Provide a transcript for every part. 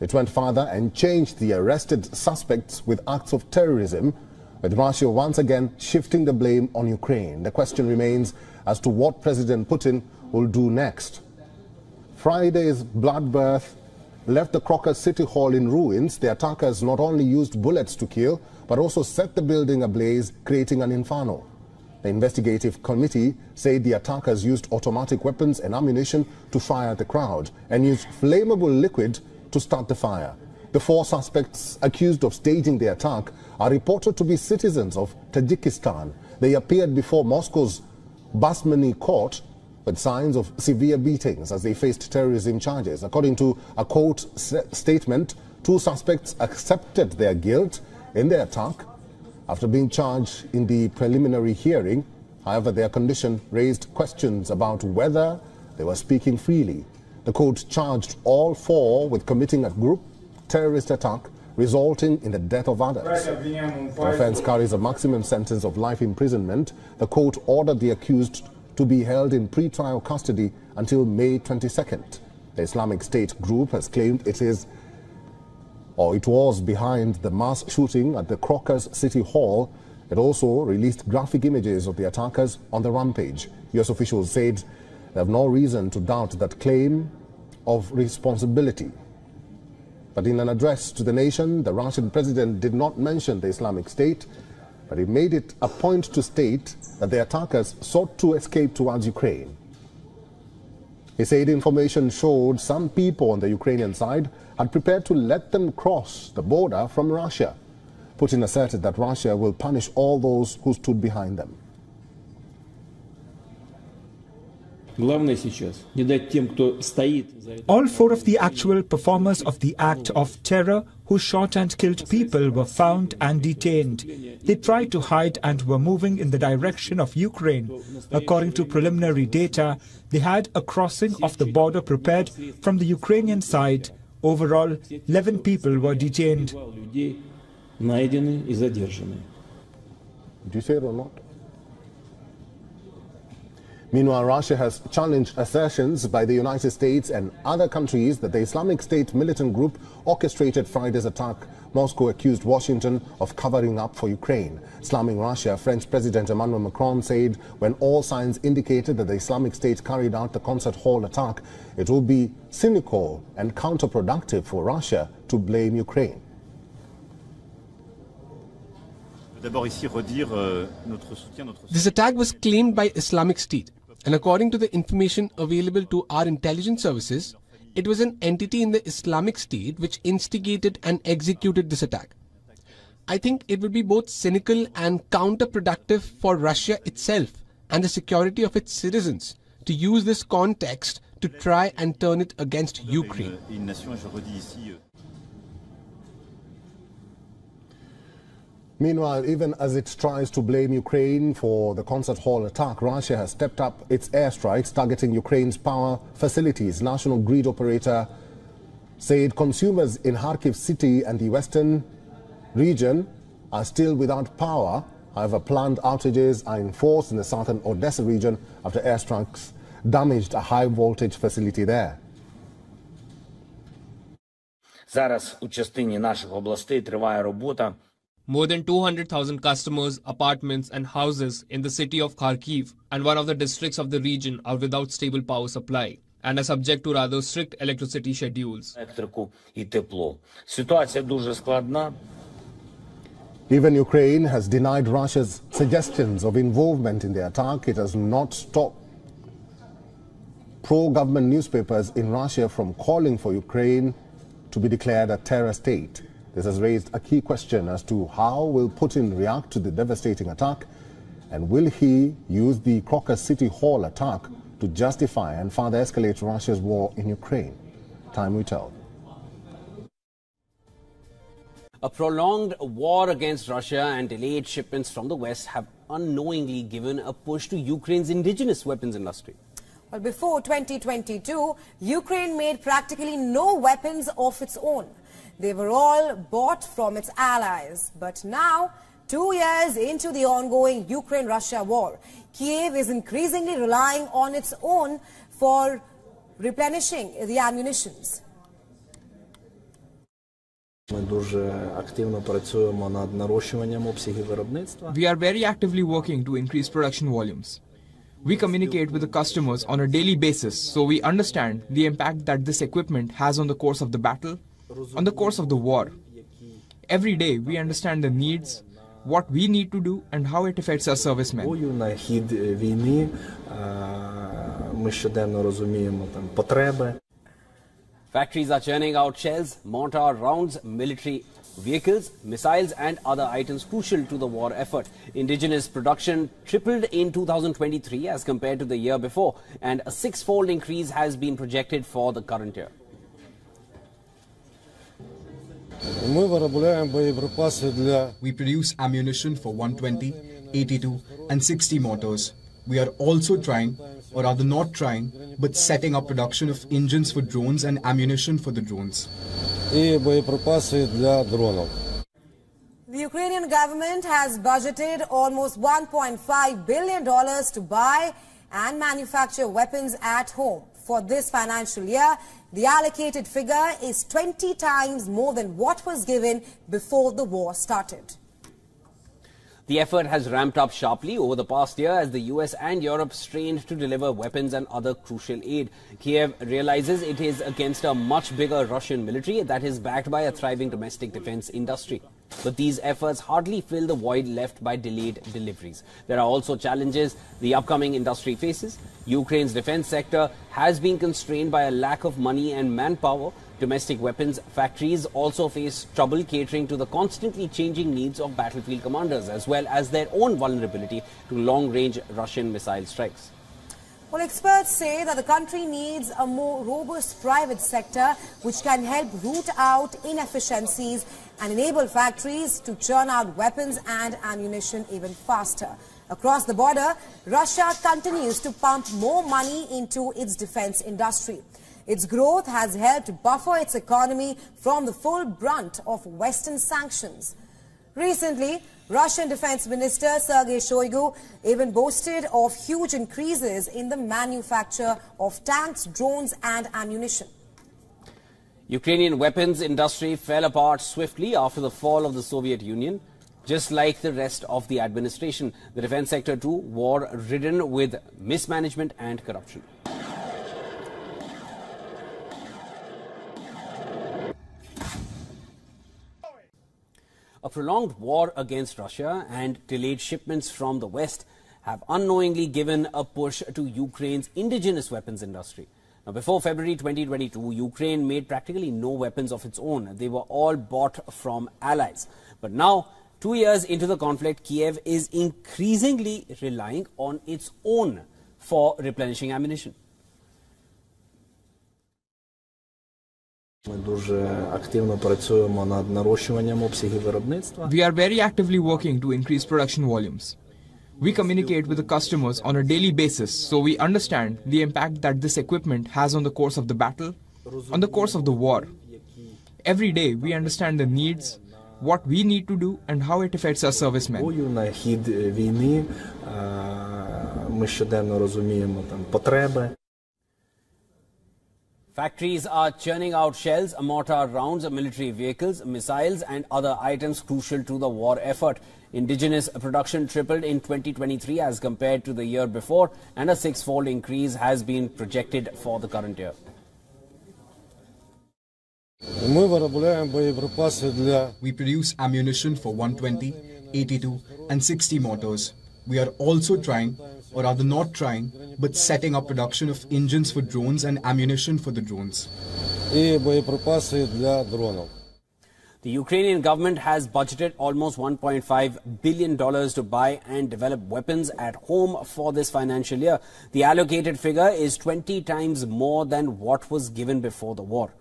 It went further and changed the arrested suspects with acts of terrorism, with Russia once again shifting the blame on Ukraine. The question remains as to what President Putin will do next. Friday's bloodbath left the Crocus City Hall in ruins. The attackers not only used bullets to kill, but also set the building ablaze, creating an inferno. The investigative committee said the attackers used automatic weapons and ammunition to fire at the crowd and used flammable liquid to start the fire. The four suspects accused of staging the attack are reported to be citizens of Tajikistan. They appeared before Moscow's Basmanny court with signs of severe beatings as they faced terrorism charges. According to a court statement, two suspects accepted their guilt in the attack after being charged in the preliminary hearing. However, their condition raised questions about whether they were speaking freely. The court charged all four with committing a group terrorist attack resulting in the death of others. The offense carries a maximum sentence of life imprisonment. The court ordered the accused to be held in pre-trial custody until May 22nd. The Islamic State group has claimed it is or it was behind the mass shooting at the Crocus City Hall. It also released graphic images of the attackers on the rampage. U.S. officials said they have no reason to doubt that claim of responsibility. But in an address to the nation, the Russian president did not mention the Islamic State, but he made it a point to state that the attackers sought to escape towards Ukraine. He said information showed some people on the Ukrainian side had prepared to let them cross the border from Russia. Putin asserted that Russia will punish all those who stood behind them. All four of the actual performers of the act of terror who shot and killed people were found and detained. They tried to hide and were moving in the direction of Ukraine. According to preliminary data, they had a crossing of the border prepared from the Ukrainian side. Overall, 11 people were detained. Did you say it or not? Meanwhile, Russia has challenged assertions by the United States and other countries that the Islamic State militant group orchestrated Friday's attack. Moscow accused Washington of covering up for Ukraine. Slamming Russia, French President Emmanuel Macron said when all signs indicated that the Islamic State carried out the concert hall attack, it would be cynical and counterproductive for Russia to blame Ukraine. This attack was claimed by Islamic State. And according to the information available to our intelligence services, it was an entity in the Islamic State which instigated and executed this attack. I think it would be both cynical and counterproductive for Russia itself and the security of its citizens to use this context to try and turn it against Ukraine. Meanwhile, even as it tries to blame Ukraine for the concert hall attack, Russia has stepped up its airstrikes targeting Ukraine's power facilities. National grid operator said consumers in Kharkiv city and the western region are still without power. However, planned outages are in force in the southern Odessa region after airstrikes damaged a high voltage facility there. Зараз у частині наших областей триває робота more than 200,000 customers, apartments, and houses in the city of Kharkiv and one of the districts of the region are without stable power supply and are subject to rather strict electricity schedules. Even Ukraine has denied Russia's suggestions of involvement in the attack. It has not stopped pro-government newspapers in Russia from calling for Ukraine to be declared a terror state. This has raised a key question as to how will Putin react to the devastating attack and will he use the Crocus City Hall attack to justify and further escalate Russia's war in Ukraine? Time will tell. A prolonged war against Russia and delayed shipments from the West have unknowingly given a push to Ukraine's indigenous weapons industry. Well, before 2022, Ukraine made practically no weapons of its own. They were all bought from its allies. But now, two years into the ongoing Ukraine-Russia war, Kiev is increasingly relying on its own for replenishing the ammunitions. We are very actively working to increase production volumes. We communicate with the customers on a daily basis so we understand the impact that this equipment has on the course of the battle on the course of the war. Every day we understand the needs, what we need to do and how it affects our servicemen. Factories are churning out shells, mortar rounds, military vehicles, missiles and other items crucial to the war effort. Indigenous production tripled in 2023 as compared to the year before and a six-fold increase has been projected for the current year. We produce ammunition for 120, 82, and 60 mortars. We are also trying, or rather not trying, but setting up production of engines for drones and ammunition for the drones. The Ukrainian government has budgeted almost $1.5 billion to buy and manufacture weapons at home. For this financial year, the allocated figure is 20 times more than what was given before the war started. The effort has ramped up sharply over the past year as the US and Europe strained to deliver weapons and other crucial aid. Kiev realizes it is against a much bigger Russian military that is backed by a thriving domestic defense industry. But these efforts hardly fill the void left by delayed deliveries. There are also challenges the upcoming industry faces. Ukraine's defense sector has been constrained by a lack of money and manpower. Domestic weapons factories also face trouble catering to the constantly changing needs of battlefield commanders as well as their own vulnerability to long-range Russian missile strikes. Well, experts say that the country needs a more robust private sector which can help root out inefficiencies and enable factories to churn out weapons and ammunition even faster. Across the border, Russia continues to pump more money into its defense industry. Its growth has helped buffer its economy from the full brunt of Western sanctions. Recently, Russian Defense Minister Sergei Shoigu even boasted of huge increases in the manufacture of tanks, drones and ammunition. Ukrainian weapons industry fell apart swiftly after the fall of the Soviet Union. Just like the rest of the administration, the defense sector too war ridden with mismanagement and corruption. A prolonged war against Russia and delayed shipments from the West have unknowingly given a push to Ukraine's indigenous weapons industry. Now, before February 2022, Ukraine made practically no weapons of its own. They were all bought from allies. But now, two years into the conflict, Kiev is increasingly relying on its own for replenishing ammunition. Ми дуже активно працюємо над нарощуванням обсягів виробництва. We are very actively working to increase production volumes. We communicate with the customers on a daily basis so we understand the impact that this equipment has on the course of the battle, on the course of the war. Every day we understand the needs, what we need to do, and how it affects our servicemen. Бою на хід війни ми щоденно розуміємо там потреби. Factories are churning out shells, mortar rounds, military vehicles, missiles, and other items crucial to the war effort. Indigenous production tripled in 2023 as compared to the year before, and a six fold increase has been projected for the current year. We produce ammunition for 120, 82, and 60 mortars. We are also trying, or rather not trying, but setting up production of engines for drones and ammunition for the drones. The Ukrainian government has budgeted almost $1.5 billion to buy and develop weapons at home for this financial year. The allocated figure is 20 times more than what was given before the war.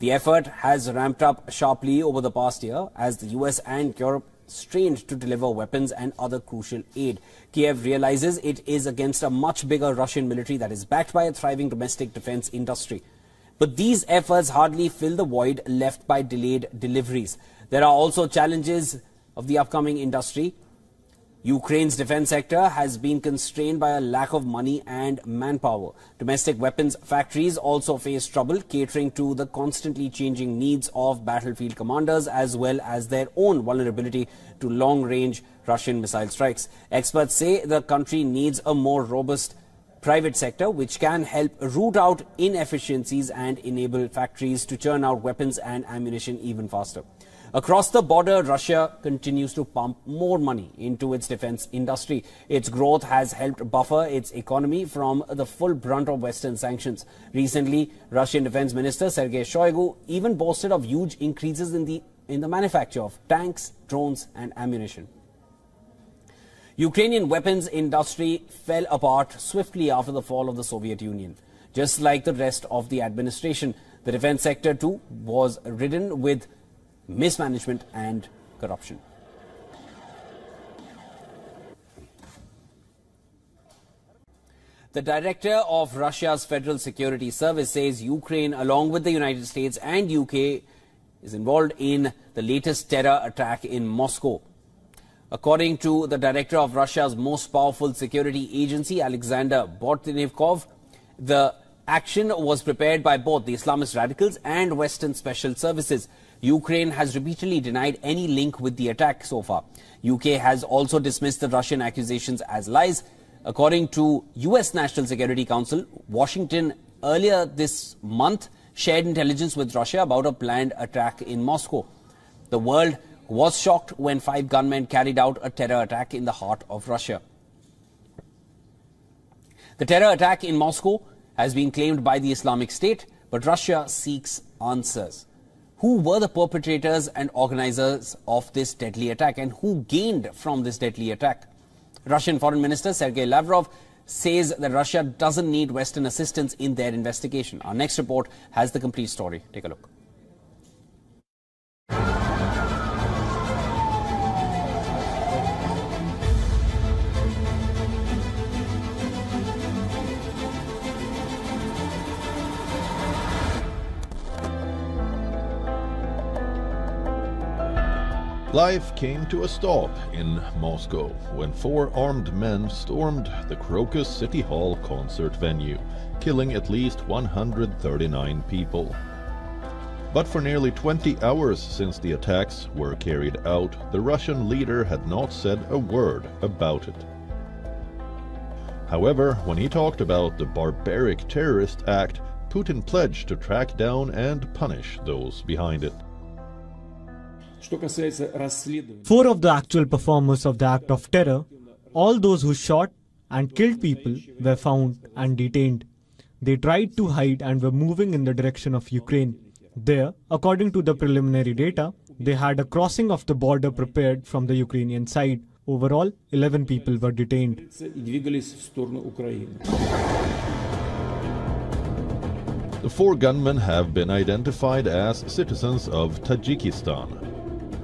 The effort has ramped up sharply over the past year as the US and Europe strained to deliver weapons and other crucial aid. Kiev realizes it is against a much bigger Russian military that is backed by a thriving domestic defense industry. But these efforts hardly fill the void left by delayed deliveries. There are also challenges of the upcoming industry. Ukraine's defense sector has been constrained by a lack of money and manpower. Domestic weapons factories also face trouble catering to the constantly changing needs of battlefield commanders as well as their own vulnerability to long-range Russian missile strikes. Experts say the country needs a more robust private sector which can help root out inefficiencies and enable factories to churn out weapons and ammunition even faster. Across the border, Russia continues to pump more money into its defense industry. Its growth has helped buffer its economy from the full brunt of Western sanctions. Recently, Russian Defense Minister Sergei Shoigu even boasted of huge increases in the, in the manufacture of tanks, drones and ammunition. Ukrainian weapons industry fell apart swiftly after the fall of the Soviet Union. Just like the rest of the administration, the defense sector too was ridden with mismanagement and corruption. The director of Russia's Federal Security Service says Ukraine, along with the United States and UK, is involved in the latest terror attack in Moscow. According to the director of Russia's most powerful security agency, Alexander Bortnikov, the action was prepared by both the Islamist radicals and Western special services. Ukraine has repeatedly denied any link with the attack so far. UK has also dismissed the Russian accusations as lies. According to US National Security Council, Washington earlier this month shared intelligence with Russia about a planned attack in Moscow. The world was shocked when five gunmen carried out a terror attack in the heart of Russia. The terror attack in Moscow has been claimed by the Islamic State, but Russia seeks answers who were the perpetrators and organizers of this deadly attack and who gained from this deadly attack. Russian Foreign Minister Sergei Lavrov says that Russia doesn't need Western assistance in their investigation. Our next report has the complete story. Take a look. Life came to a stop in Moscow when four armed men stormed the Crocus City Hall concert venue, killing at least 139 people. But for nearly 20 hours since the attacks were carried out, the Russian leader had not said a word about it. However, when he talked about the barbaric terrorist act, Putin pledged to track down and punish those behind it. Four of the actual performers of the act of terror, all those who shot and killed people, were found and detained. They tried to hide and were moving in the direction of Ukraine. There, according to the preliminary data, they had a crossing of the border prepared from the Ukrainian side. Overall, 11 people were detained. The four gunmen have been identified as citizens of Tajikistan.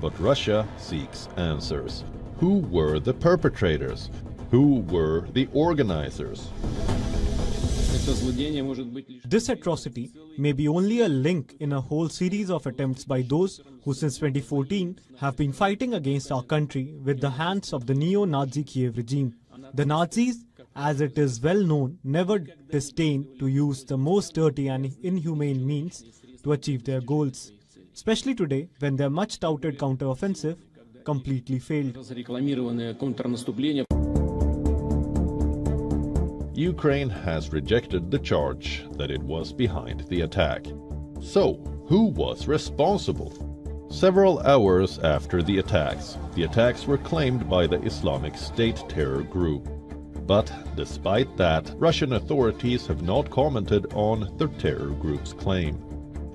But Russia seeks answers. Who were the perpetrators? Who were the organizers? This atrocity may be only a link in a whole series of attempts by those who since 2014 have been fighting against our country with the hands of the neo-Nazi Kiev regime. The Nazis, as it is well known, never disdain to use the most dirty and inhumane means to achieve their goals especially today when their much touted counteroffensive completely failed. Ukraine has rejected the charge that it was behind the attack. So, who was responsible? Several hours after the attacks, the attacks were claimed by the Islamic State terror group. But despite that, Russian authorities have not commented on the terror group's claim.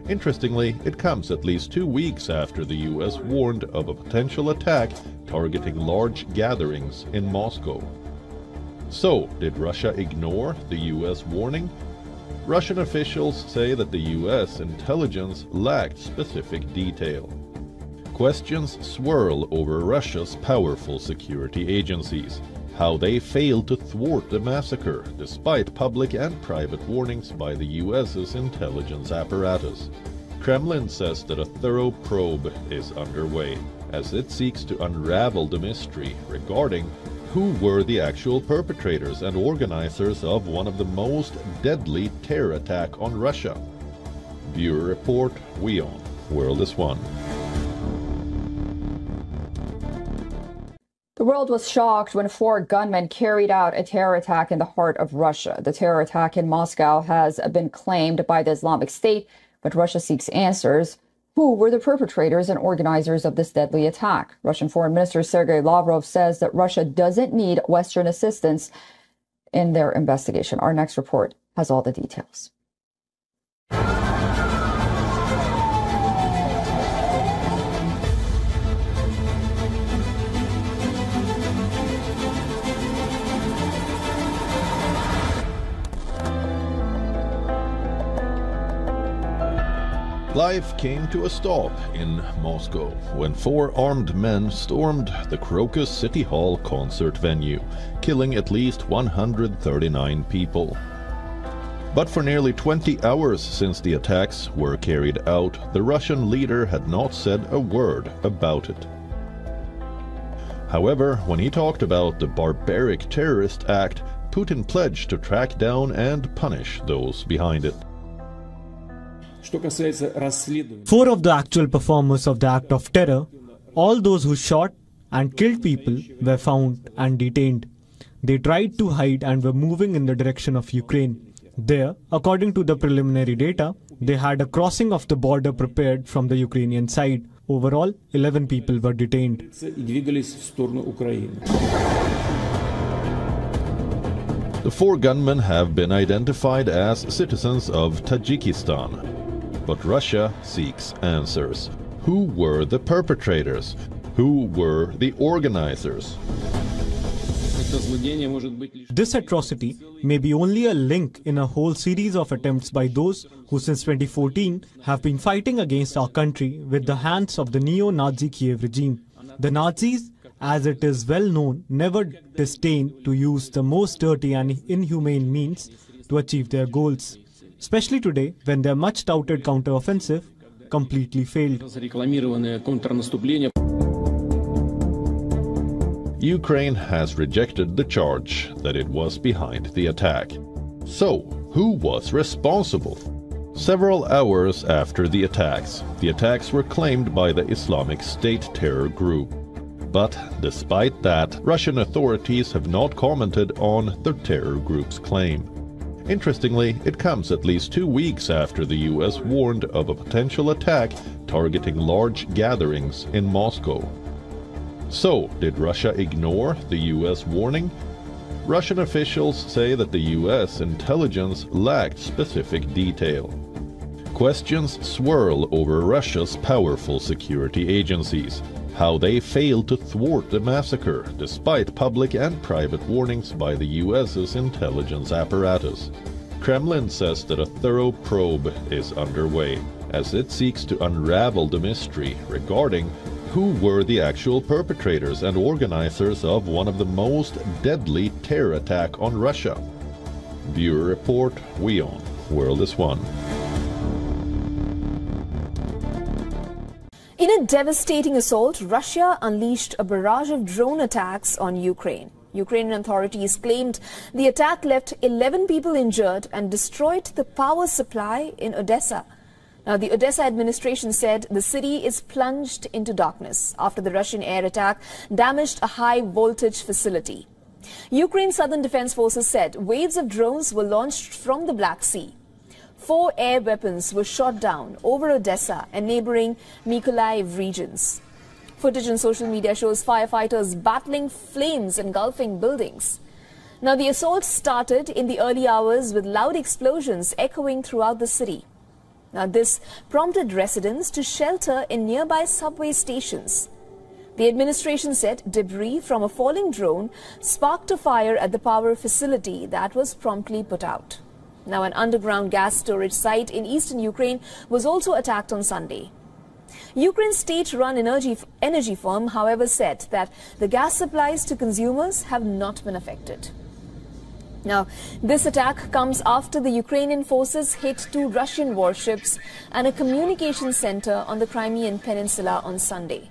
Interestingly, it comes at least two weeks after the US warned of a potential attack targeting large gatherings in Moscow. So, did Russia ignore the US warning? Russian officials say that the US intelligence lacked specific detail. Questions swirl over Russia's powerful security agencies how they failed to thwart the massacre despite public and private warnings by the US's intelligence apparatus. Kremlin says that a thorough probe is underway, as it seeks to unravel the mystery regarding who were the actual perpetrators and organizers of one of the most deadly terror attack on Russia. Viewer Report, WION, World is One. The world was shocked when four gunmen carried out a terror attack in the heart of Russia. The terror attack in Moscow has been claimed by the Islamic State, but Russia seeks answers. Who were the perpetrators and organizers of this deadly attack? Russian Foreign Minister Sergei Lavrov says that Russia doesn't need Western assistance in their investigation. Our next report has all the details. Life came to a stop in Moscow when four armed men stormed the Crocus City Hall concert venue, killing at least 139 people. But for nearly 20 hours since the attacks were carried out, the Russian leader had not said a word about it. However, when he talked about the barbaric terrorist act, Putin pledged to track down and punish those behind it. Four of the actual performers of the act of terror, all those who shot and killed people, were found and detained. They tried to hide and were moving in the direction of Ukraine. There, according to the preliminary data, they had a crossing of the border prepared from the Ukrainian side. Overall, 11 people were detained. The four gunmen have been identified as citizens of Tajikistan. But Russia seeks answers. Who were the perpetrators? Who were the organizers? This atrocity may be only a link in a whole series of attempts by those who since 2014 have been fighting against our country with the hands of the neo-Nazi Kiev regime. The Nazis, as it is well known, never disdain to use the most dirty and inhumane means to achieve their goals especially today when their much touted counteroffensive completely failed. Ukraine has rejected the charge that it was behind the attack. So, who was responsible? Several hours after the attacks, the attacks were claimed by the Islamic State terror group. But despite that, Russian authorities have not commented on the terror group's claim. Interestingly, it comes at least two weeks after the US warned of a potential attack targeting large gatherings in Moscow. So, did Russia ignore the US warning? Russian officials say that the US intelligence lacked specific detail. Questions swirl over Russia's powerful security agencies how they failed to thwart the massacre despite public and private warnings by the US's intelligence apparatus. Kremlin says that a thorough probe is underway as it seeks to unravel the mystery regarding who were the actual perpetrators and organizers of one of the most deadly terror attack on Russia. Viewer Report, WION, World is One. In a devastating assault, Russia unleashed a barrage of drone attacks on Ukraine. Ukrainian authorities claimed the attack left 11 people injured and destroyed the power supply in Odessa. Now, the Odessa administration said the city is plunged into darkness after the Russian air attack damaged a high voltage facility. Ukraine's southern defense forces said waves of drones were launched from the Black Sea. Four air weapons were shot down over Odessa and neighboring Mykolaiv regions. Footage on social media shows firefighters battling flames engulfing buildings. Now, the assault started in the early hours with loud explosions echoing throughout the city. Now, this prompted residents to shelter in nearby subway stations. The administration said debris from a falling drone sparked a fire at the power facility that was promptly put out. Now, an underground gas storage site in eastern Ukraine was also attacked on Sunday. Ukraine's state-run energy, energy firm, however, said that the gas supplies to consumers have not been affected. Now, this attack comes after the Ukrainian forces hit two Russian warships and a communication center on the Crimean Peninsula on Sunday.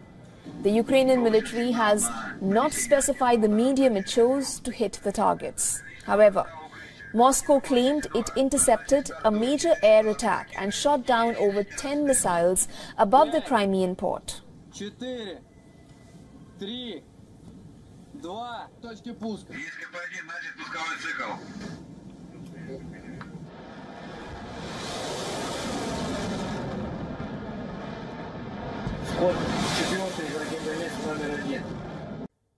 The Ukrainian military has not specified the medium it chose to hit the targets. However, Moscow claimed it intercepted a major air attack and shot down over 10 missiles above the Crimean port. Четыре, три, два, точки пуска.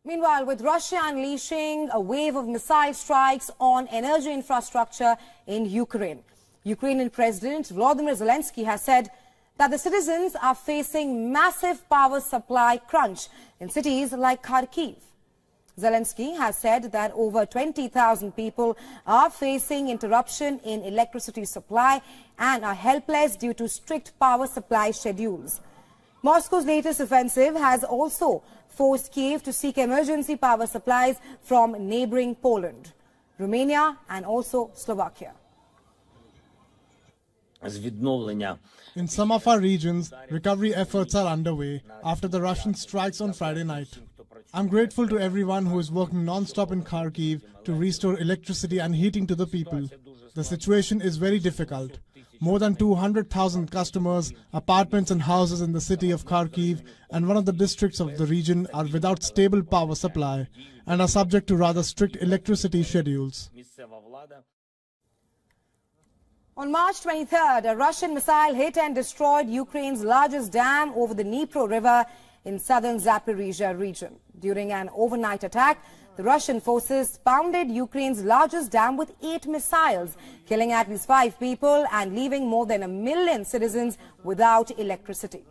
Meanwhile, with Russia unleashing a wave of missile strikes on energy infrastructure in Ukraine, Ukrainian President Volodymyr Zelensky has said that the citizens are facing massive power supply crunch in cities like Kharkiv. Zelensky has said that over 20,000 people are facing interruption in electricity supply and are helpless due to strict power supply schedules. Moscow's latest offensive has also forced Kiev to seek emergency power supplies from neighboring Poland, Romania and also Slovakia. In some of our regions, recovery efforts are underway after the Russian strikes on Friday night. I'm grateful to everyone who is working non-stop in Kharkiv to restore electricity and heating to the people. The situation is very difficult. More than 200,000 customers, apartments and houses in the city of Kharkiv and one of the districts of the region are without stable power supply and are subject to rather strict electricity schedules. On March 23rd, a Russian missile hit and destroyed Ukraine's largest dam over the Dnipro River in southern Zaporizhia region. During an overnight attack, the Russian forces pounded Ukraine's largest dam with eight missiles, killing at least five people and leaving more than a million citizens without electricity.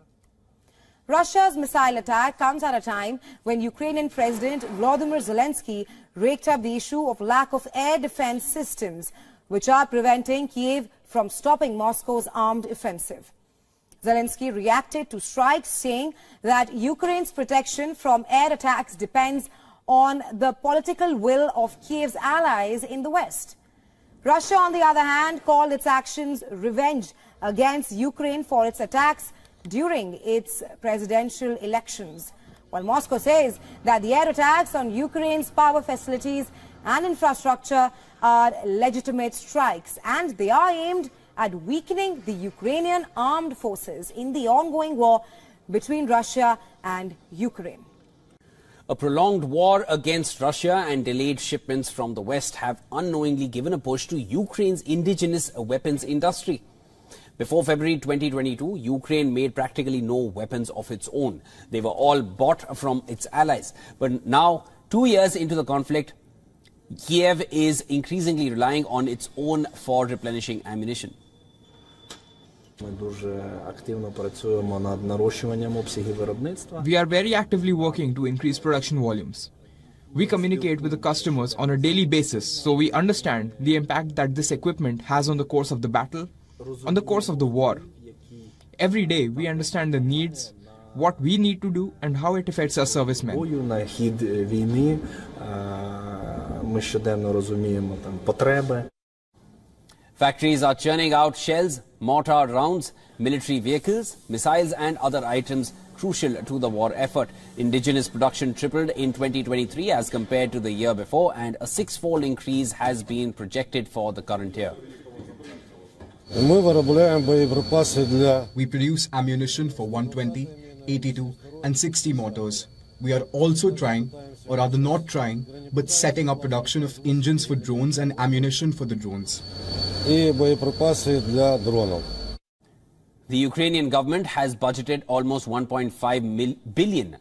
Russia's missile attack comes at a time when Ukrainian President Volodymyr Zelensky raked up the issue of lack of air defense systems, which are preventing Kiev from stopping Moscow's armed offensive. Zelensky reacted to strikes, saying that Ukraine's protection from air attacks depends on the political will of Kiev's allies in the West. Russia, on the other hand, called its actions revenge against Ukraine for its attacks during its presidential elections. While Moscow says that the air attacks on Ukraine's power facilities and infrastructure are legitimate strikes and they are aimed at weakening the Ukrainian armed forces in the ongoing war between Russia and Ukraine. A prolonged war against Russia and delayed shipments from the West have unknowingly given a push to Ukraine's indigenous weapons industry. Before February 2022, Ukraine made practically no weapons of its own. They were all bought from its allies. But now, two years into the conflict, Kiev is increasingly relying on its own for replenishing ammunition. We are very actively working to increase production volumes. We communicate with the customers on a daily basis so we understand the impact that this equipment has on the course of the battle, on the course of the war. Every day we understand the needs, what we need to do and how it affects our servicemen. Factories are churning out shells, mortar rounds, military vehicles, missiles and other items crucial to the war effort. Indigenous production tripled in 2023 as compared to the year before and a six-fold increase has been projected for the current year. We produce ammunition for 120, 82 and 60 mortars. We are also trying, or rather not trying, but setting up production of engines for drones and ammunition for the drones. The Ukrainian government has budgeted almost $1.5 billion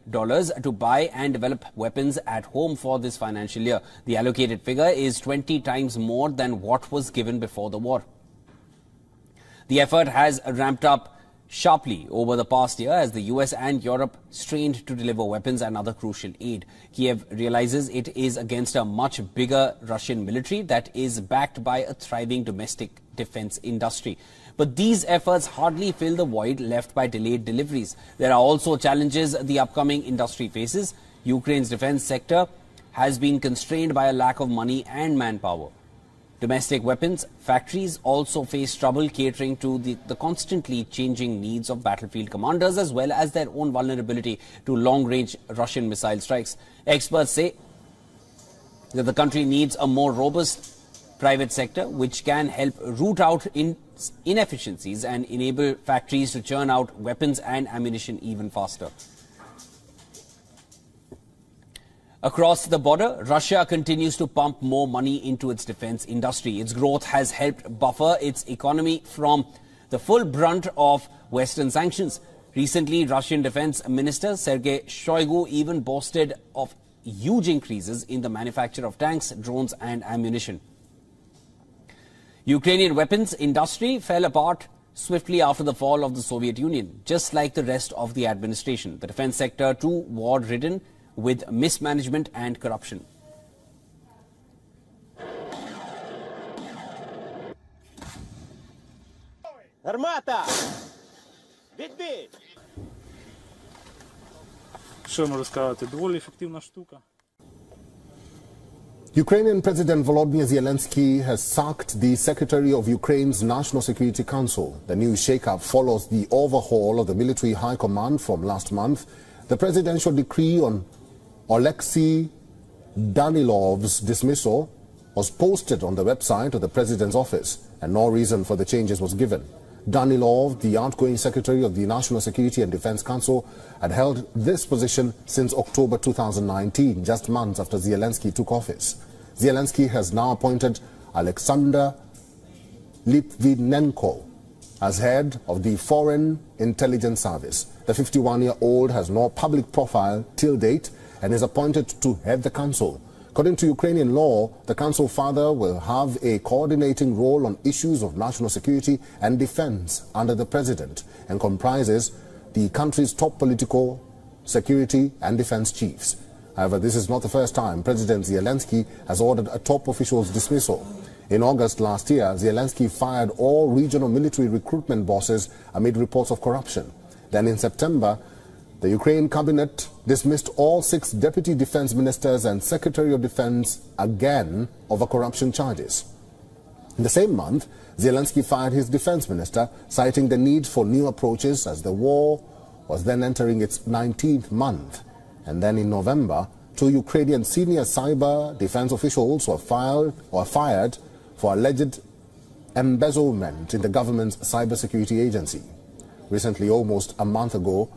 to buy and develop weapons at home for this financial year. The allocated figure is 20 times more than what was given before the war. The effort has ramped up sharply over the past year as the US and Europe strained to deliver weapons and other crucial aid. Kiev realizes it is against a much bigger Russian military that is backed by a thriving domestic defense industry. But these efforts hardly fill the void left by delayed deliveries. There are also challenges the upcoming industry faces. Ukraine's defense sector has been constrained by a lack of money and manpower. Domestic weapons factories also face trouble catering to the, the, constantly changing needs of battlefield commanders as well as their own vulnerability to long range Russian missile strikes. Experts say that the country needs a more robust private sector which can help root out in inefficiencies and enable factories to churn out weapons and ammunition even faster. Across the border, Russia continues to pump more money into its defense industry. Its growth has helped buffer its economy from the full brunt of Western sanctions. Recently, Russian Defense Minister Sergei Shoigu even boasted of huge increases in the manufacture of tanks, drones and ammunition. Ukrainian weapons industry fell apart swiftly after the fall of the Soviet Union, just like the rest of the administration. The defense sector too war-ridden with mismanagement and corruption. Гармата! Відбій! Що можу сказати? Доволі ефективна штука. Ukrainian President Volodymyr Zelensky has sacked the Secretary of Ukraine's National Security Council. The new shakeup follows the overhaul of the military high command from last month. The presidential decree on Alexei Danilov's dismissal was posted on the website of the president's office and no reason for the changes was given. Danilov, the outgoing secretary of the National Security and Defense Council, had held this position since October 2019, just months after Zelensky took office. Zelensky has now appointed Alexander Litvinenko as head of the Foreign Intelligence Service. The 51-year-old has no public profile till date and is appointed to head the council. According to Ukrainian law, the council father will have a coordinating role on issues of national security and defense under the president and comprises the country's top political, security and defense chiefs. However, this is not the first time President Zelensky has ordered a top official's dismissal. In August last year, Zelensky fired all regional military recruitment bosses amid reports of corruption. Then in September, the Ukraine cabinet dismissed all six deputy defense ministers and secretary of defense again over corruption charges. In the same month, Zelensky fired his defense minister, citing the need for new approaches as the war was then entering its 19th month. And then in November, two Ukrainian senior cyber defense officials were fired, or fired for alleged embezzlement in the government's cybersecurity agency. Recently, almost a month ago,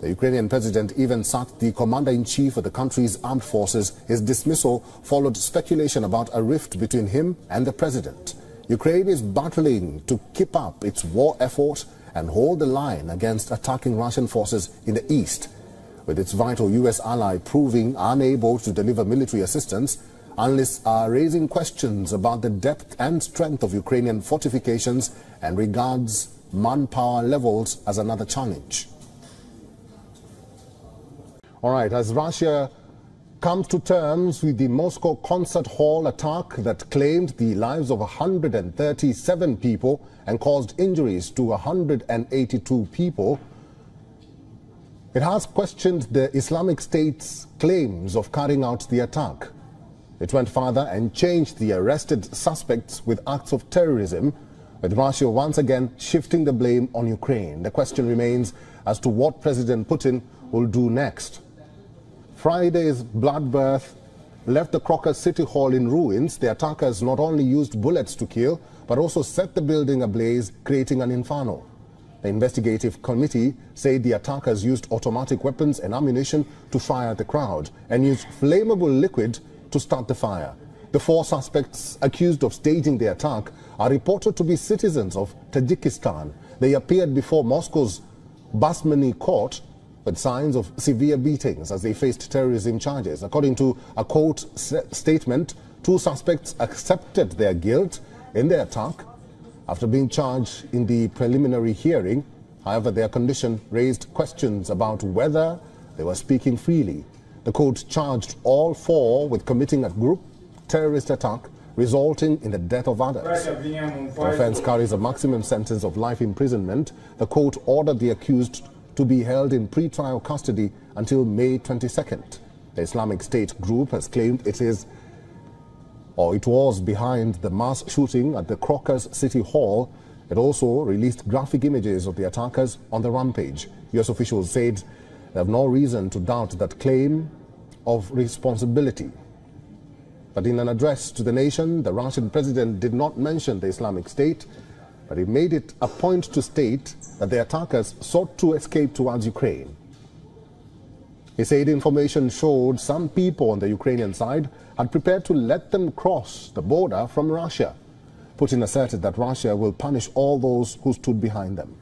the Ukrainian president even sacked the commander-in-chief of the country's armed forces. His dismissal followed speculation about a rift between him and the president. Ukraine is battling to keep up its war effort and hold the line against attacking Russian forces in the east. With its vital U.S. ally proving unable to deliver military assistance, analysts are raising questions about the depth and strength of Ukrainian fortifications and regards manpower levels as another challenge. All right, as Russia comes to terms with the Moscow concert hall attack that claimed the lives of 137 people and caused injuries to 182 people, it has questioned the Islamic State's claims of carrying out the attack. It went further and changed the arrested suspects with acts of terrorism, with Russia once again shifting the blame on Ukraine. The question remains as to what President Putin will do next. Friday's bloodbath left the Crocus City Hall in ruins. The attackers not only used bullets to kill, but also set the building ablaze, creating an inferno. The investigative committee said the attackers used automatic weapons and ammunition to fire at the crowd and used flammable liquid to start the fire. The four suspects accused of staging the attack are reported to be citizens of Tajikistan. They appeared before Moscow's Basmanny court with signs of severe beatings as they faced terrorism charges. According to a court statement, two suspects accepted their guilt in the attack after being charged in the preliminary hearing. However, their condition raised questions about whether they were speaking freely. The court charged all four with committing a group terrorist attack resulting in the death of others. The offense carries a maximum sentence of life imprisonment. The court ordered the accused to be held in pre-trial custody until May 22nd. The Islamic State group has claimed it is or it was behind the mass shooting at the Crocus City Hall. It also released graphic images of the attackers on the rampage. U.S. officials said they have no reason to doubt that claim of responsibility. But in an address to the nation, the Russian president did not mention the Islamic State, but he made it a point to state that the attackers sought to escape towards Ukraine. He said information showed some people on the Ukrainian side had prepared to let them cross the border from Russia. Putin asserted that Russia will punish all those who stood behind them.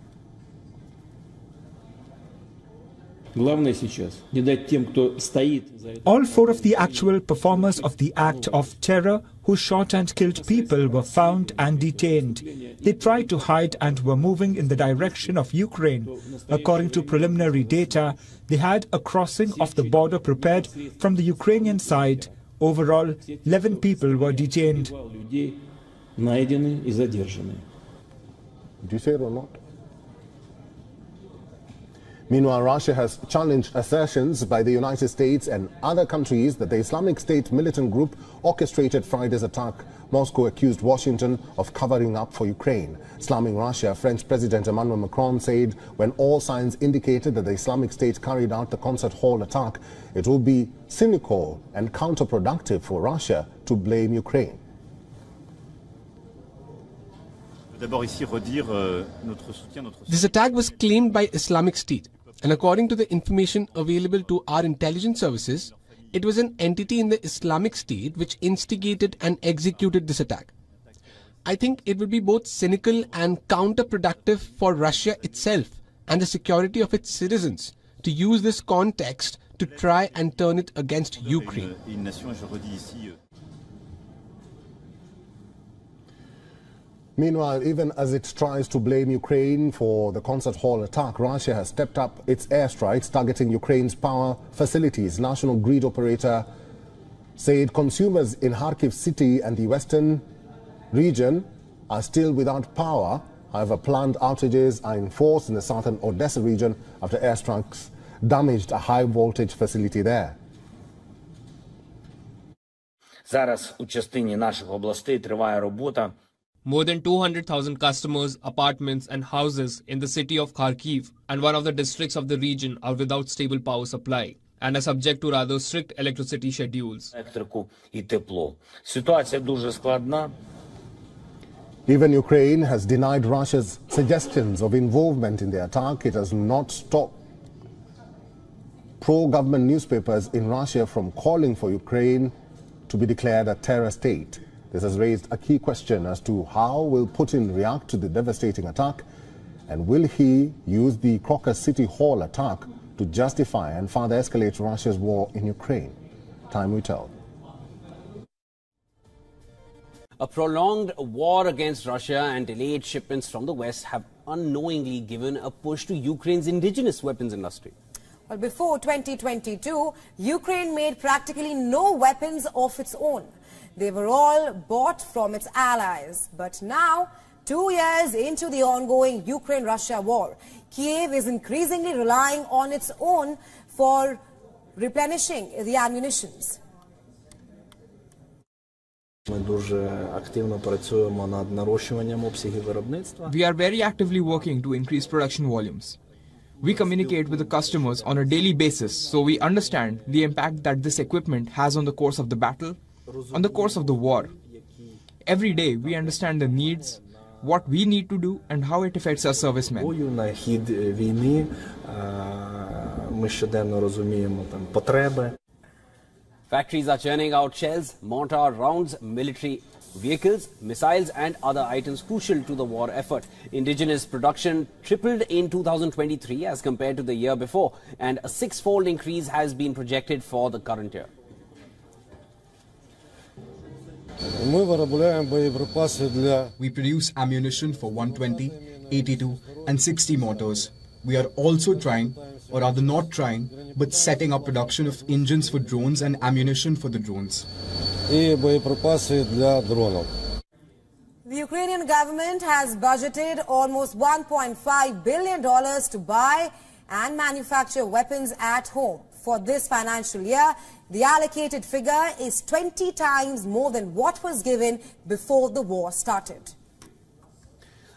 All four of the actual performers of the act of terror who shot and killed people were found and detained. They tried to hide and were moving in the direction of Ukraine. According to preliminary data, they had a crossing of the border prepared from the Ukrainian side. Overall, 11 people were detained. Did you say it or not? Meanwhile, Russia has challenged assertions by the United States and other countries that the Islamic State militant group orchestrated Friday's attack. Moscow accused Washington of covering up for Ukraine. Slamming Russia, French President Emmanuel Macron said when all signs indicated that the Islamic State carried out the concert hall attack, it would be cynical and counterproductive for Russia to blame Ukraine. This attack was claimed by Islamic State, and according to the information available to our intelligence services, it was an entity in the Islamic State which instigated and executed this attack. I think it would be both cynical and counterproductive for Russia itself and the security of its citizens to use this context to try and turn it against Ukraine. Meanwhile, even as it tries to blame Ukraine for the concert hall attack, Russia has stepped up its airstrikes targeting Ukraine's power facilities. National grid operator said consumers in Kharkiv city and the western region are still without power. However, planned outages are in force in the southern Odessa region after airstrikes damaged a high voltage facility there. Зараз у частині наших областей триває робота more than 200,000 customers, apartments, and houses in the city of Kharkiv and one of the districts of the region are without stable power supply and are subject to rather strict electricity schedules. Even Ukraine has denied Russia's suggestions of involvement in the attack. It has not stopped pro-government newspapers in Russia from calling for Ukraine to be declared a terror state. This has raised a key question as to how will Putin react to the devastating attack and will he use the Crocus City Hall attack to justify and further escalate Russia's war in Ukraine? Time will tell. A prolonged war against Russia and delayed shipments from the West have unknowingly given a push to Ukraine's indigenous weapons industry. Well, before 2022, Ukraine made practically no weapons of its own. They were all bought from its allies. But now, two years into the ongoing Ukraine-Russia war, Kiev is increasingly relying on its own for replenishing the ammunitions. We are very actively working to increase production volumes. We communicate with the customers on a daily basis so we understand the impact that this equipment has on the course of the battle on the course of the war. Every day we understand the needs, what we need to do and how it affects our servicemen. Factories are churning out shells, mortar rounds, military vehicles, missiles and other items crucial to the war effort. Indigenous production tripled in 2023 as compared to the year before and a six-fold increase has been projected for the current year. We produce ammunition for 120, 82 and 60 mortars. We are also trying, or rather not trying, but setting up production of engines for drones and ammunition for the drones. The Ukrainian government has budgeted almost $1.5 billion to buy and manufacture weapons at home. For this financial year. The allocated figure is 20 times more than what was given before the war started.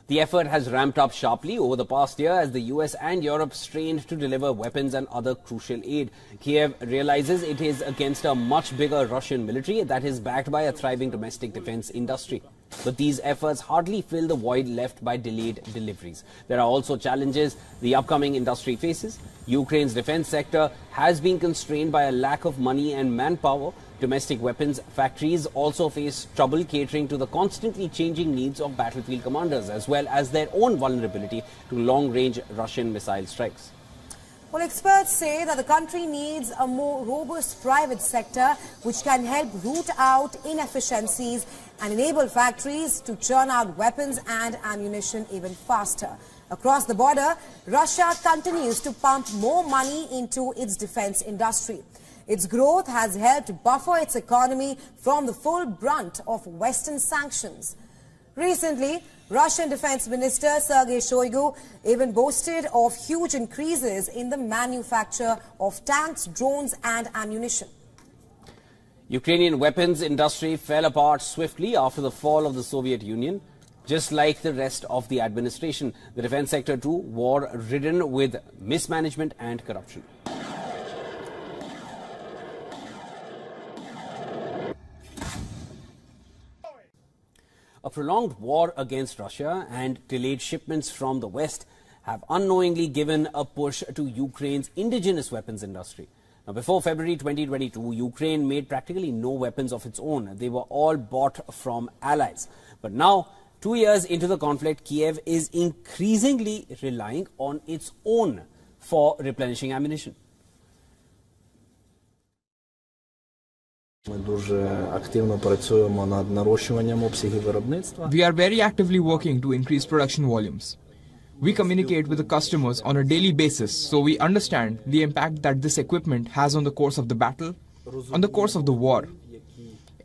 The effort has ramped up sharply over the past year as the US and Europe strained to deliver weapons and other crucial aid. Kiev realizes it is against a much bigger Russian military that is backed by a thriving domestic defense industry. But these efforts hardly fill the void left by delayed deliveries. There are also challenges the upcoming industry faces. Ukraine's defense sector has been constrained by a lack of money and manpower Domestic weapons factories also face trouble catering to the constantly changing needs of battlefield commanders as well as their own vulnerability to long-range Russian missile strikes. Well, experts say that the country needs a more robust private sector which can help root out inefficiencies and enable factories to churn out weapons and ammunition even faster. Across the border, Russia continues to pump more money into its defense industry. Its growth has helped buffer its economy from the full brunt of Western sanctions. Recently, Russian Defense Minister Sergei Shoigu even boasted of huge increases in the manufacture of tanks, drones and ammunition. Ukrainian weapons industry fell apart swiftly after the fall of the Soviet Union. Just like the rest of the administration, the defense sector too war ridden with mismanagement and corruption. A prolonged war against Russia and delayed shipments from the West have unknowingly given a push to Ukraine's indigenous weapons industry. Now, before February 2022, Ukraine made practically no weapons of its own. They were all bought from allies. But now, two years into the conflict, Kiev is increasingly relying on its own for replenishing ammunition. We are very actively working to increase production volumes. We communicate with the customers on a daily basis, so we understand the impact that this equipment has on the course of the battle, on the course of the war.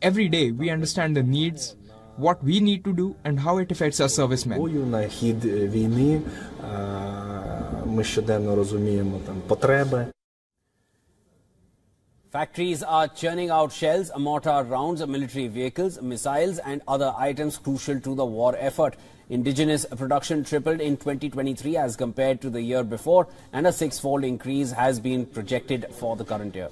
Every day, we understand the needs, what we need to do, and how it affects our servicemen. Factories are churning out shells, mortar rounds, military vehicles, missiles and other items crucial to the war effort. Indigenous production tripled in 2023 as compared to the year before and a six-fold increase has been projected for the current year.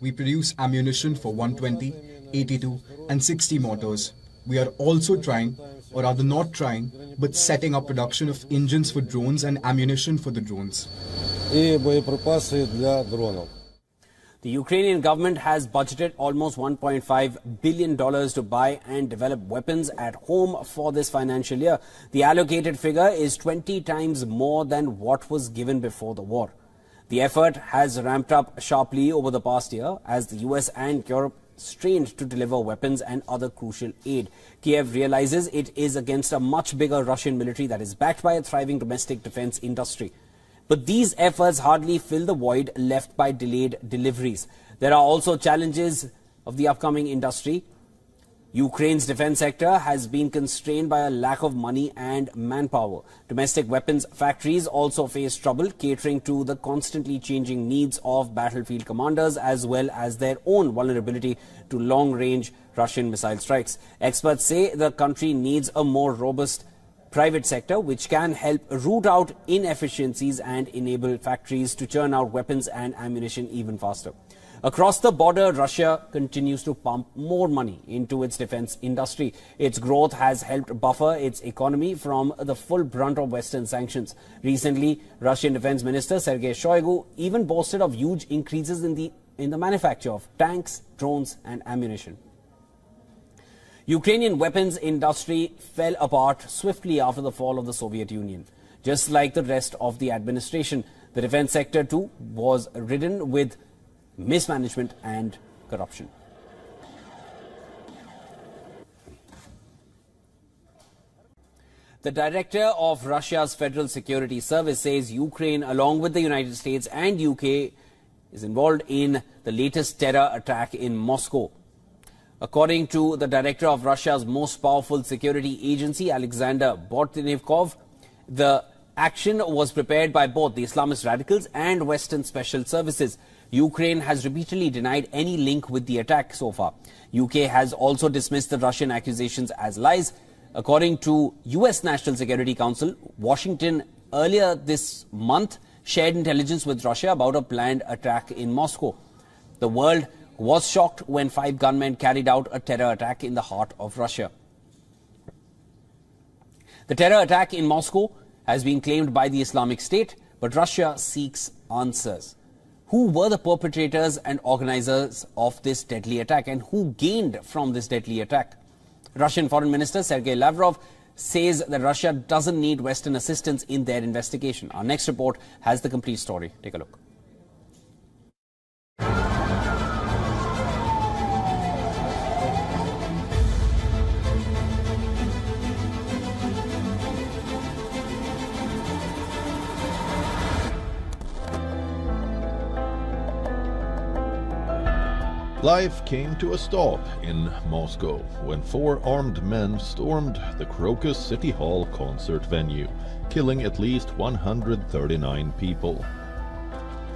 We produce ammunition for 120, 82 and 60 mortars. We are also trying or rather not trying, but setting up production of engines for drones and ammunition for the drones. The Ukrainian government has budgeted almost $1.5 billion to buy and develop weapons at home for this financial year. The allocated figure is 20 times more than what was given before the war. The effort has ramped up sharply over the past year as the US and Europe strained to deliver weapons and other crucial aid. Kiev realizes it is against a much bigger Russian military that is backed by a thriving domestic defense industry. But these efforts hardly fill the void left by delayed deliveries. There are also challenges of the upcoming industry Ukraine's defense sector has been constrained by a lack of money and manpower. Domestic weapons factories also face trouble catering to the constantly changing needs of battlefield commanders as well as their own vulnerability to long-range Russian missile strikes. Experts say the country needs a more robust private sector which can help root out inefficiencies and enable factories to churn out weapons and ammunition even faster. Across the border, Russia continues to pump more money into its defense industry. Its growth has helped buffer its economy from the full brunt of Western sanctions. Recently, Russian Defense Minister Sergei Shoigu even boasted of huge increases in the, in the manufacture of tanks, drones and ammunition. Ukrainian weapons industry fell apart swiftly after the fall of the Soviet Union. Just like the rest of the administration, the defense sector too was ridden with mismanagement and corruption. The director of Russia's Federal Security Service says Ukraine, along with the United States and UK, is involved in the latest terror attack in Moscow. According to the director of Russia's most powerful security agency, Alexander Bortnikov, the action was prepared by both the Islamist radicals and Western special services. Ukraine has repeatedly denied any link with the attack so far. UK has also dismissed the Russian accusations as lies. According to US National Security Council, Washington earlier this month shared intelligence with Russia about a planned attack in Moscow. The world was shocked when five gunmen carried out a terror attack in the heart of Russia. The terror attack in Moscow has been claimed by the Islamic State, but Russia seeks answers. Who were the perpetrators and organizers of this deadly attack and who gained from this deadly attack? Russian Foreign Minister Sergei Lavrov says that Russia doesn't need Western assistance in their investigation. Our next report has the complete story. Take a look. Life came to a stop in Moscow when four armed men stormed the Crocus City Hall concert venue, killing at least 139 people.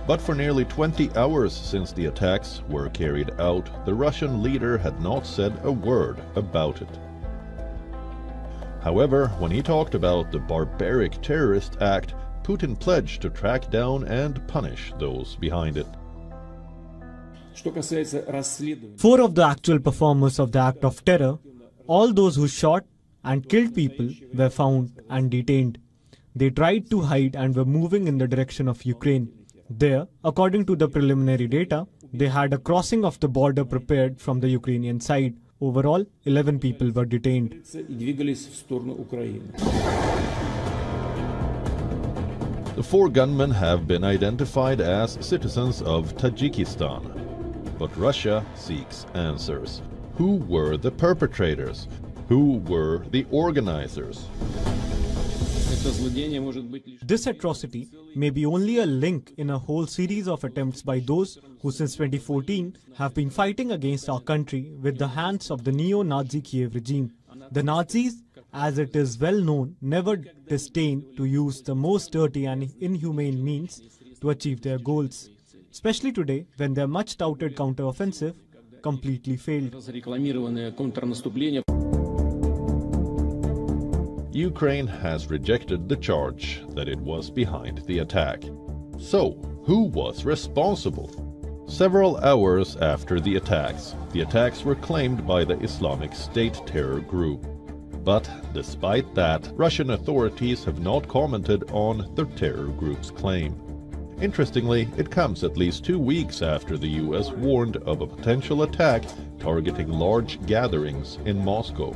But for nearly 20 hours since the attacks were carried out, the Russian leader had not said a word about it. However, when he talked about the barbaric terrorist act, Putin pledged to track down and punish those behind it. Four of the actual performers of the act of terror, all those who shot and killed people, were found and detained. They tried to hide and were moving in the direction of Ukraine. There, according to the preliminary data, they had a crossing of the border prepared from the Ukrainian side. Overall, 11 people were detained. The four gunmen have been identified as citizens of Tajikistan. But Russia seeks answers. Who were the perpetrators? Who were the organizers? This atrocity may be only a link in a whole series of attempts by those who since 2014 have been fighting against our country with the hands of the neo-Nazi Kiev regime. The Nazis, as it is well known, never disdain to use the most dirty and inhumane means to achieve their goals especially today when their much touted counteroffensive completely failed. Ukraine has rejected the charge that it was behind the attack. So, who was responsible? Several hours after the attacks, the attacks were claimed by the Islamic State terror group. But despite that, Russian authorities have not commented on the terror group's claim. Interestingly, it comes at least two weeks after the US warned of a potential attack targeting large gatherings in Moscow.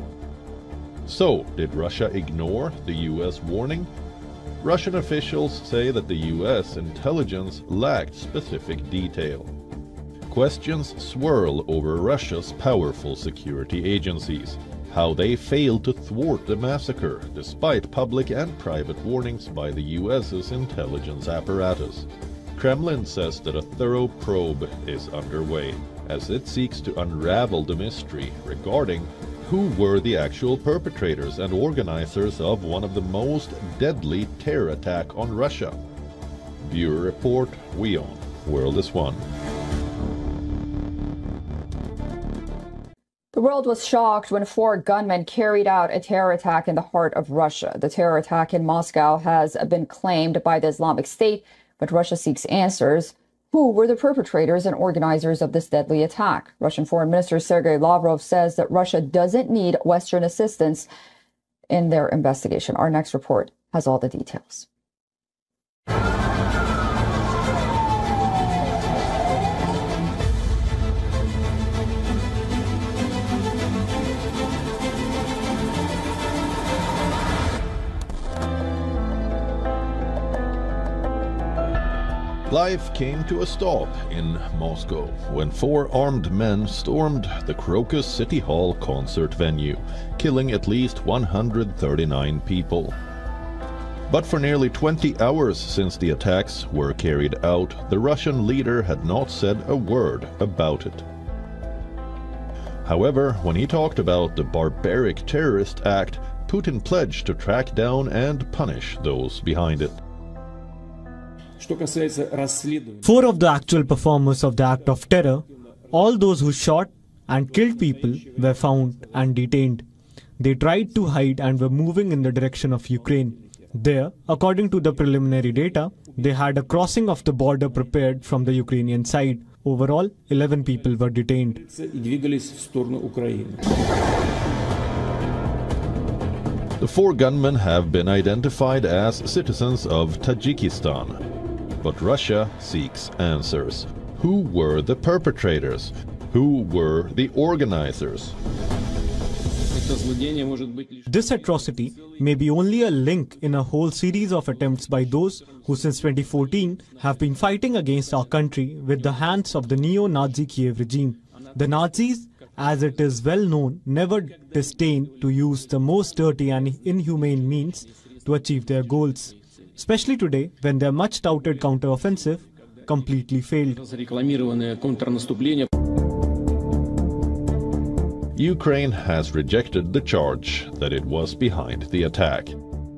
So, did Russia ignore the US warning? Russian officials say that the US intelligence lacked specific detail. Questions swirl over Russia's powerful security agencies how they failed to thwart the massacre despite public and private warnings by the US's intelligence apparatus. Kremlin says that a thorough probe is underway as it seeks to unravel the mystery regarding who were the actual perpetrators and organizers of one of the most deadly terror attack on Russia. Viewer Report, WION, World is One. The world was shocked when four gunmen carried out a terror attack in the heart of Russia. The terror attack in Moscow has been claimed by the Islamic State, but Russia seeks answers. Who were the perpetrators and organizers of this deadly attack? Russian Foreign Minister Sergei Lavrov says that Russia doesn't need Western assistance in their investigation. Our next report has all the details. Life came to a stop in Moscow when four armed men stormed the Crocus City Hall concert venue, killing at least 139 people. But for nearly 20 hours since the attacks were carried out, the Russian leader had not said a word about it. However, when he talked about the barbaric terrorist act, Putin pledged to track down and punish those behind it. Four of the actual performers of the act of terror, all those who shot and killed people, were found and detained. They tried to hide and were moving in the direction of Ukraine. There, according to the preliminary data, they had a crossing of the border prepared from the Ukrainian side. Overall, 11 people were detained. The four gunmen have been identified as citizens of Tajikistan. But Russia seeks answers. Who were the perpetrators? Who were the organizers? This atrocity may be only a link in a whole series of attempts by those who since 2014 have been fighting against our country with the hands of the neo-Nazi Kiev regime. The Nazis, as it is well known, never disdain to use the most dirty and inhumane means to achieve their goals. Especially today, when their much touted counteroffensive completely failed. Ukraine has rejected the charge that it was behind the attack.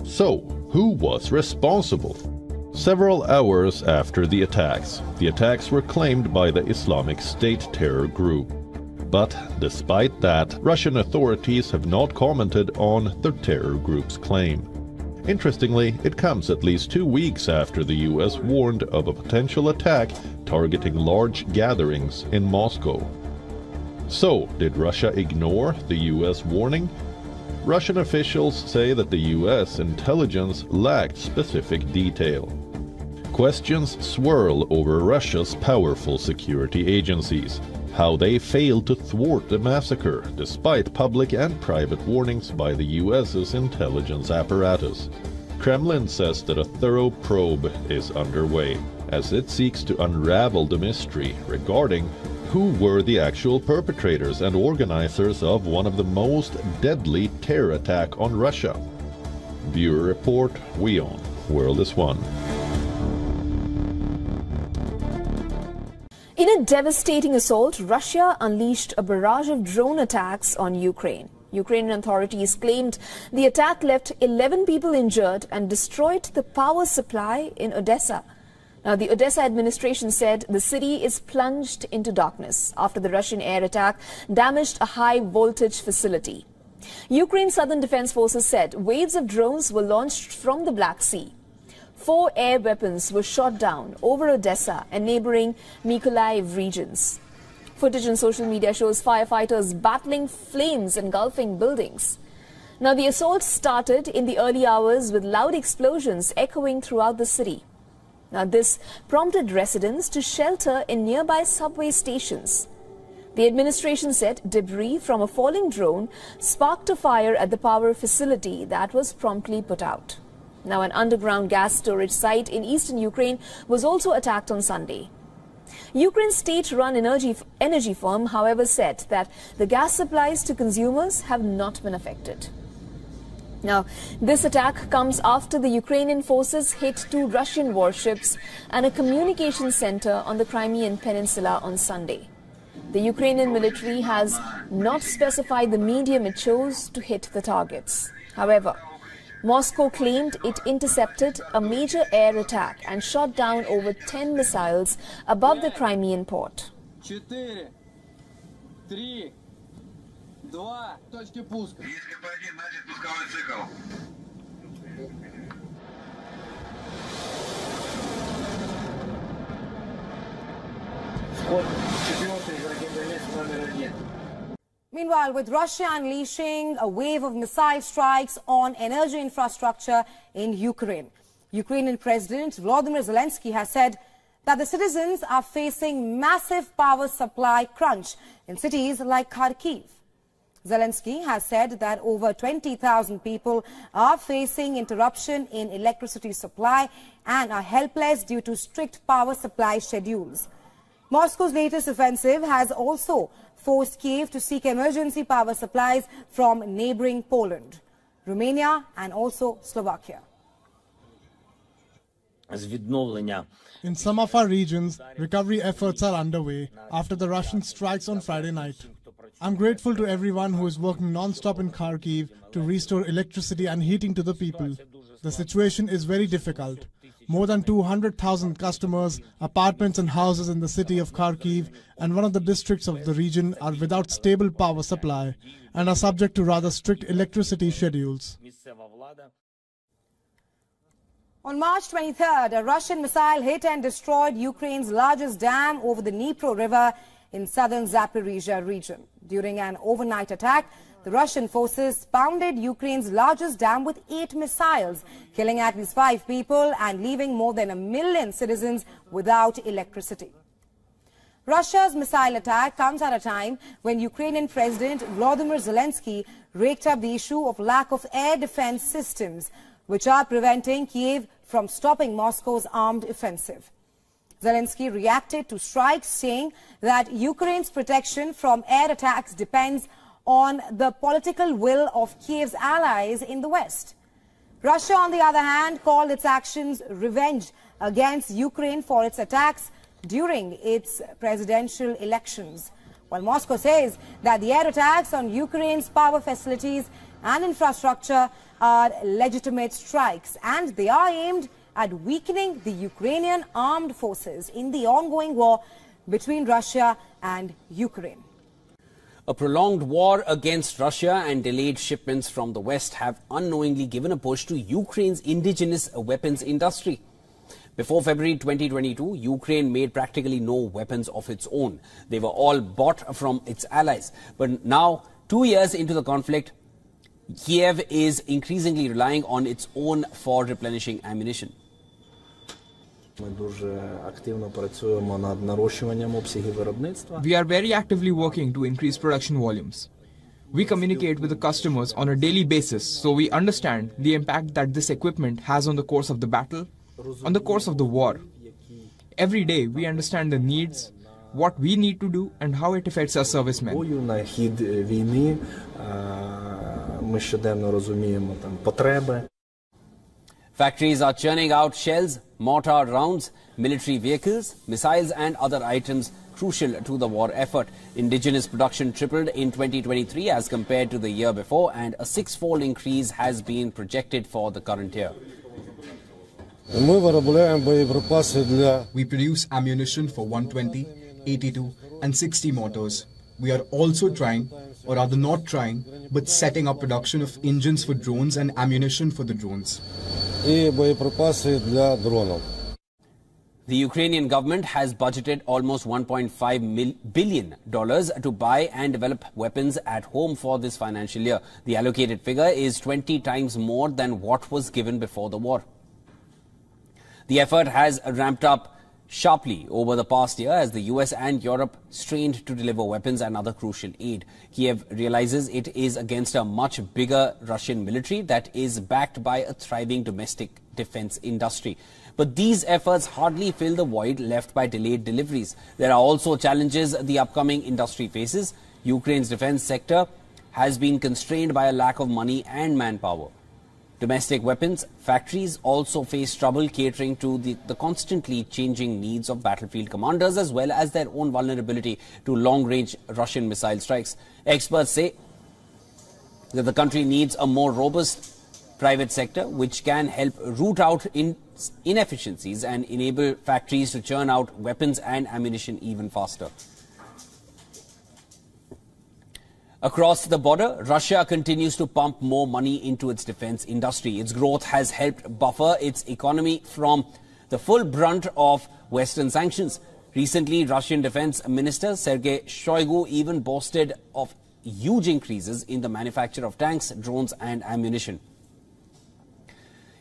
So, who was responsible? Several hours after the attacks, the attacks were claimed by the Islamic State terror group. But despite that, Russian authorities have not commented on the terror group's claim. Interestingly, it comes at least two weeks after the US warned of a potential attack targeting large gatherings in Moscow. So, did Russia ignore the US warning? Russian officials say that the US intelligence lacked specific detail. Questions swirl over Russia's powerful security agencies, how they failed to thwart the massacre despite public and private warnings by the US's intelligence apparatus. Kremlin says that a thorough probe is underway as it seeks to unravel the mystery regarding who were the actual perpetrators and organizers of one of the most deadly terror attack on Russia. Viewer Report, WION, World is One. In a devastating assault, Russia unleashed a barrage of drone attacks on Ukraine. Ukrainian authorities claimed the attack left 11 people injured and destroyed the power supply in Odessa. Now, the Odessa administration said the city is plunged into darkness after the Russian air attack damaged a high voltage facility. Ukraine's southern defense forces said waves of drones were launched from the Black Sea. Four air weapons were shot down over Odessa and neighboring Mykolaiv regions. Footage on social media shows firefighters battling flames engulfing buildings. Now, the assault started in the early hours with loud explosions echoing throughout the city. Now, this prompted residents to shelter in nearby subway stations. The administration said debris from a falling drone sparked a fire at the power facility that was promptly put out. Now, an underground gas storage site in eastern Ukraine was also attacked on Sunday. Ukraine's state-run energy, energy firm, however, said that the gas supplies to consumers have not been affected. Now, this attack comes after the Ukrainian forces hit two Russian warships and a communication center on the Crimean Peninsula on Sunday. The Ukrainian military has not specified the medium it chose to hit the targets. However, Moscow claimed it intercepted a major air attack and shot down over 10 missiles above the Crimean port. Четыре, три, два, точки пуска. пусковой цикл. Вход четвертый ракетомет номер один. Meanwhile, with Russia unleashing a wave of missile strikes on energy infrastructure in Ukraine, Ukrainian President Volodymyr Zelensky has said that the citizens are facing massive power supply crunch in cities like Kharkiv. Zelensky has said that over 20,000 people are facing interruption in electricity supply and are helpless due to strict power supply schedules. Moscow's latest offensive has also forced Kiev to seek emergency power supplies from neighboring Poland, Romania and also Slovakia. In some of our regions, recovery efforts are underway after the Russian strikes on Friday night. I'm grateful to everyone who is working non-stop in Kharkiv to restore electricity and heating to the people. The situation is very difficult. More than 200,000 customers, apartments and houses in the city of Kharkiv and one of the districts of the region are without stable power supply and are subject to rather strict electricity schedules. On March 23rd, a Russian missile hit and destroyed Ukraine's largest dam over the Dnipro River in southern Zaporizhia region. During an overnight attack, the Russian forces pounded Ukraine's largest dam with eight missiles, killing at least five people and leaving more than a million citizens without electricity. Russia's missile attack comes at a time when Ukrainian President Volodymyr Zelensky raked up the issue of lack of air defense systems, which are preventing Kiev from stopping Moscow's armed offensive. Zelensky reacted to strikes, saying that Ukraine's protection from air attacks depends on the political will of Kiev's allies in the West. Russia, on the other hand, called its actions revenge against Ukraine for its attacks during its presidential elections. While Moscow says that the air attacks on Ukraine's power facilities and infrastructure are legitimate strikes and they are aimed at weakening the Ukrainian armed forces in the ongoing war between Russia and Ukraine. A prolonged war against Russia and delayed shipments from the West have unknowingly given a push to Ukraine's indigenous weapons industry. Before February 2022, Ukraine made practically no weapons of its own. They were all bought from its allies. But now, two years into the conflict, Kiev is increasingly relying on its own for replenishing ammunition. We are very actively working to increase production volumes. We communicate with the customers on a daily basis so we understand the impact that this equipment has on the course of the battle, on the course of the war. Every day we understand the needs, what we need to do and how it affects our servicemen. Factories are churning out shells, mortar rounds, military vehicles, missiles and other items crucial to the war effort. Indigenous production tripled in 2023 as compared to the year before and a six-fold increase has been projected for the current year. We produce ammunition for 120, 82 and 60 mortars. We are also trying, or rather not trying, but setting up production of engines for drones and ammunition for the drones. The Ukrainian government has budgeted almost $1.5 billion to buy and develop weapons at home for this financial year. The allocated figure is 20 times more than what was given before the war. The effort has ramped up sharply over the past year as the US and Europe strained to deliver weapons and other crucial aid. Kiev realizes it is against a much bigger Russian military that is backed by a thriving domestic defense industry. But these efforts hardly fill the void left by delayed deliveries. There are also challenges the upcoming industry faces. Ukraine's defense sector has been constrained by a lack of money and manpower. Domestic weapons factories also face trouble catering to the, the, constantly changing needs of battlefield commanders as well as their own vulnerability to long-range Russian missile strikes. Experts say that the country needs a more robust private sector which can help root out in inefficiencies and enable factories to churn out weapons and ammunition even faster. Across the border, Russia continues to pump more money into its defense industry. Its growth has helped buffer its economy from the full brunt of Western sanctions. Recently, Russian Defense Minister Sergei Shoigu even boasted of huge increases in the manufacture of tanks, drones and ammunition.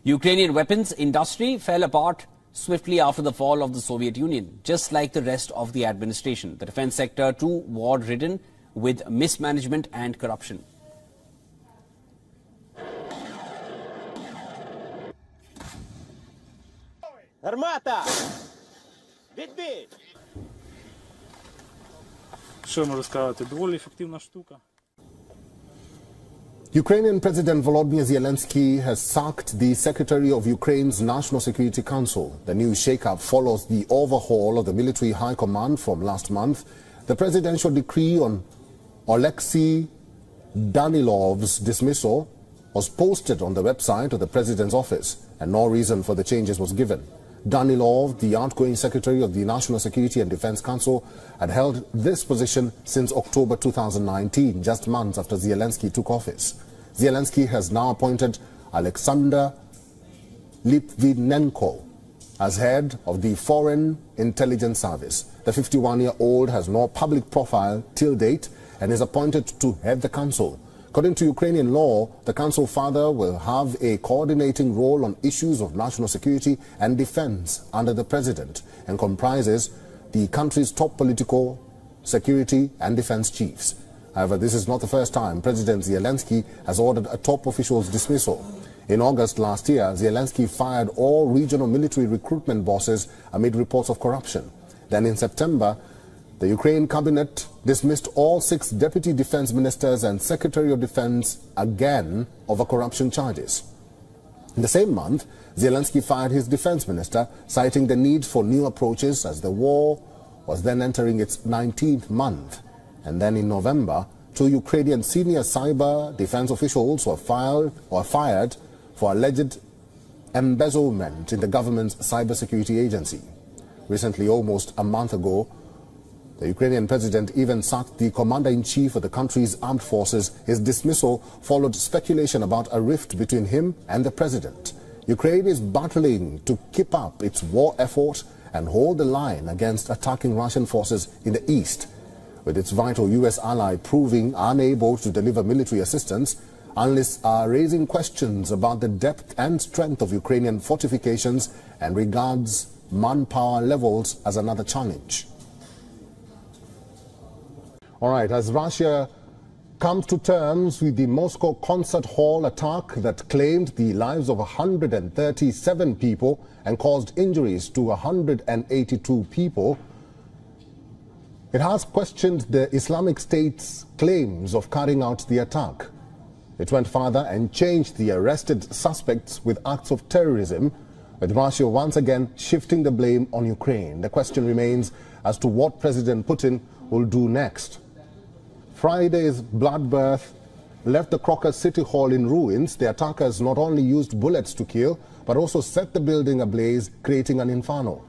Ukrainian weapons industry fell apart swiftly after the fall of the Soviet Union, just like the rest of the administration. The defense sector, too war-ridden, with mismanagement and corruption. Гармата! Відбій! Що я можу сказати? Доволі ефективна штука. Ukrainian President Volodymyr Zelensky has sacked the Secretary of Ukraine's National Security Council. The new shakeup follows the overhaul of the military high command from last month. The presidential decree on Oleksiy Danilov's dismissal was posted on the website of the president's office and no reason for the changes was given. Danilov, the outgoing secretary of the National Security and Defense Council, had held this position since October 2019, just months after Zelensky took office. Zelensky has now appointed Alexander Litvinenko as head of the Foreign Intelligence Service. The 51-year-old has no public profile till date and is appointed to head the council. According to Ukrainian law, the council father will have a coordinating role on issues of national security and defense under the president and comprises the country's top political, security and defense chiefs. However, this is not the first time President Zelensky has ordered a top official's dismissal. In August last year, Zelensky fired all regional military recruitment bosses amid reports of corruption. Then in September, the Ukraine cabinet dismissed all six deputy defense ministers and secretary of defense again over corruption charges. In the same month, Zelensky fired his defense minister, citing the need for new approaches as the war was then entering its 19th month. And then in November, two Ukrainian senior cyber defense officials were, fired, were fired for alleged embezzlement in the government's cybersecurity agency. Recently, almost a month ago, the Ukrainian president even sacked the commander-in-chief of the country's armed forces. His dismissal followed speculation about a rift between him and the president. Ukraine is battling to keep up its war effort and hold the line against attacking Russian forces in the east. With its vital U.S. ally proving unable to deliver military assistance, analysts are raising questions about the depth and strength of Ukrainian fortifications and regards manpower levels as another challenge. All right, as Russia comes to terms with the Moscow concert hall attack that claimed the lives of 137 people and caused injuries to 182 people, it has questioned the Islamic State's claims of carrying out the attack. It went further and changed the arrested suspects with acts of terrorism, with Russia once again shifting the blame on Ukraine. The question remains as to what President Putin will do next. Friday's bloodbath left the Crocus City Hall in ruins. The attackers not only used bullets to kill, but also set the building ablaze, creating an inferno.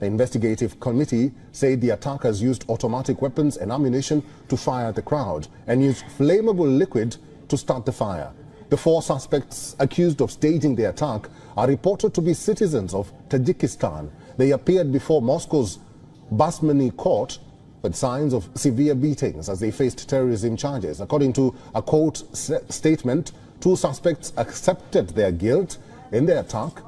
The investigative committee said the attackers used automatic weapons and ammunition to fire at the crowd and used flammable liquid to start the fire. The four suspects accused of staging the attack are reported to be citizens of Tajikistan. They appeared before Moscow's Basmanny court with signs of severe beatings as they faced terrorism charges. According to a court statement, two suspects accepted their guilt in the attack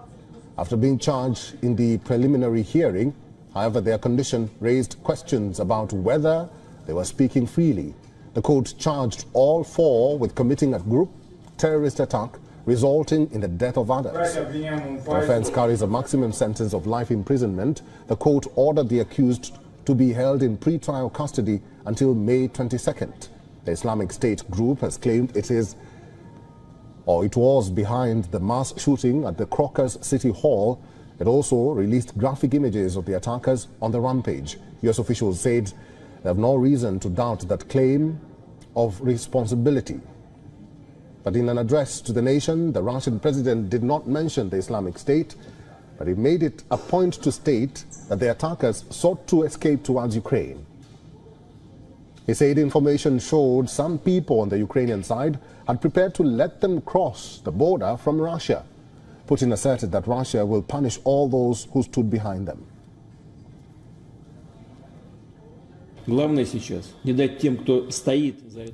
after being charged in the preliminary hearing. However, their condition raised questions about whether they were speaking freely. The court charged all four with committing a group terrorist attack resulting in the death of others. The offense carries a maximum sentence of life imprisonment. The court ordered the accused to be held in pre-trial custody until May 22nd. The Islamic State group has claimed it is or it was behind the mass shooting at the Crocus City Hall. It also released graphic images of the attackers on the rampage. U.S. officials said they have no reason to doubt that claim of responsibility. But in an address to the nation, the Russian president did not mention the Islamic State but he made it a point to state that the attackers sought to escape towards Ukraine. He said information showed some people on the Ukrainian side had prepared to let them cross the border from Russia. Putin asserted that Russia will punish all those who stood behind them.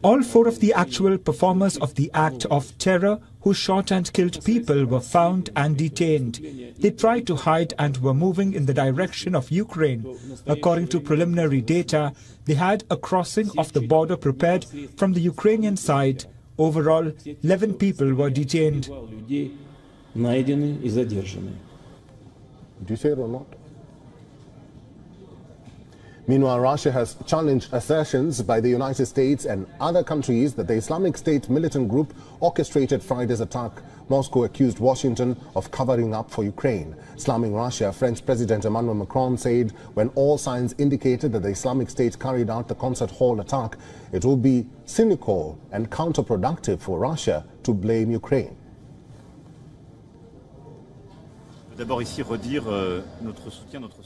All four of the actual performers of the act of terror who shot and killed people were found and detained. They tried to hide and were moving in the direction of Ukraine. According to preliminary data, they had a crossing of the border prepared from the Ukrainian side. Overall, 11 people were detained. Did you say it or not? Meanwhile, Russia has challenged assertions by the United States and other countries that the Islamic State militant group orchestrated Friday's attack. Moscow accused Washington of covering up for Ukraine. Slamming Russia, French President Emmanuel Macron said when all signs indicated that the Islamic State carried out the concert hall attack, it would be cynical and counterproductive for Russia to blame Ukraine.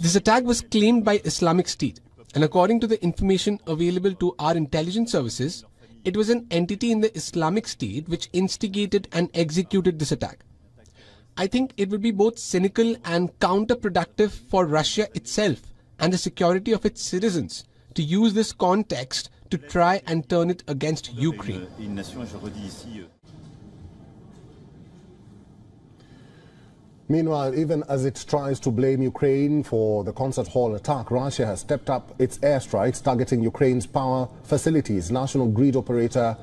This attack was claimed by Islamic State, and according to the information available to our intelligence services, it was an entity in the Islamic State which instigated and executed this attack. I think it would be both cynical and counterproductive for Russia itself and the security of its citizens to use this context to try and turn it against Ukraine. Meanwhile, even as it tries to blame Ukraine for the concert hall attack, Russia has stepped up its airstrikes targeting Ukraine's power facilities. National grid operator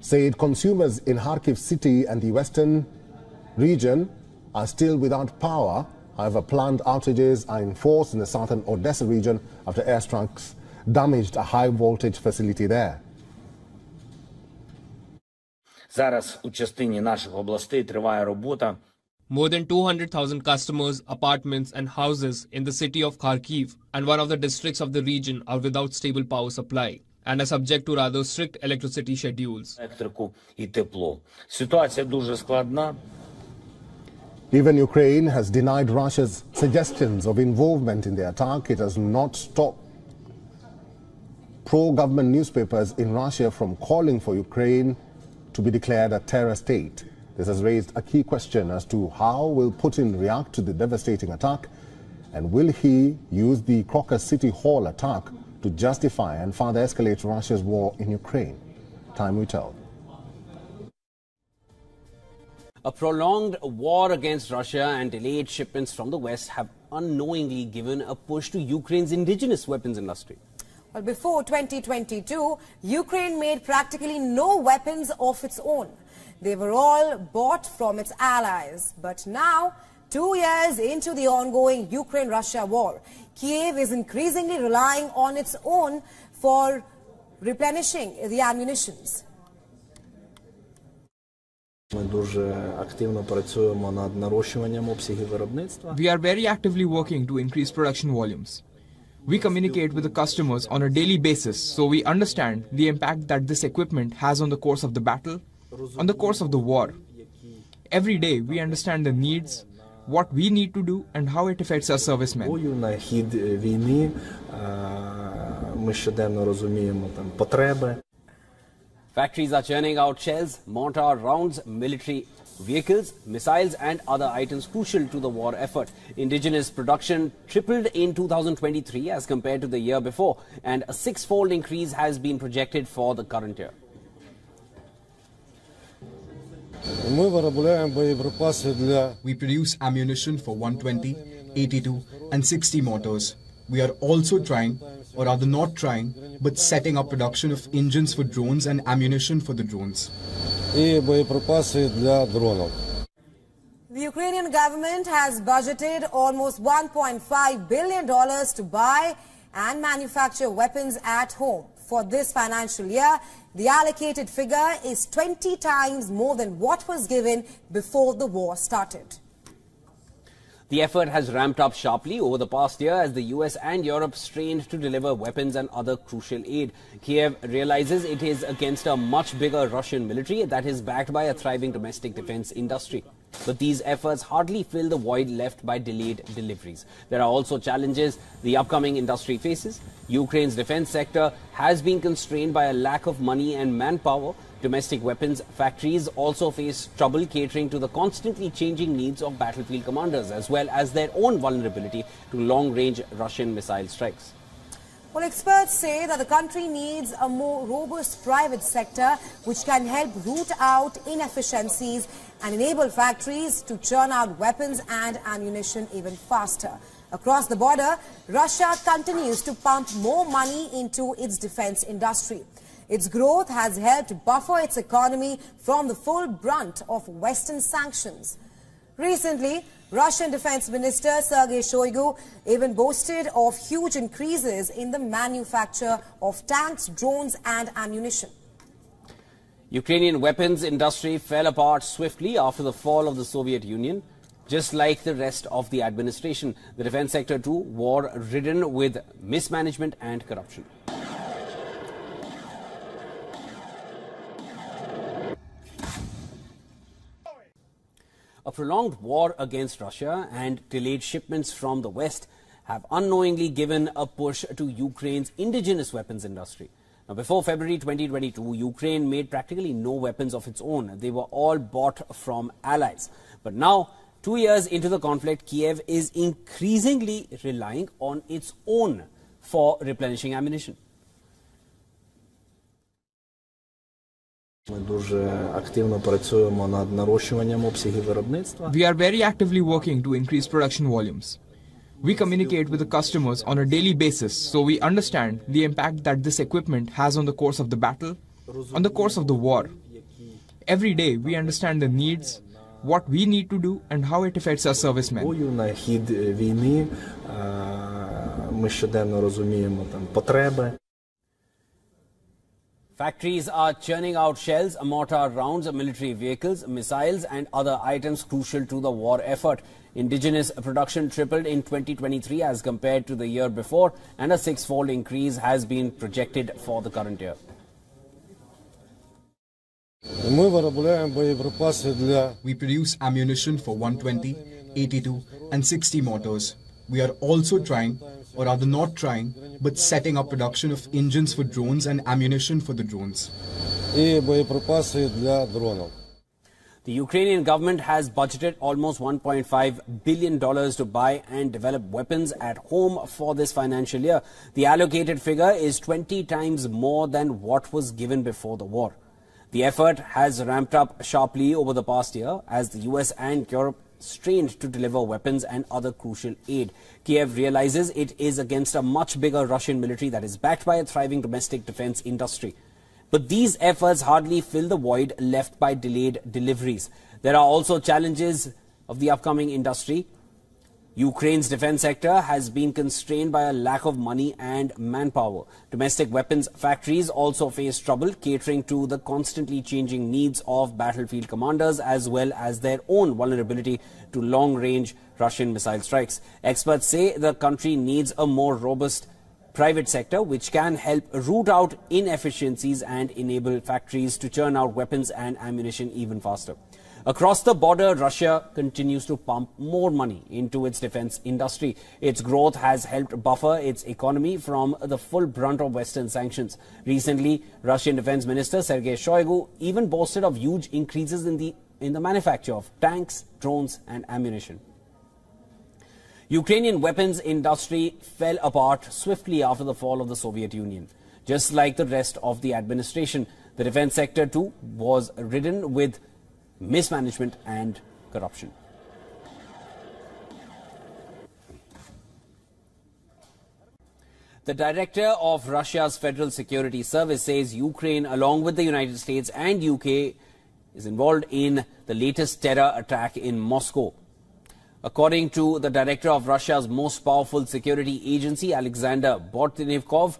said consumers in Kharkiv city and the western region are still without power. However, planned outages are in force in the southern Odessa region after airstrikes damaged a high voltage facility there. Зараз у частині наших областей триває робота more than 200,000 customers, apartments, and houses in the city of Kharkiv and one of the districts of the region are without stable power supply and are subject to rather strict electricity schedules. Even Ukraine has denied Russia's suggestions of involvement in the attack. It has not stopped pro government newspapers in Russia from calling for Ukraine to be declared a terror state. This has raised a key question as to how will Putin react to the devastating attack and will he use the Crocus City Hall attack to justify and further escalate Russia's war in Ukraine? Time will tell. A prolonged war against Russia and delayed shipments from the West have unknowingly given a push to Ukraine's indigenous weapons industry. Well, before 2022, Ukraine made practically no weapons of its own. They were all bought from its allies. But now, two years into the ongoing Ukraine-Russia war, Kiev is increasingly relying on its own for replenishing the ammunitions. We are very actively working to increase production volumes. We communicate with the customers on a daily basis so we understand the impact that this equipment has on the course of the battle on the course of the war. Every day we understand the needs, what we need to do and how it affects our servicemen. Factories are churning out shells, mortar rounds, military vehicles, missiles and other items crucial to the war effort. Indigenous production tripled in 2023 as compared to the year before and a six-fold increase has been projected for the current year. We produce ammunition for 120, 82, and 60 mortars. We are also trying, or rather not trying, but setting up production of engines for drones and ammunition for the drones. The Ukrainian government has budgeted almost $1.5 billion to buy and manufacture weapons at home. For this financial year, the allocated figure is 20 times more than what was given before the war started. The effort has ramped up sharply over the past year as the US and Europe strained to deliver weapons and other crucial aid. Kiev realizes it is against a much bigger Russian military that is backed by a thriving domestic defense industry. But these efforts hardly fill the void left by delayed deliveries. There are also challenges the upcoming industry faces. Ukraine's defense sector has been constrained by a lack of money and manpower. Domestic weapons factories also face trouble catering to the constantly changing needs of battlefield commanders as well as their own vulnerability to long-range Russian missile strikes. Well, experts say that the country needs a more robust private sector which can help root out inefficiencies and enable factories to churn out weapons and ammunition even faster. Across the border, Russia continues to pump more money into its defense industry. Its growth has helped buffer its economy from the full brunt of Western sanctions. Recently, Russian Defense Minister Sergei Shoigu even boasted of huge increases in the manufacture of tanks, drones and ammunition. Ukrainian weapons industry fell apart swiftly after the fall of the Soviet Union. Just like the rest of the administration, the defense sector too war ridden with mismanagement and corruption. A prolonged war against Russia and delayed shipments from the West have unknowingly given a push to Ukraine's indigenous weapons industry. Now, before February 2022, Ukraine made practically no weapons of its own. They were all bought from allies. But now, two years into the conflict, Kiev is increasingly relying on its own for replenishing ammunition. We are very actively working to increase production volumes. We communicate with the customers on a daily basis, so we understand the impact that this equipment has on the course of the battle, on the course of the war. Every day, we understand the needs, what we need to do, and how it affects our servicemen. Factories are churning out shells, mortar rounds, military vehicles, missiles and other items crucial to the war effort. Indigenous production tripled in 2023 as compared to the year before, and a six fold increase has been projected for the current year. We produce ammunition for 120, 82, and 60 mortars. We are also trying, or rather not trying, but setting up production of engines for drones and ammunition for the drones. The Ukrainian government has budgeted almost $1.5 billion to buy and develop weapons at home for this financial year. The allocated figure is 20 times more than what was given before the war. The effort has ramped up sharply over the past year as the US and Europe strained to deliver weapons and other crucial aid. Kiev realizes it is against a much bigger Russian military that is backed by a thriving domestic defense industry. But these efforts hardly fill the void left by delayed deliveries. There are also challenges of the upcoming industry. Ukraine's defense sector has been constrained by a lack of money and manpower. Domestic weapons factories also face trouble catering to the constantly changing needs of battlefield commanders as well as their own vulnerability to long-range Russian missile strikes. Experts say the country needs a more robust private sector which can help root out inefficiencies and enable factories to churn out weapons and ammunition even faster. Across the border, Russia continues to pump more money into its defense industry. Its growth has helped buffer its economy from the full brunt of Western sanctions. Recently, Russian Defense Minister Sergei Shoigu even boasted of huge increases in the, in the manufacture of tanks, drones and ammunition. Ukrainian weapons industry fell apart swiftly after the fall of the Soviet Union. Just like the rest of the administration, the defense sector too was ridden with mismanagement and corruption. The director of Russia's Federal Security Service says Ukraine, along with the United States and UK, is involved in the latest terror attack in Moscow. According to the director of Russia's most powerful security agency, Alexander Bortnikov,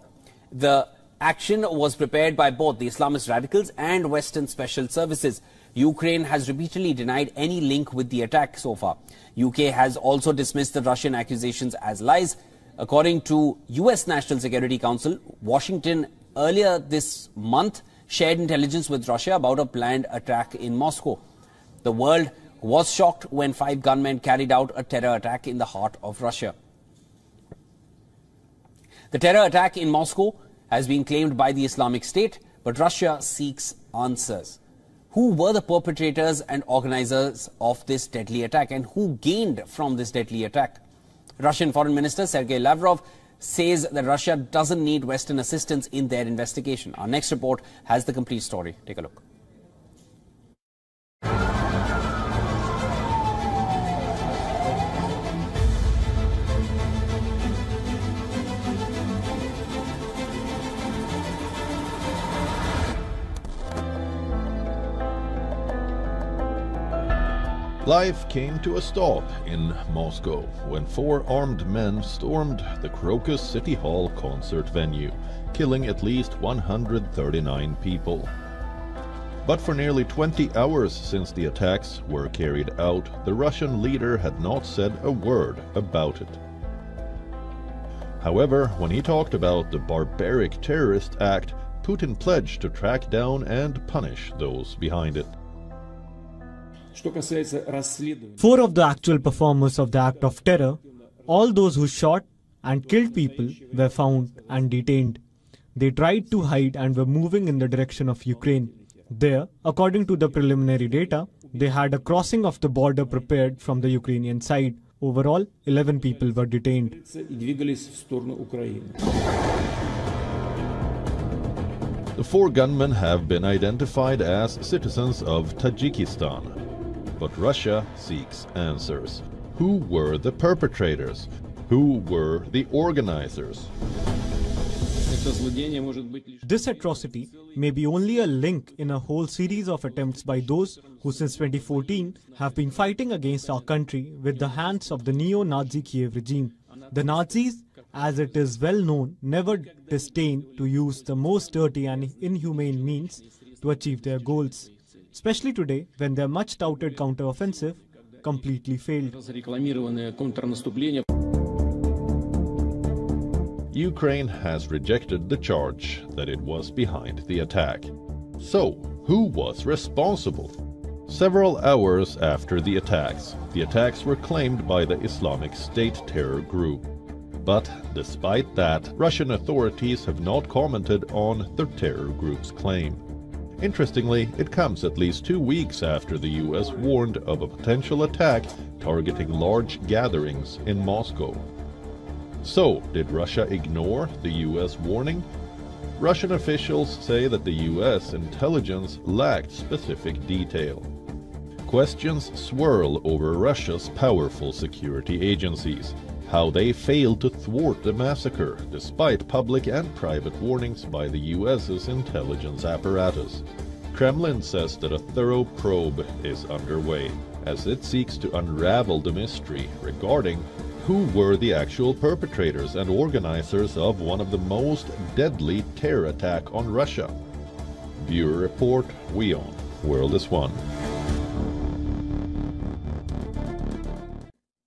the action was prepared by both the Islamist radicals and Western special services. Ukraine has repeatedly denied any link with the attack so far. UK has also dismissed the Russian accusations as lies. According to US National Security Council, Washington earlier this month shared intelligence with Russia about a planned attack in Moscow. The world was shocked when five gunmen carried out a terror attack in the heart of Russia. The terror attack in Moscow has been claimed by the Islamic State, but Russia seeks answers. Who were the perpetrators and organizers of this deadly attack and who gained from this deadly attack? Russian Foreign Minister Sergei Lavrov says that Russia doesn't need Western assistance in their investigation. Our next report has the complete story. Take a look. Life came to a stop in Moscow when four armed men stormed the Crocus City Hall concert venue, killing at least 139 people. But for nearly 20 hours since the attacks were carried out, the Russian leader had not said a word about it. However, when he talked about the barbaric terrorist act, Putin pledged to track down and punish those behind it. Four of the actual performers of the act of terror, all those who shot and killed people, were found and detained. They tried to hide and were moving in the direction of Ukraine. There, according to the preliminary data, they had a crossing of the border prepared from the Ukrainian side. Overall, 11 people were detained. The four gunmen have been identified as citizens of Tajikistan. But Russia seeks answers. Who were the perpetrators? Who were the organizers? This atrocity may be only a link in a whole series of attempts by those who since 2014 have been fighting against our country with the hands of the neo-Nazi Kiev regime. The Nazis as it is well known, never disdain to use the most dirty and inhumane means to achieve their goals, especially today when their much touted counteroffensive completely failed. Ukraine has rejected the charge that it was behind the attack. So, who was responsible? Several hours after the attacks, the attacks were claimed by the Islamic State terror group. But despite that, Russian authorities have not commented on the terror group's claim. Interestingly, it comes at least two weeks after the US warned of a potential attack targeting large gatherings in Moscow. So, did Russia ignore the US warning? Russian officials say that the US intelligence lacked specific detail. Questions swirl over Russia's powerful security agencies how they failed to thwart the massacre despite public and private warnings by the US's intelligence apparatus. Kremlin says that a thorough probe is underway as it seeks to unravel the mystery regarding who were the actual perpetrators and organizers of one of the most deadly terror attack on Russia. Viewer Report, WION, World is One.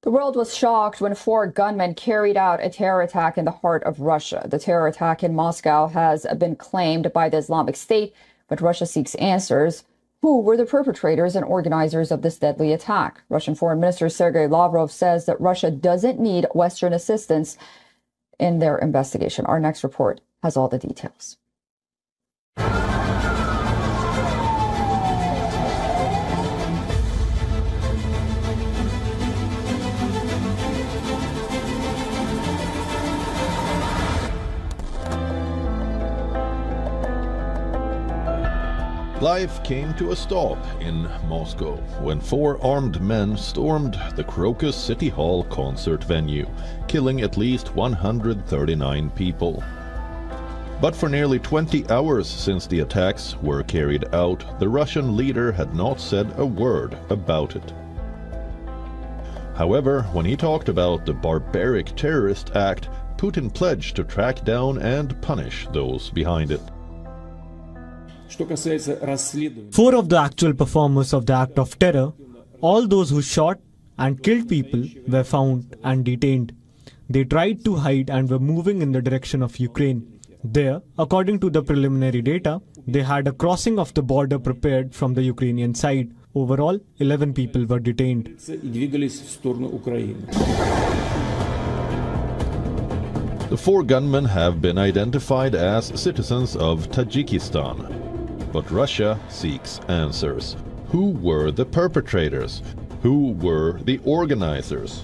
The world was shocked when four gunmen carried out a terror attack in the heart of Russia. The terror attack in Moscow has been claimed by the Islamic State, but Russia seeks answers. Who were the perpetrators and organizers of this deadly attack? Russian Foreign Minister Sergei Lavrov says that Russia doesn't need Western assistance in their investigation. Our next report has all the details. Life came to a stop in Moscow when four armed men stormed the Crocus City Hall concert venue, killing at least 139 people. But for nearly 20 hours since the attacks were carried out, the Russian leader had not said a word about it. However, when he talked about the barbaric terrorist act, Putin pledged to track down and punish those behind it. Four of the actual performers of the act of terror, all those who shot and killed people, were found and detained. They tried to hide and were moving in the direction of Ukraine. There, according to the preliminary data, they had a crossing of the border prepared from the Ukrainian side. Overall, 11 people were detained. The four gunmen have been identified as citizens of Tajikistan. But Russia seeks answers. Who were the perpetrators? Who were the organizers?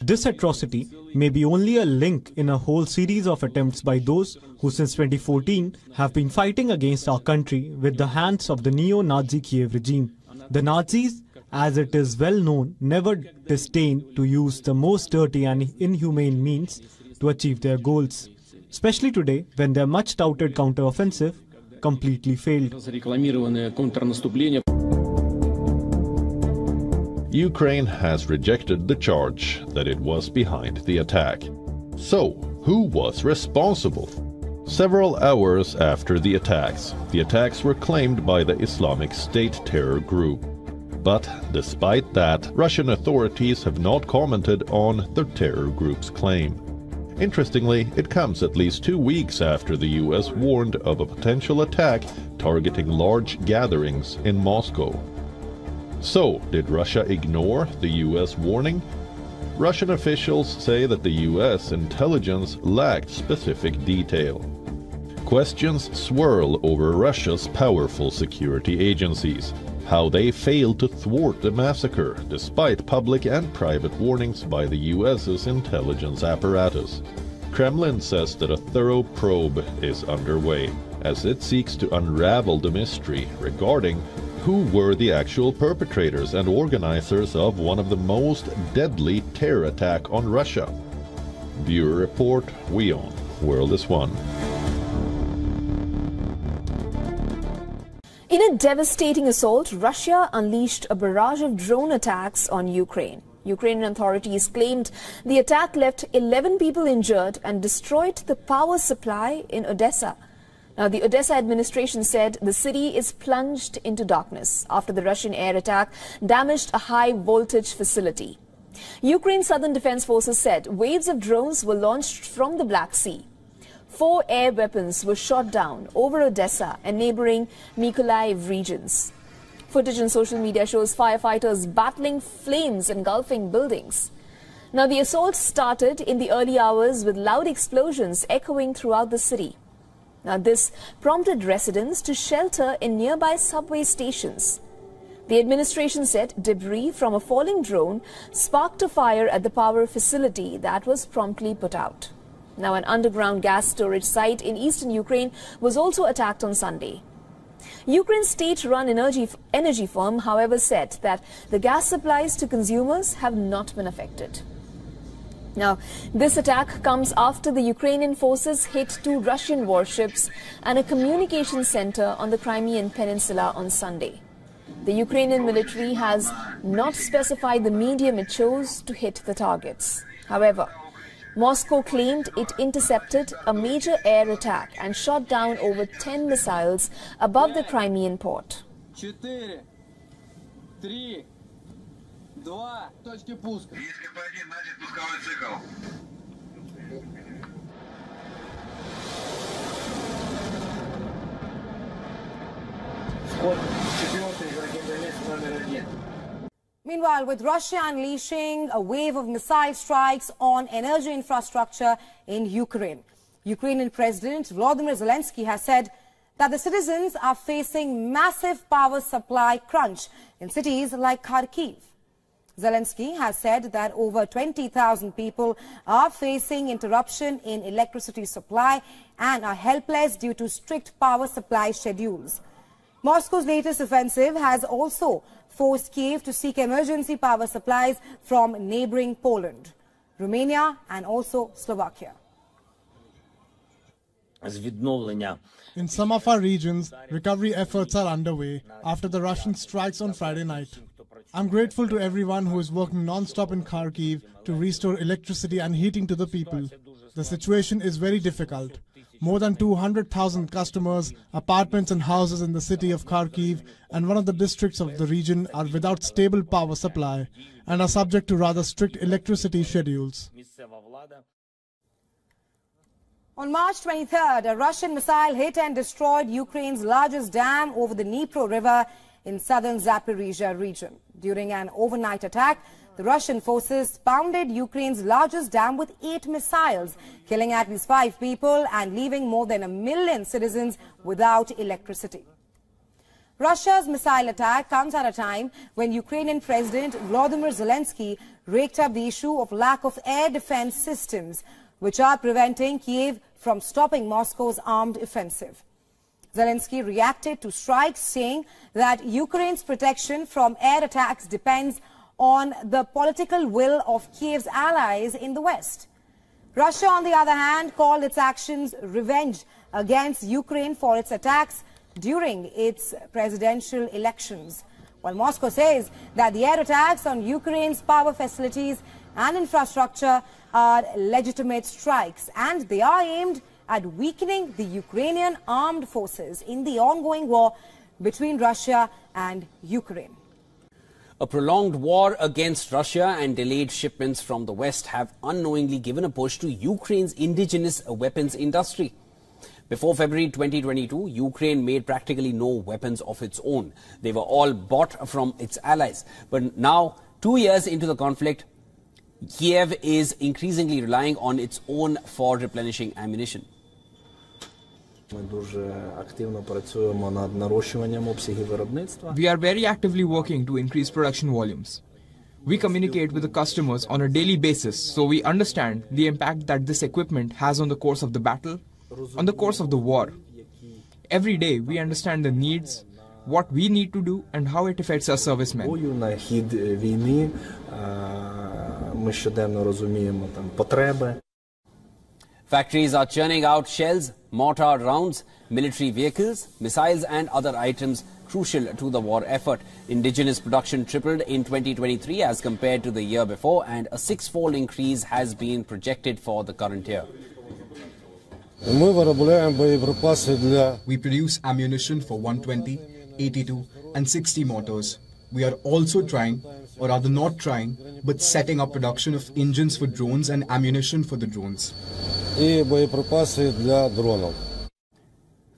This atrocity may be only a link in a whole series of attempts by those who since 2014 have been fighting against our country with the hands of the neo-Nazi Kiev regime. The Nazis, as it is well known, never disdain to use the most dirty and inhumane means to achieve their goals especially today when their much touted counteroffensive completely failed. Ukraine has rejected the charge that it was behind the attack. So, who was responsible? Several hours after the attacks, the attacks were claimed by the Islamic State terror group. But despite that, Russian authorities have not commented on the terror group's claim. Interestingly, it comes at least two weeks after the US warned of a potential attack targeting large gatherings in Moscow. So, did Russia ignore the US warning? Russian officials say that the US intelligence lacked specific detail. Questions swirl over Russia's powerful security agencies, how they failed to thwart the massacre despite public and private warnings by the US's intelligence apparatus. Kremlin says that a thorough probe is underway as it seeks to unravel the mystery regarding who were the actual perpetrators and organizers of one of the most deadly terror attack on Russia. Viewer Report, WION, World is One. In a devastating assault, Russia unleashed a barrage of drone attacks on Ukraine. Ukrainian authorities claimed the attack left 11 people injured and destroyed the power supply in Odessa. Now, the Odessa administration said the city is plunged into darkness after the Russian air attack damaged a high voltage facility. Ukraine's southern defense forces said waves of drones were launched from the Black Sea. Four air weapons were shot down over Odessa and neighboring Mykolaiv regions. Footage on social media shows firefighters battling flames engulfing buildings. Now, the assault started in the early hours with loud explosions echoing throughout the city. Now, this prompted residents to shelter in nearby subway stations. The administration said debris from a falling drone sparked a fire at the power facility that was promptly put out. Now, an underground gas storage site in eastern Ukraine was also attacked on Sunday. Ukraine's state-run energy, energy firm, however, said that the gas supplies to consumers have not been affected. Now, this attack comes after the Ukrainian forces hit two Russian warships and a communication center on the Crimean Peninsula on Sunday. The Ukrainian military has not specified the medium it chose to hit the targets. However, Moscow claimed it intercepted a major air attack and shot down over 10 missiles above the Crimean port. Четыре, три, два, точки пуска. Пусковой цикл. Вход четвертый ракетомет номер один. Meanwhile, with Russia unleashing a wave of missile strikes on energy infrastructure in Ukraine, Ukrainian President Volodymyr Zelensky has said that the citizens are facing massive power supply crunch in cities like Kharkiv. Zelensky has said that over 20,000 people are facing interruption in electricity supply and are helpless due to strict power supply schedules. Moscow's latest offensive has also forced Kiev to seek emergency power supplies from neighboring Poland, Romania and also Slovakia. In some of our regions, recovery efforts are underway after the Russian strikes on Friday night. I'm grateful to everyone who is working non-stop in Kharkiv to restore electricity and heating to the people. The situation is very difficult more than 200,000 customers, apartments and houses in the city of Kharkiv and one of the districts of the region are without stable power supply and are subject to rather strict electricity schedules. On March 23rd, a Russian missile hit and destroyed Ukraine's largest dam over the Dnipro River in southern Zaporizhia region. During an overnight attack, the Russian forces pounded Ukraine's largest dam with eight missiles, killing at least five people and leaving more than a million citizens without electricity. Russia's missile attack comes at a time when Ukrainian President Volodymyr Zelensky raked up the issue of lack of air defense systems, which are preventing Kiev from stopping Moscow's armed offensive. Zelensky reacted to strikes, saying that Ukraine's protection from air attacks depends on the political will of Kiev's allies in the West. Russia, on the other hand, called its actions revenge against Ukraine for its attacks during its presidential elections. while Moscow says that the air attacks on Ukraine's power facilities and infrastructure are legitimate strikes and they are aimed at weakening the Ukrainian armed forces in the ongoing war between Russia and Ukraine. A prolonged war against Russia and delayed shipments from the West have unknowingly given a push to Ukraine's indigenous weapons industry. Before February 2022, Ukraine made practically no weapons of its own. They were all bought from its allies. But now, two years into the conflict, Kiev is increasingly relying on its own for replenishing ammunition. We are very actively working to increase production volumes. We communicate with the customers on a daily basis so we understand the impact that this equipment has on the course of the battle, on the course of the war. Every day we understand the needs, what we need to do and how it affects our servicemen. Factories are churning out shells, mortar rounds, military vehicles, missiles and other items crucial to the war effort. Indigenous production tripled in 2023 as compared to the year before and a six-fold increase has been projected for the current year. We produce ammunition for 120, 82 and 60 mortars. We are also trying, or rather not trying, but setting up production of engines for drones and ammunition for the drones.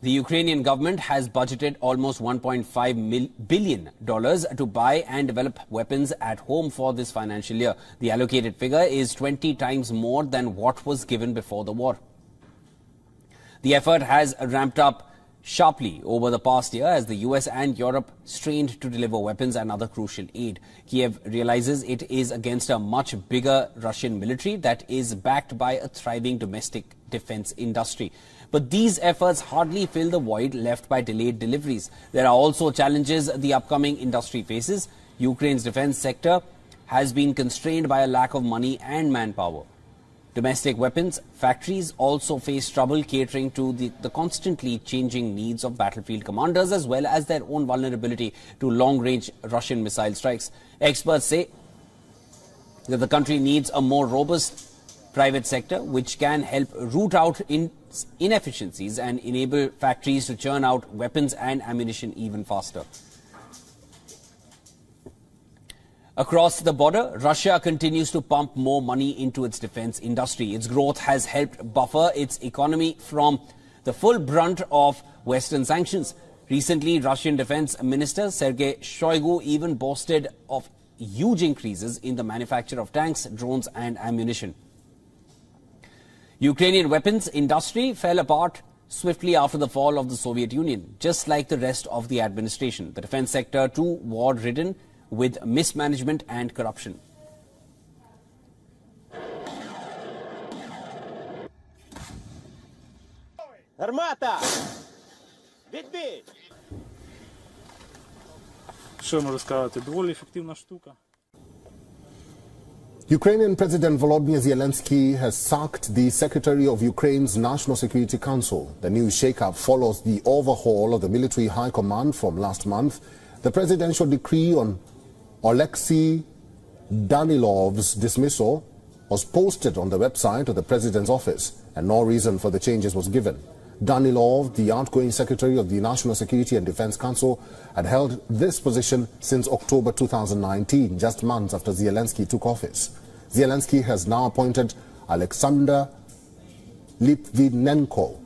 The Ukrainian government has budgeted almost 1.5 billion dollars to buy and develop weapons at home for this financial year. The allocated figure is 20 times more than what was given before the war. The effort has ramped up sharply over the past year as the US and Europe strained to deliver weapons and other crucial aid. Kiev realizes it is against a much bigger Russian military that is backed by a thriving domestic defense industry. But these efforts hardly fill the void left by delayed deliveries. There are also challenges the upcoming industry faces. Ukraine's defense sector has been constrained by a lack of money and manpower. Domestic weapons factories also face trouble catering to the, the, constantly changing needs of battlefield commanders as well as their own vulnerability to long-range Russian missile strikes. Experts say that the country needs a more robust private sector which can help root out in inefficiencies and enable factories to churn out weapons and ammunition even faster. Across the border, Russia continues to pump more money into its defense industry. Its growth has helped buffer its economy from the full brunt of Western sanctions. Recently, Russian Defense Minister Sergei Shoigu even boasted of huge increases in the manufacture of tanks, drones and ammunition. Ukrainian weapons industry fell apart swiftly after the fall of the Soviet Union, just like the rest of the administration. The defense sector, too war-ridden, with mismanagement and corruption. Гармата! Відбій! Що можу сказати? Доволі ефективна штука. Ukrainian President Volodymyr Zelensky has sacked the Secretary of Ukraine's National Security Council. The new shakeup follows the overhaul of the military high command from last month. The presidential decree on Alexei Danilov's dismissal was posted on the website of the president's office and no reason for the changes was given. Danilov, the outgoing secretary of the National Security and Defense Council, had held this position since October 2019, just months after Zelensky took office. Zelensky has now appointed Alexander Litvinenko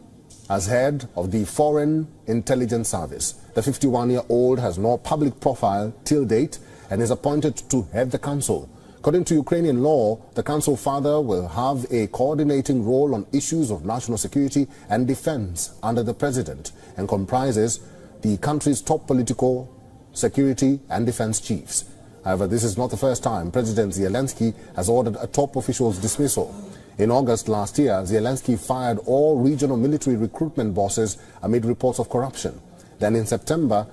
as head of the Foreign Intelligence Service. The 51-year-old has no public profile till date and is appointed to head the council. According to Ukrainian law, the council father will have a coordinating role on issues of national security and defense under the president and comprises the country's top political, security and defense chiefs. However, this is not the first time President Zelensky has ordered a top official's dismissal. In August last year, Zelensky fired all regional military recruitment bosses amid reports of corruption. Then in September,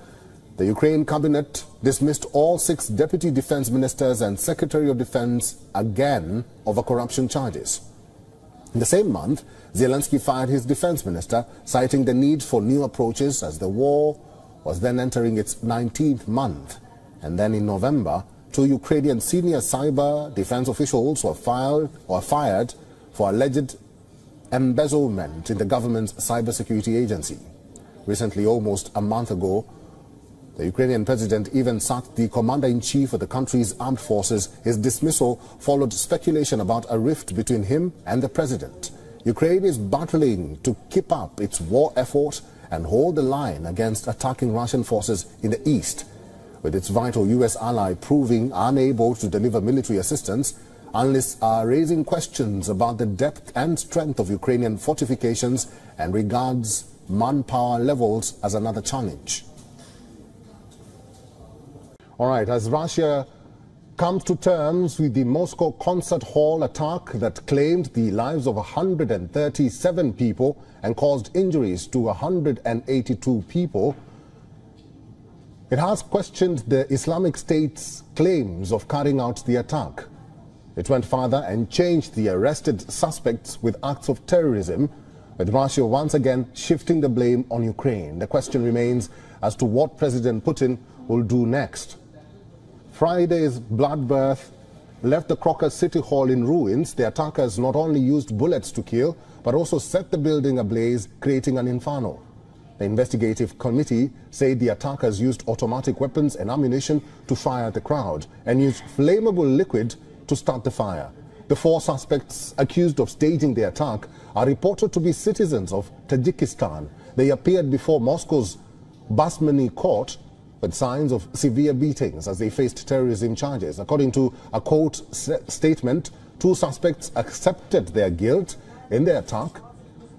the Ukraine cabinet dismissed all six deputy defense ministers and secretary of defense again over corruption charges. In the same month, Zelensky fired his defense minister, citing the need for new approaches as the war was then entering its 19th month. And then in November, two Ukrainian senior cyber defense officials were fired or fired for alleged embezzlement in the government's cybersecurity agency. Recently, almost a month ago, the Ukrainian president even sacked the commander-in-chief of the country's armed forces. His dismissal followed speculation about a rift between him and the president. Ukraine is battling to keep up its war effort and hold the line against attacking Russian forces in the east. With its vital U.S. ally proving unable to deliver military assistance, analysts are raising questions about the depth and strength of Ukrainian fortifications and regards manpower levels as another challenge. All right, as Russia comes to terms with the Moscow concert hall attack that claimed the lives of 137 people and caused injuries to 182 people, it has questioned the Islamic State's claims of carrying out the attack. It went further and changed the arrested suspects with acts of terrorism, with Russia once again shifting the blame on Ukraine. The question remains as to what President Putin will do next. Friday's bloodbath left the Crocus City Hall in ruins. The attackers not only used bullets to kill, but also set the building ablaze, creating an inferno. The investigative committee said the attackers used automatic weapons and ammunition to fire at the crowd and used flammable liquid to start the fire. The four suspects accused of staging the attack are reported to be citizens of Tajikistan. They appeared before Moscow's Basmanny court with signs of severe beatings as they faced terrorism charges. According to a court statement, two suspects accepted their guilt in the attack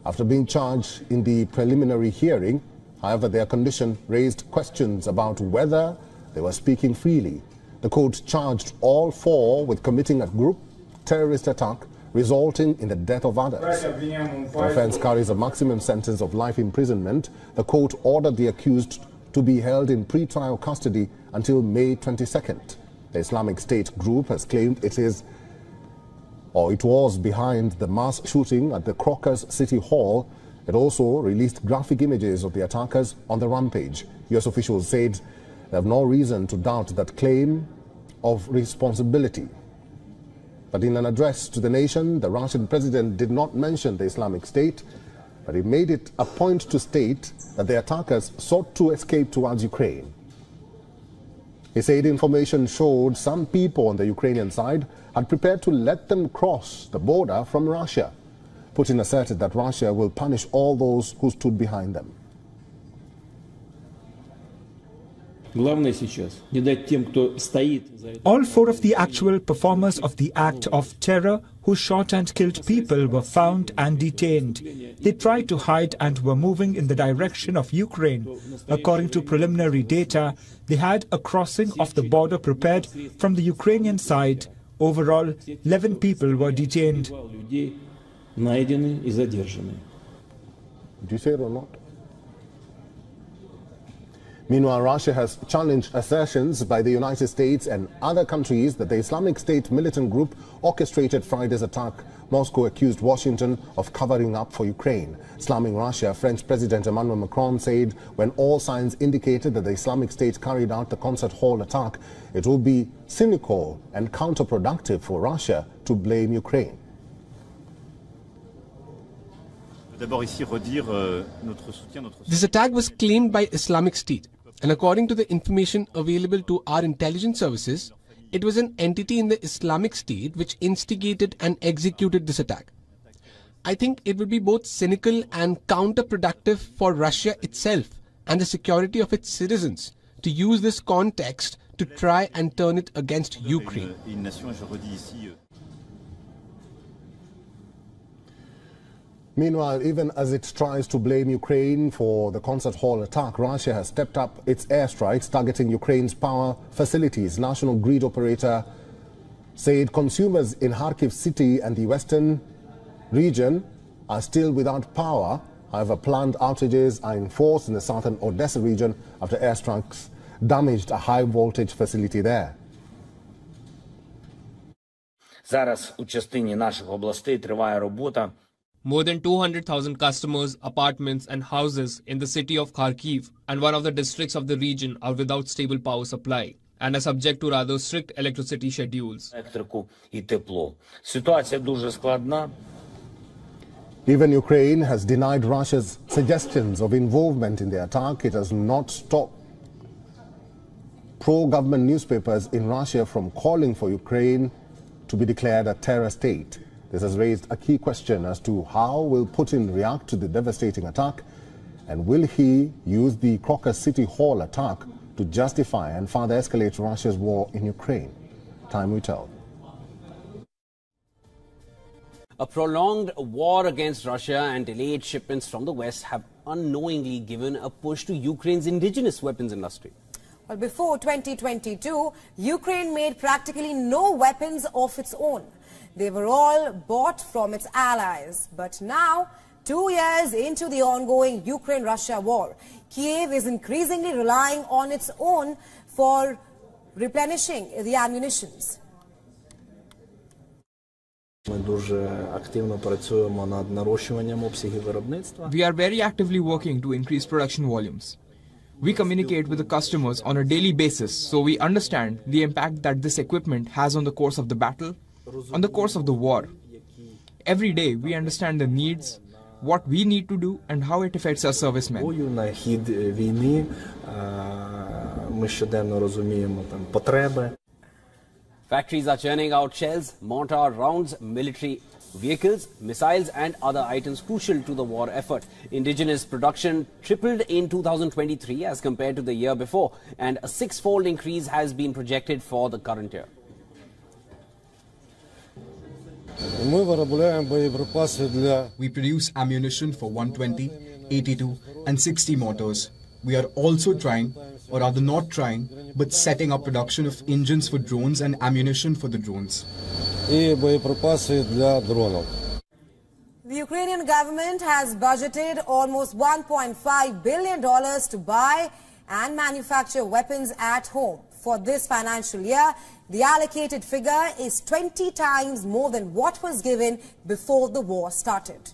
after being charged in the preliminary hearing. However, their condition raised questions about whether they were speaking freely. The court charged all four with committing a group terrorist attack resulting in the death of others. The offense carries a maximum sentence of life imprisonment. The court ordered the accused to be held in pre-trial custody until May 22nd. The Islamic State group has claimed it is or it was behind the mass shooting at the Crocus City Hall. It also released graphic images of the attackers on the rampage. U.S. officials said they have no reason to doubt that claim of responsibility. But in an address to the nation, the Russian president did not mention the Islamic State, but he made it a point to state that the attackers sought to escape towards Ukraine. He said information showed some people on the Ukrainian side had prepared to let them cross the border from Russia. Putin asserted that Russia will punish all those who stood behind them. All four of the actual performers of the act of terror who shot and killed people were found and detained. They tried to hide and were moving in the direction of Ukraine. According to preliminary data, they had a crossing of the border prepared from the Ukrainian side. Overall, 11 people were detained. Did you say it or not? Meanwhile, Russia has challenged assertions by the United States and other countries that the Islamic State militant group orchestrated Friday's attack. Moscow accused Washington of covering up for Ukraine. Slamming Russia, French President Emmanuel Macron said when all signs indicated that the Islamic State carried out the concert hall attack, it would be cynical and counterproductive for Russia to blame Ukraine. This attack was claimed by Islamic State. And according to the information available to our intelligence services, it was an entity in the Islamic State which instigated and executed this attack. I think it would be both cynical and counterproductive for Russia itself and the security of its citizens to use this context to try and turn it against Ukraine. Meanwhile, even as it tries to blame Ukraine for the concert hall attack, Russia has stepped up its airstrikes targeting Ukraine's power facilities. National grid operator said consumers in Kharkiv city and the western region are still without power. However, planned outages are in force in the southern Odessa region after airstrikes damaged a high voltage facility there. Зараз у частині наших областей триває робота more than 200,000 customers, apartments, and houses in the city of Kharkiv and one of the districts of the region are without stable power supply and are subject to rather strict electricity schedules. Even Ukraine has denied Russia's suggestions of involvement in the attack. It has not stopped pro-government newspapers in Russia from calling for Ukraine to be declared a terror state. This has raised a key question as to how will Putin react to the devastating attack and will he use the Crocus City Hall attack to justify and further escalate Russia's war in Ukraine? Time will tell. A prolonged war against Russia and delayed shipments from the West have unknowingly given a push to Ukraine's indigenous weapons industry. Well, before 2022, Ukraine made practically no weapons of its own. They were all bought from its allies. But now, two years into the ongoing Ukraine-Russia war, Kiev is increasingly relying on its own for replenishing the ammunitions. We are very actively working to increase production volumes. We communicate with the customers on a daily basis so we understand the impact that this equipment has on the course of the battle on the course of the war. Every day we understand the needs, what we need to do and how it affects our servicemen. Factories are churning out shells, mortar rounds, military vehicles, missiles and other items crucial to the war effort. Indigenous production tripled in 2023 as compared to the year before and a six-fold increase has been projected for the current year. We produce ammunition for 120, 82 and 60 mortars. We are also trying, or rather not trying, but setting up production of engines for drones and ammunition for the drones. The Ukrainian government has budgeted almost $1.5 billion to buy and manufacture weapons at home. For this financial year, the allocated figure is 20 times more than what was given before the war started.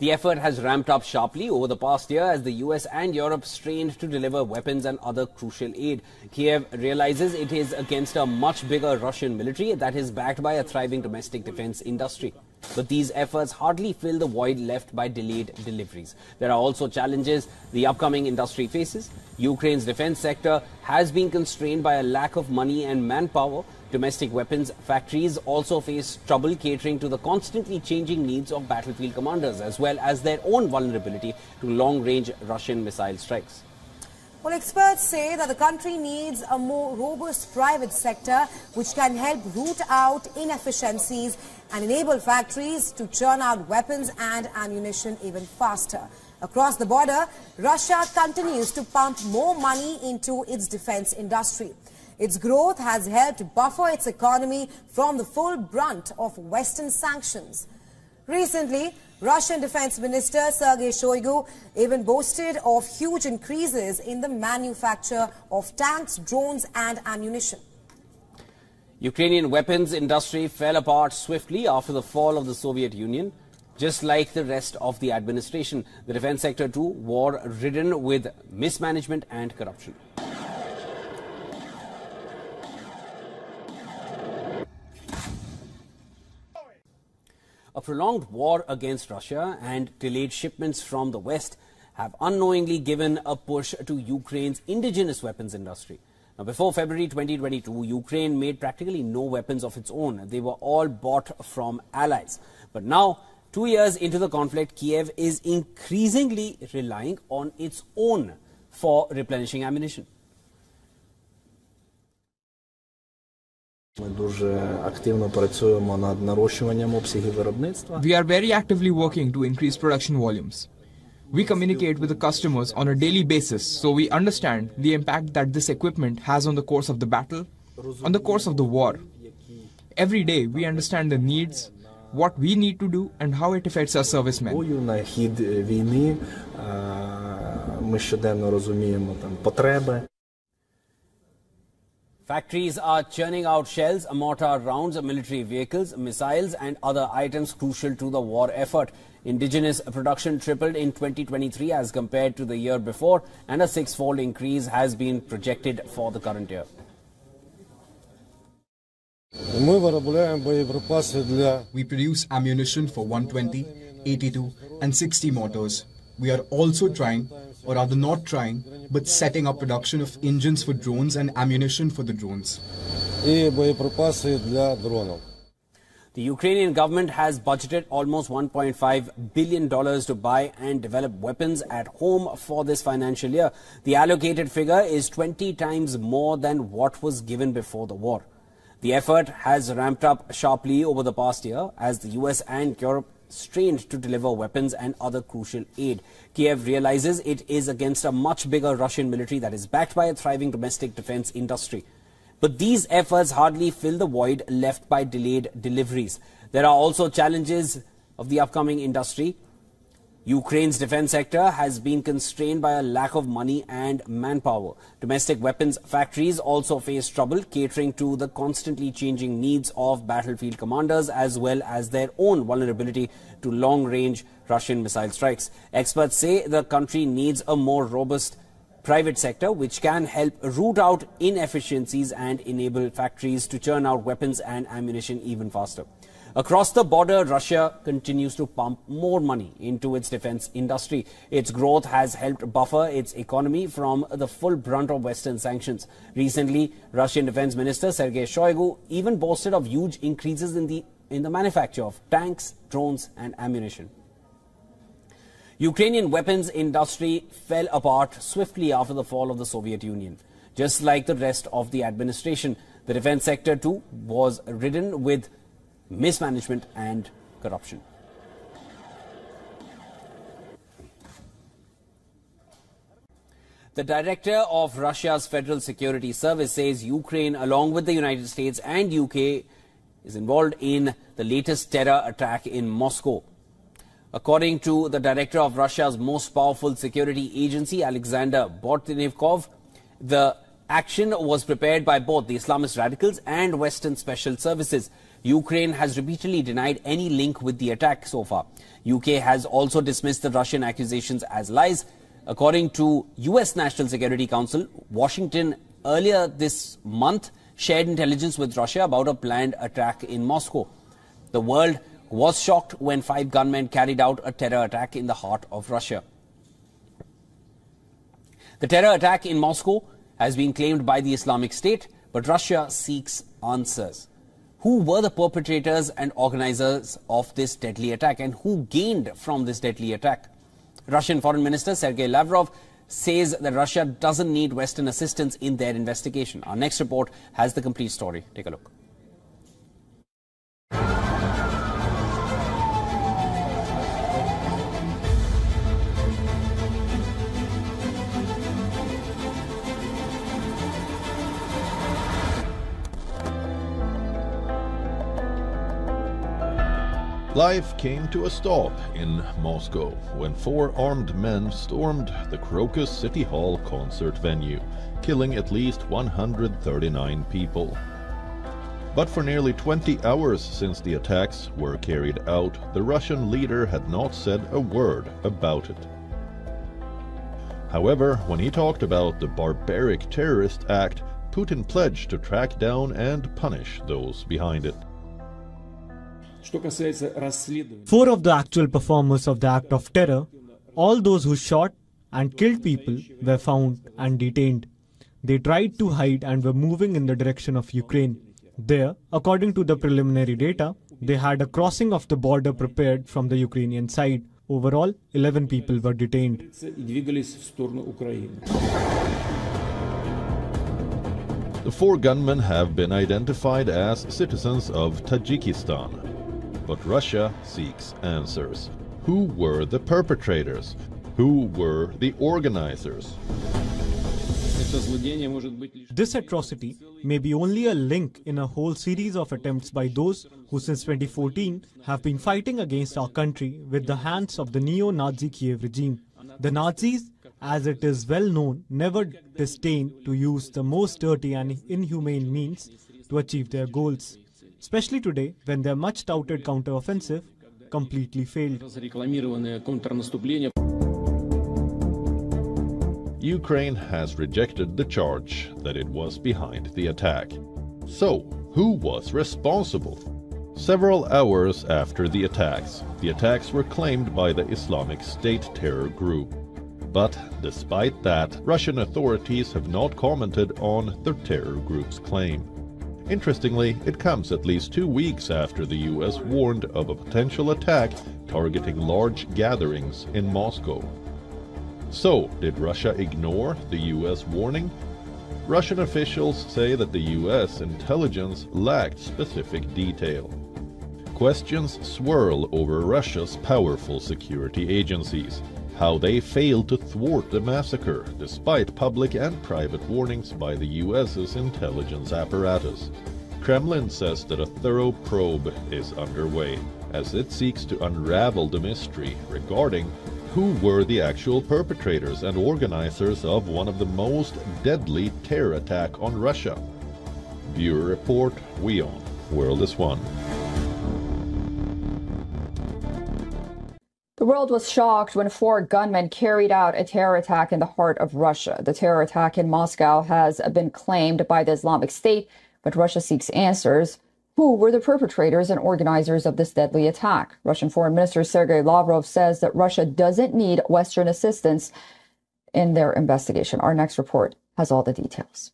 The effort has ramped up sharply over the past year as the US and Europe strained to deliver weapons and other crucial aid. Kiev realizes it is against a much bigger Russian military that is backed by a thriving domestic defense industry. But these efforts hardly fill the void left by delayed deliveries. There are also challenges the upcoming industry faces. Ukraine's defense sector has been constrained by a lack of money and manpower. Domestic weapons factories also face trouble catering to the constantly changing needs of battlefield commanders as well as their own vulnerability to long-range Russian missile strikes. Well, experts say that the country needs a more robust private sector which can help root out inefficiencies and enable factories to churn out weapons and ammunition even faster. Across the border, Russia continues to pump more money into its defense industry. Its growth has helped buffer its economy from the full brunt of Western sanctions. Recently, Russian Defense Minister Sergei Shoigu even boasted of huge increases in the manufacture of tanks, drones and ammunition. Ukrainian weapons industry fell apart swiftly after the fall of the Soviet Union. Just like the rest of the administration, the defense sector too war ridden with mismanagement and corruption. A prolonged war against Russia and delayed shipments from the West have unknowingly given a push to Ukraine's indigenous weapons industry. Now, before February 2022, Ukraine made practically no weapons of its own. They were all bought from allies. But now, two years into the conflict, Kiev is increasingly relying on its own for replenishing ammunition. We are very actively working to increase production volumes. We communicate with the customers on a daily basis, so we understand the impact that this equipment has on the course of the battle, on the course of the war. Every day, we understand the needs, what we need to do, and how it affects our servicemen. Factories are churning out shells, mortar rounds, military vehicles, missiles, and other items crucial to the war effort. Indigenous production tripled in 2023 as compared to the year before, and a six fold increase has been projected for the current year. We produce ammunition for 120, 82, and 60 mortars. We are also trying, or rather not trying, but setting up production of engines for drones and ammunition for the drones. The Ukrainian government has budgeted almost $1.5 billion to buy and develop weapons at home for this financial year. The allocated figure is 20 times more than what was given before the war. The effort has ramped up sharply over the past year as the US and Europe strained to deliver weapons and other crucial aid. Kiev realizes it is against a much bigger Russian military that is backed by a thriving domestic defense industry. But these efforts hardly fill the void left by delayed deliveries. There are also challenges of the upcoming industry. Ukraine's defense sector has been constrained by a lack of money and manpower. Domestic weapons factories also face trouble catering to the constantly changing needs of battlefield commanders as well as their own vulnerability to long-range Russian missile strikes. Experts say the country needs a more robust private sector which can help root out inefficiencies and enable factories to churn out weapons and ammunition even faster. Across the border, Russia continues to pump more money into its defense industry. Its growth has helped buffer its economy from the full brunt of Western sanctions. Recently, Russian Defense Minister Sergei Shoigu even boasted of huge increases in the, in the manufacture of tanks, drones and ammunition. Ukrainian weapons industry fell apart swiftly after the fall of the Soviet Union. Just like the rest of the administration, the defense sector too was ridden with mismanagement and corruption. The director of Russia's Federal Security Service says Ukraine, along with the United States and UK, is involved in the latest terror attack in Moscow. According to the director of Russia's most powerful security agency, Alexander Bortnikov, the action was prepared by both the Islamist radicals and Western special services. Ukraine has repeatedly denied any link with the attack so far. UK has also dismissed the Russian accusations as lies. According to US National Security Council, Washington earlier this month shared intelligence with Russia about a planned attack in Moscow. The world was shocked when five gunmen carried out a terror attack in the heart of Russia. The terror attack in Moscow has been claimed by the Islamic State, but Russia seeks answers. Who were the perpetrators and organizers of this deadly attack and who gained from this deadly attack? Russian Foreign Minister Sergei Lavrov says that Russia doesn't need Western assistance in their investigation. Our next report has the complete story. Take a look. Life came to a stop in Moscow when four armed men stormed the Crocus City Hall concert venue, killing at least 139 people. But for nearly 20 hours since the attacks were carried out, the Russian leader had not said a word about it. However, when he talked about the barbaric terrorist act, Putin pledged to track down and punish those behind it. Four of the actual performers of the act of terror, all those who shot and killed people, were found and detained. They tried to hide and were moving in the direction of Ukraine. There, according to the preliminary data, they had a crossing of the border prepared from the Ukrainian side. Overall, 11 people were detained. The four gunmen have been identified as citizens of Tajikistan. But Russia seeks answers. Who were the perpetrators? Who were the organizers? This atrocity may be only a link in a whole series of attempts by those who since 2014 have been fighting against our country with the hands of the neo-Nazi Kiev regime. The Nazis as it is well known, never disdain to use the most dirty and inhumane means to achieve their goals, especially today when their much touted counteroffensive completely failed. Ukraine has rejected the charge that it was behind the attack. So, who was responsible? Several hours after the attacks, the attacks were claimed by the Islamic State terror group. But despite that, Russian authorities have not commented on the terror group's claim. Interestingly, it comes at least two weeks after the US warned of a potential attack targeting large gatherings in Moscow. So, did Russia ignore the US warning? Russian officials say that the US intelligence lacked specific detail. Questions swirl over Russia's powerful security agencies, how they failed to thwart the massacre despite public and private warnings by the US's intelligence apparatus. Kremlin says that a thorough probe is underway as it seeks to unravel the mystery regarding who were the actual perpetrators and organizers of one of the most deadly terror attack on Russia. Viewer Report, WION, World is One. The world was shocked when four gunmen carried out a terror attack in the heart of Russia. The terror attack in Moscow has been claimed by the Islamic State, but Russia seeks answers. Who were the perpetrators and organizers of this deadly attack? Russian Foreign Minister Sergei Lavrov says that Russia doesn't need Western assistance in their investigation. Our next report has all the details.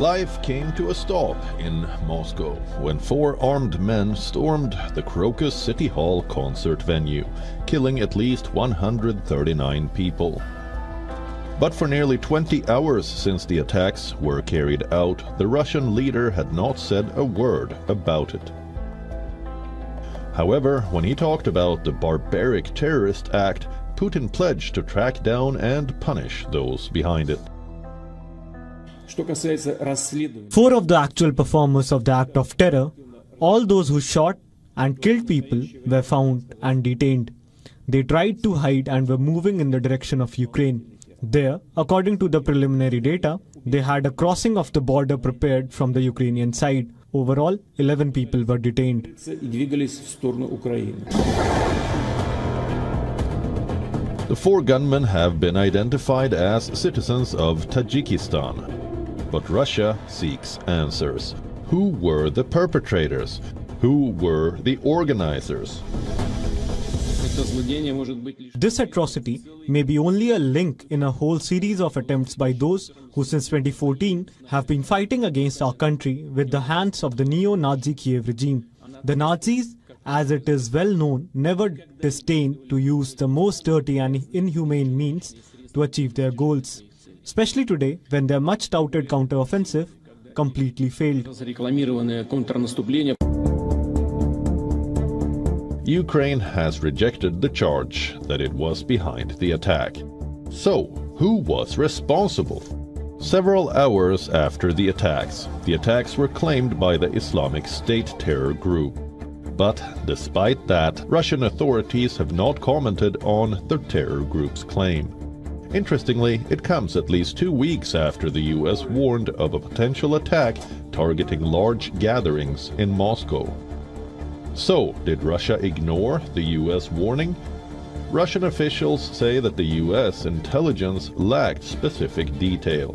Life came to a stop in Moscow when four armed men stormed the Crocus City Hall concert venue, killing at least 139 people. But for nearly 20 hours since the attacks were carried out, the Russian leader had not said a word about it. However, when he talked about the barbaric terrorist act, Putin pledged to track down and punish those behind it. Four of the actual performers of the act of terror, all those who shot and killed people, were found and detained. They tried to hide and were moving in the direction of Ukraine. There, according to the preliminary data, they had a crossing of the border prepared from the Ukrainian side. Overall, 11 people were detained. The four gunmen have been identified as citizens of Tajikistan. But Russia seeks answers. Who were the perpetrators? Who were the organizers? This atrocity may be only a link in a whole series of attempts by those who since 2014 have been fighting against our country with the hands of the neo-Nazi Kiev regime. The Nazis, as it is well known, never disdain to use the most dirty and inhumane means to achieve their goals especially today when their much touted counteroffensive completely failed. Ukraine has rejected the charge that it was behind the attack. So, who was responsible? Several hours after the attacks, the attacks were claimed by the Islamic State terror group. But despite that, Russian authorities have not commented on the terror group's claim. Interestingly, it comes at least two weeks after the US warned of a potential attack targeting large gatherings in Moscow. So, did Russia ignore the US warning? Russian officials say that the US intelligence lacked specific detail.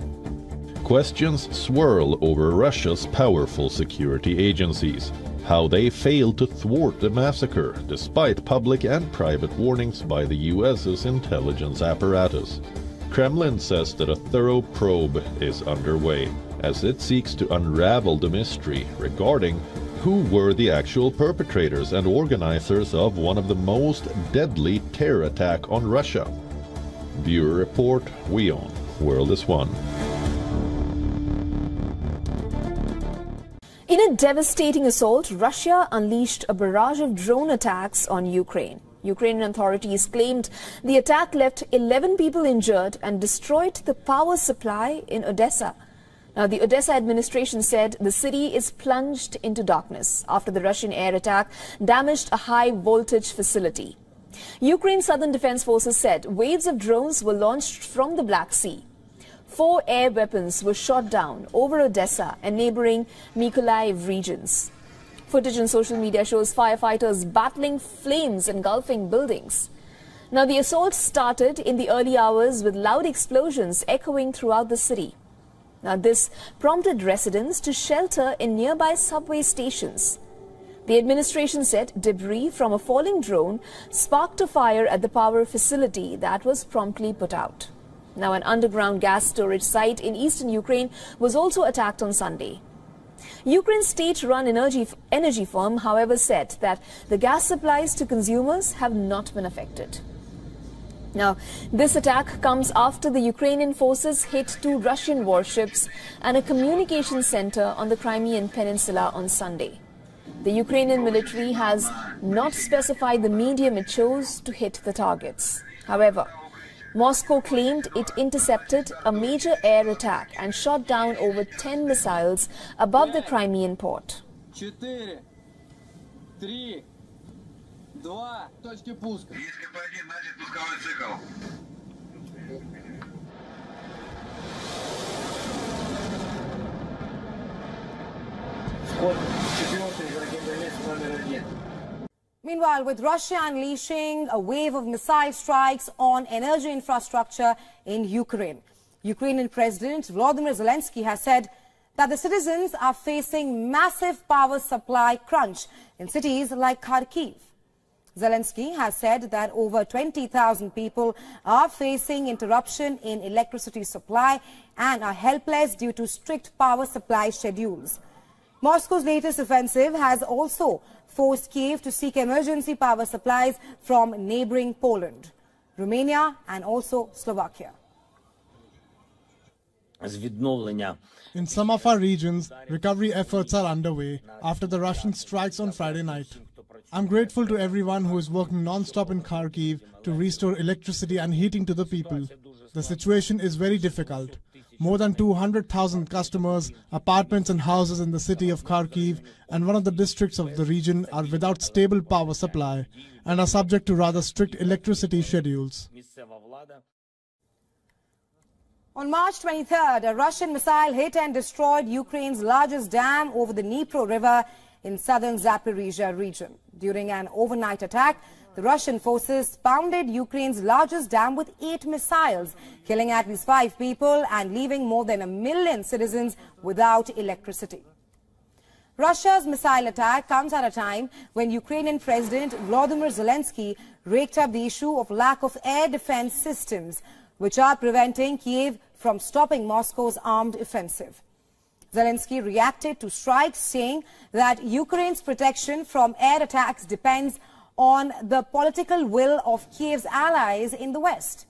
Questions swirl over Russia's powerful security agencies, how they failed to thwart the massacre despite public and private warnings by the US's intelligence apparatus. Kremlin says that a thorough probe is underway as it seeks to unravel the mystery regarding who were the actual perpetrators and organizers of one of the most deadly terror attack on Russia. Viewer Report, WION, World is One. In a devastating assault, Russia unleashed a barrage of drone attacks on Ukraine. Ukrainian authorities claimed the attack left 11 people injured and destroyed the power supply in Odessa. Now, the Odessa administration said the city is plunged into darkness after the Russian air attack damaged a high voltage facility. Ukraine's southern defense forces said waves of drones were launched from the Black Sea. Four air weapons were shot down over Odessa and neighboring Mykolaiv regions. Footage on social media shows firefighters battling flames engulfing buildings. Now, the assault started in the early hours with loud explosions echoing throughout the city. Now, this prompted residents to shelter in nearby subway stations. The administration said debris from a falling drone sparked a fire at the power facility that was promptly put out. Now, an underground gas storage site in eastern Ukraine was also attacked on Sunday. Ukraine's state-run energy, energy firm, however, said that the gas supplies to consumers have not been affected. Now, this attack comes after the Ukrainian forces hit two Russian warships and a communication center on the Crimean Peninsula on Sunday. The Ukrainian military has not specified the medium it chose to hit the targets. However, Moscow claimed it intercepted a major air attack and shot down over 10 missiles above the Crimean port. Четыре, три, два, точки пуска. Пусковой цикл. Вход четвертый, ракетомет номер один. Meanwhile, with Russia unleashing a wave of missile strikes on energy infrastructure in Ukraine, Ukrainian President Volodymyr Zelensky has said that the citizens are facing massive power supply crunch in cities like Kharkiv. Zelensky has said that over 20,000 people are facing interruption in electricity supply and are helpless due to strict power supply schedules. Moscow's latest offensive has also forced Kiev to seek emergency power supplies from neighboring Poland, Romania and also Slovakia. In some of our regions, recovery efforts are underway after the Russian strikes on Friday night. I'm grateful to everyone who is working non-stop in Kharkiv to restore electricity and heating to the people. The situation is very difficult more than 200,000 customers, apartments and houses in the city of Kharkiv and one of the districts of the region are without stable power supply and are subject to rather strict electricity schedules. On March 23rd, a Russian missile hit and destroyed Ukraine's largest dam over the Dnipro River in southern Zaporizhia region. During an overnight attack, the Russian forces pounded Ukraine's largest dam with eight missiles, killing at least five people and leaving more than a million citizens without electricity. Russia's missile attack comes at a time when Ukrainian President Volodymyr Zelensky raked up the issue of lack of air defense systems, which are preventing Kiev from stopping Moscow's armed offensive. Zelensky reacted to strikes, saying that Ukraine's protection from air attacks depends on the political will of Kiev's allies in the West.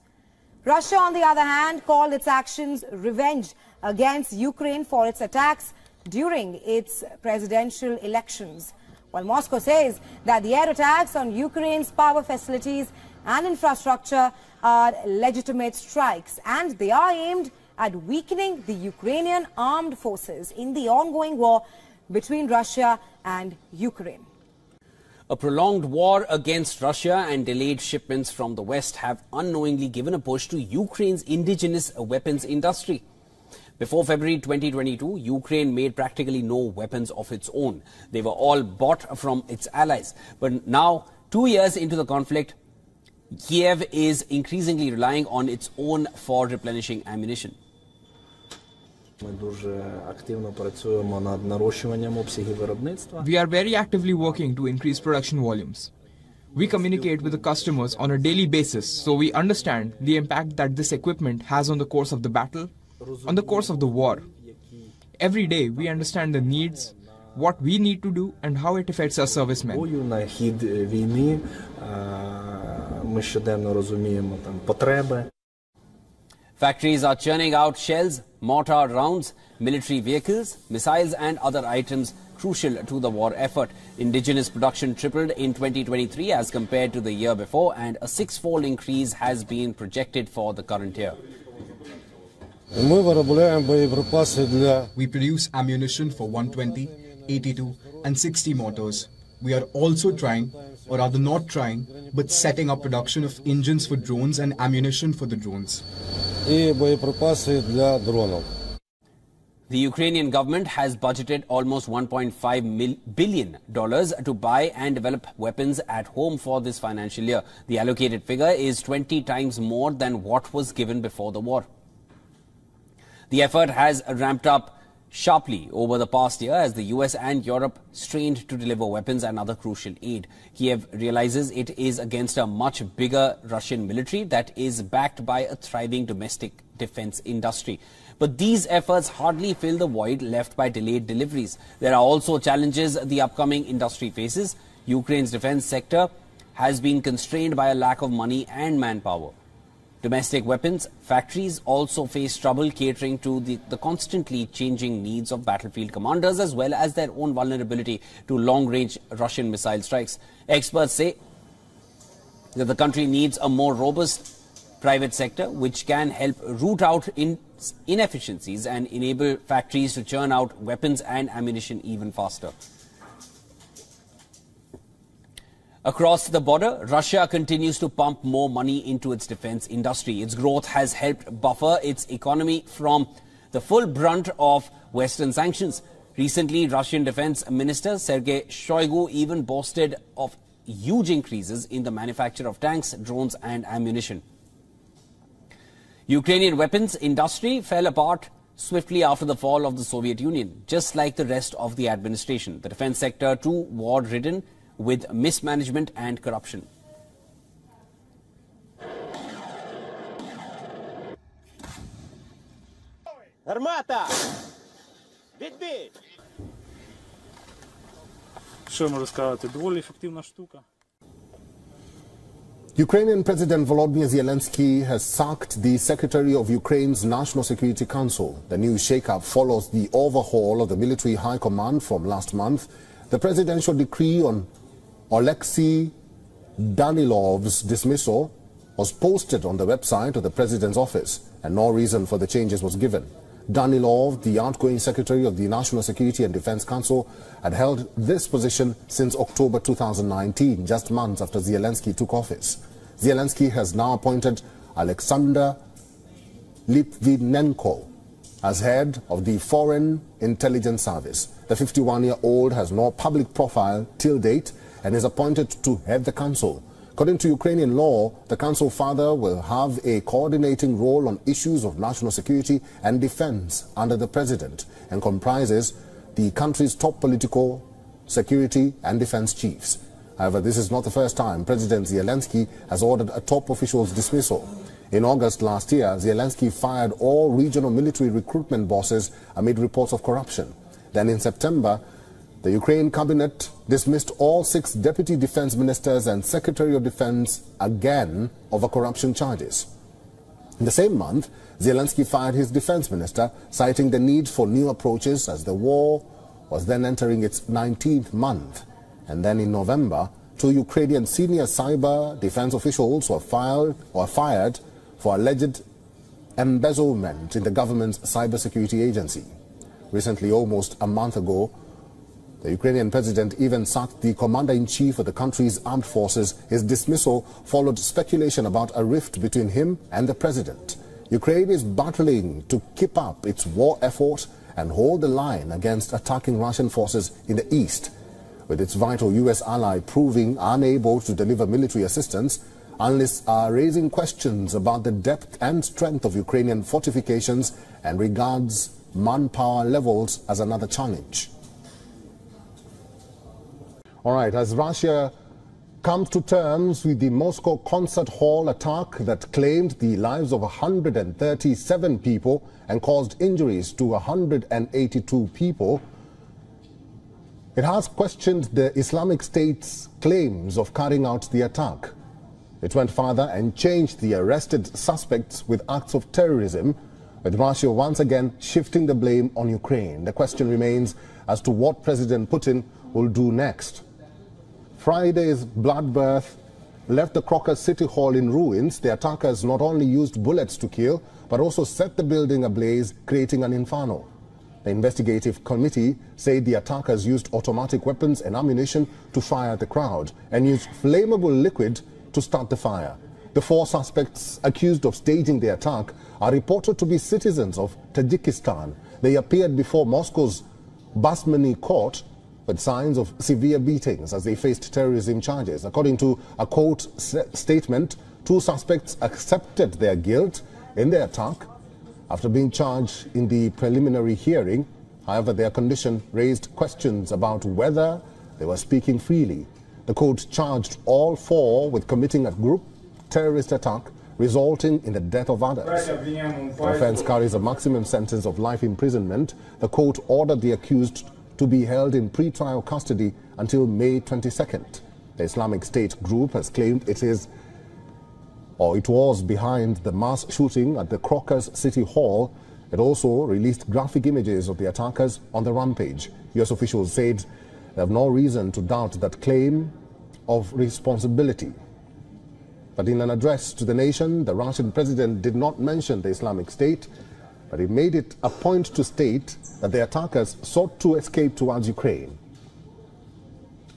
Russia, on the other hand, called its actions revenge against Ukraine for its attacks during its presidential elections. While Moscow says that the air attacks on Ukraine's power facilities and infrastructure are legitimate strikes and they are aimed at weakening the Ukrainian armed forces in the ongoing war between Russia and Ukraine. A prolonged war against Russia and delayed shipments from the West have unknowingly given a push to Ukraine's indigenous weapons industry. Before February 2022, Ukraine made practically no weapons of its own. They were all bought from its allies. But now, two years into the conflict, Kiev is increasingly relying on its own for replenishing ammunition. Ми дуже активно працюємо над нарощуванням обсягів виробництва. We are very actively working to increase production volumes. We communicate with the customers on a daily basis so we understand the impact that this equipment has on the course of the battle, on the course of the war. Every day we understand the needs, what we need to do, and how it affects our servicemen. Бою на хід війни е, ми щоденно розуміємо там потреби. Factories are churning out shells, mortar rounds, military vehicles, missiles and other items crucial to the war effort. Indigenous production tripled in 2023 as compared to the year before and a six-fold increase has been projected for the current year. We produce ammunition for 120, 82 and 60 mortars. We are also trying, or rather not trying, but setting up production of engines for drones and ammunition for the drones. The Ukrainian government has budgeted almost 1.5 billion dollars to buy and develop weapons at home for this financial year. The allocated figure is 20 times more than what was given before the war. The effort has ramped up sharply over the past year as the US and Europe strained to deliver weapons and other crucial aid. Kiev realizes it is against a much bigger Russian military that is backed by a thriving domestic defense industry. But these efforts hardly fill the void left by delayed deliveries. There are also challenges the upcoming industry faces. Ukraine's defense sector has been constrained by a lack of money and manpower. Domestic weapons factories also face trouble catering to the, the, constantly changing needs of battlefield commanders as well as their own vulnerability to long-range Russian missile strikes. Experts say that the country needs a more robust private sector which can help root out in inefficiencies and enable factories to churn out weapons and ammunition even faster. Across the border, Russia continues to pump more money into its defense industry. Its growth has helped buffer its economy from the full brunt of Western sanctions. Recently, Russian Defense Minister Sergei Shoigu even boasted of huge increases in the manufacture of tanks, drones and ammunition. Ukrainian weapons industry fell apart swiftly after the fall of the Soviet Union, just like the rest of the administration. The defense sector too war-ridden with mismanagement and corruption. Гармата! Відбій! Що можу сказати? Доволі ефективна штука. Ukrainian President Volodymyr Zelensky has sacked the Secretary of Ukraine's National Security Council. The new shakeup follows the overhaul of the military high command from last month. The presidential decree on Alexei Danilov's dismissal was posted on the website of the president's office and no reason for the changes was given. Danilov, the outgoing secretary of the National Security and Defense Council, had held this position since October 2019, just months after Zelensky took office. Zelensky has now appointed Alexander Litvinenko as head of the Foreign Intelligence Service. The 51-year-old has no public profile till date and is appointed to head the council. According to Ukrainian law, the council father will have a coordinating role on issues of national security and defense under the president and comprises the country's top political, security and defense chiefs. However, this is not the first time President Zelensky has ordered a top official's dismissal. In August last year, Zelensky fired all regional military recruitment bosses amid reports of corruption. Then in September, the Ukraine cabinet dismissed all six deputy defense ministers and secretary of defense again over corruption charges. In the same month, Zelensky fired his defense minister, citing the need for new approaches as the war was then entering its 19th month. And then in November, two Ukrainian senior cyber defense officials were fired, or fired for alleged embezzlement in the government's cybersecurity agency. Recently, almost a month ago, the Ukrainian president even sacked the commander-in-chief of the country's armed forces. His dismissal followed speculation about a rift between him and the president. Ukraine is battling to keep up its war effort and hold the line against attacking Russian forces in the east. With its vital U.S. ally proving unable to deliver military assistance, analysts are raising questions about the depth and strength of Ukrainian fortifications and regards manpower levels as another challenge. All right, as Russia comes to terms with the Moscow concert hall attack that claimed the lives of 137 people and caused injuries to 182 people, it has questioned the Islamic State's claims of carrying out the attack. It went further and changed the arrested suspects with acts of terrorism, with Russia once again shifting the blame on Ukraine. The question remains as to what President Putin will do next. Friday's bloodbath left the Crocus City Hall in ruins. The attackers not only used bullets to kill, but also set the building ablaze, creating an inferno. The investigative committee said the attackers used automatic weapons and ammunition to fire at the crowd and used flammable liquid to start the fire. The four suspects accused of staging the attack are reported to be citizens of Tajikistan. They appeared before Moscow's Basmanny court with signs of severe beatings as they faced terrorism charges. According to a court statement, two suspects accepted their guilt in the attack after being charged in the preliminary hearing. However, their condition raised questions about whether they were speaking freely. The court charged all four with committing a group terrorist attack resulting in the death of others. The offense carries a maximum sentence of life imprisonment. The court ordered the accused to be held in pre-trial custody until May 22nd. The Islamic State group has claimed it is or it was behind the mass shooting at the Crocus City Hall. It also released graphic images of the attackers on the rampage. U.S. officials said they have no reason to doubt that claim of responsibility. But in an address to the nation, the Russian president did not mention the Islamic State but he made it a point to state that the attackers sought to escape towards Ukraine.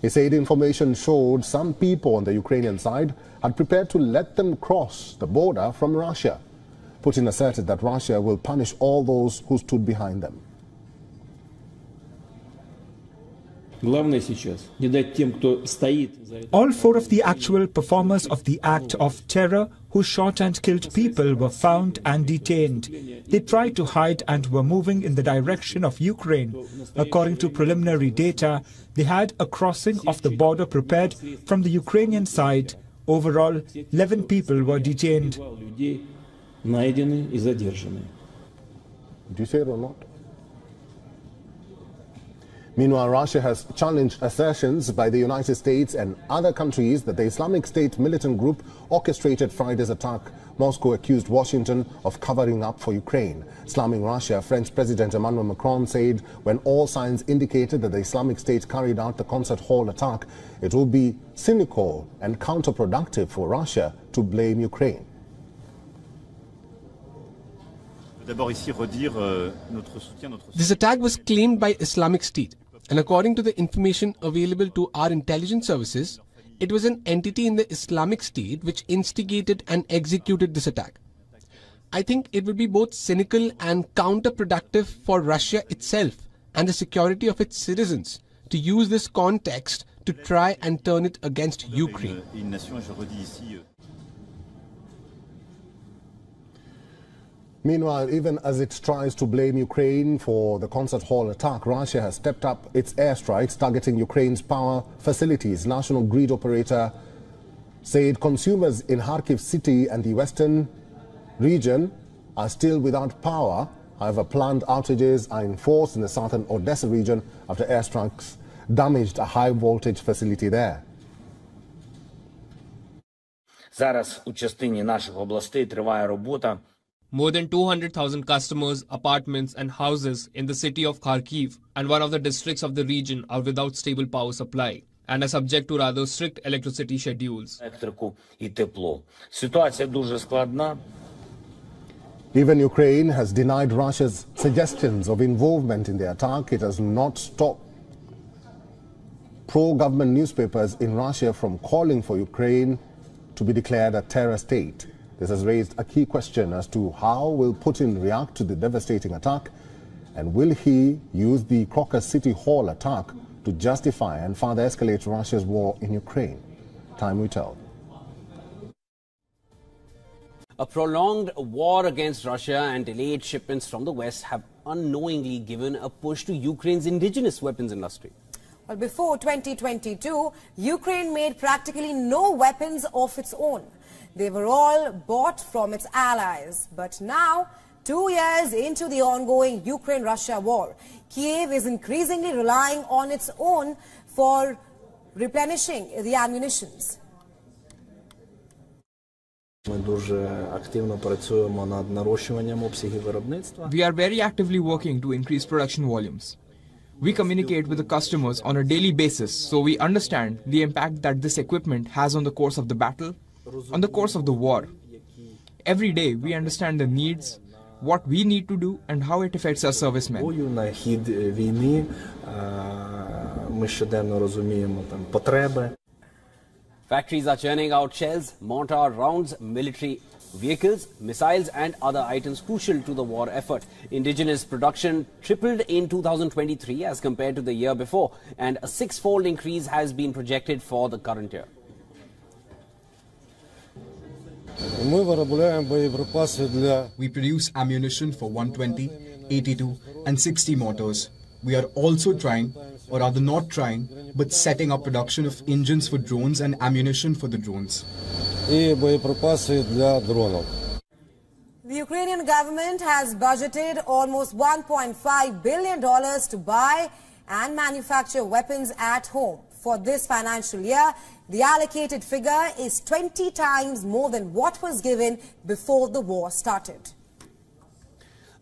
He said information showed some people on the Ukrainian side had prepared to let them cross the border from Russia. Putin asserted that Russia will punish all those who stood behind them. All four of the actual performers of the act of terror who shot and killed people were found and detained. They tried to hide and were moving in the direction of Ukraine. According to preliminary data, they had a crossing of the border prepared from the Ukrainian side. Overall, 11 people were detained. Did you say it or not? Meanwhile, Russia has challenged assertions by the United States and other countries that the Islamic State militant group orchestrated Friday's attack. Moscow accused Washington of covering up for Ukraine. Slamming Russia, French President Emmanuel Macron said when all signs indicated that the Islamic State carried out the concert hall attack, it would be cynical and counterproductive for Russia to blame Ukraine. This attack was claimed by Islamic State. And according to the information available to our intelligence services, it was an entity in the Islamic State which instigated and executed this attack. I think it would be both cynical and counterproductive for Russia itself and the security of its citizens to use this context to try and turn it against Ukraine. Meanwhile, even as it tries to blame Ukraine for the concert hall attack, Russia has stepped up its airstrikes targeting Ukraine's power facilities. National grid operator said consumers in Kharkiv city and the western region are still without power. However, planned outages are in force in the southern Odessa region after airstrikes damaged a high voltage facility there. Зараз у частині наших областей триває робота more than 200,000 customers, apartments, and houses in the city of Kharkiv and one of the districts of the region are without stable power supply and are subject to rather strict electricity schedules. Even Ukraine has denied Russia's suggestions of involvement in the attack. It has not stopped pro-government newspapers in Russia from calling for Ukraine to be declared a terror state. This has raised a key question as to how will Putin react to the devastating attack and will he use the Crocus City Hall attack to justify and further escalate Russia's war in Ukraine? Time will tell. A prolonged war against Russia and delayed shipments from the West have unknowingly given a push to Ukraine's indigenous weapons industry. Well, before 2022, Ukraine made practically no weapons of its own. They were all bought from its allies. But now, two years into the ongoing Ukraine-Russia war, Kiev is increasingly relying on its own for replenishing the ammunitions. We are very actively working to increase production volumes. We communicate with the customers on a daily basis so we understand the impact that this equipment has on the course of the battle on the course of the war. Every day we understand the needs, what we need to do, and how it affects our servicemen. Factories are churning out shells, mortar rounds, military vehicles, missiles and other items crucial to the war effort. Indigenous production tripled in 2023 as compared to the year before and a six-fold increase has been projected for the current year. We produce ammunition for 120, 82 and 60 mortars. We are also trying, or rather not trying, but setting up production of engines for drones and ammunition for the drones. The Ukrainian government has budgeted almost $1.5 billion to buy and manufacture weapons at home. For this financial year, the allocated figure is 20 times more than what was given before the war started.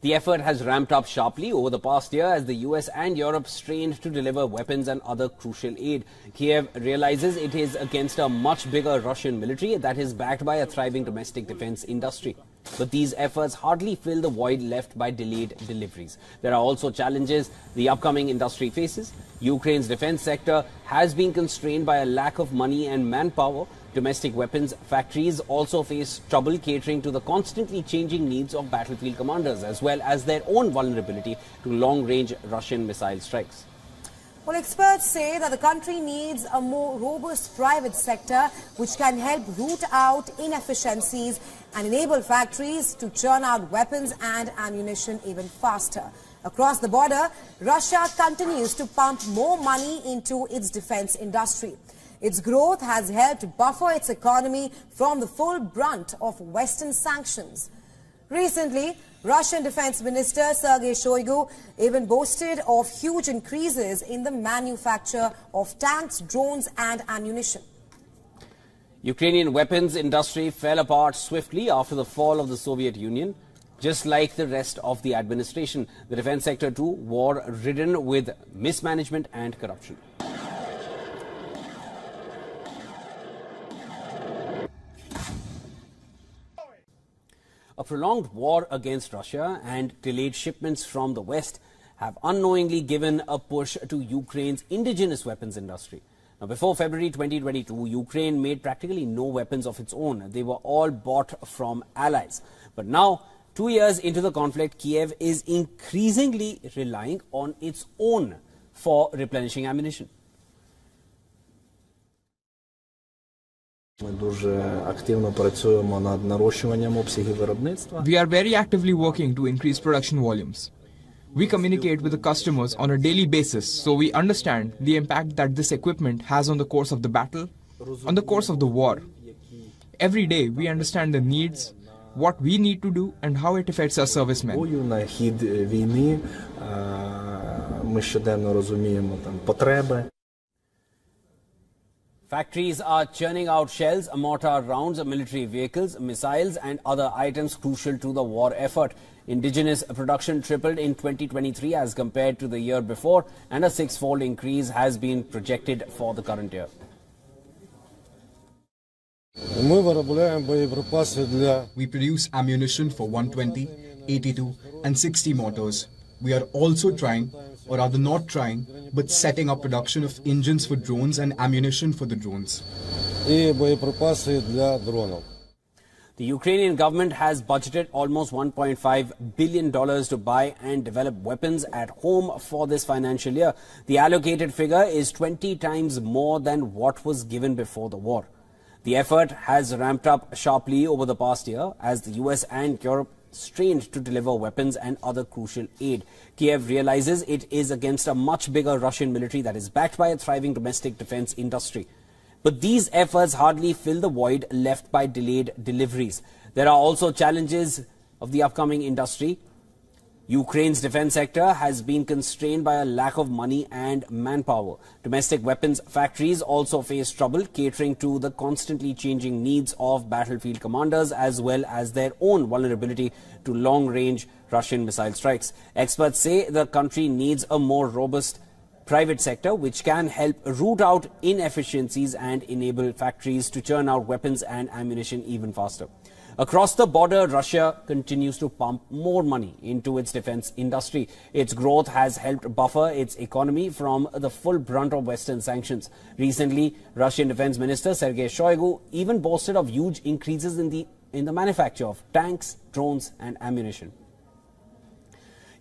The effort has ramped up sharply over the past year as the US and Europe strained to deliver weapons and other crucial aid. Kiev realizes it is against a much bigger Russian military that is backed by a thriving domestic defense industry. But these efforts hardly fill the void left by delayed deliveries. There are also challenges the upcoming industry faces. Ukraine's defense sector has been constrained by a lack of money and manpower. Domestic weapons factories also face trouble catering to the constantly changing needs of battlefield commanders as well as their own vulnerability to long-range Russian missile strikes. Well, experts say that the country needs a more robust private sector which can help root out inefficiencies and enable factories to churn out weapons and ammunition even faster. Across the border, Russia continues to pump more money into its defense industry. Its growth has helped buffer its economy from the full brunt of Western sanctions. Recently, Russian Defense Minister Sergei Shoigu even boasted of huge increases in the manufacture of tanks, drones and ammunition. Ukrainian weapons industry fell apart swiftly after the fall of the Soviet Union. Just like the rest of the administration, the defense sector too war ridden with mismanagement and corruption. A prolonged war against Russia and delayed shipments from the West have unknowingly given a push to Ukraine's indigenous weapons industry. Now, before February 2022, Ukraine made practically no weapons of its own. They were all bought from allies. But now, two years into the conflict, Kiev is increasingly relying on its own for replenishing ammunition. We are very actively working to increase production volumes. We communicate with the customers on a daily basis, so we understand the impact that this equipment has on the course of the battle, on the course of the war. Every day, we understand the needs, what we need to do, and how it affects our servicemen. Factories are churning out shells, mortar rounds, military vehicles, missiles, and other items crucial to the war effort. Indigenous production tripled in 2023 as compared to the year before, and a six fold increase has been projected for the current year. We produce ammunition for 120, 82, and 60 mortars. We are also trying, or rather not trying, but setting up production of engines for drones and ammunition for the drones. The Ukrainian government has budgeted almost $1.5 billion to buy and develop weapons at home for this financial year. The allocated figure is 20 times more than what was given before the war. The effort has ramped up sharply over the past year as the US and Europe strained to deliver weapons and other crucial aid. Kiev realizes it is against a much bigger Russian military that is backed by a thriving domestic defense industry. But these efforts hardly fill the void left by delayed deliveries. There are also challenges of the upcoming industry. Ukraine's defense sector has been constrained by a lack of money and manpower. Domestic weapons factories also face trouble catering to the constantly changing needs of battlefield commanders as well as their own vulnerability to long-range Russian missile strikes. Experts say the country needs a more robust private sector which can help root out inefficiencies and enable factories to churn out weapons and ammunition even faster. Across the border, Russia continues to pump more money into its defense industry. Its growth has helped buffer its economy from the full brunt of Western sanctions. Recently, Russian Defense Minister Sergei Shoigu even boasted of huge increases in the, in the manufacture of tanks, drones and ammunition.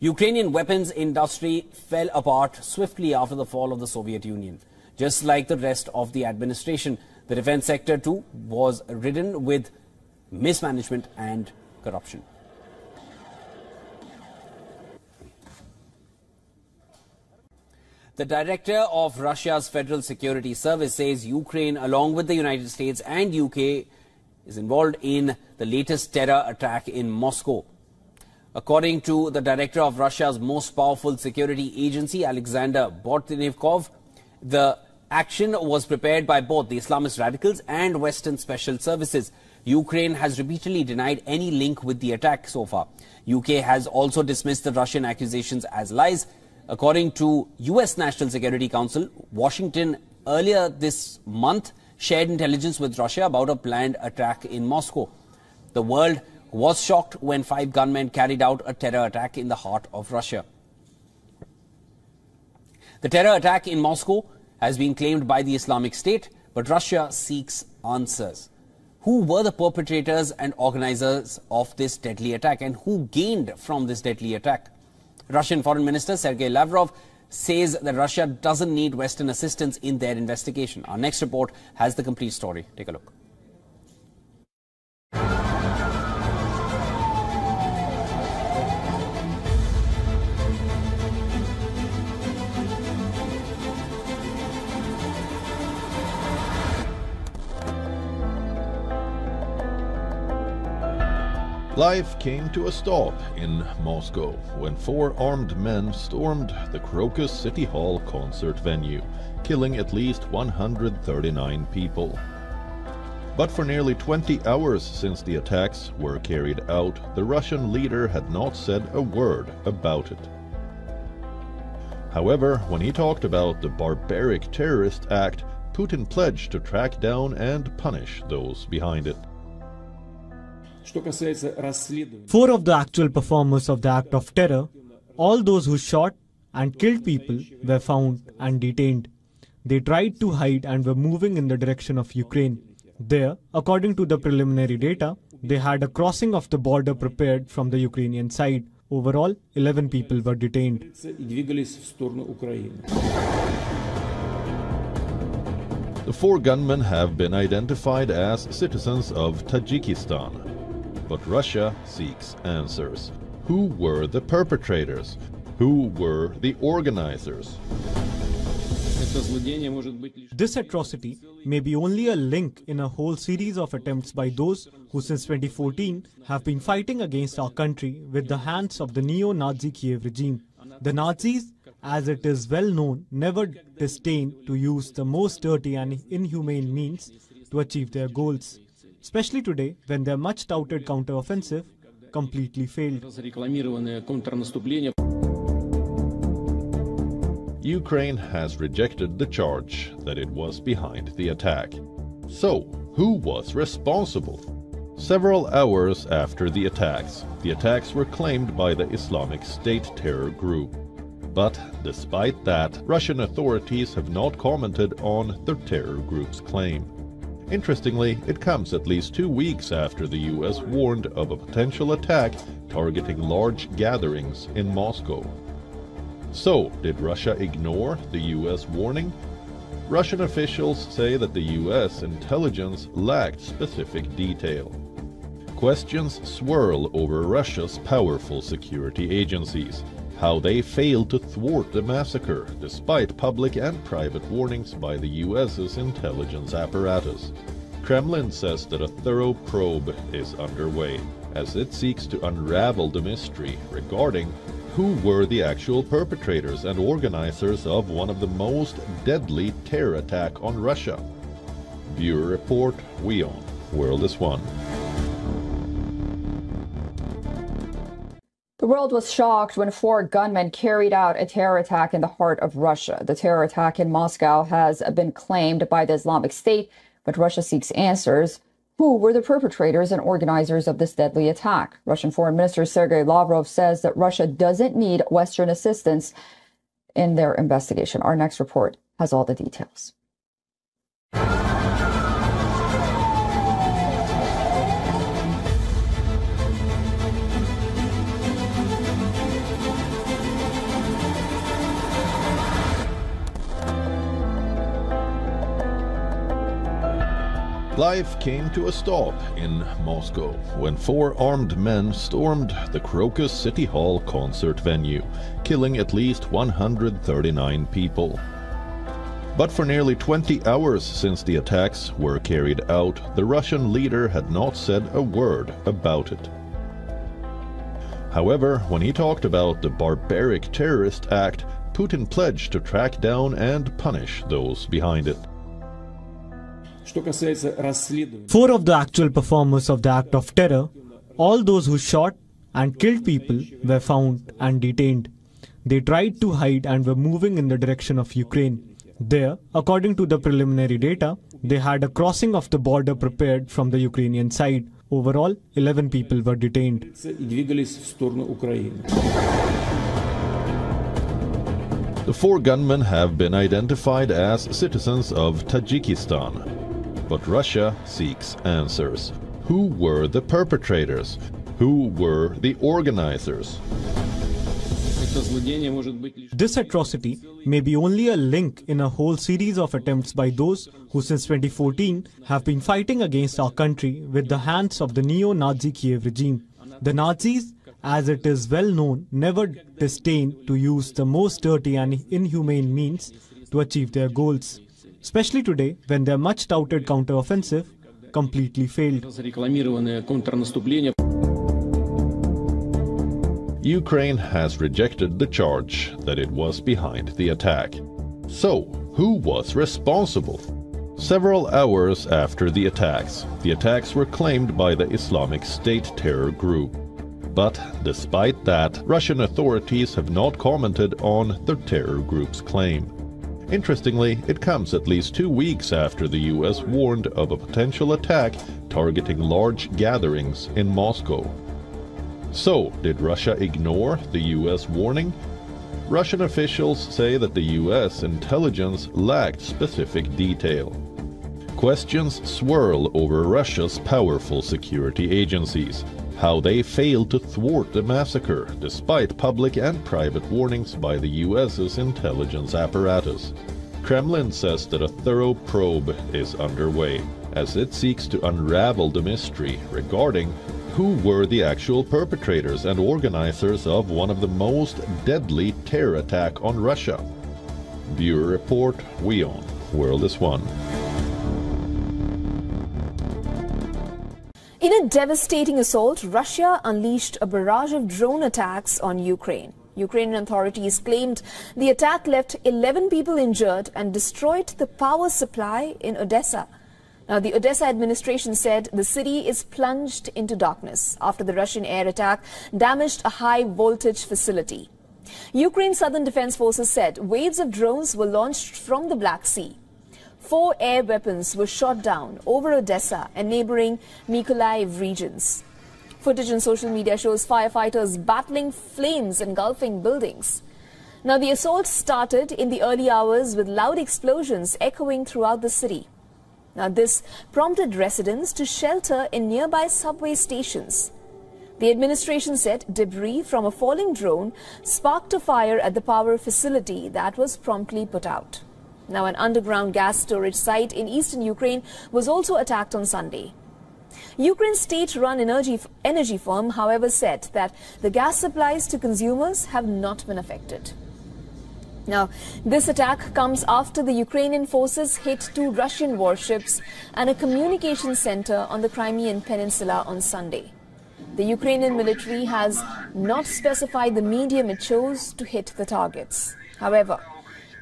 Ukrainian weapons industry fell apart swiftly after the fall of the Soviet Union. Just like the rest of the administration, the defense sector too was ridden with mismanagement and corruption. The director of Russia's Federal Security Service says Ukraine, along with the United States and UK, is involved in the latest terror attack in Moscow. According to the director of Russia's most powerful security agency, Alexander Bortnikov, the action was prepared by both the Islamist radicals and Western special services. Ukraine has repeatedly denied any link with the attack so far. UK has also dismissed the Russian accusations as lies. According to US National Security Council, Washington earlier this month shared intelligence with Russia about a planned attack in Moscow. The world was shocked when five gunmen carried out a terror attack in the heart of Russia. The terror attack in Moscow has been claimed by the Islamic State, but Russia seeks answers who were the perpetrators and organizers of this deadly attack and who gained from this deadly attack. Russian Foreign Minister Sergei Lavrov says that Russia doesn't need Western assistance in their investigation. Our next report has the complete story. Take a look. Life came to a stop in Moscow when four armed men stormed the Crocus City Hall concert venue, killing at least 139 people. But for nearly 20 hours since the attacks were carried out, the Russian leader had not said a word about it. However, when he talked about the barbaric terrorist act, Putin pledged to track down and punish those behind it. Four of the actual performers of the act of terror, all those who shot and killed people, were found and detained. They tried to hide and were moving in the direction of Ukraine. There, according to the preliminary data, they had a crossing of the border prepared from the Ukrainian side. Overall, 11 people were detained. The four gunmen have been identified as citizens of Tajikistan. But Russia seeks answers. Who were the perpetrators? Who were the organizers? This atrocity may be only a link in a whole series of attempts by those who since 2014 have been fighting against our country with the hands of the neo-Nazi Kiev regime. The Nazis, as it is well known, never disdained to use the most dirty and inhumane means to achieve their goals especially today when their much touted counteroffensive completely failed. Ukraine has rejected the charge that it was behind the attack. So, who was responsible? Several hours after the attacks, the attacks were claimed by the Islamic State terror group. But despite that, Russian authorities have not commented on the terror group's claim. Interestingly, it comes at least two weeks after the US warned of a potential attack targeting large gatherings in Moscow. So, did Russia ignore the US warning? Russian officials say that the US intelligence lacked specific detail. Questions swirl over Russia's powerful security agencies how they failed to thwart the massacre despite public and private warnings by the US's intelligence apparatus. Kremlin says that a thorough probe is underway as it seeks to unravel the mystery regarding who were the actual perpetrators and organizers of one of the most deadly terror attack on Russia. Viewer Report, WION, World is One. The world was shocked when four gunmen carried out a terror attack in the heart of Russia. The terror attack in Moscow has been claimed by the Islamic State, but Russia seeks answers. Who were the perpetrators and organizers of this deadly attack? Russian Foreign Minister Sergei Lavrov says that Russia doesn't need Western assistance in their investigation. Our next report has all the details. Life came to a stop in Moscow when four armed men stormed the Crocus City Hall concert venue, killing at least 139 people. But for nearly 20 hours since the attacks were carried out, the Russian leader had not said a word about it. However, when he talked about the barbaric terrorist act, Putin pledged to track down and punish those behind it. Four of the actual performers of the act of terror, all those who shot and killed people, were found and detained. They tried to hide and were moving in the direction of Ukraine. There, according to the preliminary data, they had a crossing of the border prepared from the Ukrainian side. Overall, 11 people were detained. The four gunmen have been identified as citizens of Tajikistan. But Russia seeks answers. Who were the perpetrators? Who were the organizers? This atrocity may be only a link in a whole series of attempts by those who since 2014 have been fighting against our country with the hands of the neo-Nazi Kiev regime. The Nazis, as it is well known, never disdained to use the most dirty and inhumane means to achieve their goals especially today when their much touted counteroffensive completely failed. Ukraine has rejected the charge that it was behind the attack. So, who was responsible? Several hours after the attacks, the attacks were claimed by the Islamic State terror group. But despite that, Russian authorities have not commented on the terror group's claim. Interestingly, it comes at least two weeks after the US warned of a potential attack targeting large gatherings in Moscow. So, did Russia ignore the US warning? Russian officials say that the US intelligence lacked specific detail. Questions swirl over Russia's powerful security agencies how they failed to thwart the massacre despite public and private warnings by the US's intelligence apparatus. Kremlin says that a thorough probe is underway as it seeks to unravel the mystery regarding who were the actual perpetrators and organizers of one of the most deadly terror attack on Russia. Viewer Report, WION, World is One. In a devastating assault, Russia unleashed a barrage of drone attacks on Ukraine. Ukrainian authorities claimed the attack left 11 people injured and destroyed the power supply in Odessa. Now, the Odessa administration said the city is plunged into darkness after the Russian air attack damaged a high voltage facility. Ukraine's southern defense forces said waves of drones were launched from the Black Sea. Four air weapons were shot down over Odessa and neighboring Mykolaiv regions. Footage on social media shows firefighters battling flames engulfing buildings. Now, the assault started in the early hours with loud explosions echoing throughout the city. Now, this prompted residents to shelter in nearby subway stations. The administration said debris from a falling drone sparked a fire at the power facility that was promptly put out. Now, an underground gas storage site in eastern Ukraine was also attacked on Sunday. Ukraine's state-run energy, energy firm, however, said that the gas supplies to consumers have not been affected. Now, this attack comes after the Ukrainian forces hit two Russian warships and a communication center on the Crimean Peninsula on Sunday. The Ukrainian military has not specified the medium it chose to hit the targets. However,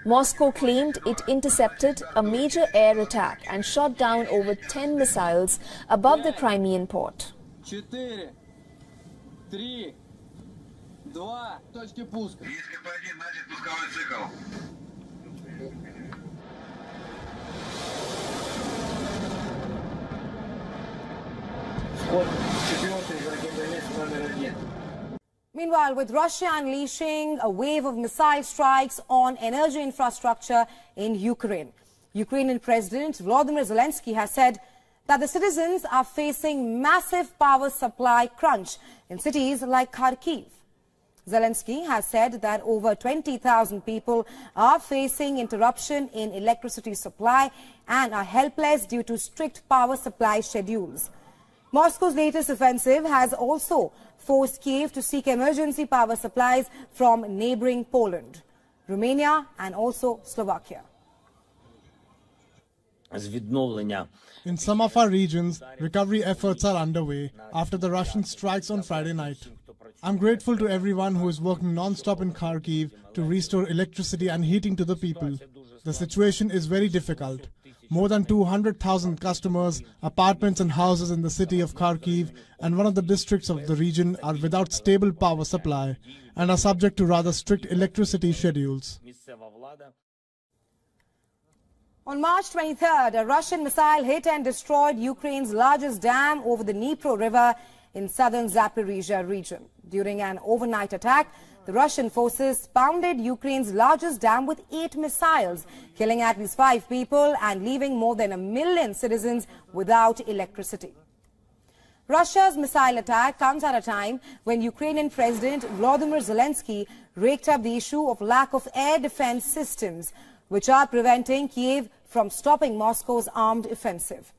Moscow claimed it intercepted a major air attack and shot down over 10 missiles above the Crimean port. Четыре, три, два, точки пуска. Пусковой цикл. Вход четвертый ракетомет номер один. Meanwhile, with Russia unleashing a wave of missile strikes on energy infrastructure in Ukraine, Ukrainian President Volodymyr Zelensky has said that the citizens are facing massive power supply crunch in cities like Kharkiv. Zelensky has said that over 20,000 people are facing interruption in electricity supply and are helpless due to strict power supply schedules. Moscow's latest offensive has also forced Kiev to seek emergency power supplies from neighboring Poland, Romania and also Slovakia. In some of our regions, recovery efforts are underway after the Russian strikes on Friday night. I'm grateful to everyone who is working non-stop in Kharkiv to restore electricity and heating to the people. The situation is very difficult more than 200,000 customers, apartments and houses in the city of Kharkiv and one of the districts of the region are without stable power supply and are subject to rather strict electricity schedules. On March 23rd, a Russian missile hit and destroyed Ukraine's largest dam over the Dnipro River in southern Zaporizhia region. During an overnight attack, the Russian forces pounded Ukraine's largest dam with eight missiles, killing at least five people and leaving more than a million citizens without electricity. Russia's missile attack comes at a time when Ukrainian President Volodymyr Zelensky raked up the issue of lack of air defense systems, which are preventing Kiev from stopping Moscow's armed offensive.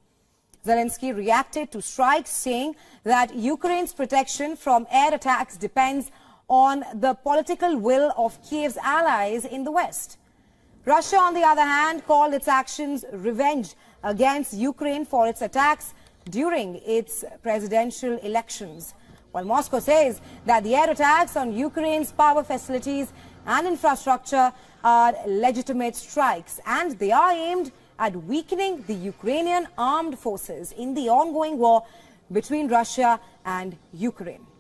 Zelensky reacted to strikes, saying that Ukraine's protection from air attacks depends on the political will of Kiev's allies in the West. Russia, on the other hand, called its actions revenge against Ukraine for its attacks during its presidential elections. While Moscow says that the air attacks on Ukraine's power facilities and infrastructure are legitimate strikes and they are aimed at weakening the Ukrainian armed forces in the ongoing war between Russia and Ukraine.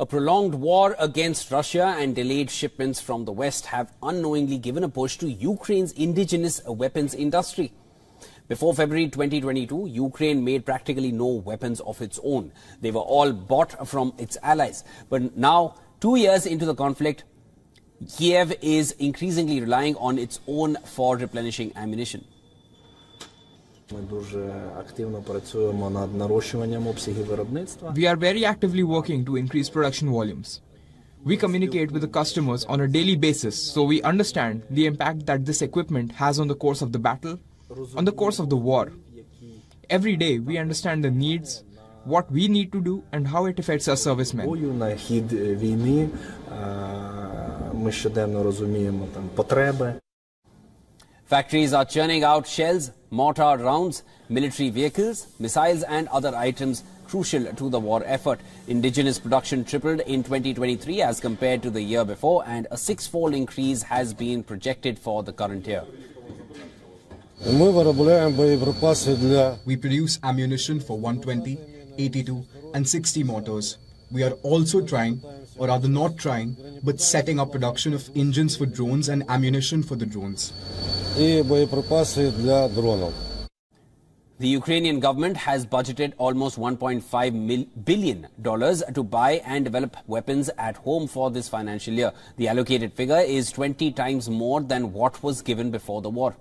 A prolonged war against Russia and delayed shipments from the West have unknowingly given a push to Ukraine's indigenous weapons industry. Before February 2022, Ukraine made practically no weapons of its own. They were all bought from its allies. But now, two years into the conflict, Kiev is increasingly relying on its own for replenishing ammunition. Ми дуже активно працюємо над нарощуванням обсягів виробництва. We are very actively working to increase production volumes. We communicate with the customers on a daily basis so we understand the impact that this equipment has on the course of the battle, on the course of the war. Every day we understand the needs, what we need to do, and how it affects our servicemen. Бою на хід війни е, ми щоденно розуміємо там потреби. Factories are churning out shells, mortar rounds, military vehicles, missiles and other items crucial to the war effort. Indigenous production tripled in 2023 as compared to the year before and a six-fold increase has been projected for the current year. We produce ammunition for 120, 82 and 60 mortars. We are also trying or rather not trying, but setting up production of engines for drones and ammunition for the drones. The Ukrainian government has budgeted almost $1.5 billion to buy and develop weapons at home for this financial year. The allocated figure is 20 times more than what was given before the war.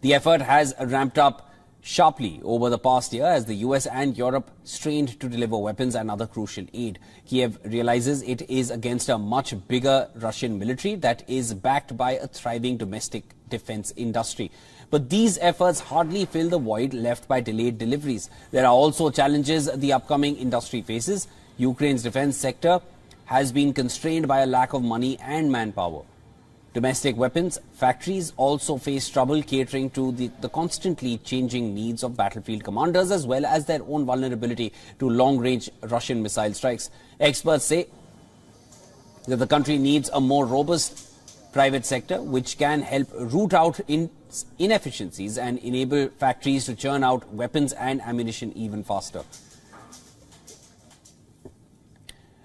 The effort has ramped up sharply over the past year as the US and Europe strained to deliver weapons and other crucial aid. Kiev realizes it is against a much bigger Russian military that is backed by a thriving domestic defense industry. But these efforts hardly fill the void left by delayed deliveries. There are also challenges the upcoming industry faces. Ukraine's defense sector has been constrained by a lack of money and manpower. Domestic weapons factories also face trouble catering to the, the, constantly changing needs of battlefield commanders as well as their own vulnerability to long-range Russian missile strikes. Experts say that the country needs a more robust private sector which can help root out in inefficiencies and enable factories to churn out weapons and ammunition even faster.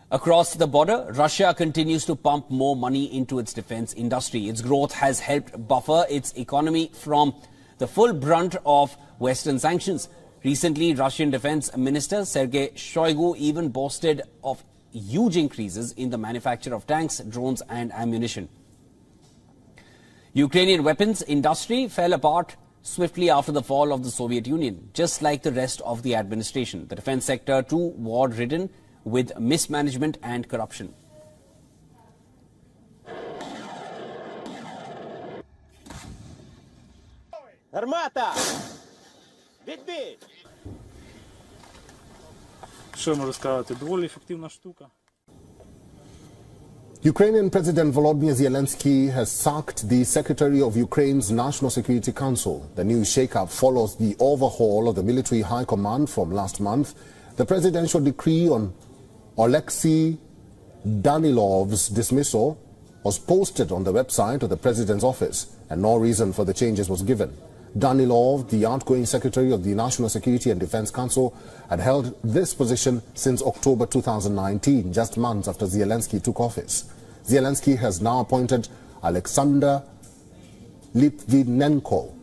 Across the border, Russia continues to pump more money into its defense industry. Its growth has helped buffer its economy from the full brunt of Western sanctions. Recently, Russian Defense Minister Sergei Shoigu even boasted of huge increases in the manufacture of tanks, drones and ammunition. Ukrainian weapons industry fell apart swiftly after the fall of the Soviet Union, just like the rest of the administration. The defense sector, too, war-ridden with mismanagement and corruption. Армата! Відбій! Що я можу сказати? Доволі ефективна штука. Ukrainian President Volodymyr Zelensky has sacked the Secretary of Ukraine's National Security Council. The new shakeup follows the overhaul of the military high command from last month. The presidential decree on Alexei Danilov's dismissal was posted on the website of the president's office and no reason for the changes was given. Danilov, the outgoing secretary of the National Security and Defense Council, had held this position since October 2019, just months after Zelensky took office. Zelensky has now appointed Alexander Litvinenko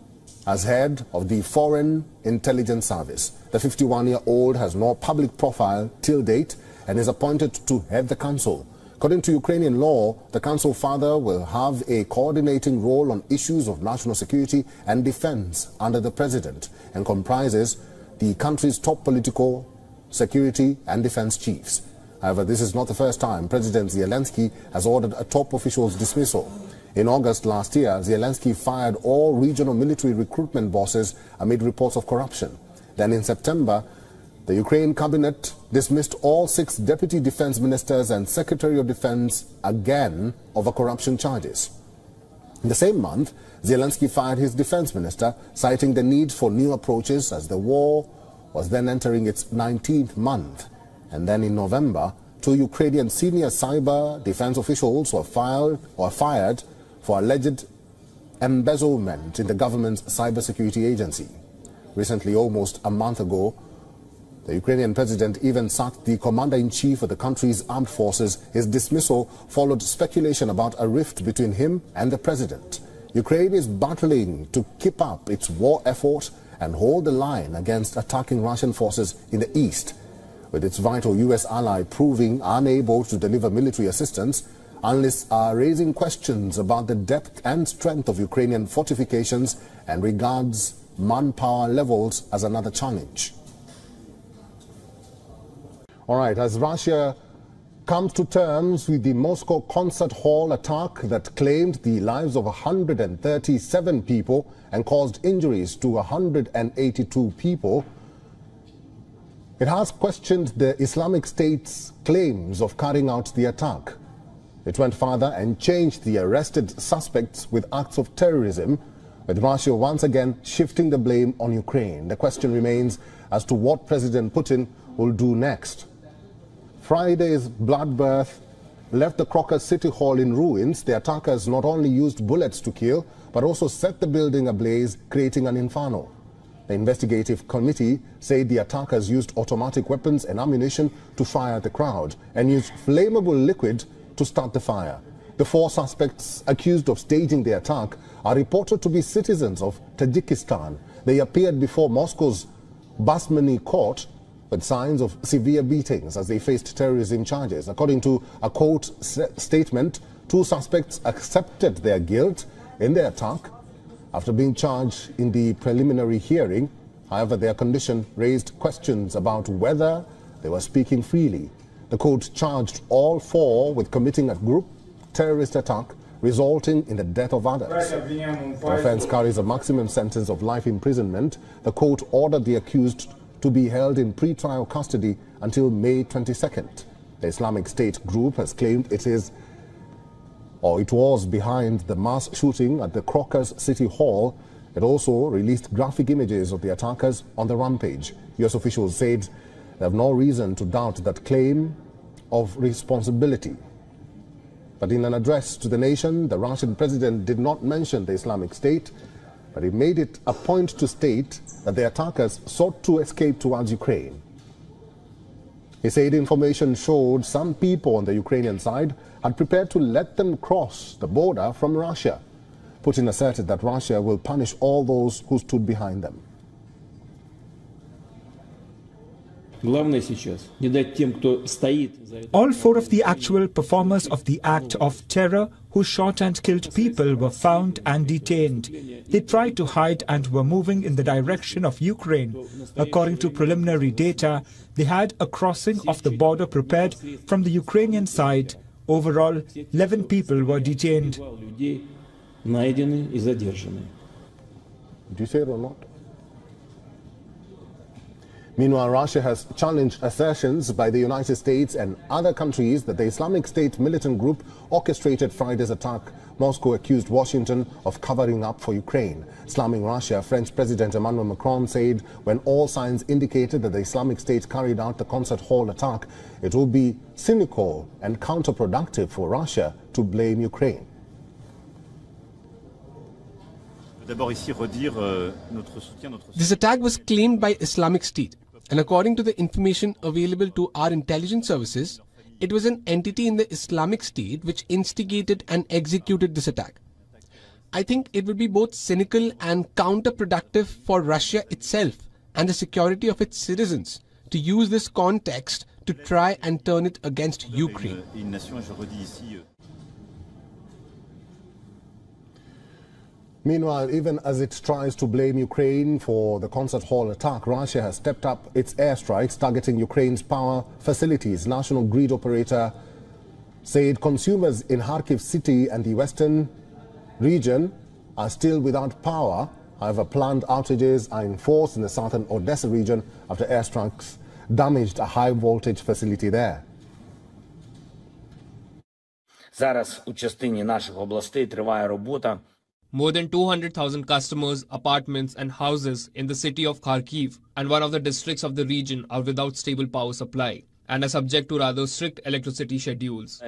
as head of the Foreign Intelligence Service. The 51-year-old has no public profile till date and is appointed to head the council. According to Ukrainian law, the council father will have a coordinating role on issues of national security and defense under the president and comprises the country's top political, security and defense chiefs. However, this is not the first time President Zelensky has ordered a top official's dismissal. In August last year, Zelensky fired all regional military recruitment bosses amid reports of corruption. Then in September, the Ukraine cabinet dismissed all six deputy defense ministers and secretary of defense again over corruption charges. In the same month, Zelensky fired his defense minister, citing the need for new approaches as the war was then entering its 19th month. And then in November, two Ukrainian senior cyber defense officials were fired or fired for alleged embezzlement in the government's cybersecurity agency. Recently, almost a month ago, the Ukrainian president even sacked the commander-in-chief of the country's armed forces. His dismissal followed speculation about a rift between him and the president. Ukraine is battling to keep up its war effort and hold the line against attacking Russian forces in the east. With its vital U.S. ally proving unable to deliver military assistance, analysts are raising questions about the depth and strength of Ukrainian fortifications and regards manpower levels as another challenge. All right, as Russia comes to terms with the Moscow concert hall attack that claimed the lives of 137 people and caused injuries to 182 people, it has questioned the Islamic State's claims of carrying out the attack. It went further and changed the arrested suspects with acts of terrorism, with Russia once again shifting the blame on Ukraine. The question remains as to what President Putin will do next. Friday's bloodbath left the Crocus City Hall in ruins. The attackers not only used bullets to kill, but also set the building ablaze, creating an inferno. The investigative committee said the attackers used automatic weapons and ammunition to fire at the crowd and used flammable liquid to start the fire. The four suspects accused of staging the attack are reported to be citizens of Tajikistan. They appeared before Moscow's Basmanny court with signs of severe beatings as they faced terrorism charges. According to a court statement, two suspects accepted their guilt in the attack after being charged in the preliminary hearing. However, their condition raised questions about whether they were speaking freely. The court charged all four with committing a group terrorist attack resulting in the death of others. The offense carries a maximum sentence of life imprisonment. The court ordered the accused to be held in pre-trial custody until May 22nd. The Islamic State group has claimed it is or it was behind the mass shooting at the Crocus City Hall. It also released graphic images of the attackers on the rampage. U.S. officials said they have no reason to doubt that claim of responsibility. But in an address to the nation, the Russian president did not mention the Islamic State, but he made it a point to state that the attackers sought to escape towards Ukraine. He said information showed some people on the Ukrainian side had prepared to let them cross the border from Russia. Putin asserted that Russia will punish all those who stood behind them. All four of the actual performers of the act of terror who shot and killed people were found and detained. They tried to hide and were moving in the direction of Ukraine. According to preliminary data, they had a crossing of the border prepared from the Ukrainian side. Overall, 11 people were detained. Did you say it or not? Meanwhile, Russia has challenged assertions by the United States and other countries that the Islamic State militant group orchestrated Friday's attack. Moscow accused Washington of covering up for Ukraine. Slamming Russia, French President Emmanuel Macron said when all signs indicated that the Islamic State carried out the concert hall attack, it would be cynical and counterproductive for Russia to blame Ukraine. This attack was claimed by Islamic State, and according to the information available to our intelligence services, it was an entity in the Islamic State which instigated and executed this attack. I think it would be both cynical and counterproductive for Russia itself and the security of its citizens to use this context to try and turn it against Ukraine. Meanwhile, even as it tries to blame Ukraine for the concert hall attack, Russia has stepped up its airstrikes targeting Ukraine's power facilities. National grid operator said consumers in Kharkiv city and the western region are still without power. However, planned outages are in force in the southern Odessa region after airstrikes damaged a high voltage facility there. Зараз у частині наших областей триває робота more than 200,000 customers, apartments, and houses in the city of Kharkiv and one of the districts of the region are without stable power supply and are subject to rather strict electricity schedules.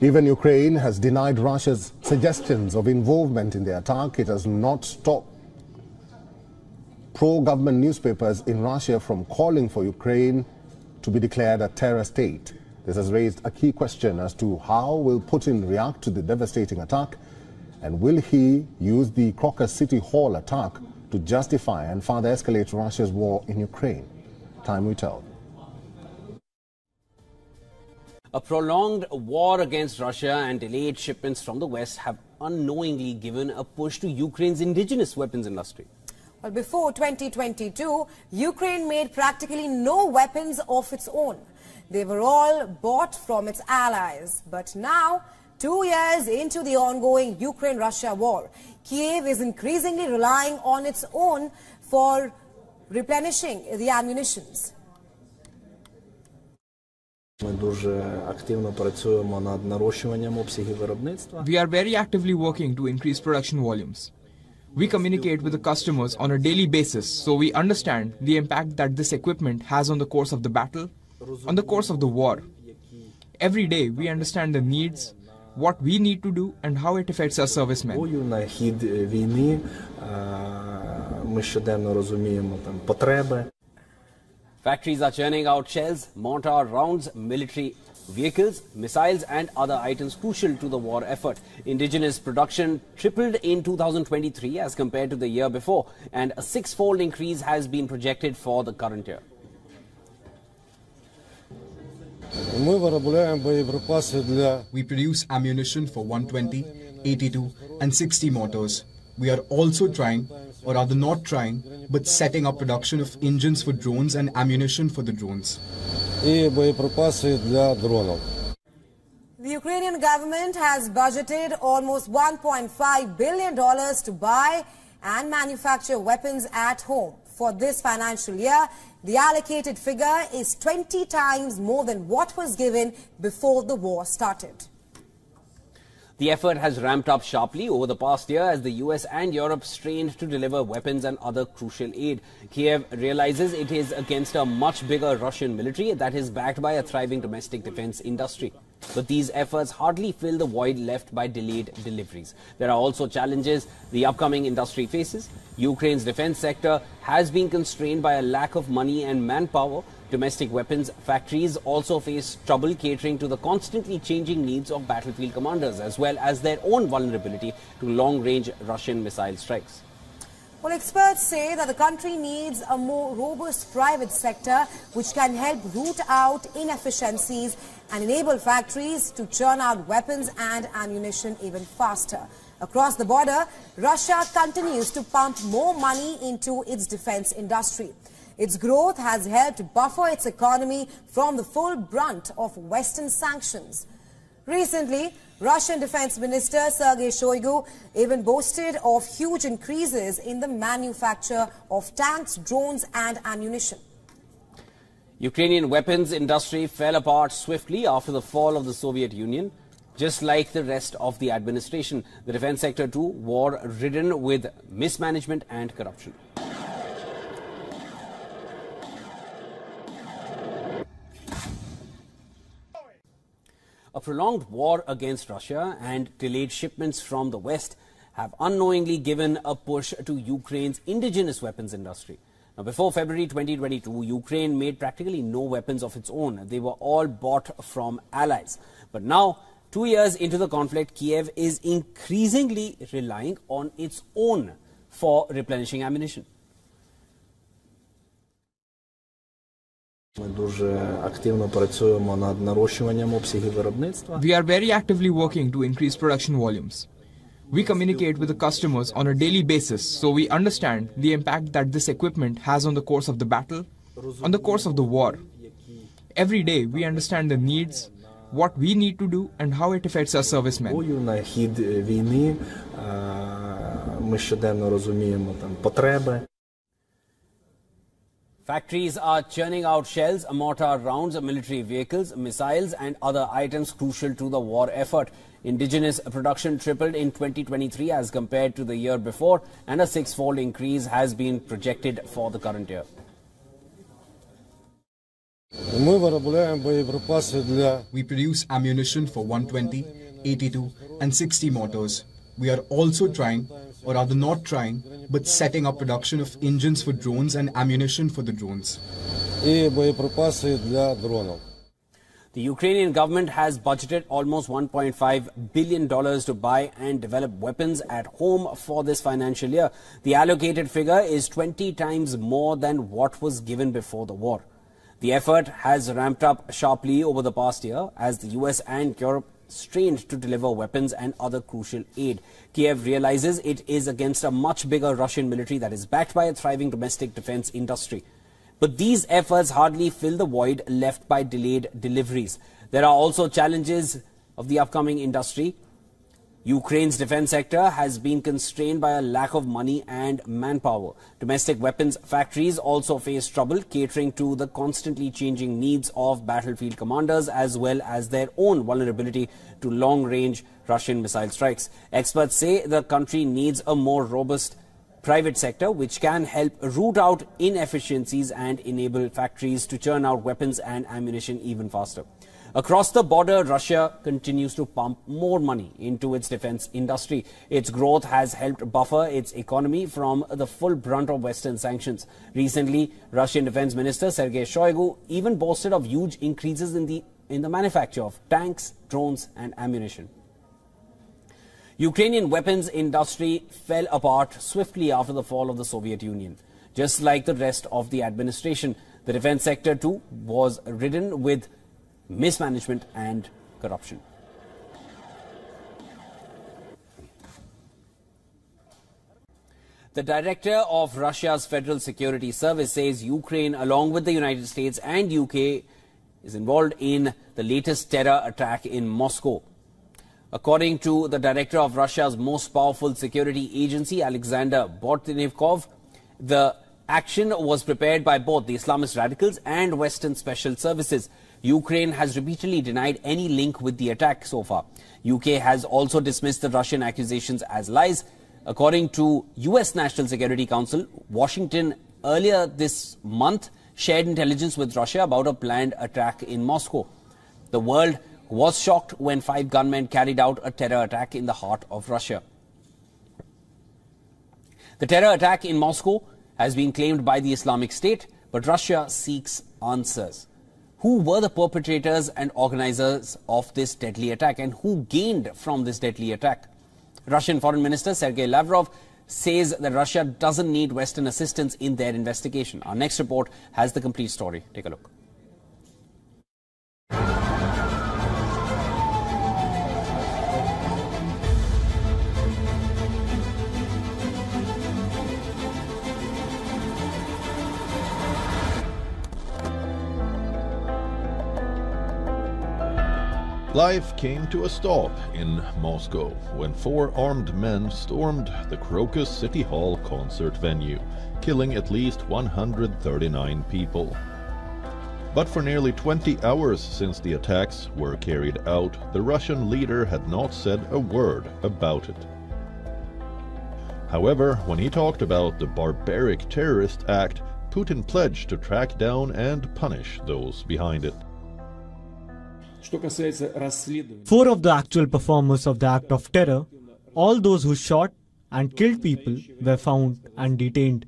Even Ukraine has denied Russia's suggestions of involvement in the attack. It has not stopped pro-government newspapers in Russia from calling for Ukraine to be declared a terror state. This has raised a key question as to how will Putin react to the devastating attack and will he use the Crocus City Hall attack to justify and further escalate Russia's war in Ukraine? Time will tell. A prolonged war against Russia and delayed shipments from the West have unknowingly given a push to Ukraine's indigenous weapons industry. Well, before 2022, Ukraine made practically no weapons of its own. They were all bought from its allies. But now, two years into the ongoing Ukraine-Russia war, Kiev is increasingly relying on its own for replenishing the ammunitions. We are very actively working to increase production volumes. We communicate with the customers on a daily basis so we understand the impact that this equipment has on the course of the battle on the course of the war. Every day we understand the needs, what we need to do and how it affects our servicemen. Factories are churning out shells, mortar rounds, military vehicles, missiles and other items crucial to the war effort. Indigenous production tripled in 2023 as compared to the year before and a six-fold increase has been projected for the current year. We produce ammunition for 120, 82 and 60 mortars. We are also trying, or rather not trying, but setting up production of engines for drones and ammunition for the drones. The Ukrainian government has budgeted almost $1.5 billion to buy and manufacture weapons at home. For this financial year. The allocated figure is 20 times more than what was given before the war started. The effort has ramped up sharply over the past year as the US and Europe strained to deliver weapons and other crucial aid. Kiev realizes it is against a much bigger Russian military that is backed by a thriving domestic defense industry. But these efforts hardly fill the void left by delayed deliveries. There are also challenges the upcoming industry faces. Ukraine's defense sector has been constrained by a lack of money and manpower Domestic weapons factories also face trouble catering to the constantly changing needs of battlefield commanders as well as their own vulnerability to long-range Russian missile strikes. Well, experts say that the country needs a more robust private sector which can help root out inefficiencies and enable factories to churn out weapons and ammunition even faster. Across the border, Russia continues to pump more money into its defense industry. Its growth has helped buffer its economy from the full brunt of Western sanctions. Recently, Russian Defense Minister Sergei Shoigu even boasted of huge increases in the manufacture of tanks, drones and ammunition. Ukrainian weapons industry fell apart swiftly after the fall of the Soviet Union. Just like the rest of the administration, the defense sector too war ridden with mismanagement and corruption. A prolonged war against Russia and delayed shipments from the West have unknowingly given a push to Ukraine's indigenous weapons industry. Now, before February 2022, Ukraine made practically no weapons of its own. They were all bought from allies. But now, two years into the conflict, Kiev is increasingly relying on its own for replenishing ammunition. We are very actively working to increase production volumes. We communicate with the customers on a daily basis, so we understand the impact that this equipment has on the course of the battle, on the course of the war. Every day, we understand the needs, what we need to do, and how it affects our servicemen. Factories are churning out shells, mortar rounds, military vehicles, missiles, and other items crucial to the war effort. Indigenous production tripled in 2023 as compared to the year before and a six-fold increase has been projected for the current year. We produce ammunition for 120, 82 and 60 mortars. We are also trying or rather not trying, but setting up production of engines for drones and ammunition for the drones. The Ukrainian government has budgeted almost $1.5 billion to buy and develop weapons at home for this financial year. The allocated figure is 20 times more than what was given before the war. The effort has ramped up sharply over the past year as the US and Europe strained to deliver weapons and other crucial aid. Kiev realizes it is against a much bigger Russian military that is backed by a thriving domestic defense industry. But these efforts hardly fill the void left by delayed deliveries. There are also challenges of the upcoming industry. Ukraine's defense sector has been constrained by a lack of money and manpower. Domestic weapons factories also face trouble catering to the constantly changing needs of battlefield commanders as well as their own vulnerability to long-range Russian missile strikes. Experts say the country needs a more robust private sector which can help root out inefficiencies and enable factories to churn out weapons and ammunition even faster. Across the border, Russia continues to pump more money into its defense industry. Its growth has helped buffer its economy from the full brunt of Western sanctions. Recently, Russian Defense Minister Sergei Shoigu even boasted of huge increases in the, in the manufacture of tanks, drones and ammunition. Ukrainian weapons industry fell apart swiftly after the fall of the Soviet Union. Just like the rest of the administration, the defense sector too was ridden with mismanagement and corruption. The director of Russia's Federal Security Service says Ukraine, along with the United States and UK, is involved in the latest terror attack in Moscow. According to the director of Russia's most powerful security agency, Alexander Bortnikov, the action was prepared by both the Islamist radicals and Western special services. Ukraine has repeatedly denied any link with the attack so far. UK has also dismissed the Russian accusations as lies. According to US National Security Council, Washington earlier this month shared intelligence with Russia about a planned attack in Moscow. The world was shocked when five gunmen carried out a terror attack in the heart of Russia. The terror attack in Moscow has been claimed by the Islamic State, but Russia seeks answers. Who were the perpetrators and organizers of this deadly attack and who gained from this deadly attack? Russian Foreign Minister Sergei Lavrov says that Russia doesn't need Western assistance in their investigation. Our next report has the complete story. Take a look. Life came to a stop in Moscow when four armed men stormed the Crocus City Hall concert venue, killing at least 139 people. But for nearly 20 hours since the attacks were carried out, the Russian leader had not said a word about it. However, when he talked about the barbaric terrorist act, Putin pledged to track down and punish those behind it. Four of the actual performers of the act of terror, all those who shot and killed people, were found and detained.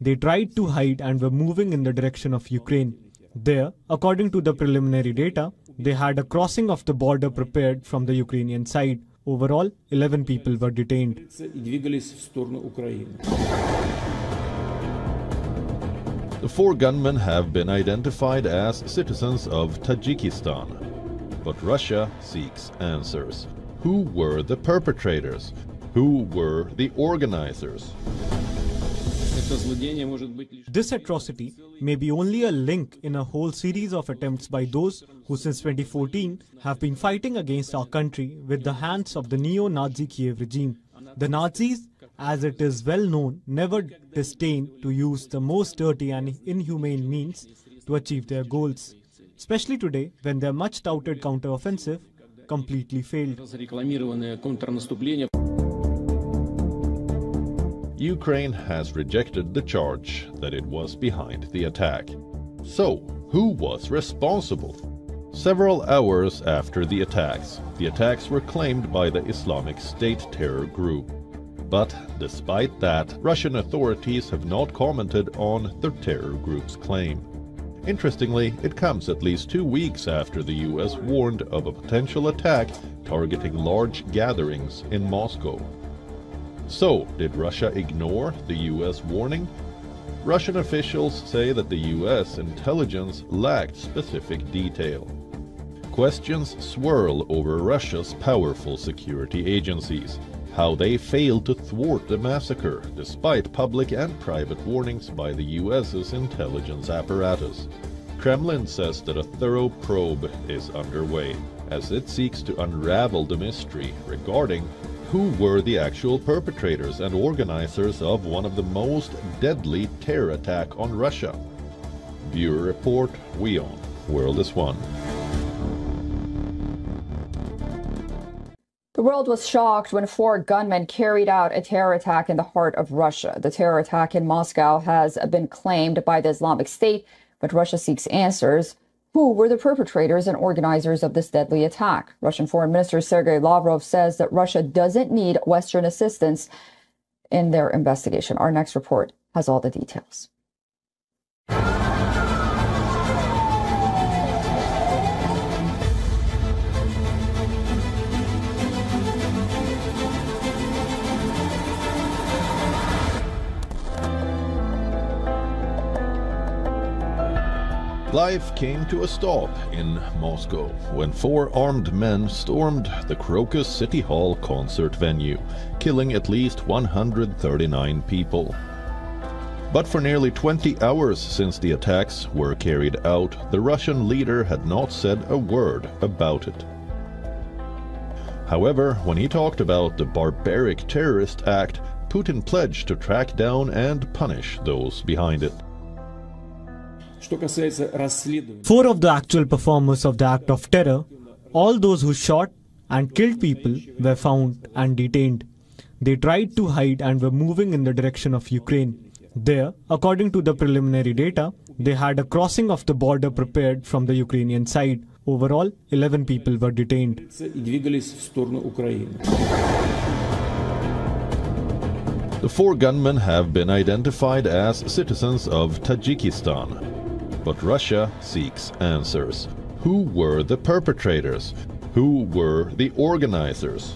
They tried to hide and were moving in the direction of Ukraine. There, according to the preliminary data, they had a crossing of the border prepared from the Ukrainian side. Overall, 11 people were detained. The four gunmen have been identified as citizens of Tajikistan. But Russia seeks answers. Who were the perpetrators? Who were the organizers? This atrocity may be only a link in a whole series of attempts by those who since 2014 have been fighting against our country with the hands of the neo-Nazi Kiev regime. The Nazis, as it is well known, never disdained to use the most dirty and inhumane means to achieve their goals especially today when their much touted counteroffensive completely failed. Ukraine has rejected the charge that it was behind the attack. So, who was responsible? Several hours after the attacks, the attacks were claimed by the Islamic State terror group. But despite that, Russian authorities have not commented on the terror group's claim. Interestingly, it comes at least two weeks after the US warned of a potential attack targeting large gatherings in Moscow. So, did Russia ignore the US warning? Russian officials say that the US intelligence lacked specific detail. Questions swirl over Russia's powerful security agencies how they failed to thwart the massacre despite public and private warnings by the US's intelligence apparatus. Kremlin says that a thorough probe is underway as it seeks to unravel the mystery regarding who were the actual perpetrators and organizers of one of the most deadly terror attack on Russia. Viewer Report, WION, World is One. World was shocked when four gunmen carried out a terror attack in the heart of Russia. The terror attack in Moscow has been claimed by the Islamic State, but Russia seeks answers. Who were the perpetrators and organizers of this deadly attack? Russian Foreign Minister Sergei Lavrov says that Russia doesn't need Western assistance in their investigation. Our next report has all the details. Life came to a stop in Moscow when four armed men stormed the Crocus City Hall concert venue, killing at least 139 people. But for nearly 20 hours since the attacks were carried out, the Russian leader had not said a word about it. However, when he talked about the barbaric terrorist act, Putin pledged to track down and punish those behind it. Four of the actual performers of the act of terror, all those who shot and killed people, were found and detained. They tried to hide and were moving in the direction of Ukraine. There, according to the preliminary data, they had a crossing of the border prepared from the Ukrainian side. Overall, 11 people were detained. The four gunmen have been identified as citizens of Tajikistan. But Russia seeks answers. Who were the perpetrators? Who were the organizers?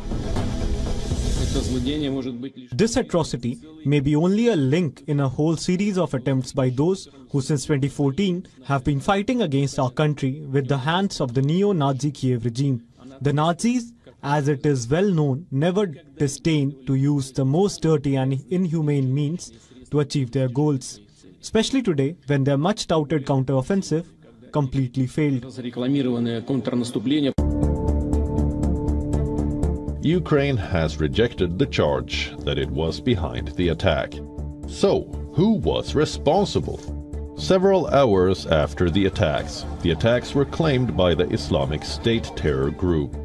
This atrocity may be only a link in a whole series of attempts by those who since 2014 have been fighting against our country with the hands of the neo-Nazi Kiev regime. The Nazis, as it is well known, never disdained to use the most dirty and inhumane means to achieve their goals. Especially today, when their much touted counteroffensive completely failed. Ukraine has rejected the charge that it was behind the attack. So, who was responsible? Several hours after the attacks, the attacks were claimed by the Islamic State terror group.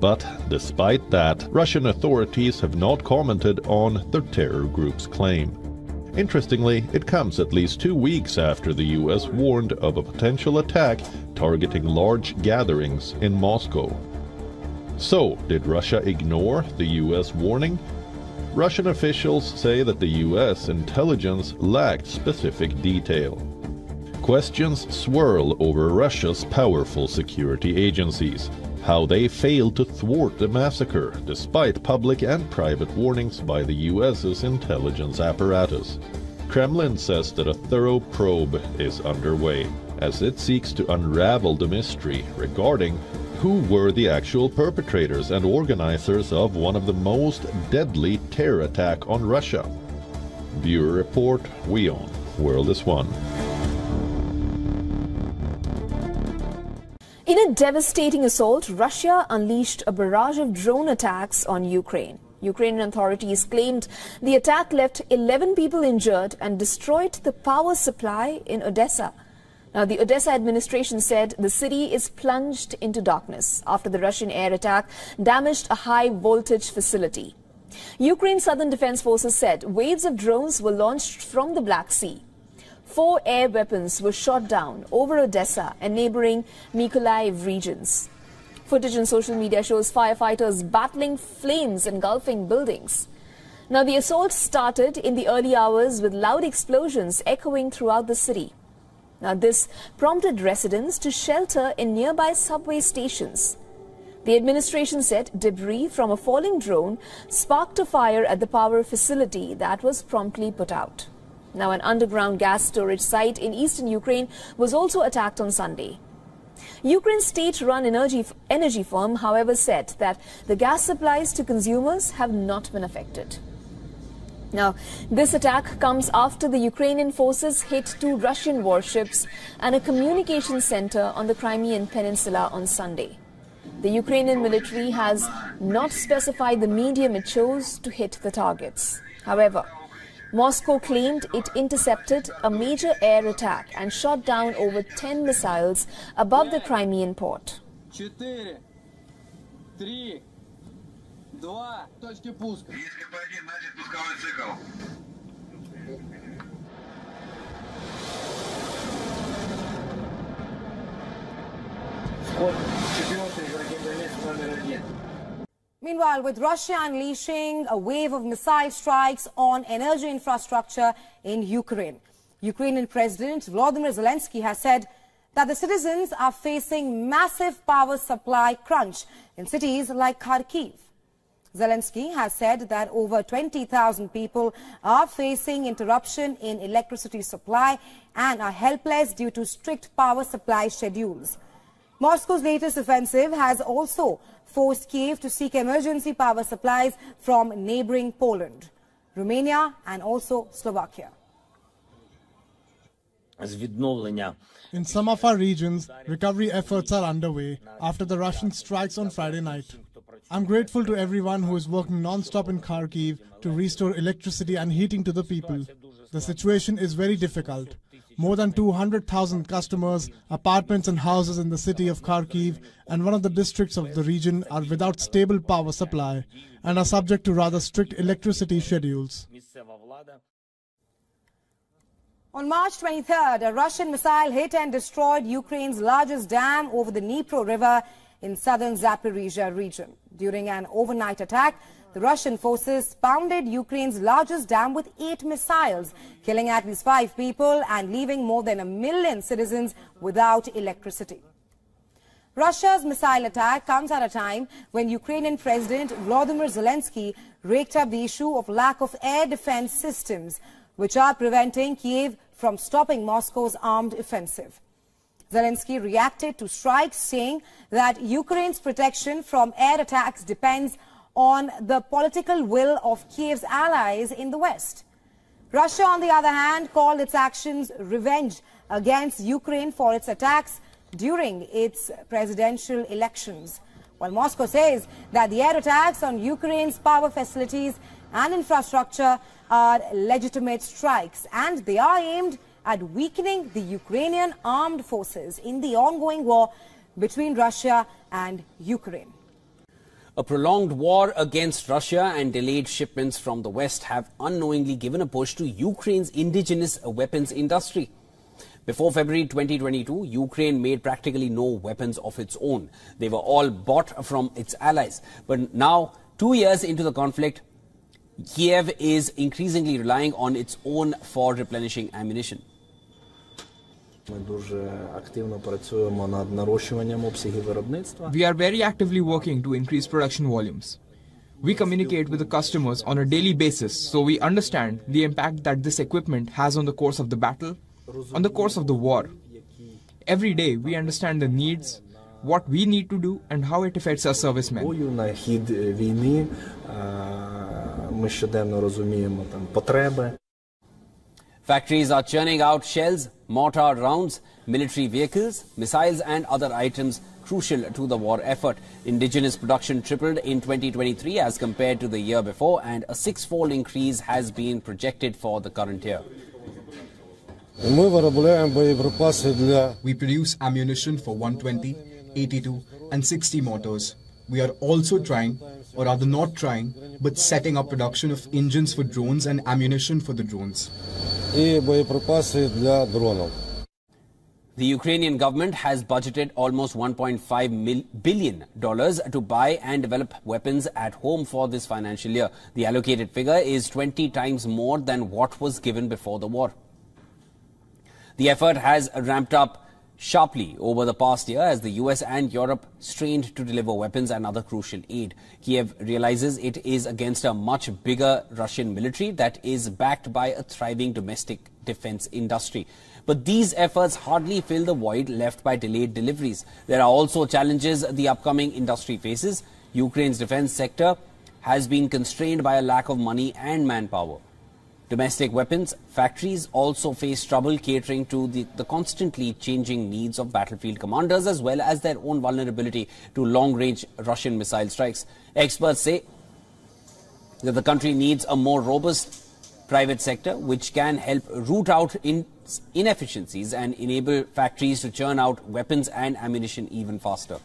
But despite that, Russian authorities have not commented on the terror group's claim. Interestingly, it comes at least two weeks after the US warned of a potential attack targeting large gatherings in Moscow. So, did Russia ignore the US warning? Russian officials say that the US intelligence lacked specific detail. Questions swirl over Russia's powerful security agencies, how they failed to thwart the massacre despite public and private warnings by the US's intelligence apparatus. Kremlin says that a thorough probe is underway as it seeks to unravel the mystery regarding who were the actual perpetrators and organizers of one of the most deadly terror attack on Russia. Viewer Report, WION, World is One. In a devastating assault, Russia unleashed a barrage of drone attacks on Ukraine. Ukrainian authorities claimed the attack left 11 people injured and destroyed the power supply in Odessa. Now, the Odessa administration said the city is plunged into darkness after the Russian air attack damaged a high voltage facility. Ukraine's southern defense forces said waves of drones were launched from the Black Sea. Four air weapons were shot down over Odessa and neighboring Mykolaiv regions. Footage on social media shows firefighters battling flames engulfing buildings. Now, the assault started in the early hours with loud explosions echoing throughout the city. Now, this prompted residents to shelter in nearby subway stations. The administration said debris from a falling drone sparked a fire at the power facility that was promptly put out. Now, an underground gas storage site in eastern Ukraine was also attacked on Sunday. Ukraine's state-run energy, energy firm, however, said that the gas supplies to consumers have not been affected. Now, this attack comes after the Ukrainian forces hit two Russian warships and a communication center on the Crimean Peninsula on Sunday. The Ukrainian military has not specified the medium it chose to hit the targets. However, Moscow claimed it intercepted a major air attack and shot down over 10 missiles above the Crimean port. Четыре, три, два, точки пуска. Если по один, значит пусковой цикл. Вход четвертый, ракетомет номер один. Meanwhile, with Russia unleashing a wave of missile strikes on energy infrastructure in Ukraine, Ukrainian President Volodymyr Zelensky has said that the citizens are facing massive power supply crunch in cities like Kharkiv. Zelensky has said that over 20,000 people are facing interruption in electricity supply and are helpless due to strict power supply schedules. Moscow's latest offensive has also forced Kiev to seek emergency power supplies from neighboring Poland, Romania and also Slovakia. In some of our regions, recovery efforts are underway after the Russian strikes on Friday night. I'm grateful to everyone who is working non-stop in Kharkiv to restore electricity and heating to the people. The situation is very difficult. More than 200,000 customers, apartments and houses in the city of Kharkiv and one of the districts of the region are without stable power supply and are subject to rather strict electricity schedules. On March 23rd, a Russian missile hit and destroyed Ukraine's largest dam over the Dnipro River in southern Zaporizhia region. During an overnight attack, Russian forces pounded Ukraine's largest dam with eight missiles, killing at least five people and leaving more than a million citizens without electricity. Russia's missile attack comes at a time when Ukrainian President Volodymyr Zelensky raked up the issue of lack of air defense systems, which are preventing Kiev from stopping Moscow's armed offensive. Zelensky reacted to strikes, saying that Ukraine's protection from air attacks depends on the political will of Kiev's allies in the West. Russia, on the other hand, called its actions revenge against Ukraine for its attacks during its presidential elections. While Moscow says that the air attacks on Ukraine's power facilities and infrastructure are legitimate strikes and they are aimed at weakening the Ukrainian armed forces in the ongoing war between Russia and Ukraine. A prolonged war against Russia and delayed shipments from the West have unknowingly given a push to Ukraine's indigenous weapons industry. Before February 2022, Ukraine made practically no weapons of its own. They were all bought from its allies. But now, two years into the conflict, Kiev is increasingly relying on its own for replenishing ammunition. We are very actively working to increase production volumes. We communicate with the customers on a daily basis so we understand the impact that this equipment has on the course of the battle, on the course of the war. Every day we understand the needs, what we need to do and how it affects our servicemen. Factories are churning out shells, mortar rounds, military vehicles, missiles and other items crucial to the war effort. Indigenous production tripled in 2023 as compared to the year before and a six-fold increase has been projected for the current year. We produce ammunition for 120, 82 and 60 mortars. We are also trying, or rather not trying, but setting up production of engines for drones and ammunition for the drones. The Ukrainian government has budgeted almost $1.5 billion to buy and develop weapons at home for this financial year. The allocated figure is 20 times more than what was given before the war. The effort has ramped up sharply over the past year as the US and Europe strained to deliver weapons and other crucial aid. Kiev realizes it is against a much bigger Russian military that is backed by a thriving domestic defense industry. But these efforts hardly fill the void left by delayed deliveries. There are also challenges the upcoming industry faces. Ukraine's defense sector has been constrained by a lack of money and manpower. Domestic weapons factories also face trouble catering to the, the, constantly changing needs of battlefield commanders as well as their own vulnerability to long-range Russian missile strikes. Experts say that the country needs a more robust private sector which can help root out in inefficiencies and enable factories to churn out weapons and ammunition even faster.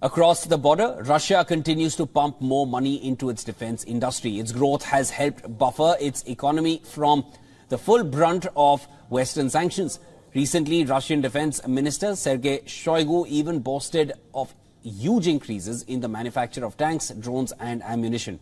Across the border, Russia continues to pump more money into its defense industry. Its growth has helped buffer its economy from the full brunt of Western sanctions. Recently, Russian Defense Minister Sergei Shoigu even boasted of huge increases in the manufacture of tanks, drones and ammunition.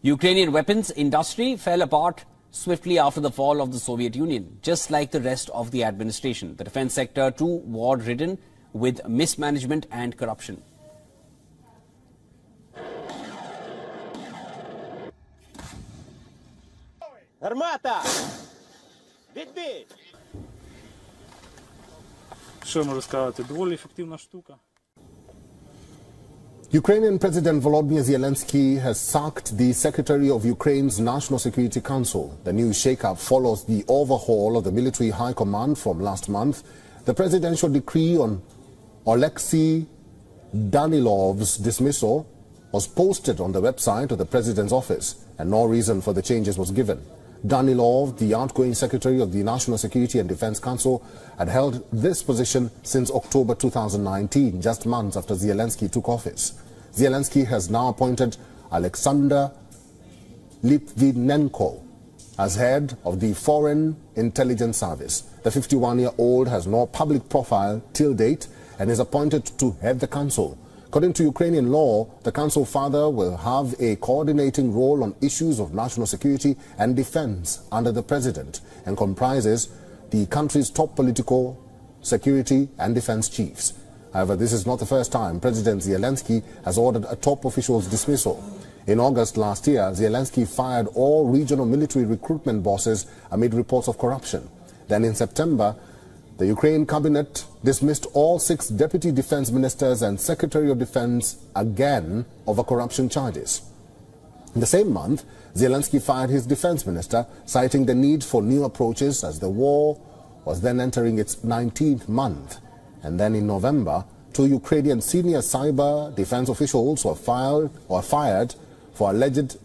Ukrainian weapons industry fell apart swiftly after the fall of the Soviet Union, just like the rest of the administration. The defense sector, too war-ridden, with mismanagement and corruption. Armata! Відбій! Що можу сказати? Доволі ефективна штука. Ukrainian President Volodymyr Zelensky has sacked the Secretary of Ukraine's National Security Council. The new shakeup follows the overhaul of the military high command from last month. The presidential decree on Oleksiy Danilov's dismissal was posted on the website of the president's office and no reason for the changes was given. Danilov, the outgoing secretary of the National Security and Defense Council, had held this position since October 2019, just months after Zelensky took office. Zelensky has now appointed Alexander Litvinenko as head of the Foreign Intelligence Service. The 51-year-old has no public profile till date and is appointed to head the council. According to Ukrainian law, the council father will have a coordinating role on issues of national security and defense under the president and comprises the country's top political, security and defense chiefs. However, this is not the first time President Zelensky has ordered a top official's dismissal. In August last year, Zelensky fired all regional military recruitment bosses amid reports of corruption. Then in September, the Ukraine cabinet dismissed all six deputy defense ministers and secretary of defense again over corruption charges. In the same month, Zelensky fired his defense minister, citing the need for new approaches as the war was then entering its 19th month. And then in November, two Ukrainian senior cyber defense officials were fired, fired for alleged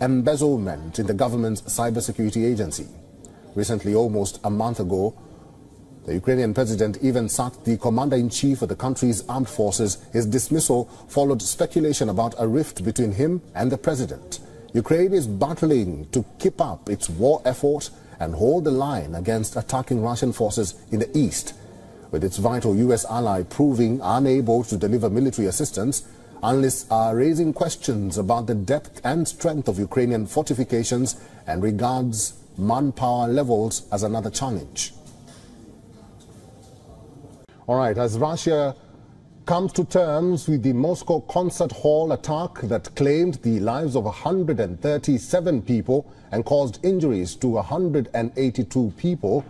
embezzlement in the government's cybersecurity agency. Recently, almost a month ago, the Ukrainian president even sacked the commander-in-chief of the country's armed forces. His dismissal followed speculation about a rift between him and the president. Ukraine is battling to keep up its war effort and hold the line against attacking Russian forces in the east. With its vital U.S. ally proving unable to deliver military assistance, analysts are raising questions about the depth and strength of Ukrainian fortifications and regards manpower levels as another challenge. All right, as Russia comes to terms with the Moscow concert hall attack that claimed the lives of 137 people and caused injuries to 182 people,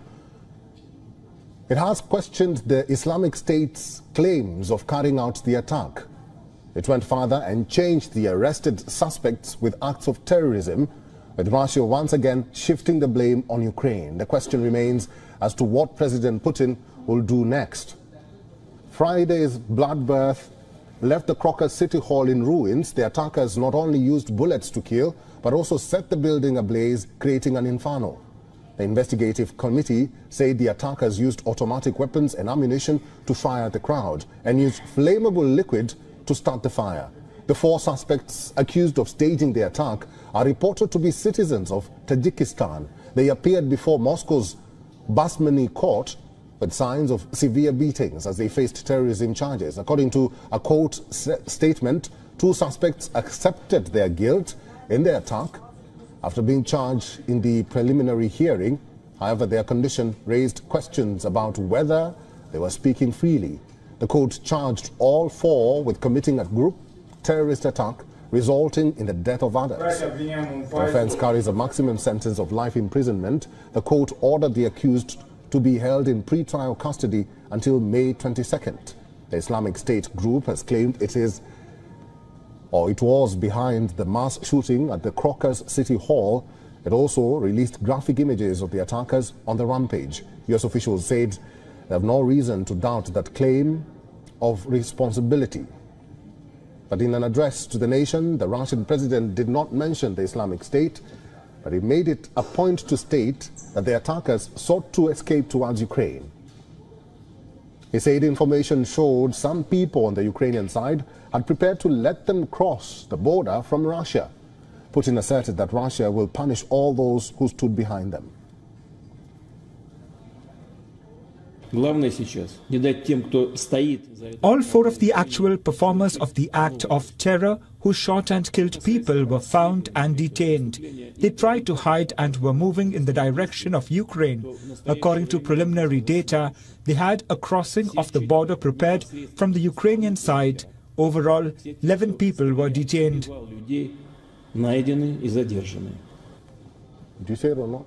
it has questioned the Islamic State's claims of carrying out the attack. It went further and changed the arrested suspects with acts of terrorism, with Russia once again shifting the blame on Ukraine. The question remains as to what President Putin will do next. Friday's bloodbath left the Crocus City Hall in ruins. The attackers not only used bullets to kill, but also set the building ablaze, creating an inferno. The investigative committee said the attackers used automatic weapons and ammunition to fire at the crowd and used flammable liquid to start the fire. The four suspects accused of staging the attack are reported to be citizens of Tajikistan. They appeared before Moscow's Basmanny court with signs of severe beatings as they faced terrorism charges. According to a court statement, two suspects accepted their guilt in the attack after being charged in the preliminary hearing. However, their condition raised questions about whether they were speaking freely. The court charged all four with committing a group terrorist attack resulting in the death of others. The offense carries a maximum sentence of life imprisonment. The court ordered the accused to be held in pre-trial custody until May 22nd. The Islamic State group has claimed it is or it was behind the mass shooting at the Crocus City Hall. It also released graphic images of the attackers on the rampage. U.S. officials said they have no reason to doubt that claim of responsibility. But in an address to the nation, the Russian president did not mention the Islamic State but he made it a point to state that the attackers sought to escape towards Ukraine. He said information showed some people on the Ukrainian side had prepared to let them cross the border from Russia. Putin asserted that Russia will punish all those who stood behind them. All four of the actual performers of the act of terror who shot and killed people were found and detained. They tried to hide and were moving in the direction of Ukraine. According to preliminary data, they had a crossing of the border prepared from the Ukrainian side. Overall, 11 people were detained. Did you say it or not?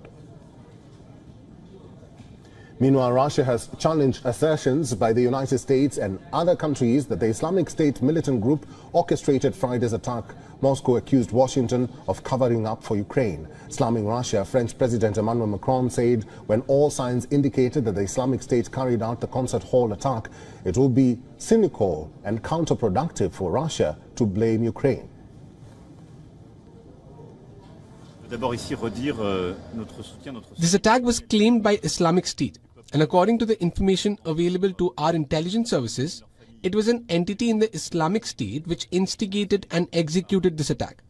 Meanwhile, Russia has challenged assertions by the United States and other countries that the Islamic State militant group orchestrated Friday's attack. Moscow accused Washington of covering up for Ukraine. Slamming Russia, French President Emmanuel Macron said when all signs indicated that the Islamic State carried out the concert hall attack, it would be cynical and counterproductive for Russia to blame Ukraine. This attack was claimed by Islamic State, and according to the information available to our intelligence services, it was an entity in the Islamic State which instigated and executed this attack.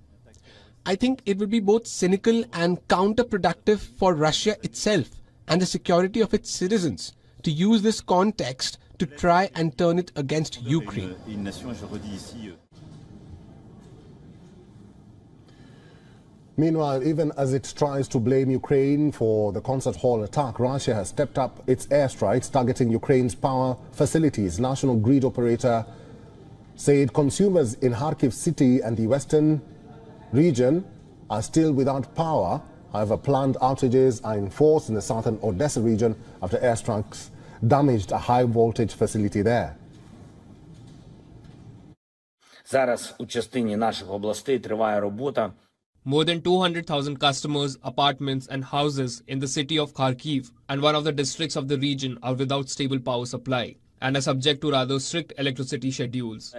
I think it would be both cynical and counterproductive for Russia itself and the security of its citizens to use this context to try and turn it against Ukraine. Meanwhile, even as it tries to blame Ukraine for the concert hall attack, Russia has stepped up its airstrikes targeting Ukraine's power facilities. National grid operator said consumers in Kharkiv city and the western region are still without power. However, planned outages are in force in the southern Odessa region after airstrikes damaged a high voltage facility there. Зараз у частині наших областей триває робота more than 200,000 customers, apartments, and houses in the city of Kharkiv and one of the districts of the region are without stable power supply and are subject to rather strict electricity schedules.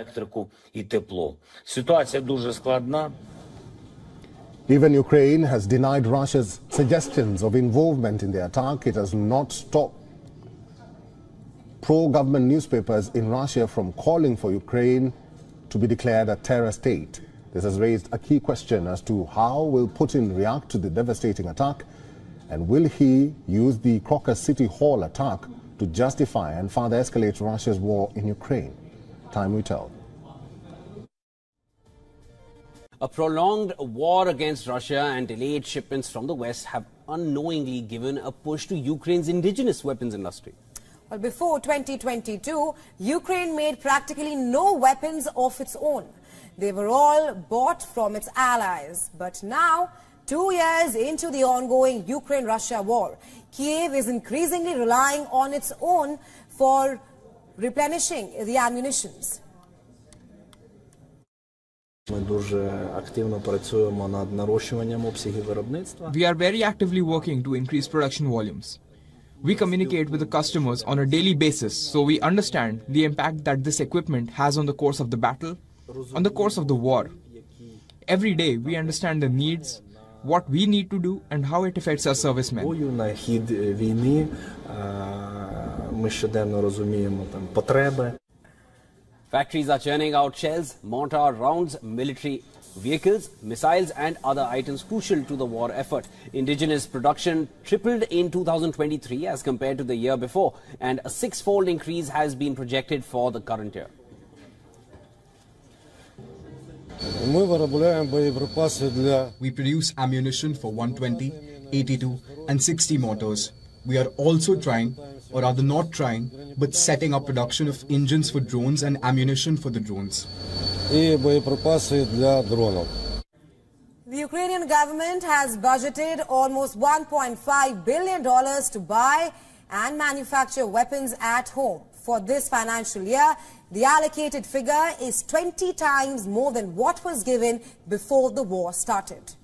Even Ukraine has denied Russia's suggestions of involvement in the attack. It has not stopped pro-government newspapers in Russia from calling for Ukraine to be declared a terror state. This has raised a key question as to how will Putin react to the devastating attack and will he use the Crocus City Hall attack to justify and further escalate Russia's war in Ukraine? Time will tell. A prolonged war against Russia and delayed shipments from the West have unknowingly given a push to Ukraine's indigenous weapons industry. Well, before 2022, Ukraine made practically no weapons of its own. They were all bought from its allies. But now, two years into the ongoing Ukraine-Russia war, Kiev is increasingly relying on its own for replenishing the ammunitions. We are very actively working to increase production volumes. We communicate with the customers on a daily basis so we understand the impact that this equipment has on the course of the battle on the course of the war. Every day we understand the needs, what we need to do, and how it affects our servicemen. Factories are churning out shells, mortar rounds, military vehicles, missiles and other items crucial to the war effort. Indigenous production tripled in 2023 as compared to the year before and a six-fold increase has been projected for the current year. We produce ammunition for 120, 82 and 60 mortars. We are also trying, or rather not trying, but setting up production of engines for drones and ammunition for the drones. The Ukrainian government has budgeted almost $1.5 billion to buy and manufacture weapons at home. For this financial year, the allocated figure is 20 times more than what was given before the war started.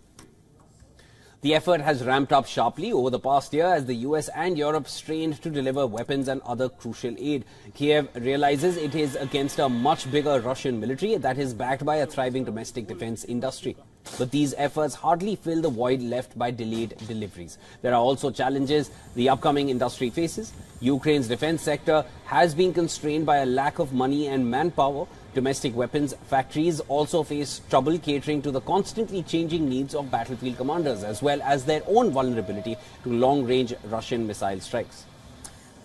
The effort has ramped up sharply over the past year as the US and Europe strained to deliver weapons and other crucial aid. Kiev realizes it is against a much bigger Russian military that is backed by a thriving domestic defense industry. But these efforts hardly fill the void left by delayed deliveries. There are also challenges the upcoming industry faces. Ukraine's defense sector has been constrained by a lack of money and manpower. Domestic weapons factories also face trouble catering to the constantly changing needs of battlefield commanders as well as their own vulnerability to long-range Russian missile strikes.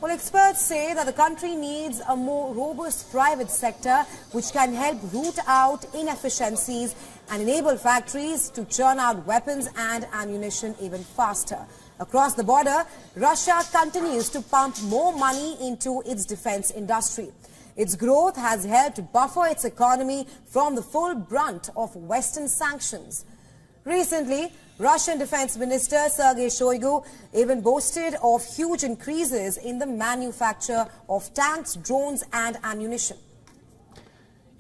Well, experts say that the country needs a more robust private sector which can help root out inefficiencies and enable factories to churn out weapons and ammunition even faster. Across the border, Russia continues to pump more money into its defense industry. Its growth has helped buffer its economy from the full brunt of Western sanctions. Recently, Russian Defense Minister Sergei Shoigu even boasted of huge increases in the manufacture of tanks, drones and ammunition.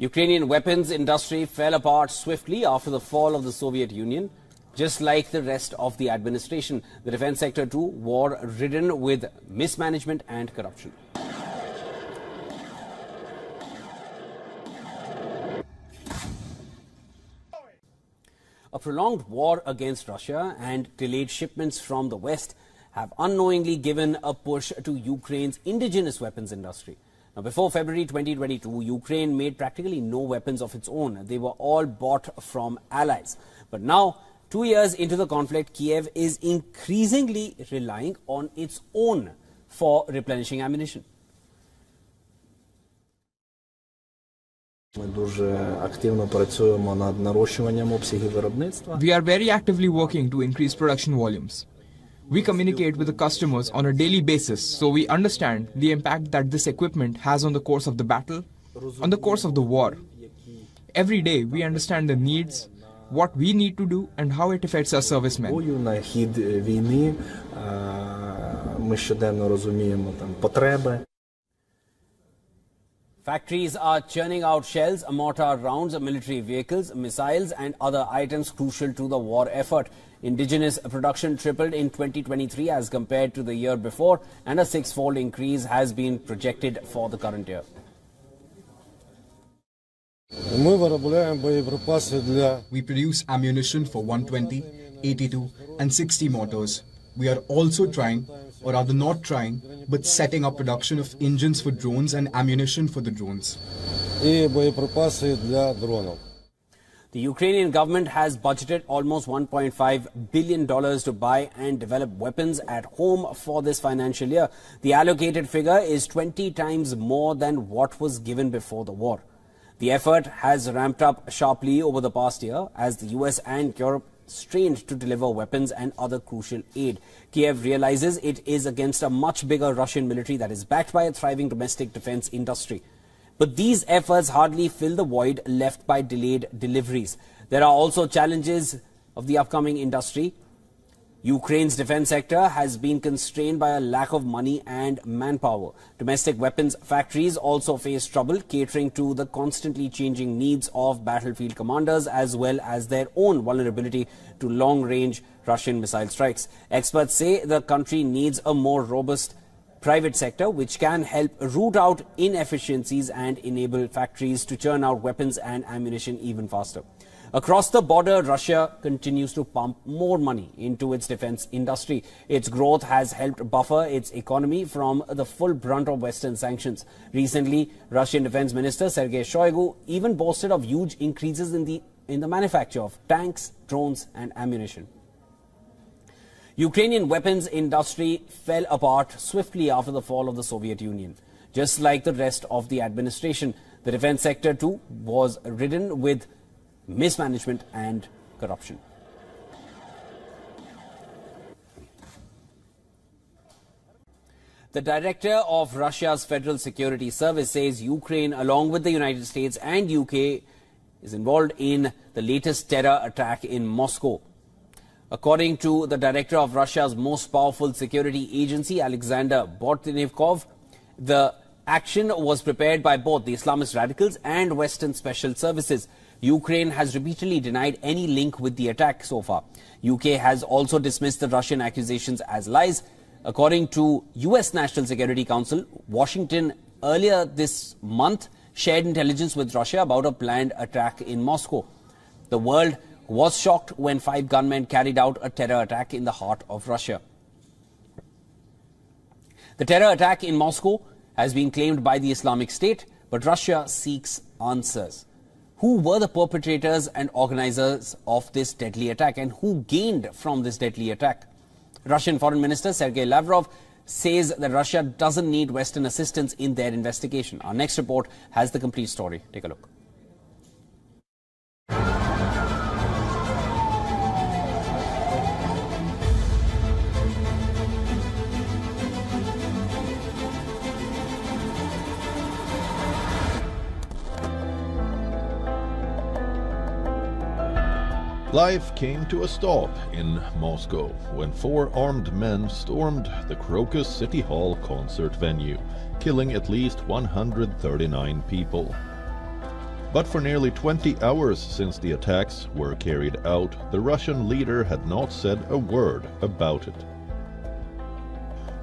Ukrainian weapons industry fell apart swiftly after the fall of the Soviet Union. Just like the rest of the administration, the defense sector too war ridden with mismanagement and corruption. A prolonged war against Russia and delayed shipments from the West have unknowingly given a push to Ukraine's indigenous weapons industry. Now, before February 2022, Ukraine made practically no weapons of its own. They were all bought from allies. But now, two years into the conflict, Kiev is increasingly relying on its own for replenishing ammunition. We are very actively working to increase production volumes. We communicate with the customers on a daily basis, so we understand the impact that this equipment has on the course of the battle, on the course of the war. Every day, we understand the needs, what we need to do, and how it affects our servicemen. Factories are churning out shells, mortar rounds, military vehicles, missiles and other items crucial to the war effort. Indigenous production tripled in 2023 as compared to the year before, and a six fold increase has been projected for the current year. We produce ammunition for 120, 82, and 60 mortars. We are also trying, or rather not trying, but setting up production of engines for drones and ammunition for the drones. The Ukrainian government has budgeted almost $1.5 billion to buy and develop weapons at home for this financial year. The allocated figure is 20 times more than what was given before the war. The effort has ramped up sharply over the past year as the US and Europe strained to deliver weapons and other crucial aid. Kiev realizes it is against a much bigger Russian military that is backed by a thriving domestic defense industry. But these efforts hardly fill the void left by delayed deliveries. There are also challenges of the upcoming industry. Ukraine's defense sector has been constrained by a lack of money and manpower. Domestic weapons factories also face trouble catering to the constantly changing needs of battlefield commanders as well as their own vulnerability to long-range Russian missile strikes. Experts say the country needs a more robust private sector which can help root out inefficiencies and enable factories to churn out weapons and ammunition even faster. Across the border, Russia continues to pump more money into its defense industry. Its growth has helped buffer its economy from the full brunt of Western sanctions. Recently, Russian Defense Minister Sergei Shoigu even boasted of huge increases in the, in the manufacture of tanks, drones and ammunition. Ukrainian weapons industry fell apart swiftly after the fall of the Soviet Union. Just like the rest of the administration, the defense sector too was ridden with mismanagement and corruption. The director of Russia's Federal Security Service says Ukraine, along with the United States and UK, is involved in the latest terror attack in Moscow. According to the director of Russia's most powerful security agency, Alexander Bortnikov, the action was prepared by both the Islamist radicals and Western special services. Ukraine has repeatedly denied any link with the attack so far. UK has also dismissed the Russian accusations as lies. According to US National Security Council, Washington earlier this month shared intelligence with Russia about a planned attack in Moscow. The world was shocked when five gunmen carried out a terror attack in the heart of Russia. The terror attack in Moscow has been claimed by the Islamic State, but Russia seeks answers. Who were the perpetrators and organizers of this deadly attack and who gained from this deadly attack? Russian Foreign Minister Sergei Lavrov says that Russia doesn't need Western assistance in their investigation. Our next report has the complete story. Take a look. Life came to a stop in Moscow when four armed men stormed the Crocus City Hall concert venue, killing at least 139 people. But for nearly 20 hours since the attacks were carried out, the Russian leader had not said a word about it.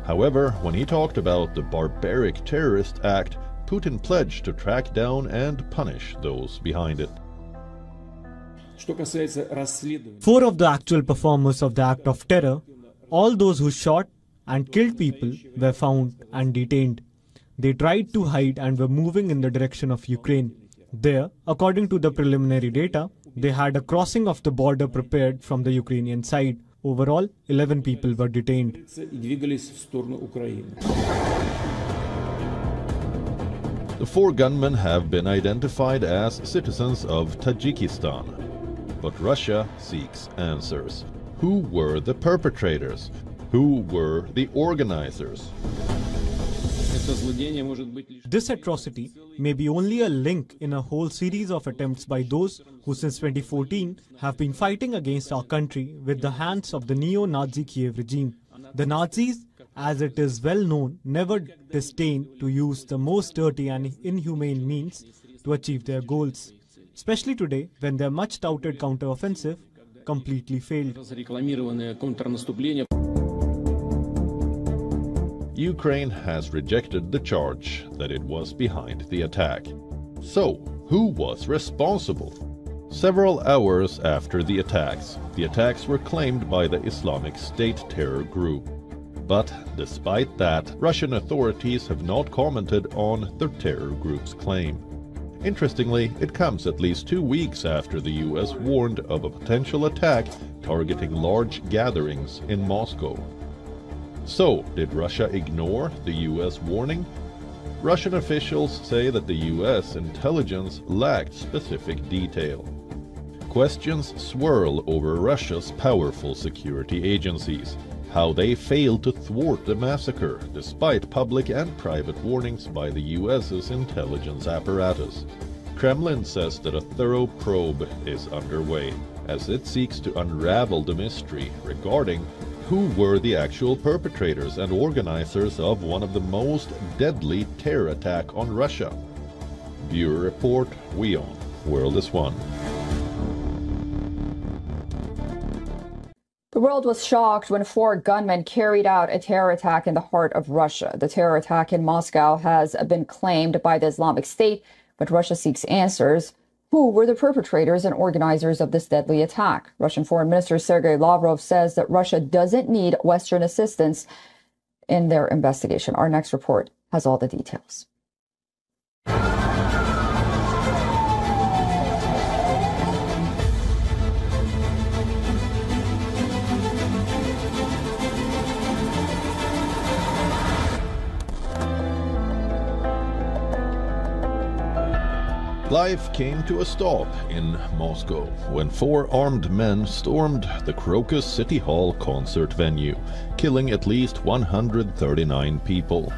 However, when he talked about the barbaric terrorist act, Putin pledged to track down and punish those behind it. Four of the actual performers of the act of terror, all those who shot and killed people, were found and detained. They tried to hide and were moving in the direction of Ukraine. There, according to the preliminary data, they had a crossing of the border prepared from the Ukrainian side. Overall, 11 people were detained. The four gunmen have been identified as citizens of Tajikistan. But Russia seeks answers. Who were the perpetrators? Who were the organizers? This atrocity may be only a link in a whole series of attempts by those who since 2014 have been fighting against our country with the hands of the neo-Nazi Kiev regime. The Nazis, as it is well known, never disdained to use the most dirty and inhumane means to achieve their goals, especially today when their much touted counteroffensive completely failed. Ukraine has rejected the charge that it was behind the attack. So, who was responsible? Several hours after the attacks, the attacks were claimed by the Islamic State terror group. But despite that, Russian authorities have not commented on the terror group's claim. Interestingly, it comes at least two weeks after the US warned of a potential attack targeting large gatherings in Moscow. So, did Russia ignore the US warning? Russian officials say that the US intelligence lacked specific detail. Questions swirl over Russia's powerful security agencies, how they failed to thwart the massacre despite public and private warnings by the US's intelligence apparatus. Kremlin says that a thorough probe is underway as it seeks to unravel the mystery regarding who were the actual perpetrators and organizers of one of the most deadly terror attack on Russia. Bureau Report, WION, World is One. The world was shocked when four gunmen carried out a terror attack in the heart of Russia. The terror attack in Moscow has been claimed by the Islamic State, but Russia seeks answers. Who were the perpetrators and organizers of this deadly attack? Russian Foreign Minister Sergei Lavrov says that Russia doesn't need Western assistance in their investigation. Our next report has all the details. Life came to a stop in Moscow when four armed men stormed the Crocus City Hall concert venue, killing at least 139 people.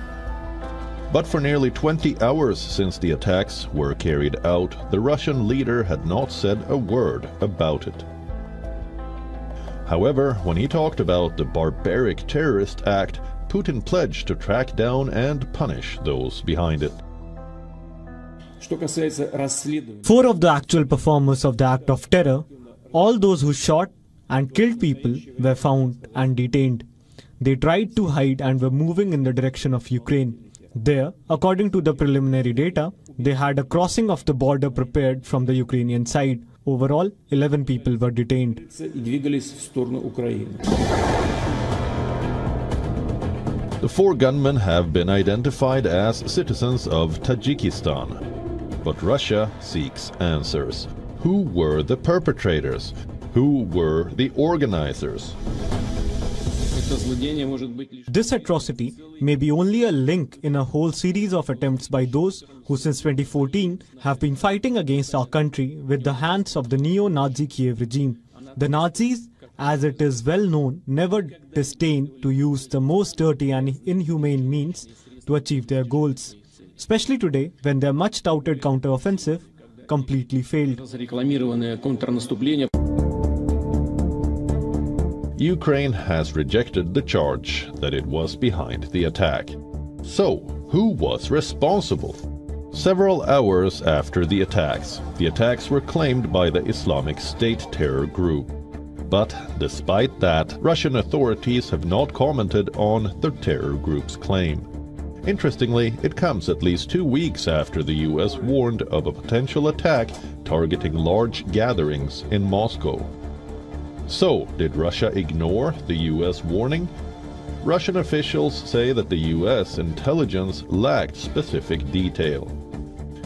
But for nearly 20 hours since the attacks were carried out, the Russian leader had not said a word about it. However, when he talked about the barbaric terrorist act, Putin pledged to track down and punish those behind it. Four of the actual performers of the act of terror, all those who shot and killed people, were found and detained. They tried to hide and were moving in the direction of Ukraine. There, according to the preliminary data, they had a crossing of the border prepared from the Ukrainian side. Overall, 11 people were detained. The four gunmen have been identified as citizens of Tajikistan. But Russia seeks answers. Who were the perpetrators? Who were the organizers? This atrocity may be only a link in a whole series of attempts by those who since 2014 have been fighting against our country with the hands of the neo-Nazi Kiev regime. The Nazis, as it is well known, never disdained to use the most dirty and inhumane means to achieve their goals especially today when their much touted counteroffensive completely failed. Ukraine has rejected the charge that it was behind the attack. So, who was responsible? Several hours after the attacks, the attacks were claimed by the Islamic State terror group. But despite that, Russian authorities have not commented on the terror group's claim. Interestingly, it comes at least two weeks after the US warned of a potential attack targeting large gatherings in Moscow. So, did Russia ignore the US warning? Russian officials say that the US intelligence lacked specific detail.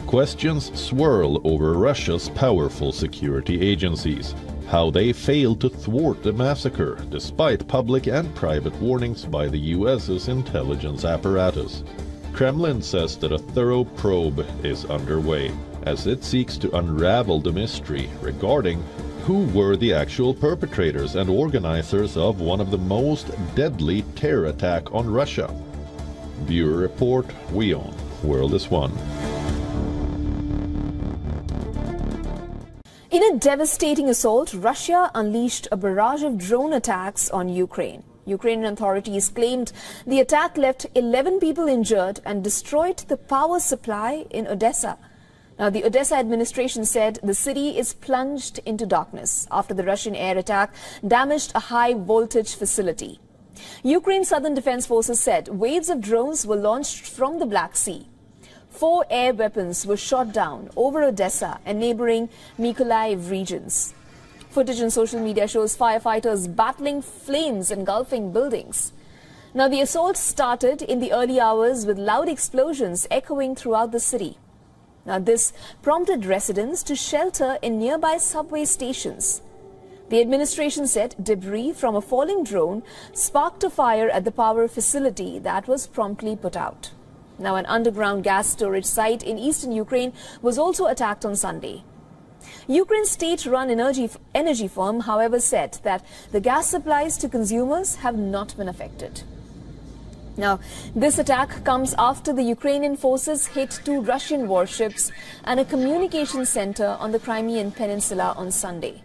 Questions swirl over Russia's powerful security agencies, how they failed to thwart the massacre despite public and private warnings by the US's intelligence apparatus. Kremlin says that a thorough probe is underway as it seeks to unravel the mystery regarding who were the actual perpetrators and organizers of one of the most deadly terror attack on Russia. Bureau Report, WION, World is One. In a devastating assault, Russia unleashed a barrage of drone attacks on Ukraine. Ukrainian authorities claimed the attack left 11 people injured and destroyed the power supply in Odessa. Now, the Odessa administration said the city is plunged into darkness after the Russian air attack damaged a high voltage facility. Ukraine's southern defense forces said waves of drones were launched from the Black Sea. Four air weapons were shot down over Odessa and neighboring Mykolaiv regions. Footage on social media shows firefighters battling flames engulfing buildings. Now, the assault started in the early hours with loud explosions echoing throughout the city. Now, this prompted residents to shelter in nearby subway stations. The administration said debris from a falling drone sparked a fire at the power facility that was promptly put out. Now, an underground gas storage site in eastern Ukraine was also attacked on Sunday. Ukraine's state-run energy, energy firm, however, said that the gas supplies to consumers have not been affected. Now, this attack comes after the Ukrainian forces hit two Russian warships and a communication center on the Crimean Peninsula on Sunday.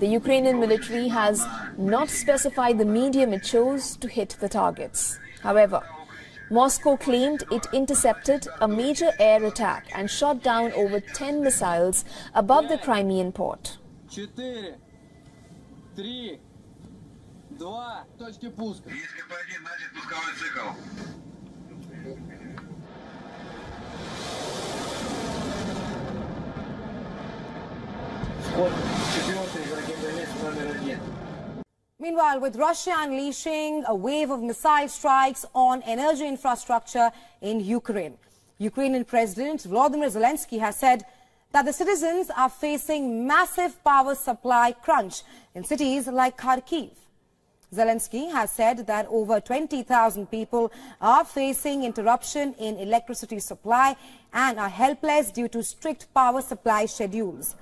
The Ukrainian military has not specified the medium it chose to hit the targets. However, Moscow claimed it intercepted a major air attack and shot down over 10 missiles above the Crimean port. Четыре, три, два, точки пуска. Вход четвертый, ракетомет номер один. Meanwhile, with Russia unleashing a wave of missile strikes on energy infrastructure in Ukraine, Ukrainian President Volodymyr Zelensky has said that the citizens are facing massive power supply crunch in cities like Kharkiv. Zelensky has said that over 20,000 people are facing interruption in electricity supply and are helpless due to strict power supply schedules.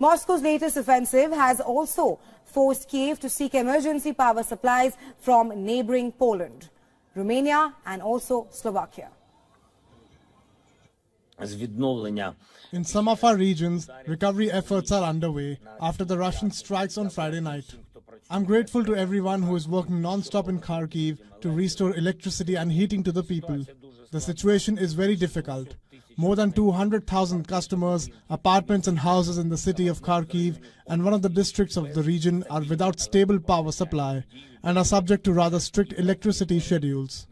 Moscow's latest offensive has also forced Kiev to seek emergency power supplies from neighboring Poland, Romania and also Slovakia. In some of our regions, recovery efforts are underway after the Russian strikes on Friday night. I'm grateful to everyone who is working non-stop in Kharkiv to restore electricity and heating to the people. The situation is very difficult. More than 200,000 customers, apartments and houses in the city of Kharkiv and one of the districts of the region are without stable power supply and are subject to rather strict electricity schedules.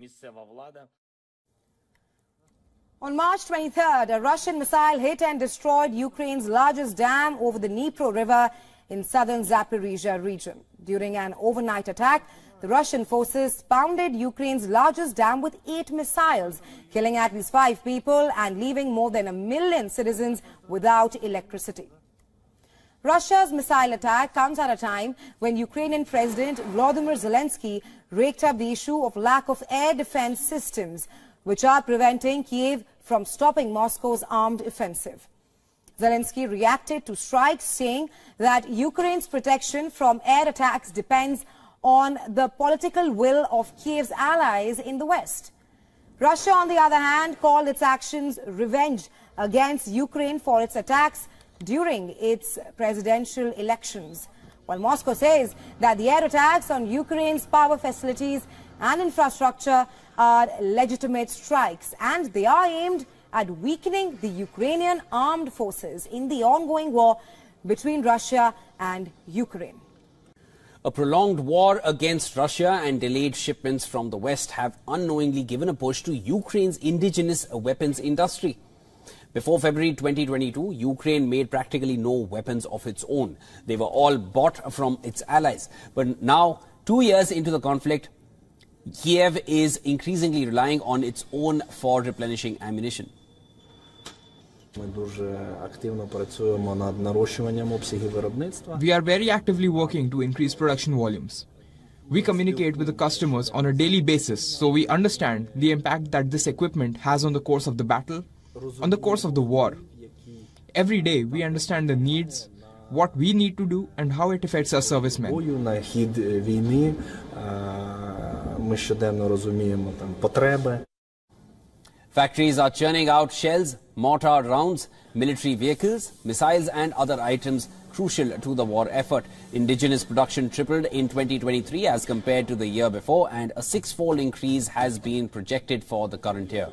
On March 23rd, a Russian missile hit and destroyed Ukraine's largest dam over the Dnipro River in southern Zaporizhia region. During an overnight attack, the Russian forces pounded Ukraine's largest dam with eight missiles, killing at least five people and leaving more than a million citizens without electricity. Russia's missile attack comes at a time when Ukrainian President Volodymyr Zelensky raked up the issue of lack of air defense systems, which are preventing Kiev from stopping Moscow's armed offensive. Zelensky reacted to strikes, saying that Ukraine's protection from air attacks depends on the political will of Kiev's allies in the West. Russia, on the other hand, called its actions revenge against Ukraine for its attacks during its presidential elections. while Moscow says that the air attacks on Ukraine's power facilities and infrastructure are legitimate strikes and they are aimed at weakening the Ukrainian armed forces in the ongoing war between Russia and Ukraine. A prolonged war against Russia and delayed shipments from the West have unknowingly given a push to Ukraine's indigenous weapons industry. Before February 2022, Ukraine made practically no weapons of its own. They were all bought from its allies. But now, two years into the conflict, Kiev is increasingly relying on its own for replenishing ammunition. We are very actively working to increase production volumes. We communicate with the customers on a daily basis so we understand the impact that this equipment has on the course of the battle, on the course of the war. Every day we understand the needs, what we need to do and how it affects our servicemen. Factories are churning out shells, mortar rounds, military vehicles, missiles and other items crucial to the war effort. Indigenous production tripled in 2023 as compared to the year before and a six-fold increase has been projected for the current year.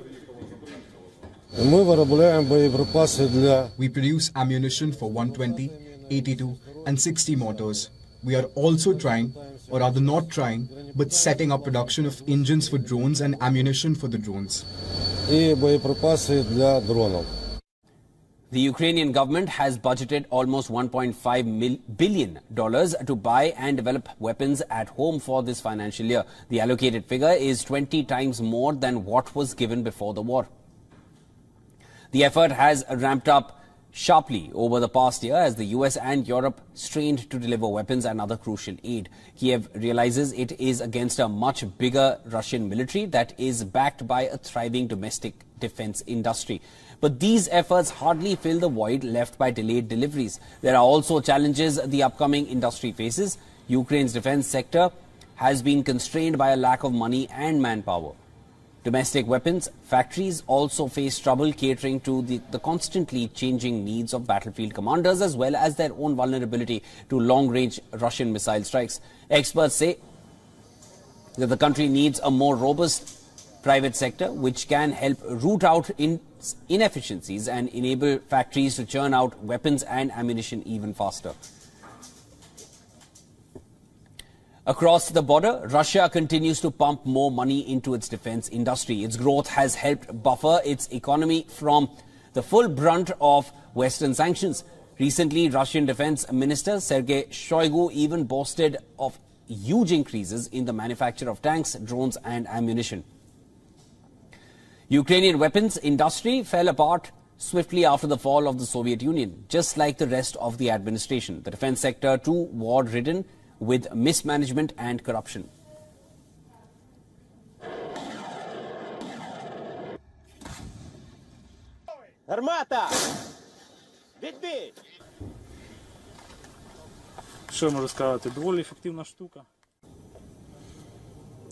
We produce ammunition for 120, 82 and 60 mortars. We are also trying, or rather not trying, but setting up production of engines for drones and ammunition for the drones. The Ukrainian government has budgeted almost 1.5 billion dollars to buy and develop weapons at home for this financial year. The allocated figure is 20 times more than what was given before the war. The effort has ramped up sharply over the past year as the US and Europe strained to deliver weapons and other crucial aid. Kiev realizes it is against a much bigger Russian military that is backed by a thriving domestic defense industry. But these efforts hardly fill the void left by delayed deliveries. There are also challenges the upcoming industry faces. Ukraine's defense sector has been constrained by a lack of money and manpower. Domestic weapons factories also face trouble catering to the, the, constantly changing needs of battlefield commanders as well as their own vulnerability to long-range Russian missile strikes. Experts say that the country needs a more robust private sector which can help root out in inefficiencies and enable factories to churn out weapons and ammunition even faster. Across the border, Russia continues to pump more money into its defense industry. Its growth has helped buffer its economy from the full brunt of Western sanctions. Recently, Russian Defense Minister Sergei Shoigu even boasted of huge increases in the manufacture of tanks, drones and ammunition. Ukrainian weapons industry fell apart swiftly after the fall of the Soviet Union, just like the rest of the administration. The defense sector, too war-ridden, with mismanagement and corruption. Armata! Відбій! Що можу сказати? Доволі ефективна штука.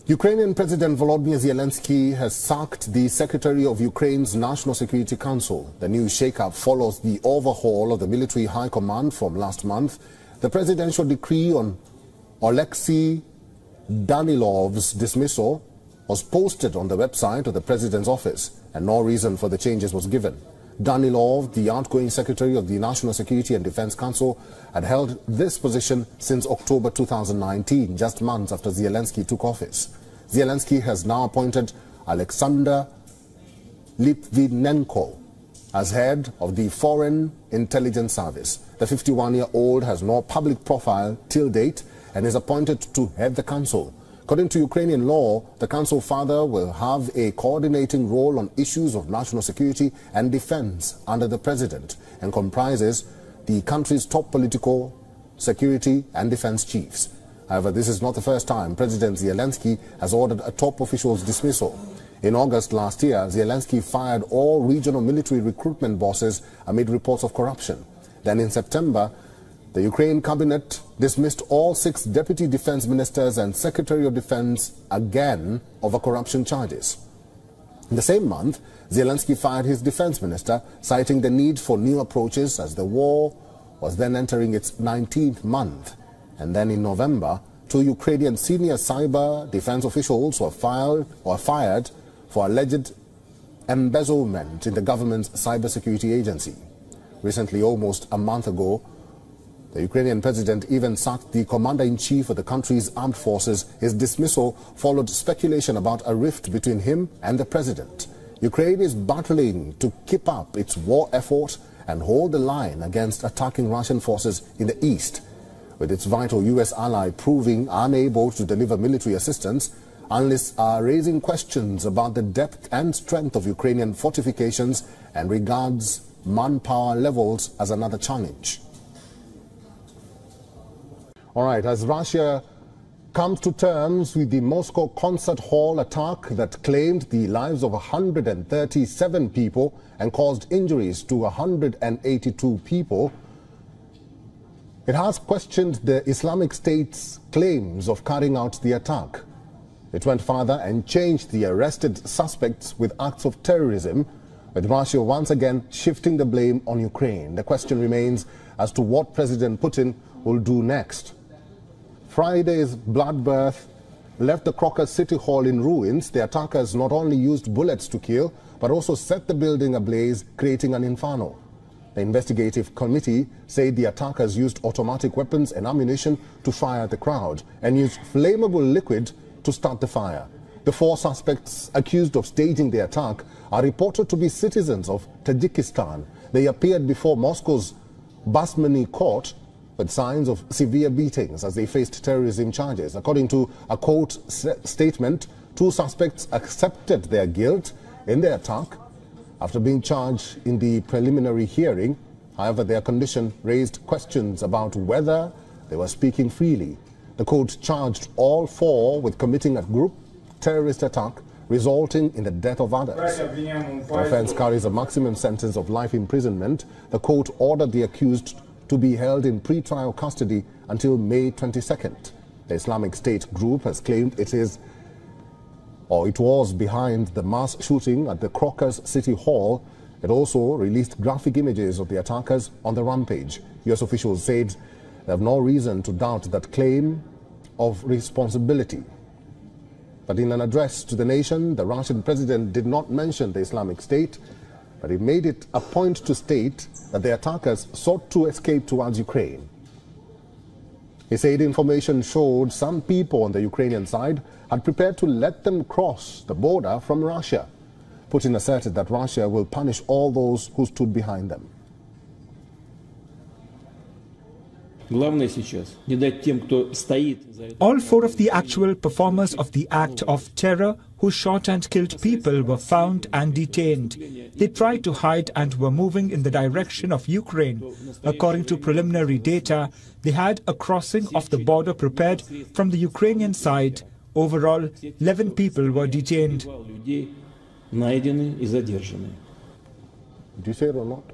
Ukrainian President Volodymyr Zelensky has sacked the Secretary of Ukraine's National Security Council. The new shakeup follows the overhaul of the military high command from last month. The presidential decree on Alexei Danilov's dismissal was posted on the website of the president's office and no reason for the changes was given. Danilov, the outgoing secretary of the National Security and Defense Council, had held this position since October 2019, just months after Zelensky took office. Zelensky has now appointed Alexander Litvinenko as head of the Foreign Intelligence Service. The 51-year-old has no public profile till date and is appointed to head the council. According to Ukrainian law, the council father will have a coordinating role on issues of national security and defense under the president and comprises the country's top political, security and defense chiefs. However, this is not the first time President Zelensky has ordered a top official's dismissal. In August last year, Zelensky fired all regional military recruitment bosses amid reports of corruption. Then in September, the Ukraine cabinet dismissed all six deputy defense ministers and secretary of defense again over corruption charges. In the same month, Zelensky fired his defense minister, citing the need for new approaches as the war was then entering its 19th month And then in November, two Ukrainian senior cyber defense officials were fired or fired for alleged embezzlement in the government's cybersecurity agency. Recently, almost a month ago, the Ukrainian president even sacked the commander-in-chief of the country's armed forces. His dismissal followed speculation about a rift between him and the president. Ukraine is battling to keep up its war effort and hold the line against attacking Russian forces in the east. With its vital U.S. ally proving unable to deliver military assistance, analysts are raising questions about the depth and strength of Ukrainian fortifications and regards manpower levels as another challenge. All right, as Russia comes to terms with the Moscow concert hall attack that claimed the lives of 137 people and caused injuries to 182 people, it has questioned the Islamic State's claims of carrying out the attack. It went further and changed the arrested suspects with acts of terrorism, with Russia once again shifting the blame on Ukraine. The question remains as to what President Putin will do next. Friday's bloodbath left the Crocus City Hall in ruins. The attackers not only used bullets to kill, but also set the building ablaze, creating an inferno. The investigative committee said the attackers used automatic weapons and ammunition to fire at the crowd and used flammable liquid to start the fire. The four suspects accused of staging the attack are reported to be citizens of Tajikistan. They appeared before Moscow's Basmanny court with signs of severe beatings as they faced terrorism charges. According to a court statement, two suspects accepted their guilt in the attack after being charged in the preliminary hearing. However, their condition raised questions about whether they were speaking freely. The court charged all four with committing a group terrorist attack resulting in the death of others. The offense carries a maximum sentence of life imprisonment. The court ordered the accused to be held in pre-trial custody until May 22nd. The Islamic State group has claimed it is or it was behind the mass shooting at the Crocus City Hall. It also released graphic images of the attackers on the rampage. U.S. officials said they have no reason to doubt that claim of responsibility. But in an address to the nation, the Russian president did not mention the Islamic State but he made it a point to state that the attackers sought to escape towards Ukraine. He said information showed some people on the Ukrainian side had prepared to let them cross the border from Russia. Putin asserted that Russia will punish all those who stood behind them. All four of the actual performers of the act of terror who shot and killed people were found and detained. They tried to hide and were moving in the direction of Ukraine. According to preliminary data, they had a crossing of the border prepared from the Ukrainian side. Overall, 11 people were detained. Do you say it or not?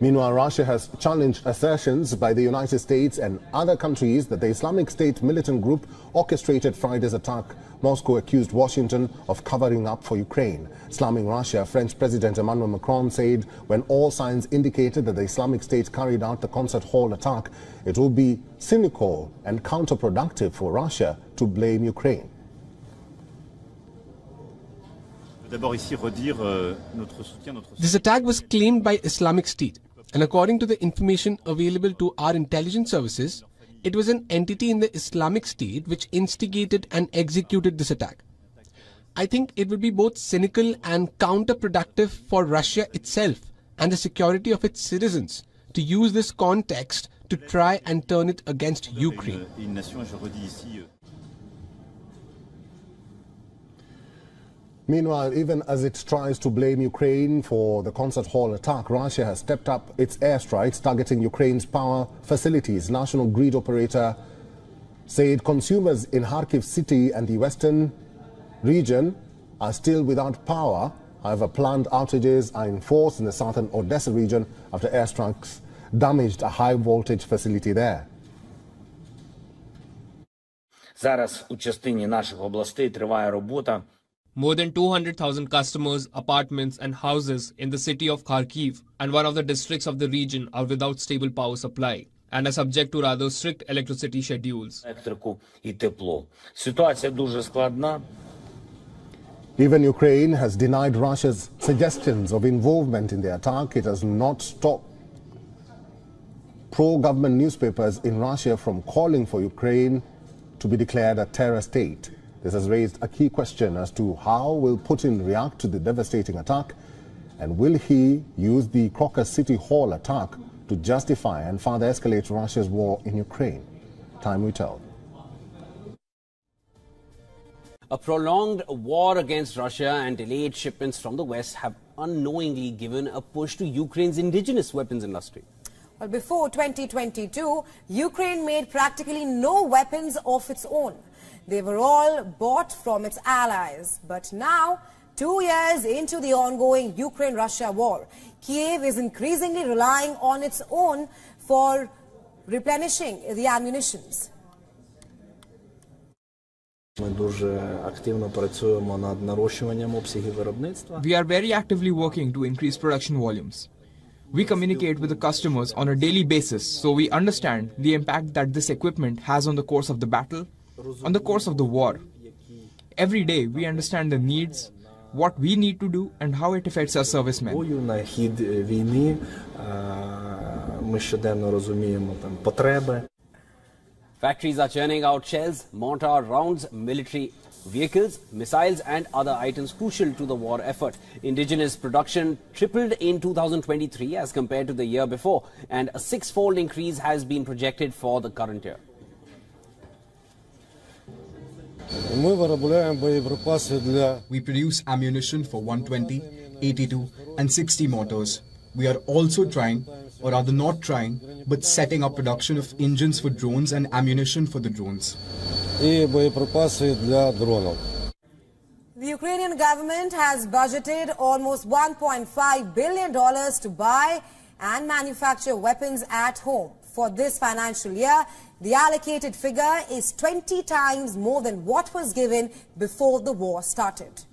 Meanwhile, Russia has challenged assertions by the United States and other countries that the Islamic State militant group orchestrated Friday's attack. Moscow accused Washington of covering up for Ukraine. Slamming Russia, French President Emmanuel Macron said when all signs indicated that the Islamic State carried out the concert hall attack, it would be cynical and counterproductive for Russia to blame Ukraine. This attack was claimed by Islamic State. And according to the information available to our intelligence services, it was an entity in the Islamic State which instigated and executed this attack. I think it would be both cynical and counterproductive for Russia itself and the security of its citizens to use this context to try and turn it against Ukraine. Meanwhile, even as it tries to blame Ukraine for the concert hall attack, Russia has stepped up its airstrikes targeting Ukraine's power facilities. National grid operator said consumers in Kharkiv city and the western region are still without power. However, planned outages are in force in the southern Odessa region after airstrikes damaged a high voltage facility there. Зараз у частині наших областей триває робота more than 200,000 customers, apartments, and houses in the city of Kharkiv and one of the districts of the region are without stable power supply and are subject to rather strict electricity schedules. Even Ukraine has denied Russia's suggestions of involvement in the attack. It has not stopped pro-government newspapers in Russia from calling for Ukraine to be declared a terror state. This has raised a key question as to how will Putin react to the devastating attack and will he use the Crocus City Hall attack to justify and further escalate Russia's war in Ukraine? Time will tell. A prolonged war against Russia and delayed shipments from the West have unknowingly given a push to Ukraine's indigenous weapons industry. Well, before 2022, Ukraine made practically no weapons of its own. They were all bought from its allies. But now, two years into the ongoing Ukraine-Russia war, Kiev is increasingly relying on its own for replenishing the ammunitions. We are very actively working to increase production volumes. We communicate with the customers on a daily basis so we understand the impact that this equipment has on the course of the battle on the course of the war. Every day we understand the needs, what we need to do and how it affects our servicemen. Factories are churning out shells, mortar rounds, military vehicles, missiles and other items crucial to the war effort. Indigenous production tripled in 2023 as compared to the year before and a six-fold increase has been projected for the current year. We produce ammunition for 120, 82 and 60 mortars. We are also trying, or rather not trying, but setting up production of engines for drones and ammunition for the drones. The Ukrainian government has budgeted almost $1.5 billion to buy and manufacture weapons at home. For this financial year, the allocated figure is 20 times more than what was given before the war started.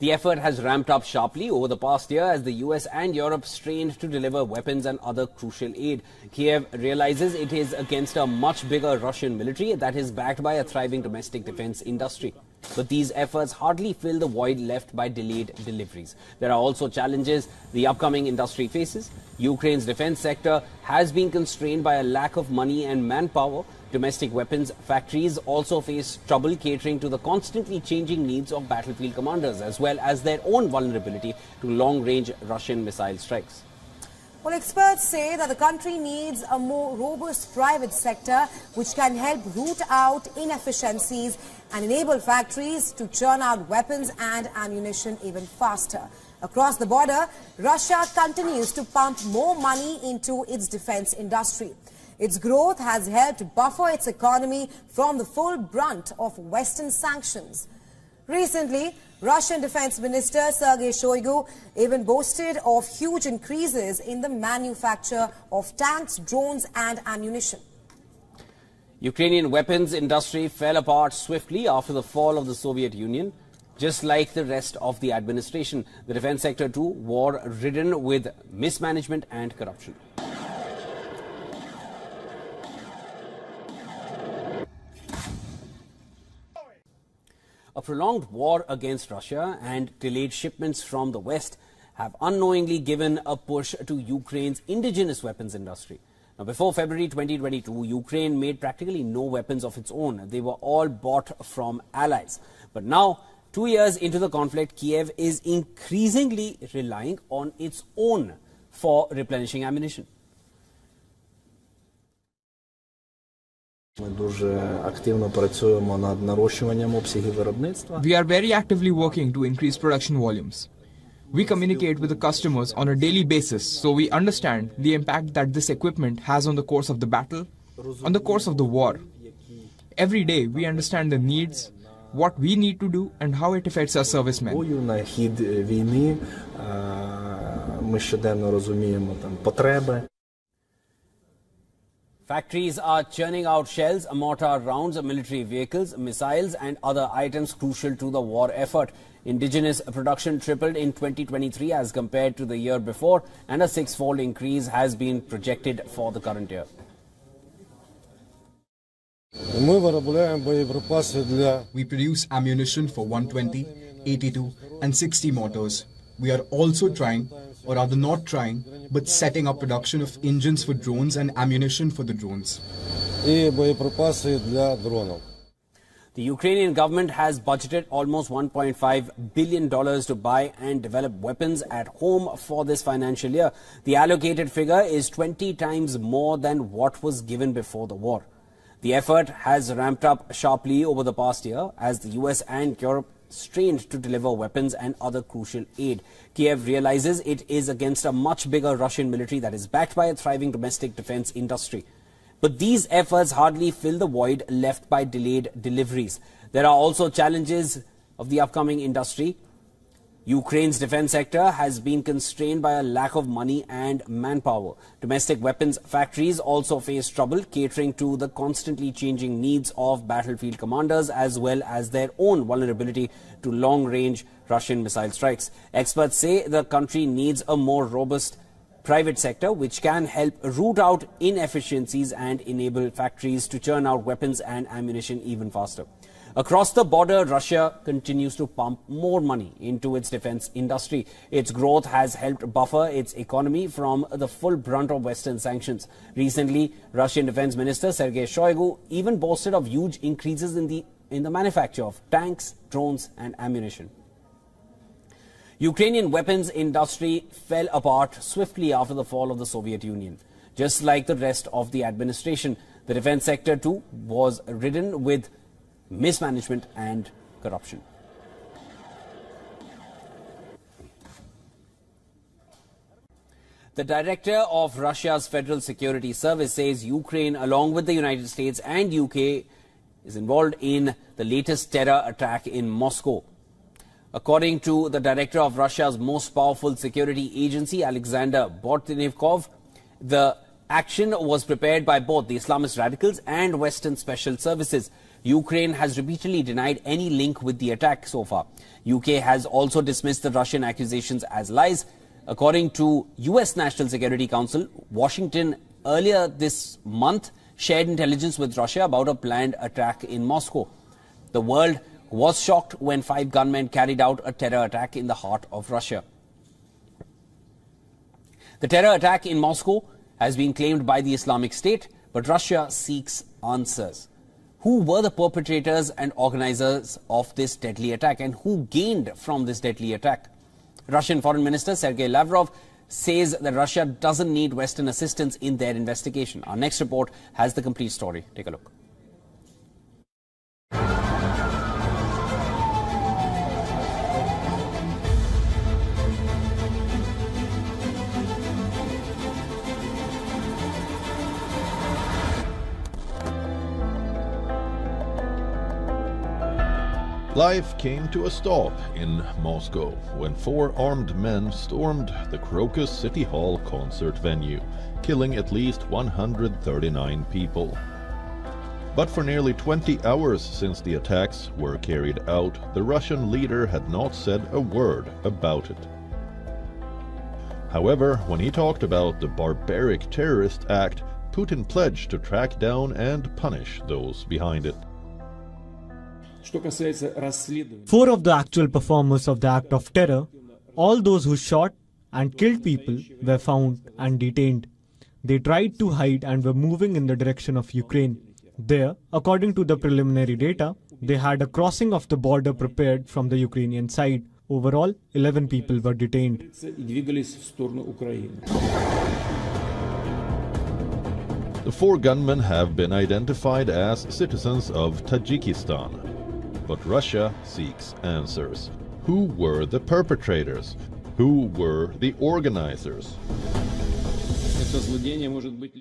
The effort has ramped up sharply over the past year as the US and Europe strained to deliver weapons and other crucial aid. Kiev realizes it is against a much bigger Russian military that is backed by a thriving domestic defense industry. But these efforts hardly fill the void left by delayed deliveries. There are also challenges the upcoming industry faces. Ukraine's defense sector has been constrained by a lack of money and manpower. Domestic weapons factories also face trouble catering to the constantly changing needs of battlefield commanders as well as their own vulnerability to long-range Russian missile strikes. Well, experts say that the country needs a more robust private sector which can help root out inefficiencies and enable factories to churn out weapons and ammunition even faster. Across the border, Russia continues to pump more money into its defense industry. Its growth has helped buffer its economy from the full brunt of Western sanctions. Recently, Russian Defense Minister Sergei Shoigu even boasted of huge increases in the manufacture of tanks, drones and ammunition. Ukrainian weapons industry fell apart swiftly after the fall of the Soviet Union. Just like the rest of the administration, the defense sector too war ridden with mismanagement and corruption. A prolonged war against Russia and delayed shipments from the West have unknowingly given a push to Ukraine's indigenous weapons industry. Now, before February 2022, Ukraine made practically no weapons of its own. They were all bought from allies. But now, two years into the conflict, Kiev is increasingly relying on its own for replenishing ammunition. We are very actively working to increase production volumes. We communicate with the customers on a daily basis, so we understand the impact that this equipment has on the course of the battle, on the course of the war. Every day, we understand the needs, what we need to do, and how it affects our servicemen. Factories are churning out shells, mortar rounds, military vehicles, missiles, and other items crucial to the war effort. Indigenous production tripled in 2023 as compared to the year before, and a six fold increase has been projected for the current year. We produce ammunition for 120, 82, and 60 mortars. We are also trying, or rather not trying, but setting up production of engines for drones and ammunition for the drones. The Ukrainian government has budgeted almost $1.5 billion to buy and develop weapons at home for this financial year. The allocated figure is 20 times more than what was given before the war. The effort has ramped up sharply over the past year as the US and Europe strained to deliver weapons and other crucial aid. Kiev realizes it is against a much bigger Russian military that is backed by a thriving domestic defense industry. But these efforts hardly fill the void left by delayed deliveries. There are also challenges of the upcoming industry. Ukraine's defense sector has been constrained by a lack of money and manpower. Domestic weapons factories also face trouble catering to the constantly changing needs of battlefield commanders as well as their own vulnerability to long-range Russian missile strikes. Experts say the country needs a more robust private sector which can help root out inefficiencies and enable factories to churn out weapons and ammunition even faster. Across the border, Russia continues to pump more money into its defense industry. Its growth has helped buffer its economy from the full brunt of Western sanctions. Recently, Russian Defense Minister Sergei Shoigu even boasted of huge increases in the, in the manufacture of tanks, drones and ammunition. Ukrainian weapons industry fell apart swiftly after the fall of the Soviet Union. Just like the rest of the administration, the defense sector too was ridden with mismanagement and corruption. The director of Russia's Federal Security Service says Ukraine, along with the United States and UK, is involved in the latest terror attack in Moscow. According to the director of Russia's most powerful security agency, Alexander Bortnikov, the action was prepared by both the Islamist radicals and Western special services. Ukraine has repeatedly denied any link with the attack so far. UK has also dismissed the Russian accusations as lies. According to US National Security Council, Washington earlier this month shared intelligence with Russia about a planned attack in Moscow. The world was shocked when five gunmen carried out a terror attack in the heart of Russia. The terror attack in Moscow has been claimed by the Islamic State, but Russia seeks answers. Who were the perpetrators and organizers of this deadly attack and who gained from this deadly attack? Russian Foreign Minister Sergei Lavrov says that Russia doesn't need Western assistance in their investigation. Our next report has the complete story. Take a look. Life came to a stop in Moscow when four armed men stormed the Crocus City Hall concert venue, killing at least 139 people. But for nearly 20 hours since the attacks were carried out, the Russian leader had not said a word about it. However, when he talked about the barbaric terrorist act, Putin pledged to track down and punish those behind it. Four of the actual performers of the act of terror, all those who shot and killed people, were found and detained. They tried to hide and were moving in the direction of Ukraine. There, according to the preliminary data, they had a crossing of the border prepared from the Ukrainian side. Overall, 11 people were detained. The four gunmen have been identified as citizens of Tajikistan. But Russia seeks answers. Who were the perpetrators? Who were the organizers?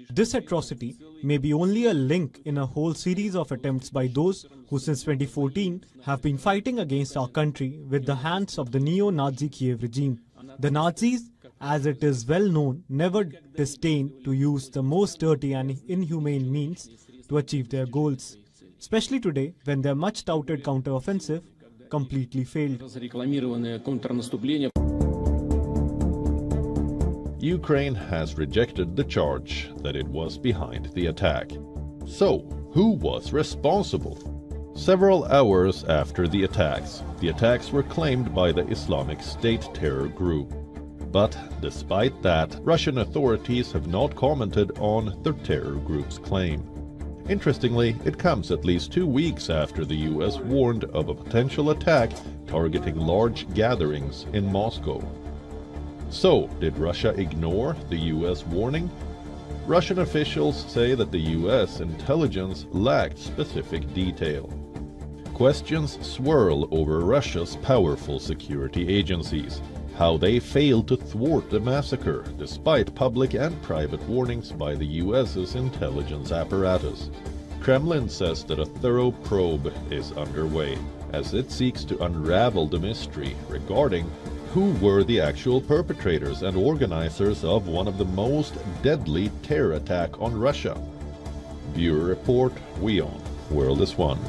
This atrocity may be only a link in a whole series of attempts by those who since 2014 have been fighting against our country with the hands of the neo-Nazi Kiev regime. The Nazis, as it is well known, never disdain to use the most dirty and inhumane means to achieve their goals. Especially today, when their much touted counteroffensive completely failed. Ukraine has rejected the charge that it was behind the attack. So, who was responsible? Several hours after the attacks, the attacks were claimed by the Islamic State terror group. But despite that, Russian authorities have not commented on the terror group's claim. Interestingly, it comes at least two weeks after the US warned of a potential attack targeting large gatherings in Moscow. So, did Russia ignore the US warning? Russian officials say that the US intelligence lacked specific detail. Questions swirl over Russia's powerful security agencies, how they failed to thwart the massacre despite public and private warnings by the US's intelligence apparatus. Kremlin says that a thorough probe is underway as it seeks to unravel the mystery regarding who were the actual perpetrators and organizers of one of the most deadly terror attack on Russia. Bureau Report, WION, World is One.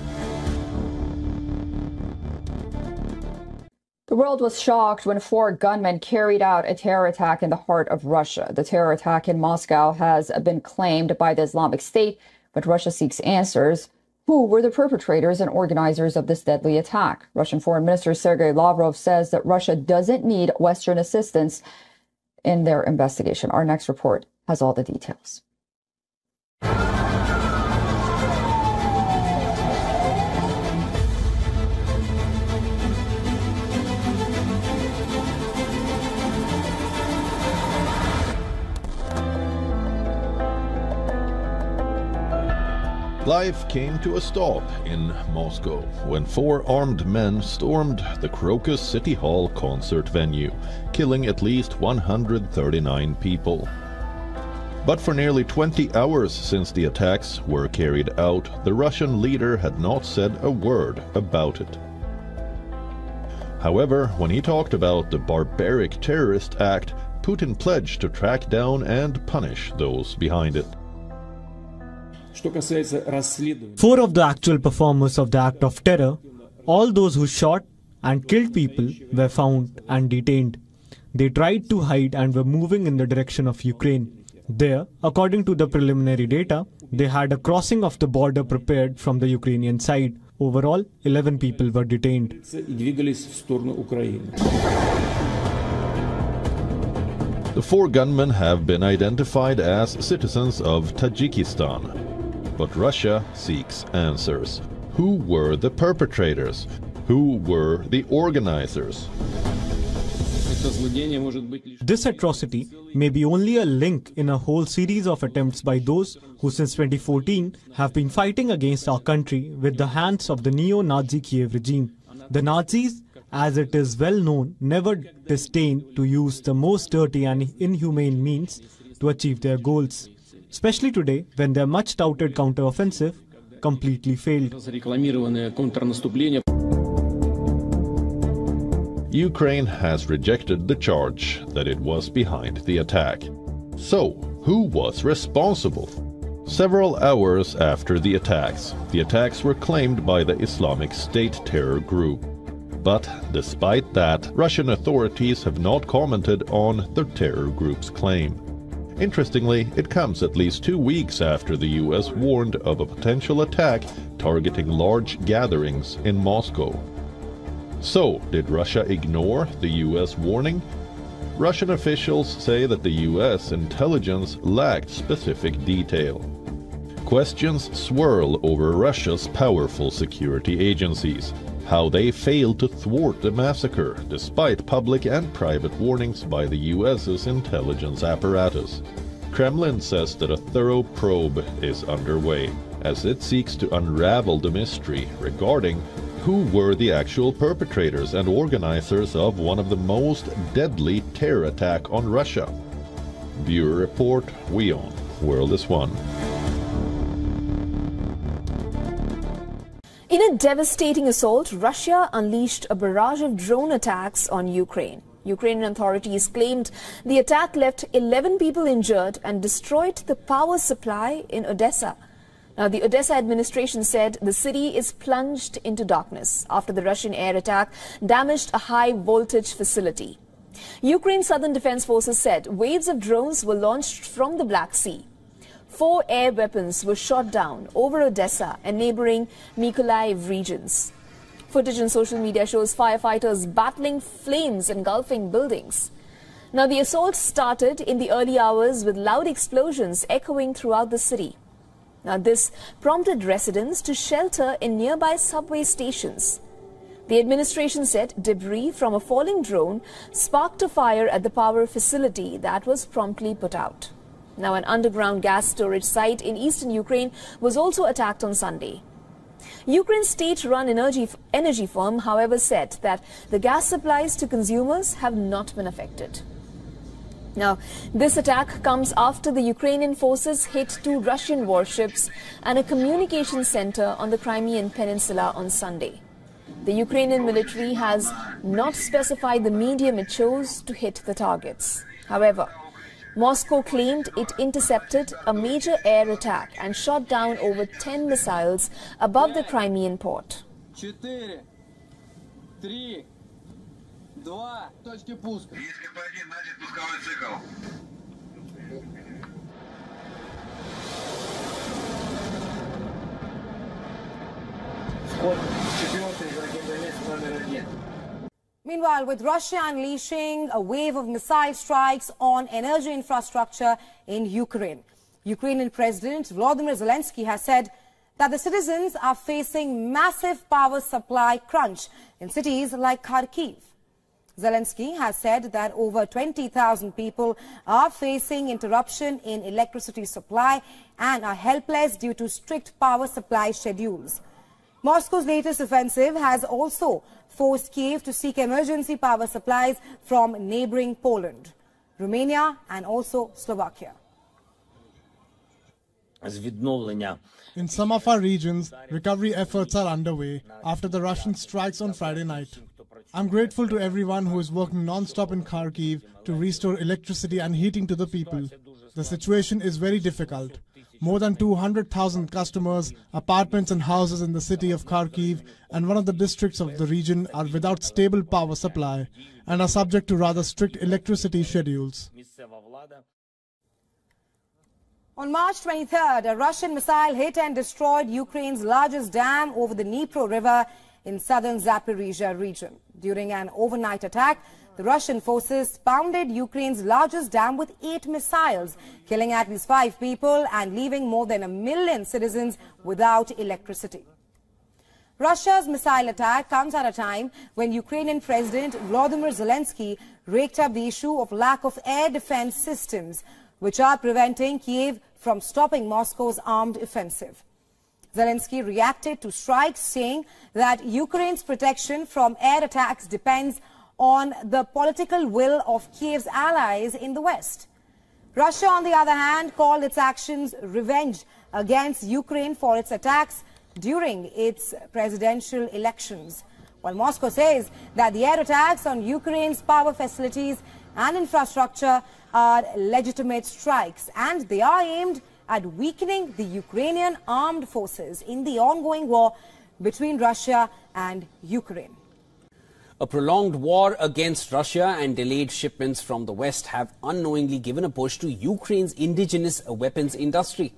The world was shocked when four gunmen carried out a terror attack in the heart of Russia. The terror attack in Moscow has been claimed by the Islamic State, but Russia seeks answers. Who were the perpetrators and organizers of this deadly attack? Russian Foreign Minister Sergei Lavrov says that Russia doesn't need Western assistance in their investigation. Our next report has all the details. Life came to a stop in Moscow when four armed men stormed the Crocus City Hall concert venue, killing at least 139 people. But for nearly 20 hours since the attacks were carried out, the Russian leader had not said a word about it. However, when he talked about the barbaric terrorist act, Putin pledged to track down and punish those behind it. Four of the actual performers of the act of terror, all those who shot and killed people, were found and detained. They tried to hide and were moving in the direction of Ukraine. There, according to the preliminary data, they had a crossing of the border prepared from the Ukrainian side. Overall, 11 people were detained. The four gunmen have been identified as citizens of Tajikistan. But Russia seeks answers. Who were the perpetrators? Who were the organizers? This atrocity may be only a link in a whole series of attempts by those who since 2014 have been fighting against our country with the hands of the neo-Nazi Kiev regime. The Nazis, as it is well known, never disdained to use the most dirty and inhumane means to achieve their goals especially today when their much touted counteroffensive completely failed. Ukraine has rejected the charge that it was behind the attack. So, who was responsible? Several hours after the attacks, the attacks were claimed by the Islamic State terror group. But despite that, Russian authorities have not commented on the terror group's claim. Interestingly, it comes at least two weeks after the US warned of a potential attack targeting large gatherings in Moscow. So, did Russia ignore the US warning? Russian officials say that the US intelligence lacked specific detail. Questions swirl over Russia's powerful security agencies, how they failed to thwart the massacre despite public and private warnings by the US's intelligence apparatus. Kremlin says that a thorough probe is underway as it seeks to unravel the mystery regarding who were the actual perpetrators and organizers of one of the most deadly terror attack on Russia. Bureau Report, WION, World is One. In a devastating assault, Russia unleashed a barrage of drone attacks on Ukraine. Ukrainian authorities claimed the attack left 11 people injured and destroyed the power supply in Odessa. Now, the Odessa administration said the city is plunged into darkness after the Russian air attack damaged a high voltage facility. Ukraine's southern defense forces said waves of drones were launched from the Black Sea. Four air weapons were shot down over Odessa and neighboring Mykolaiv regions. Footage on social media shows firefighters battling flames engulfing buildings. Now, the assault started in the early hours with loud explosions echoing throughout the city. Now, this prompted residents to shelter in nearby subway stations. The administration said debris from a falling drone sparked a fire at the power facility that was promptly put out. Now, an underground gas storage site in eastern Ukraine was also attacked on Sunday. Ukraine's state-run energy, energy firm, however, said that the gas supplies to consumers have not been affected. Now, this attack comes after the Ukrainian forces hit two Russian warships and a communication center on the Crimean Peninsula on Sunday. The Ukrainian military has not specified the medium it chose to hit the targets. However, Moscow claimed it intercepted a major air attack and shot down over 10 missiles above the Crimean port. Четыре, три, два, точки пуска. Пусковой цикл. Вход четвертый ракетомет номер один. Meanwhile, with Russia unleashing a wave of missile strikes on energy infrastructure in Ukraine, Ukrainian President Volodymyr Zelensky has said that the citizens are facing massive power supply crunch in cities like Kharkiv. Zelensky has said that over 20,000 people are facing interruption in electricity supply and are helpless due to strict power supply schedules. Moscow's latest offensive has also forced Kiev to seek emergency power supplies from neighboring Poland, Romania and also Slovakia. In some of our regions, recovery efforts are underway after the Russian strikes on Friday night. I'm grateful to everyone who is working non-stop in Kharkiv to restore electricity and heating to the people. The situation is very difficult more than 200,000 customers, apartments and houses in the city of Kharkiv and one of the districts of the region are without stable power supply and are subject to rather strict electricity schedules. On March 23rd, a Russian missile hit and destroyed Ukraine's largest dam over the Dnipro River in southern Zaporizhia region. During an overnight attack, the Russian forces pounded Ukraine's largest dam with eight missiles, killing at least five people and leaving more than a million citizens without electricity. Russia's missile attack comes at a time when Ukrainian President Volodymyr Zelensky raked up the issue of lack of air defense systems, which are preventing Kiev from stopping Moscow's armed offensive. Zelensky reacted to strikes, saying that Ukraine's protection from air attacks depends on the political will of Kiev's allies in the West. Russia, on the other hand, called its actions revenge against Ukraine for its attacks during its presidential elections. While Moscow says that the air attacks on Ukraine's power facilities and infrastructure are legitimate strikes and they are aimed at weakening the Ukrainian armed forces in the ongoing war between Russia and Ukraine. A prolonged war against Russia and delayed shipments from the West have unknowingly given a push to Ukraine's indigenous weapons industry.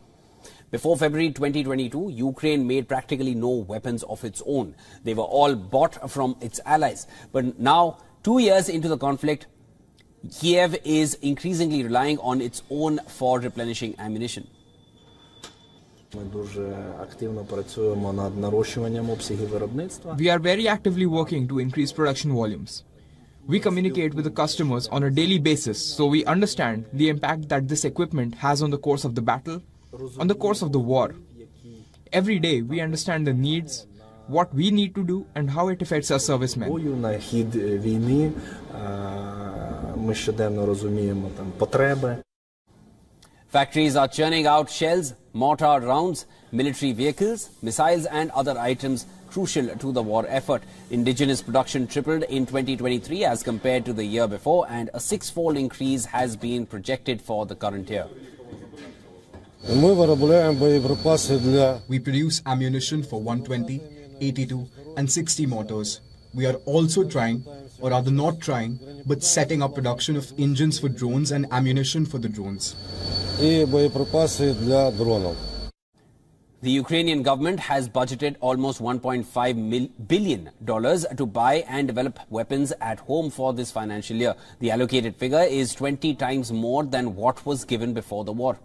Before February 2022, Ukraine made practically no weapons of its own. They were all bought from its allies. But now, two years into the conflict, Kiev is increasingly relying on its own for replenishing ammunition. Ми дуже активно працюємо над нарощуванням обсягів виробництва. We are very actively working to increase production volumes. We communicate with the customers on a daily basis so we understand the impact that this equipment has on the course of the battle, on the course of the war. Every day we understand the needs, what we need to do, and how it affects our servicemen. Бою на хід війни е, ми щоденно розуміємо там потреби. Factories are churning out shells, mortar rounds, military vehicles, missiles and other items crucial to the war effort. Indigenous production tripled in 2023 as compared to the year before and a six-fold increase has been projected for the current year. We produce ammunition for 120, 82 and 60 mortars. We are also trying or rather not trying, but setting up production of engines for drones and ammunition for the drones. The Ukrainian government has budgeted almost $1.5 billion to buy and develop weapons at home for this financial year. The allocated figure is 20 times more than what was given before the war.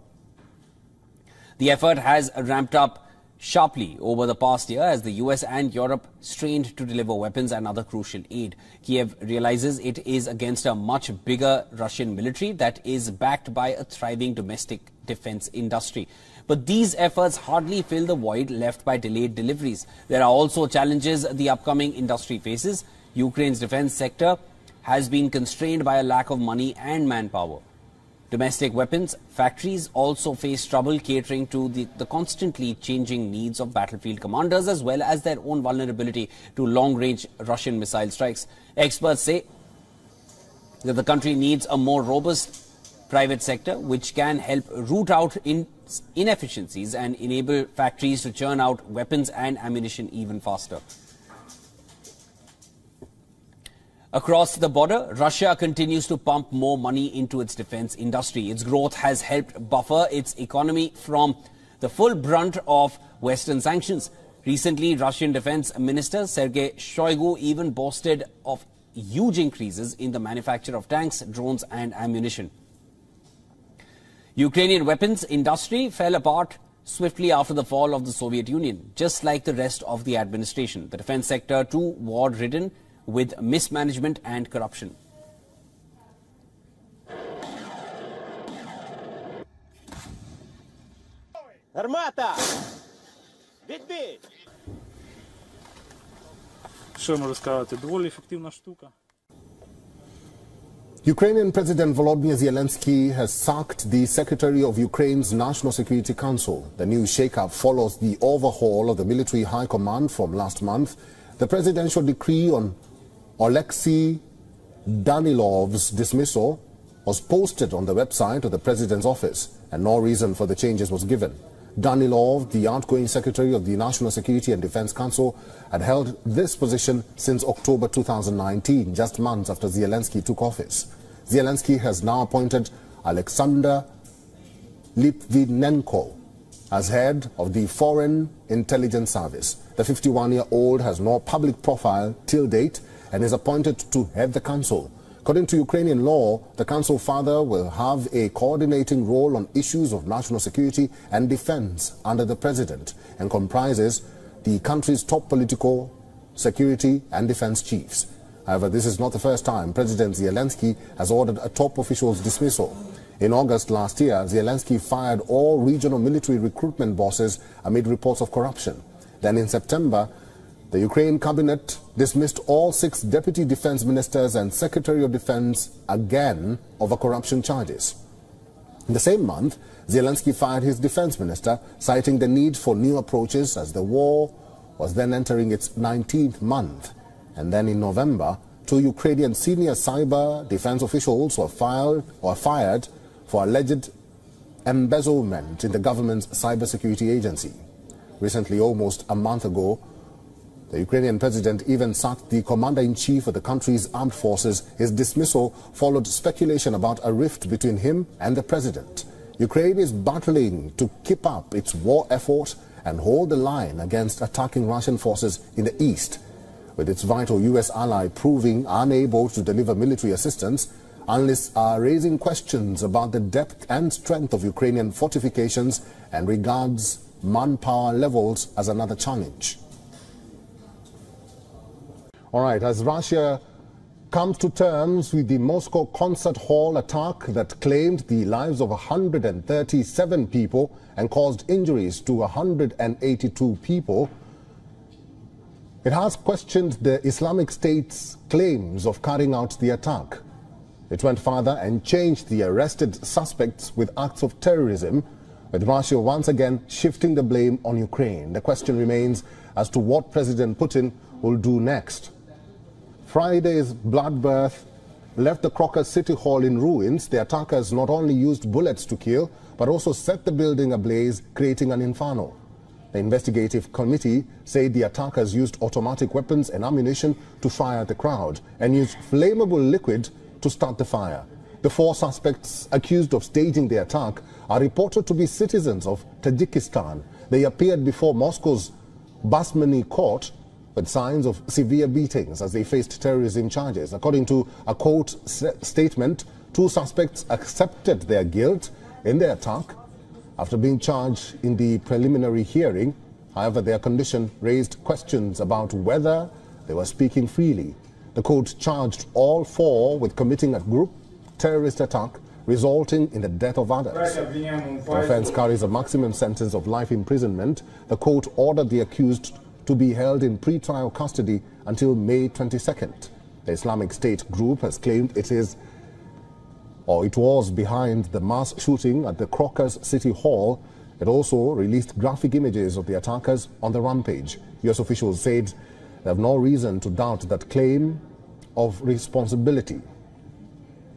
The effort has ramped up sharply over the past year as the US and Europe strained to deliver weapons and other crucial aid. Kiev realizes it is against a much bigger Russian military that is backed by a thriving domestic defense industry. But these efforts hardly fill the void left by delayed deliveries. There are also challenges the upcoming industry faces. Ukraine's defense sector has been constrained by a lack of money and manpower. Domestic weapons factories also face trouble catering to the, the constantly changing needs of battlefield commanders as well as their own vulnerability to long range Russian missile strikes. Experts say that the country needs a more robust private sector which can help root out in inefficiencies and enable factories to churn out weapons and ammunition even faster. Across the border, Russia continues to pump more money into its defense industry. Its growth has helped buffer its economy from the full brunt of Western sanctions. Recently, Russian Defense Minister Sergei Shoigu even boasted of huge increases in the manufacture of tanks, drones, and ammunition. Ukrainian weapons industry fell apart swiftly after the fall of the Soviet Union, just like the rest of the administration. The defense sector too war-ridden with mismanagement and corruption. Гармата! Відбій! Що я можу сказати? Доволі ефективна штука. Ukrainian President Volodymyr Zelensky has sacked the Secretary of Ukraine's National Security Council. The new shakeup follows the overhaul of the military high command from last month. The presidential decree on Alexei Danilov's dismissal was posted on the website of the president's office, and no reason for the changes was given. Danilov, the outgoing secretary of the National Security and Defense Council, had held this position since October 2019, just months after Zelensky took office. Zelensky has now appointed Alexander Litvinenko as head of the Foreign Intelligence Service. The 51-year-old has no public profile till date and is appointed to head the council. According to Ukrainian law, the council father will have a coordinating role on issues of national security and defense under the president and comprises the country's top political, security and defense chiefs. However, this is not the first time President Zelensky has ordered a top official's dismissal. In August last year, Zelensky fired all regional military recruitment bosses amid reports of corruption. Then in September, the Ukraine cabinet dismissed all six deputy defense ministers and secretary of defense again over corruption charges. In the same month, Zelensky fired his defense minister, citing the need for new approaches as the war was then entering its 19th month. And then in November, two Ukrainian senior cyber defense officials were fired or fired for alleged embezzlement in the government's cybersecurity agency. Recently, almost a month ago, the Ukrainian president even sacked the commander-in-chief of the country's armed forces. His dismissal followed speculation about a rift between him and the president. Ukraine is battling to keep up its war effort and hold the line against attacking Russian forces in the east. With its vital U.S. ally proving unable to deliver military assistance, analysts are raising questions about the depth and strength of Ukrainian fortifications and regards manpower levels as another challenge. All right, as Russia comes to terms with the Moscow concert hall attack that claimed the lives of 137 people and caused injuries to 182 people, it has questioned the Islamic State's claims of carrying out the attack. It went further and changed the arrested suspects with acts of terrorism, with Russia once again shifting the blame on Ukraine. The question remains as to what President Putin will do next. Friday's bloodbath left the Crocus City Hall in ruins. The attackers not only used bullets to kill, but also set the building ablaze, creating an inferno. The investigative committee said the attackers used automatic weapons and ammunition to fire at the crowd and used flammable liquid to start the fire. The four suspects accused of staging the attack are reported to be citizens of Tajikistan. They appeared before Moscow's Basmanny court with signs of severe beatings as they faced terrorism charges. According to a court statement, two suspects accepted their guilt in the attack after being charged in the preliminary hearing. However, their condition raised questions about whether they were speaking freely. The court charged all four with committing a group terrorist attack resulting in the death of others. The offense carries a maximum sentence of life imprisonment. The court ordered the accused to be held in pre-trial custody until May 22nd. The Islamic State group has claimed it is or it was behind the mass shooting at the Crocus City Hall. It also released graphic images of the attackers on the rampage. U.S. officials said they have no reason to doubt that claim of responsibility.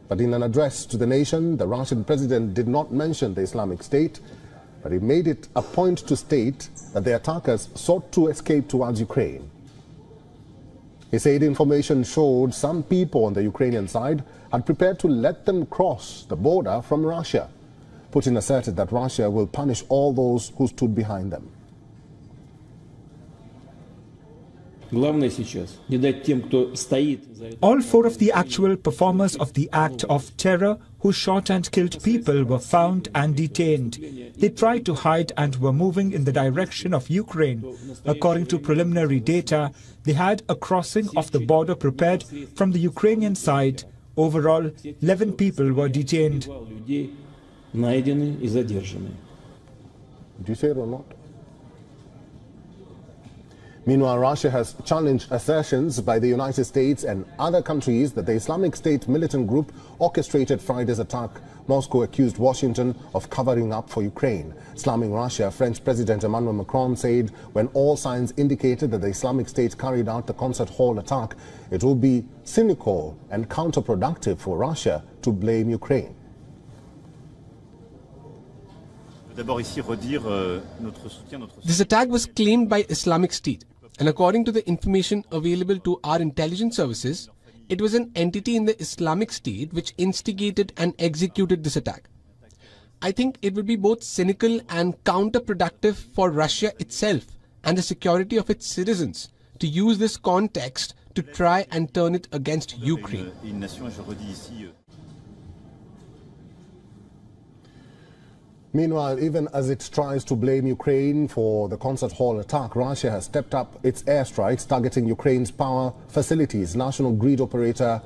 But in an address to the nation, the Russian president did not mention the Islamic State, but he made it a point to state that the attackers sought to escape towards Ukraine. He said information showed some people on the Ukrainian side had prepared to let them cross the border from Russia. Putin asserted that Russia will punish all those who stood behind them. All four of the actual performers of the act of terror who shot and killed people were found and detained. They tried to hide and were moving in the direction of Ukraine. According to preliminary data, they had a crossing of the border prepared from the Ukrainian side. Overall, 11 people were detained. Did you say it or not? Meanwhile, Russia has challenged assertions by the United States and other countries that the Islamic State militant group orchestrated Friday's attack. Moscow accused Washington of covering up for Ukraine. Slamming Russia, French President Emmanuel Macron said when all signs indicated that the Islamic State carried out the concert hall attack, it would be cynical and counterproductive for Russia to blame Ukraine. This attack was claimed by Islamic State. And according to the information available to our intelligence services, it was an entity in the Islamic State which instigated and executed this attack. I think it would be both cynical and counterproductive for Russia itself and the security of its citizens to use this context to try and turn it against Ukraine. Meanwhile, even as it tries to blame Ukraine for the concert hall attack, Russia has stepped up its airstrikes targeting Ukraine's power facilities. National grid operator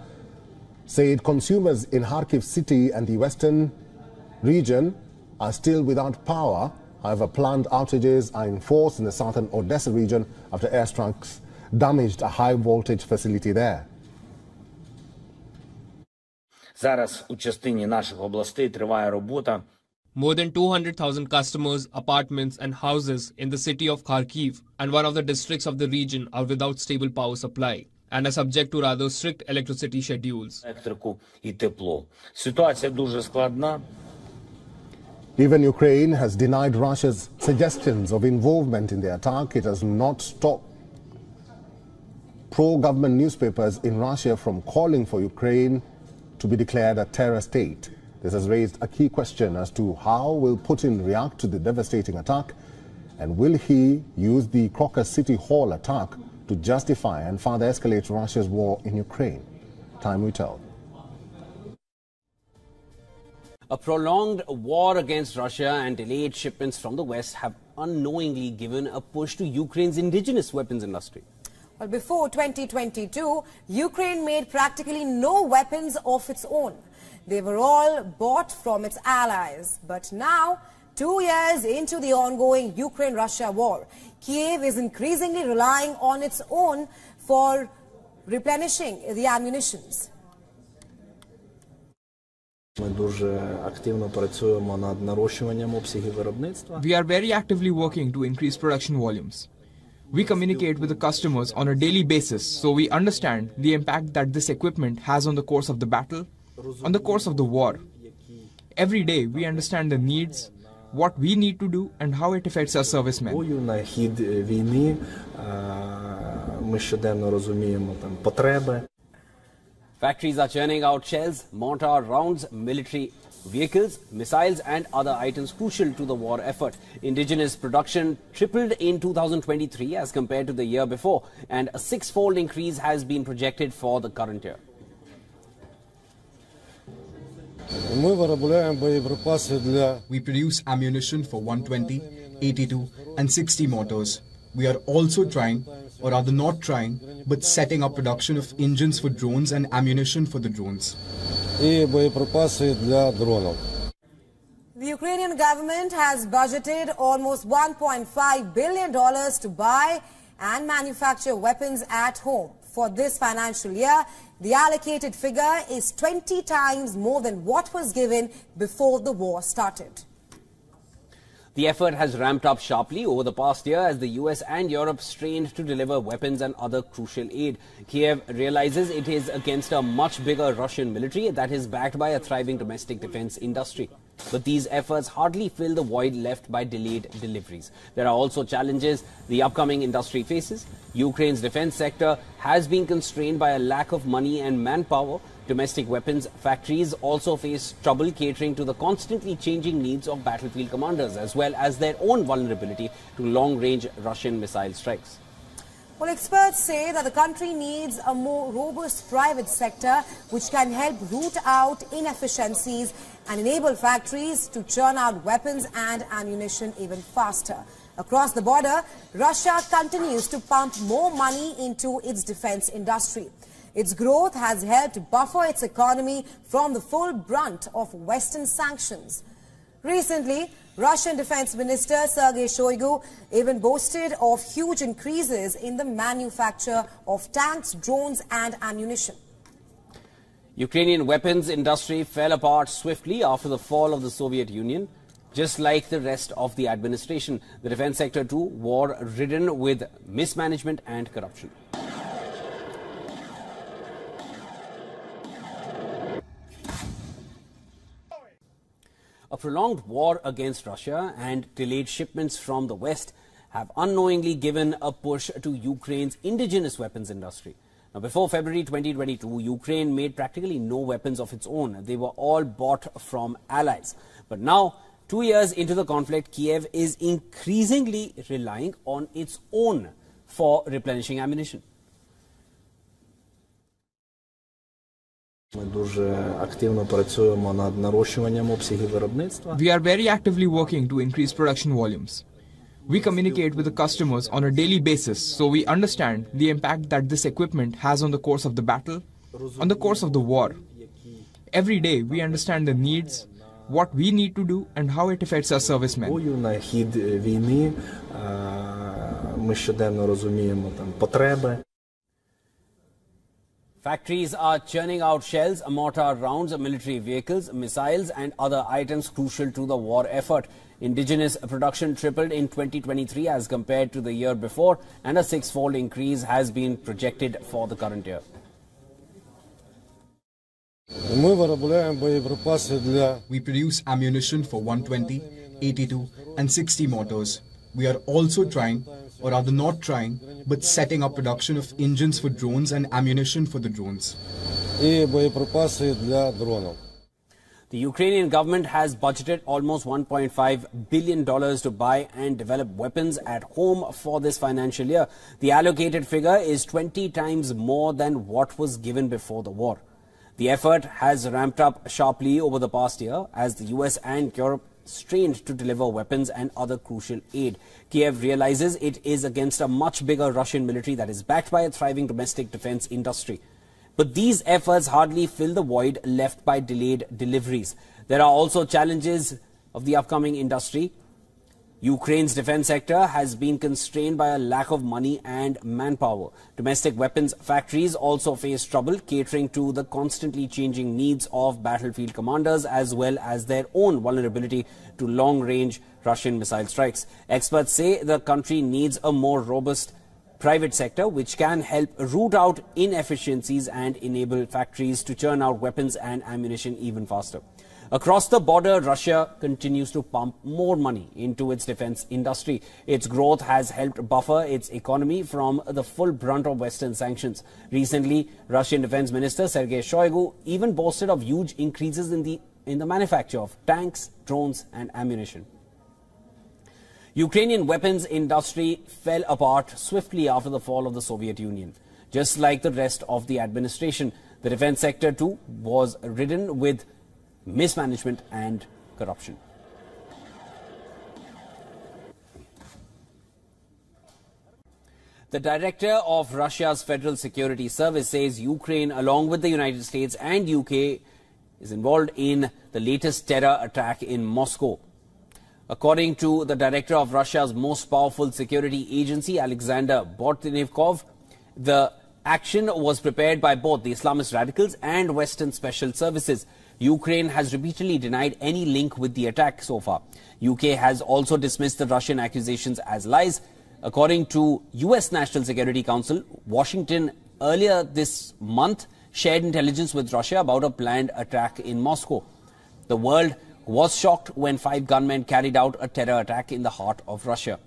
said consumers in Kharkiv city and the western region are still without power. However, planned outages are in force in the southern Odessa region after airstrikes damaged a high voltage facility there. Зараз у частині наших областей триває робота more than 200,000 customers, apartments, and houses in the city of Kharkiv and one of the districts of the region are without stable power supply and are subject to rather strict electricity schedules. Even Ukraine has denied Russia's suggestions of involvement in the attack. It has not stopped pro-government newspapers in Russia from calling for Ukraine to be declared a terror state. This has raised a key question as to how will Putin react to the devastating attack and will he use the Crocus City Hall attack to justify and further escalate Russia's war in Ukraine? Time will tell. A prolonged war against Russia and delayed shipments from the West have unknowingly given a push to Ukraine's indigenous weapons industry. Well, before 2022, Ukraine made practically no weapons of its own. They were all bought from its allies. But now, two years into the ongoing Ukraine-Russia war, Kiev is increasingly relying on its own for replenishing the ammunitions. We are very actively working to increase production volumes. We communicate with the customers on a daily basis so we understand the impact that this equipment has on the course of the battle on the course of the war. Every day we understand the needs, what we need to do and how it affects our servicemen. Factories are churning out shells, mortar rounds, military vehicles, missiles and other items crucial to the war effort. Indigenous production tripled in 2023 as compared to the year before and a six-fold increase has been projected for the current year. We produce ammunition for 120, 82 and 60 mortars. We are also trying, or rather not trying, but setting up production of engines for drones and ammunition for the drones. The Ukrainian government has budgeted almost $1.5 billion to buy and manufacture weapons at home. For this financial year, the allocated figure is 20 times more than what was given before the war started. The effort has ramped up sharply over the past year as the US and Europe strained to deliver weapons and other crucial aid. Kiev realizes it is against a much bigger Russian military that is backed by a thriving domestic defense industry. But these efforts hardly fill the void left by delayed deliveries. There are also challenges the upcoming industry faces. Ukraine's defense sector has been constrained by a lack of money and manpower. Domestic weapons factories also face trouble catering to the constantly changing needs of battlefield commanders as well as their own vulnerability to long-range Russian missile strikes. Well, experts say that the country needs a more robust private sector which can help root out inefficiencies and enable factories to churn out weapons and ammunition even faster. Across the border, Russia continues to pump more money into its defense industry. Its growth has helped buffer its economy from the full brunt of Western sanctions. Recently, Russian Defense Minister Sergei Shoigu even boasted of huge increases in the manufacture of tanks, drones and ammunition. Ukrainian weapons industry fell apart swiftly after the fall of the Soviet Union. Just like the rest of the administration, the defense sector too war ridden with mismanagement and corruption. A prolonged war against Russia and delayed shipments from the West have unknowingly given a push to Ukraine's indigenous weapons industry. Now, before February 2022, Ukraine made practically no weapons of its own. They were all bought from allies. But now, two years into the conflict, Kiev is increasingly relying on its own for replenishing ammunition. We are very actively working to increase production volumes. We communicate with the customers on a daily basis, so we understand the impact that this equipment has on the course of the battle, on the course of the war. Every day, we understand the needs, what we need to do, and how it affects our servicemen. Factories are churning out shells, mortar rounds, military vehicles, missiles, and other items crucial to the war effort. Indigenous production tripled in 2023 as compared to the year before, and a six-fold increase has been projected for the current year. We produce ammunition for 120, 82 and 60 mortars. We are also trying, or rather not trying, but setting up production of engines for drones and ammunition for the drones. The Ukrainian government has budgeted almost $1.5 billion to buy and develop weapons at home for this financial year. The allocated figure is 20 times more than what was given before the war. The effort has ramped up sharply over the past year as the US and Europe strained to deliver weapons and other crucial aid. Kiev realizes it is against a much bigger Russian military that is backed by a thriving domestic defense industry. But these efforts hardly fill the void left by delayed deliveries. There are also challenges of the upcoming industry. Ukraine's defense sector has been constrained by a lack of money and manpower. Domestic weapons factories also face trouble catering to the constantly changing needs of battlefield commanders as well as their own vulnerability to long-range Russian missile strikes. Experts say the country needs a more robust private sector which can help root out inefficiencies and enable factories to churn out weapons and ammunition even faster. Across the border, Russia continues to pump more money into its defense industry. Its growth has helped buffer its economy from the full brunt of Western sanctions. Recently, Russian Defense Minister Sergei Shoigu even boasted of huge increases in the, in the manufacture of tanks, drones and ammunition. Ukrainian weapons industry fell apart swiftly after the fall of the Soviet Union. Just like the rest of the administration, the defense sector too was ridden with mismanagement and corruption. The director of Russia's Federal Security Service says Ukraine, along with the United States and UK, is involved in the latest terror attack in Moscow. According to the director of Russia's most powerful security agency, Alexander Bortnikov, the action was prepared by both the Islamist radicals and Western special services. Ukraine has repeatedly denied any link with the attack so far. UK has also dismissed the Russian accusations as lies. According to US National Security Council, Washington earlier this month shared intelligence with Russia about a planned attack in Moscow. The world was shocked when five gunmen carried out a terror attack in the heart of Russia.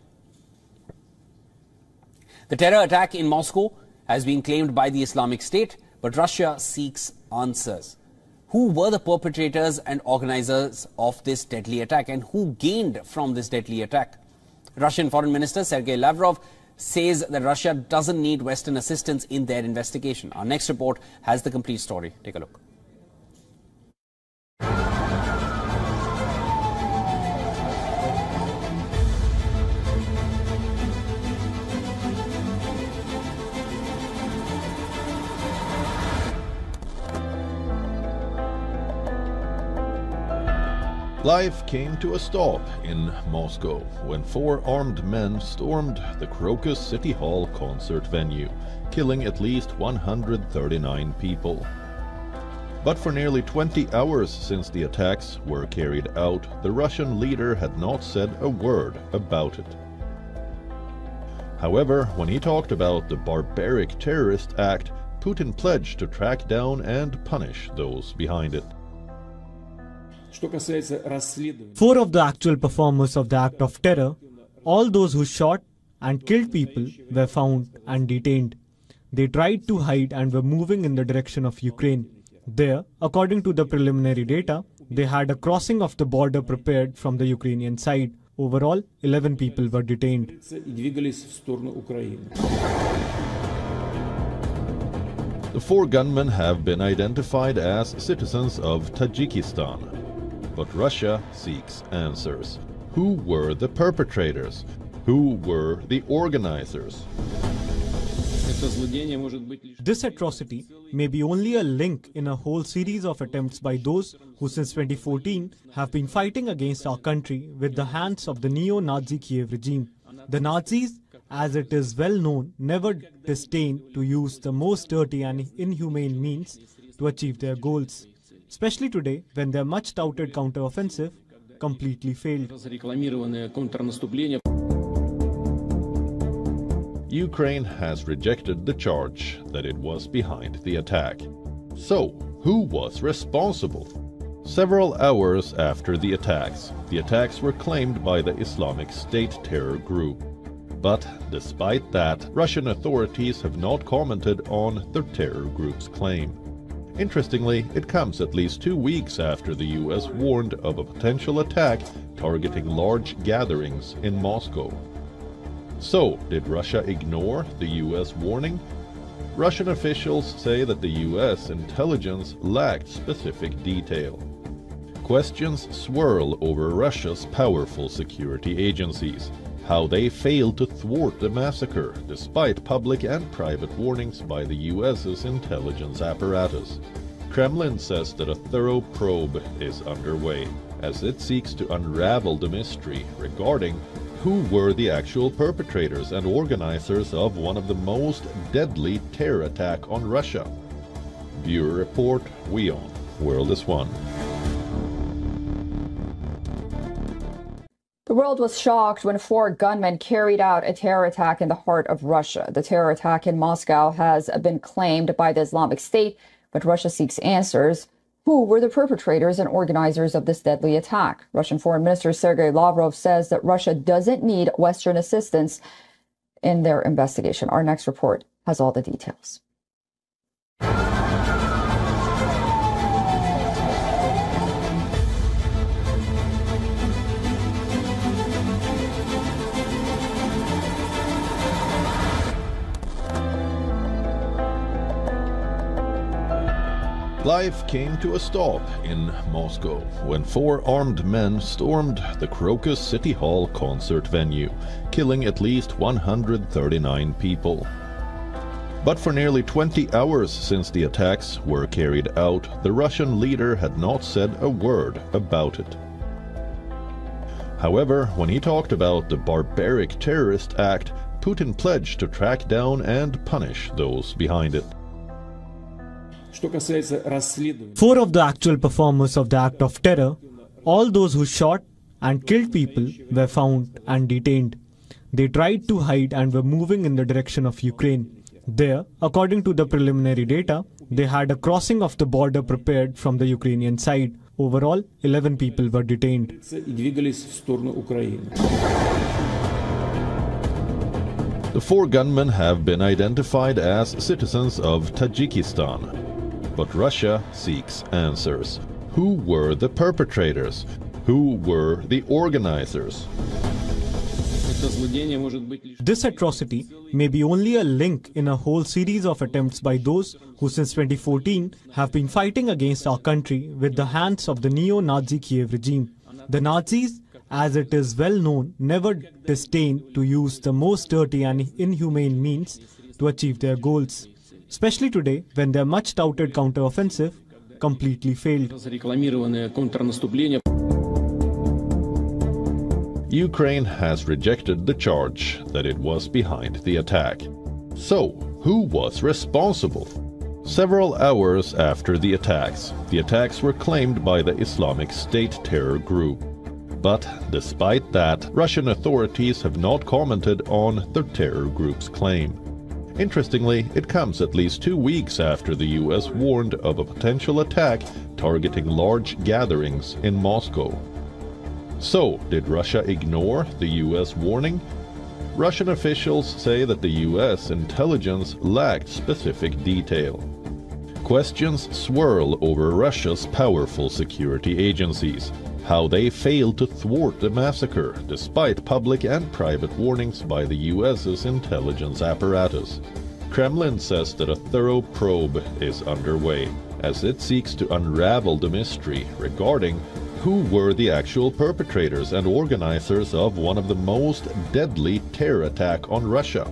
The terror attack in Moscow has been claimed by the Islamic State, but Russia seeks answers. Who were the perpetrators and organizers of this deadly attack and who gained from this deadly attack? Russian Foreign Minister Sergei Lavrov says that Russia doesn't need Western assistance in their investigation. Our next report has the complete story. Take a look. Life came to a stop in Moscow when four armed men stormed the Crocus City Hall concert venue, killing at least 139 people. But for nearly 20 hours since the attacks were carried out, the Russian leader had not said a word about it. However, when he talked about the barbaric terrorist act, Putin pledged to track down and punish those behind it. Four of the actual performers of the act of terror, all those who shot and killed people, were found and detained. They tried to hide and were moving in the direction of Ukraine. There, according to the preliminary data, they had a crossing of the border prepared from the Ukrainian side. Overall, 11 people were detained. The four gunmen have been identified as citizens of Tajikistan. But Russia seeks answers. Who were the perpetrators? Who were the organizers? This atrocity may be only a link in a whole series of attempts by those who since 2014 have been fighting against our country with the hands of the neo-Nazi Kiev regime. The Nazis, as it is well known, never disdain to use the most dirty and inhumane means to achieve their goals especially today when their much touted counteroffensive completely failed. Ukraine has rejected the charge that it was behind the attack. So, who was responsible? Several hours after the attacks, the attacks were claimed by the Islamic State terror group. But despite that, Russian authorities have not commented on the terror group's claim. Interestingly, it comes at least two weeks after the US warned of a potential attack targeting large gatherings in Moscow. So, did Russia ignore the US warning? Russian officials say that the US intelligence lacked specific detail. Questions swirl over Russia's powerful security agencies how they failed to thwart the massacre despite public and private warnings by the US's intelligence apparatus. Kremlin says that a thorough probe is underway as it seeks to unravel the mystery regarding who were the actual perpetrators and organizers of one of the most deadly terror attack on Russia. Bureau Report, WION, World is One. The world was shocked when four gunmen carried out a terror attack in the heart of Russia. The terror attack in Moscow has been claimed by the Islamic State, but Russia seeks answers. Who were the perpetrators and organizers of this deadly attack? Russian Foreign Minister Sergei Lavrov says that Russia doesn't need Western assistance in their investigation. Our next report has all the details. Life came to a stop in Moscow when four armed men stormed the Crocus City Hall concert venue, killing at least 139 people. But for nearly 20 hours since the attacks were carried out, the Russian leader had not said a word about it. However, when he talked about the barbaric terrorist act, Putin pledged to track down and punish those behind it. Four of the actual performers of the act of terror, all those who shot and killed people, were found and detained. They tried to hide and were moving in the direction of Ukraine. There, according to the preliminary data, they had a crossing of the border prepared from the Ukrainian side. Overall, 11 people were detained. The four gunmen have been identified as citizens of Tajikistan. But Russia seeks answers. Who were the perpetrators? Who were the organizers? This atrocity may be only a link in a whole series of attempts by those who since 2014 have been fighting against our country with the hands of the neo-Nazi Kiev regime. The Nazis, as it is well known, never disdain to use the most dirty and inhumane means to achieve their goals especially today when their much touted counteroffensive completely failed. Ukraine has rejected the charge that it was behind the attack. So, who was responsible? Several hours after the attacks, the attacks were claimed by the Islamic State terror group. But despite that, Russian authorities have not commented on the terror group's claim. Interestingly, it comes at least two weeks after the US warned of a potential attack targeting large gatherings in Moscow. So, did Russia ignore the US warning? Russian officials say that the US intelligence lacked specific detail. Questions swirl over Russia's powerful security agencies how they failed to thwart the massacre despite public and private warnings by the US's intelligence apparatus. Kremlin says that a thorough probe is underway as it seeks to unravel the mystery regarding who were the actual perpetrators and organizers of one of the most deadly terror attack on Russia.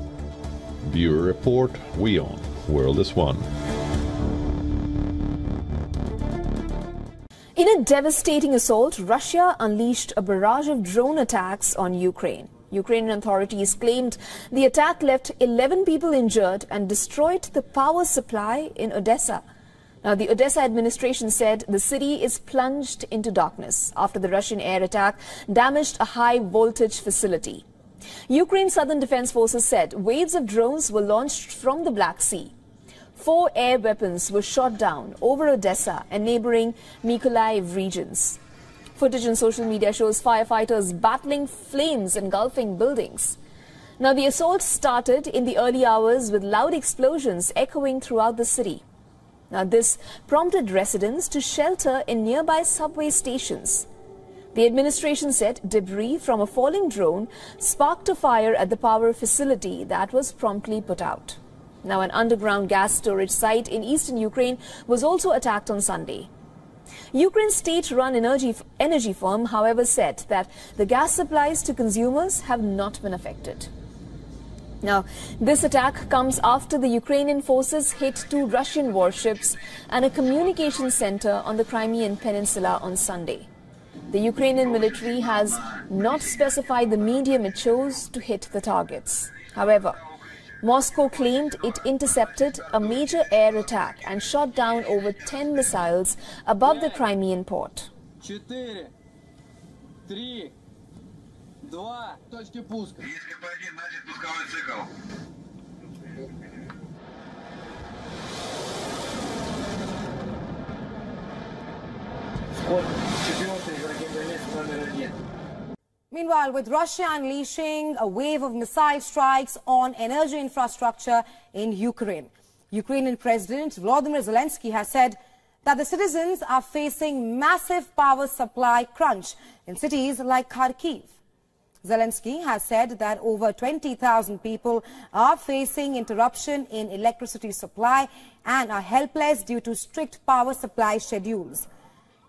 Bureau Report, WION, World is One. In a devastating assault, Russia unleashed a barrage of drone attacks on Ukraine. Ukrainian authorities claimed the attack left 11 people injured and destroyed the power supply in Odessa. Now, the Odessa administration said the city is plunged into darkness after the Russian air attack damaged a high voltage facility. Ukraine's southern defense forces said waves of drones were launched from the Black Sea. Four air weapons were shot down over Odessa and neighboring Mykolaiv regions. Footage on social media shows firefighters battling flames engulfing buildings. Now, the assault started in the early hours with loud explosions echoing throughout the city. Now, this prompted residents to shelter in nearby subway stations. The administration said debris from a falling drone sparked a fire at the power facility that was promptly put out. Now, an underground gas storage site in eastern Ukraine was also attacked on Sunday. Ukraine's state-run energy, energy firm, however, said that the gas supplies to consumers have not been affected. Now, this attack comes after the Ukrainian forces hit two Russian warships and a communication center on the Crimean Peninsula on Sunday. The Ukrainian military has not specified the medium it chose to hit the targets. However, Moscow claimed it intercepted a major air attack and shot down over 10 missiles above the Crimean port. Исход четвертый ракетомет номер один. Meanwhile, with Russia unleashing a wave of missile strikes on energy infrastructure in Ukraine, Ukrainian President Volodymyr Zelensky has said that the citizens are facing massive power supply crunch in cities like Kharkiv. Zelensky has said that over 20,000 people are facing interruption in electricity supply and are helpless due to strict power supply schedules.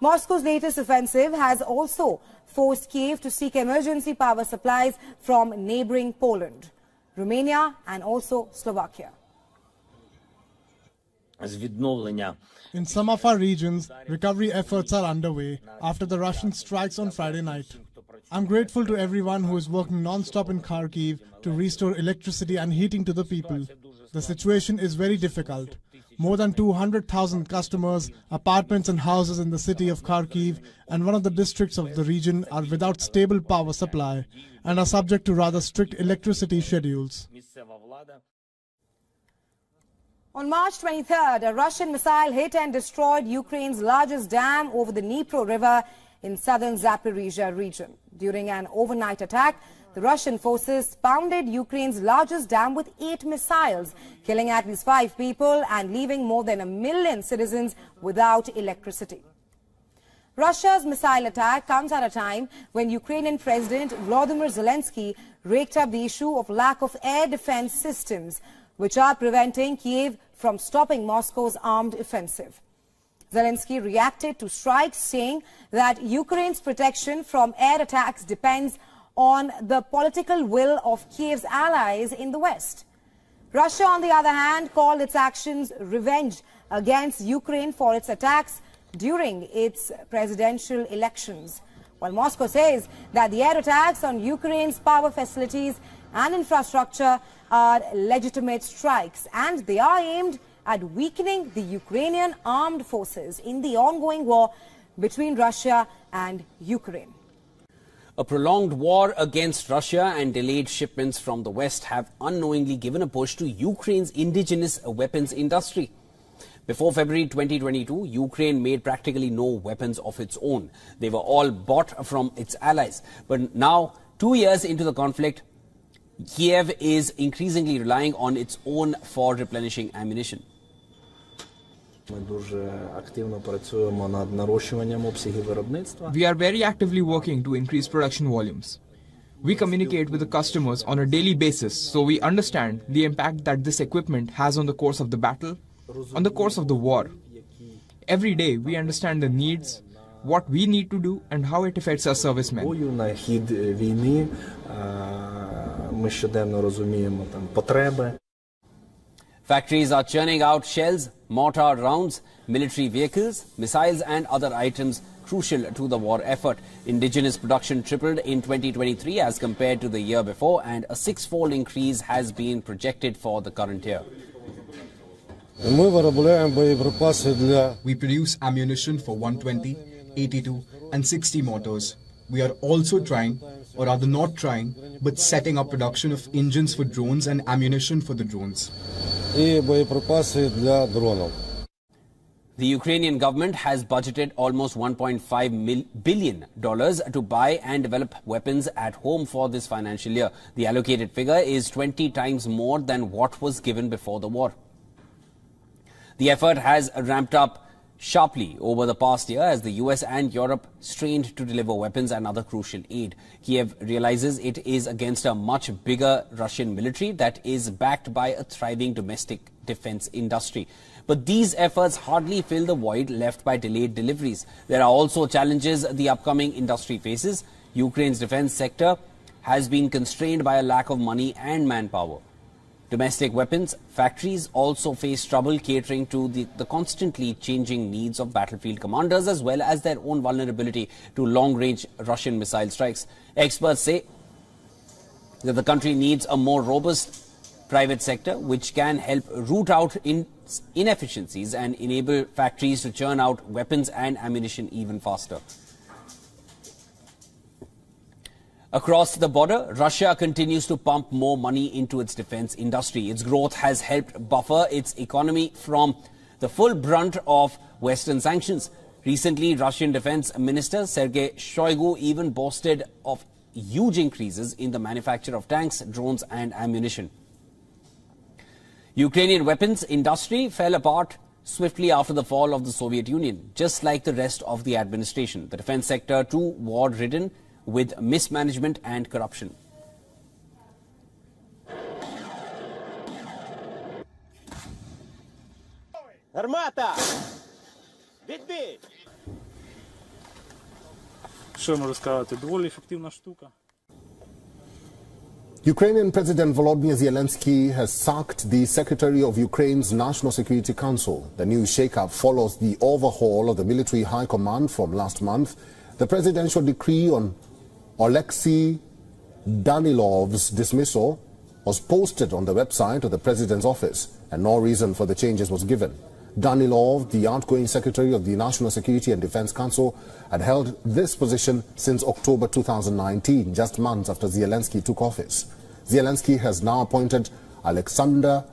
Moscow's latest offensive has also forced Kiev to seek emergency power supplies from neighboring Poland, Romania and also Slovakia. In some of our regions, recovery efforts are underway after the Russian strikes on Friday night. I'm grateful to everyone who is working non-stop in Kharkiv to restore electricity and heating to the people. The situation is very difficult more than 200,000 customers, apartments and houses in the city of Kharkiv and one of the districts of the region are without stable power supply and are subject to rather strict electricity schedules. On March 23rd, a Russian missile hit and destroyed Ukraine's largest dam over the Dnipro River in southern Zaporizhia region. During an overnight attack, the Russian forces pounded Ukraine's largest dam with eight missiles, killing at least five people and leaving more than a million citizens without electricity. Russia's missile attack comes at a time when Ukrainian President Volodymyr Zelensky raked up the issue of lack of air defense systems, which are preventing Kiev from stopping Moscow's armed offensive. Zelensky reacted to strikes, saying that Ukraine's protection from air attacks depends on the political will of Kiev's allies in the West. Russia, on the other hand, called its actions revenge against Ukraine for its attacks during its presidential elections. While Moscow says that the air attacks on Ukraine's power facilities and infrastructure are legitimate strikes and they are aimed at weakening the Ukrainian armed forces in the ongoing war between Russia and Ukraine. A prolonged war against Russia and delayed shipments from the West have unknowingly given a push to Ukraine's indigenous weapons industry. Before February 2022, Ukraine made practically no weapons of its own. They were all bought from its allies. But now, two years into the conflict, Kiev is increasingly relying on its own for replenishing ammunition. Ми дуже активно працюємо над нарощуванням обсягів виробництва. We are very actively working to increase production volumes. We communicate with the customers on a daily basis so we understand the impact that this equipment has on the course of the battle, on the course of the war. Every day we understand the needs, what we need to do, and how it affects our servicemen. Бою на хід війни е, ми щоденно розуміємо там потреби. Factories are churning out shells, mortar rounds, military vehicles, missiles and other items crucial to the war effort. Indigenous production tripled in 2023 as compared to the year before and a six-fold increase has been projected for the current year. We produce ammunition for 120, 82 and 60 mortars. We are also trying or rather not trying, but setting up production of engines for drones and ammunition for the drones. The Ukrainian government has budgeted almost $1.5 billion to buy and develop weapons at home for this financial year. The allocated figure is 20 times more than what was given before the war. The effort has ramped up sharply over the past year as the US and Europe strained to deliver weapons and other crucial aid. Kiev realizes it is against a much bigger Russian military that is backed by a thriving domestic defense industry. But these efforts hardly fill the void left by delayed deliveries. There are also challenges the upcoming industry faces. Ukraine's defense sector has been constrained by a lack of money and manpower. Domestic weapons factories also face trouble catering to the, the constantly changing needs of battlefield commanders as well as their own vulnerability to long range Russian missile strikes. Experts say that the country needs a more robust private sector which can help root out in inefficiencies and enable factories to churn out weapons and ammunition even faster. Across the border, Russia continues to pump more money into its defense industry. Its growth has helped buffer its economy from the full brunt of Western sanctions. Recently, Russian Defense Minister Sergei Shoigu even boasted of huge increases in the manufacture of tanks, drones and ammunition. Ukrainian weapons industry fell apart swiftly after the fall of the Soviet Union, just like the rest of the administration. The defense sector too war-ridden with mismanagement and corruption. Гармата! Відбій! Що я можу сказати? Доволі ефективна штука. Ukrainian President Volodymyr Zelensky has sacked the Secretary of Ukraine's National Security Council. The new shakeup follows the overhaul of the military high command from last month. The presidential decree on Alexei Danilov's dismissal was posted on the website of the president's office and no reason for the changes was given. Danilov, the outgoing secretary of the National Security and Defense Council, had held this position since October 2019, just months after Zelensky took office. Zelensky has now appointed Alexander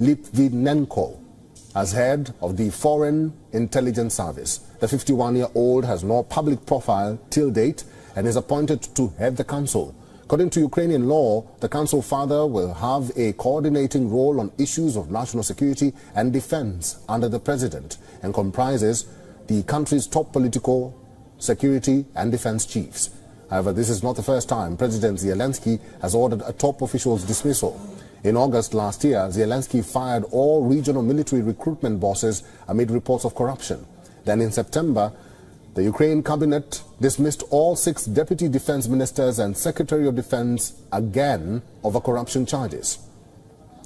Litvinenko as head of the Foreign Intelligence Service. The 51-year-old has no public profile till date and is appointed to head the council. According to Ukrainian law, the council father will have a coordinating role on issues of national security and defense under the president and comprises the country's top political, security and defense chiefs. However, this is not the first time President Zelensky has ordered a top official's dismissal. In August last year, Zelensky fired all regional military recruitment bosses amid reports of corruption. Then in September, the Ukraine cabinet dismissed all six deputy defense ministers and secretary of defense again over corruption charges.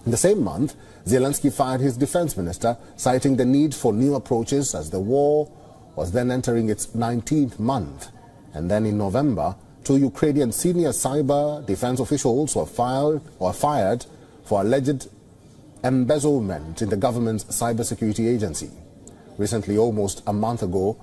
In the same month, Zelensky fired his defense minister, citing the need for new approaches as the war was then entering its 19th month. And then in November, two Ukrainian senior cyber defense officials were, filed, were fired for alleged embezzlement in the government's cybersecurity agency. Recently, almost a month ago,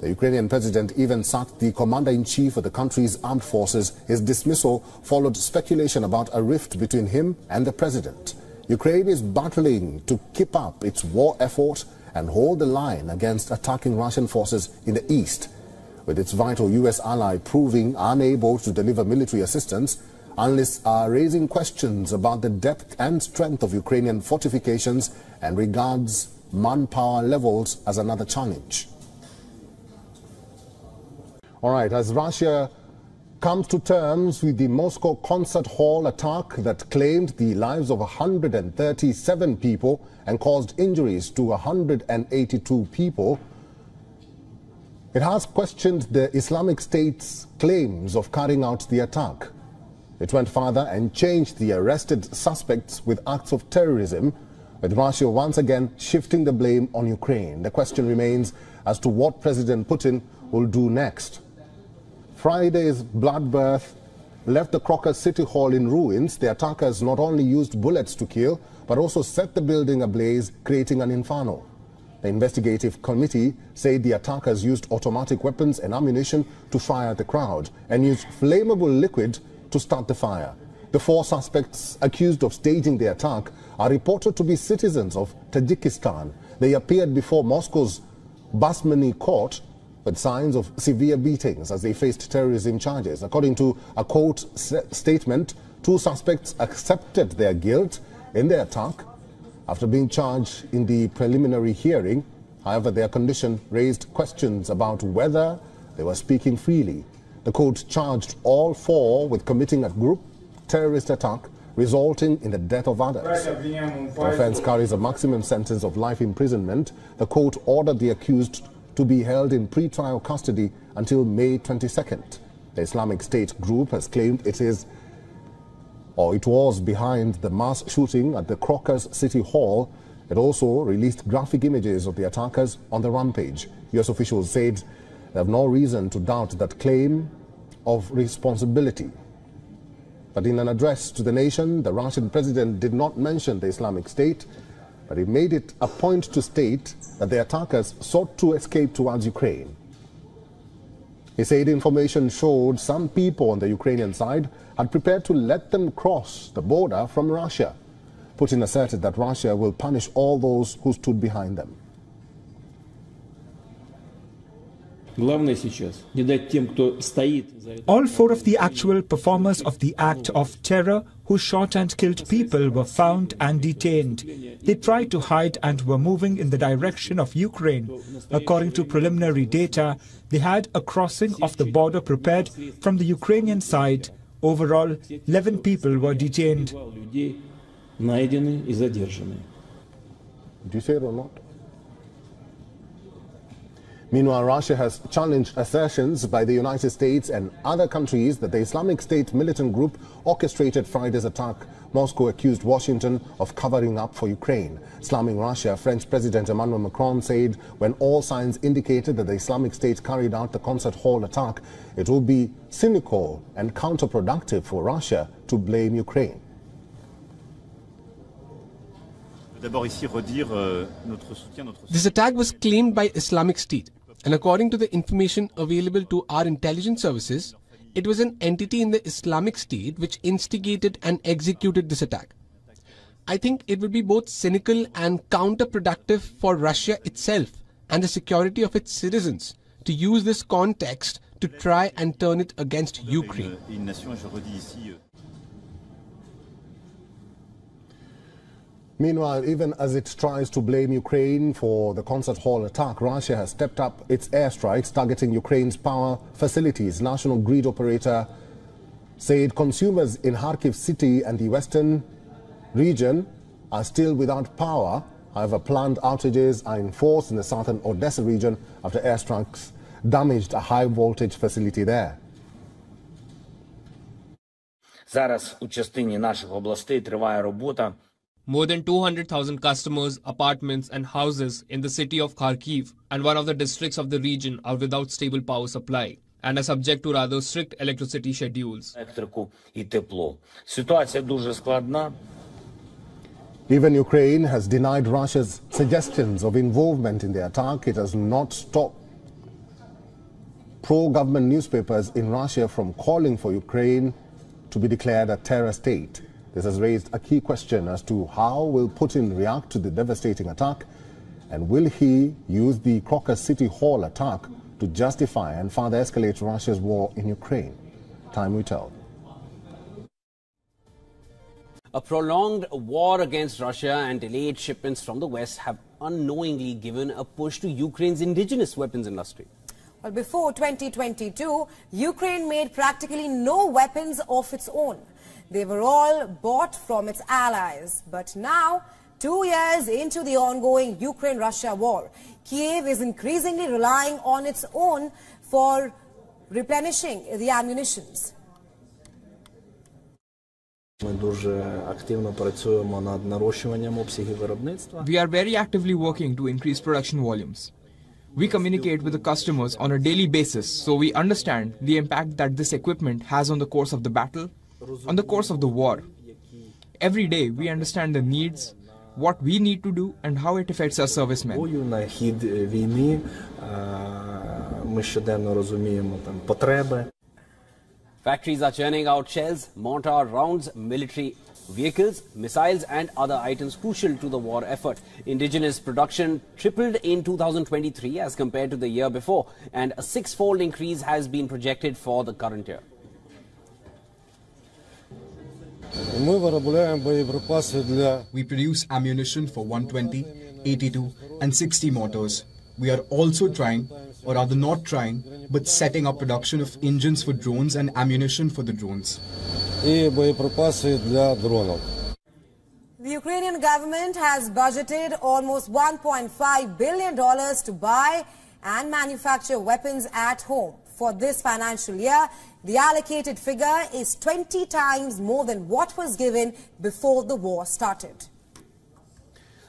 the Ukrainian president even sacked the commander-in-chief of the country's armed forces. His dismissal followed speculation about a rift between him and the president. Ukraine is battling to keep up its war effort and hold the line against attacking Russian forces in the east. With its vital U.S. ally proving unable to deliver military assistance, analysts are raising questions about the depth and strength of Ukrainian fortifications and regards manpower levels as another challenge. All right, as Russia comes to terms with the Moscow concert hall attack that claimed the lives of 137 people and caused injuries to 182 people, it has questioned the Islamic State's claims of carrying out the attack. It went further and changed the arrested suspects with acts of terrorism, with Russia once again shifting the blame on Ukraine. The question remains as to what President Putin will do next. Friday's bloodbath left the Crocus City Hall in ruins. The attackers not only used bullets to kill, but also set the building ablaze, creating an inferno. The investigative committee said the attackers used automatic weapons and ammunition to fire at the crowd and used flammable liquid to start the fire. The four suspects accused of staging the attack are reported to be citizens of Tajikistan. They appeared before Moscow's Basmanny court with signs of severe beatings as they faced terrorism charges. According to a court statement, two suspects accepted their guilt in the attack after being charged in the preliminary hearing. However, their condition raised questions about whether they were speaking freely. The court charged all four with committing a group terrorist attack resulting in the death of others. The offense carries a maximum sentence of life imprisonment. The court ordered the accused to be held in pre-trial custody until May 22nd. The Islamic State group has claimed it is or it was behind the mass shooting at the Crocus City Hall. It also released graphic images of the attackers on the rampage. U.S. officials said they have no reason to doubt that claim of responsibility. But in an address to the nation, the Russian president did not mention the Islamic State but he made it a point to state that the attackers sought to escape towards Ukraine. He said information showed some people on the Ukrainian side had prepared to let them cross the border from Russia. Putin asserted that Russia will punish all those who stood behind them. All four of the actual performers of the act of terror who shot and killed people were found and detained. They tried to hide and were moving in the direction of Ukraine. According to preliminary data, they had a crossing of the border prepared from the Ukrainian side. Overall, 11 people were detained. Do you say it or not? Meanwhile, Russia has challenged assertions by the United States and other countries that the Islamic State militant group orchestrated Friday's attack. Moscow accused Washington of covering up for Ukraine. Slamming Russia, French President Emmanuel Macron said when all signs indicated that the Islamic State carried out the concert hall attack, it would be cynical and counterproductive for Russia to blame Ukraine. D'abord ici redire euh, notre soutien, notre This attack was claimed by Islamic State, and according to the information available to our intelligence services, it was an entity in the Islamic State which instigated and executed this attack. I think it would be both cynical and counterproductive for Russia itself and the security of its citizens to use this context to try and turn it against Ukraine. Meanwhile, even as it tries to blame Ukraine for the concert hall attack, Russia has stepped up its airstrikes targeting Ukraine's power facilities. National grid operator said consumers in Kharkiv city and the western region are still without power. However, planned outages are in force in the southern Odessa region after airstrikes damaged a high voltage facility there. Зараз у частині наших областей триває робота more than 200,000 customers, apartments, and houses in the city of Kharkiv and one of the districts of the region are without stable power supply and are subject to rather strict electricity schedules. Even Ukraine has denied Russia's suggestions of involvement in the attack. It has not stopped pro-government newspapers in Russia from calling for Ukraine to be declared a terror state. This has raised a key question as to how will Putin react to the devastating attack and will he use the Crocus City Hall attack to justify and further escalate Russia's war in Ukraine? Time will tell. A prolonged war against Russia and delayed shipments from the West have unknowingly given a push to Ukraine's indigenous weapons industry. Well, before 2022, Ukraine made practically no weapons of its own. They were all bought from its allies. But now, two years into the ongoing Ukraine-Russia war, Kiev is increasingly relying on its own for replenishing the ammunitions. We are very actively working to increase production volumes. We communicate with the customers on a daily basis so we understand the impact that this equipment has on the course of the battle on the course of the war. Every day we understand the needs, what we need to do, and how it affects our servicemen. Factories are churning out shells, mortar rounds, military vehicles, missiles and other items crucial to the war effort. Indigenous production tripled in 2023 as compared to the year before and a six-fold increase has been projected for the current year. We produce ammunition for 120, 82 and 60 mortars. We are also trying, or rather not trying, but setting up production of engines for drones and ammunition for the drones. The Ukrainian government has budgeted almost $1.5 billion to buy and manufacture weapons at home. For this financial year, the allocated figure is 20 times more than what was given before the war started.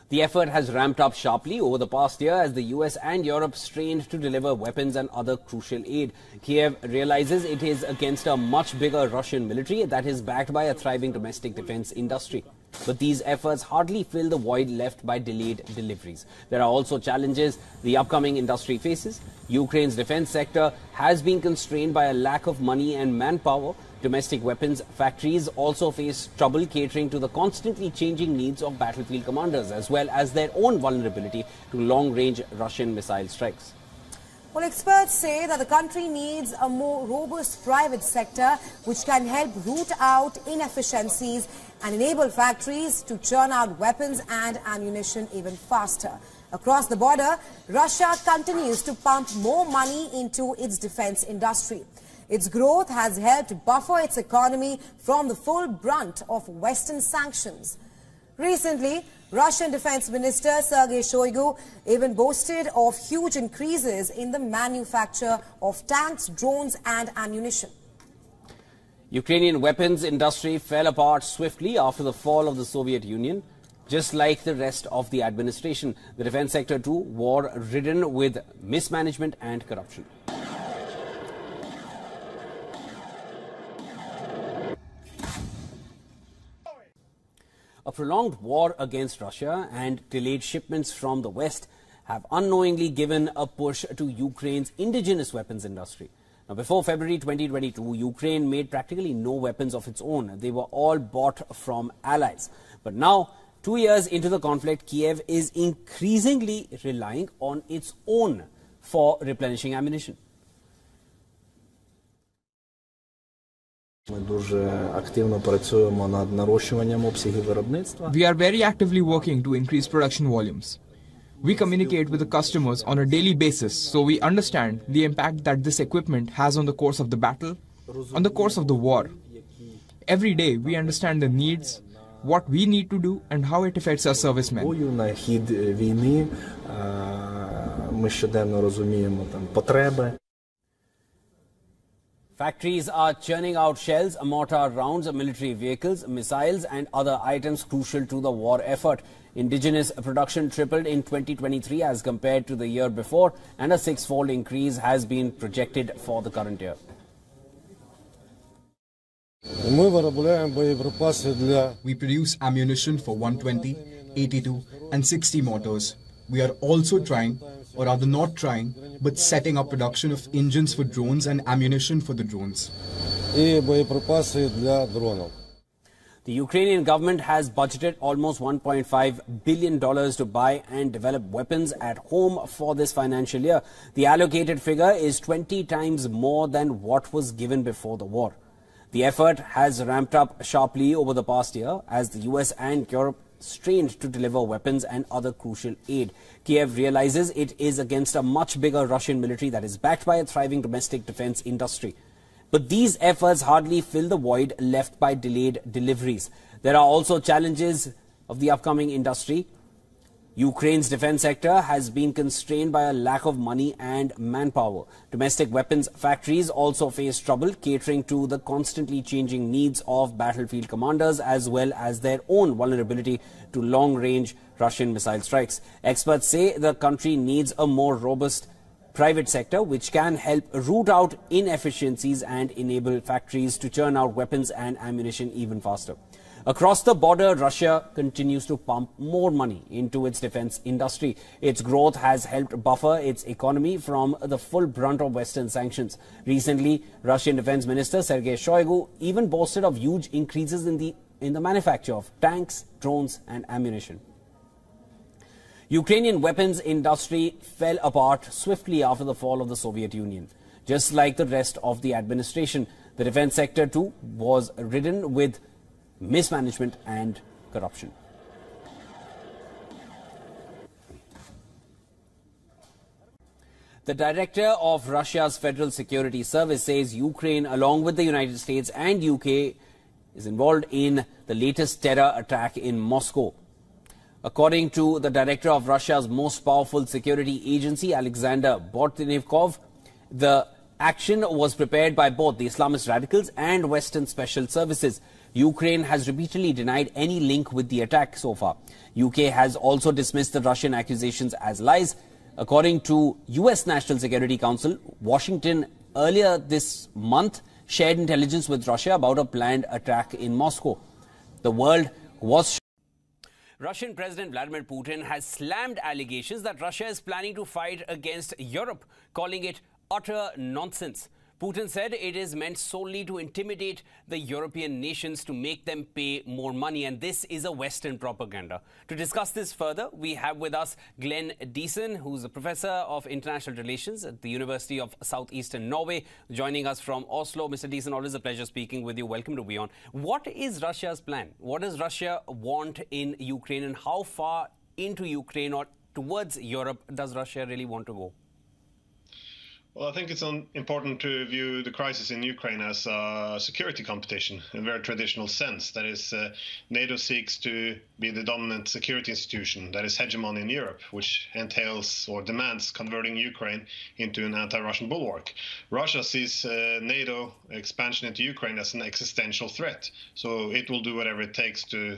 The effort has ramped up sharply over the past year as the US and Europe strained to deliver weapons and other crucial aid. Kiev realizes it is against a much bigger Russian military that is backed by a thriving domestic defense industry. But these efforts hardly fill the void left by delayed deliveries. There are also challenges the upcoming industry faces. Ukraine's defense sector has been constrained by a lack of money and manpower. Domestic weapons factories also face trouble catering to the constantly changing needs of battlefield commanders as well as their own vulnerability to long range Russian missile strikes. Well, experts say that the country needs a more robust private sector which can help root out inefficiencies and enable factories to churn out weapons and ammunition even faster. Across the border, Russia continues to pump more money into its defense industry. Its growth has helped buffer its economy from the full brunt of Western sanctions. Recently, Russian Defense Minister Sergei Shoigu even boasted of huge increases in the manufacture of tanks, drones and ammunition. Ukrainian weapons industry fell apart swiftly after the fall of the Soviet Union. Just like the rest of the administration, the defense sector too war ridden with mismanagement and corruption. A prolonged war against Russia and delayed shipments from the West have unknowingly given a push to Ukraine's indigenous weapons industry. Now, before February 2022, Ukraine made practically no weapons of its own. They were all bought from allies. But now, two years into the conflict, Kiev is increasingly relying on its own for replenishing ammunition. We are very actively working to increase production volumes. We communicate with the customers on a daily basis, so we understand the impact that this equipment has on the course of the battle, on the course of the war. Every day, we understand the needs, what we need to do, and how it affects our servicemen. Factories are churning out shells, mortar rounds, military vehicles, missiles, and other items crucial to the war effort. Indigenous production tripled in 2023 as compared to the year before, and a six fold increase has been projected for the current year. We produce ammunition for 120, 82, and 60 mortars. We are also trying, or rather not trying, but setting up production of engines for drones and ammunition for the drones. The Ukrainian government has budgeted almost $1.5 billion to buy and develop weapons at home for this financial year. The allocated figure is 20 times more than what was given before the war. The effort has ramped up sharply over the past year as the US and Europe strained to deliver weapons and other crucial aid. Kiev realizes it is against a much bigger Russian military that is backed by a thriving domestic defense industry. But these efforts hardly fill the void left by delayed deliveries. There are also challenges of the upcoming industry. Ukraine's defense sector has been constrained by a lack of money and manpower. Domestic weapons factories also face trouble catering to the constantly changing needs of battlefield commanders as well as their own vulnerability to long-range Russian missile strikes. Experts say the country needs a more robust private sector which can help root out inefficiencies and enable factories to churn out weapons and ammunition even faster. Across the border, Russia continues to pump more money into its defense industry. Its growth has helped buffer its economy from the full brunt of Western sanctions. Recently, Russian Defense Minister Sergei Shoigu even boasted of huge increases in the, in the manufacture of tanks, drones and ammunition. Ukrainian weapons industry fell apart swiftly after the fall of the Soviet Union. Just like the rest of the administration, the defense sector too was ridden with mismanagement and corruption. The director of Russia's Federal Security Service says Ukraine, along with the United States and UK, is involved in the latest terror attack in Moscow. According to the director of Russia's most powerful security agency, Alexander Bortnikov, the action was prepared by both the Islamist radicals and Western special services. Ukraine has repeatedly denied any link with the attack so far. UK has also dismissed the Russian accusations as lies. According to US National Security Council, Washington earlier this month shared intelligence with Russia about a planned attack in Moscow. The world was Russian President Vladimir Putin has slammed allegations that Russia is planning to fight against Europe, calling it utter nonsense. Putin said it is meant solely to intimidate the European nations to make them pay more money, and this is a Western propaganda. To discuss this further, we have with us Glenn Diesen, who's a professor of international relations at the University of Southeastern Norway, joining us from Oslo. Mr. Diesen, always a pleasure speaking with you. Welcome to Beyond. What is Russia's plan? What does Russia want in Ukraine, and how far into Ukraine or towards Europe does Russia really want to go? Well, I think it's important to view the crisis in Ukraine as a security competition in a very traditional sense. That is, uh, NATO seeks to be the dominant security institution that is hegemon in Europe, which entails or demands converting Ukraine into an anti-Russian bulwark. Russia sees uh, NATO expansion into Ukraine as an existential threat, so it will do whatever it takes to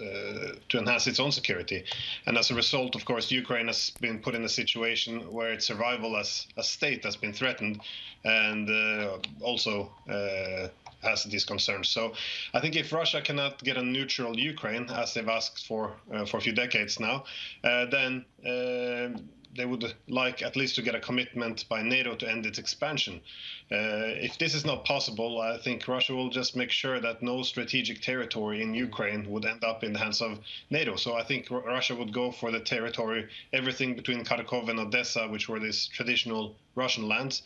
uh, to enhance its own security. And as a result, of course, Ukraine has been put in a situation where its survival as a state has been threatened, and uh, also uh, has these concerns. So I think if Russia cannot get a neutral Ukraine, as they've asked for uh, for a few decades now, then they would like at least to get a commitment by NATO to end its expansion. Uh, if this is not possible, I think Russia will just make sure that no strategic territory in Ukraine would end up in the hands of NATO. So I think Russia would go for the territory, everything between Kharkov and Odessa, which were these traditional Russian lands,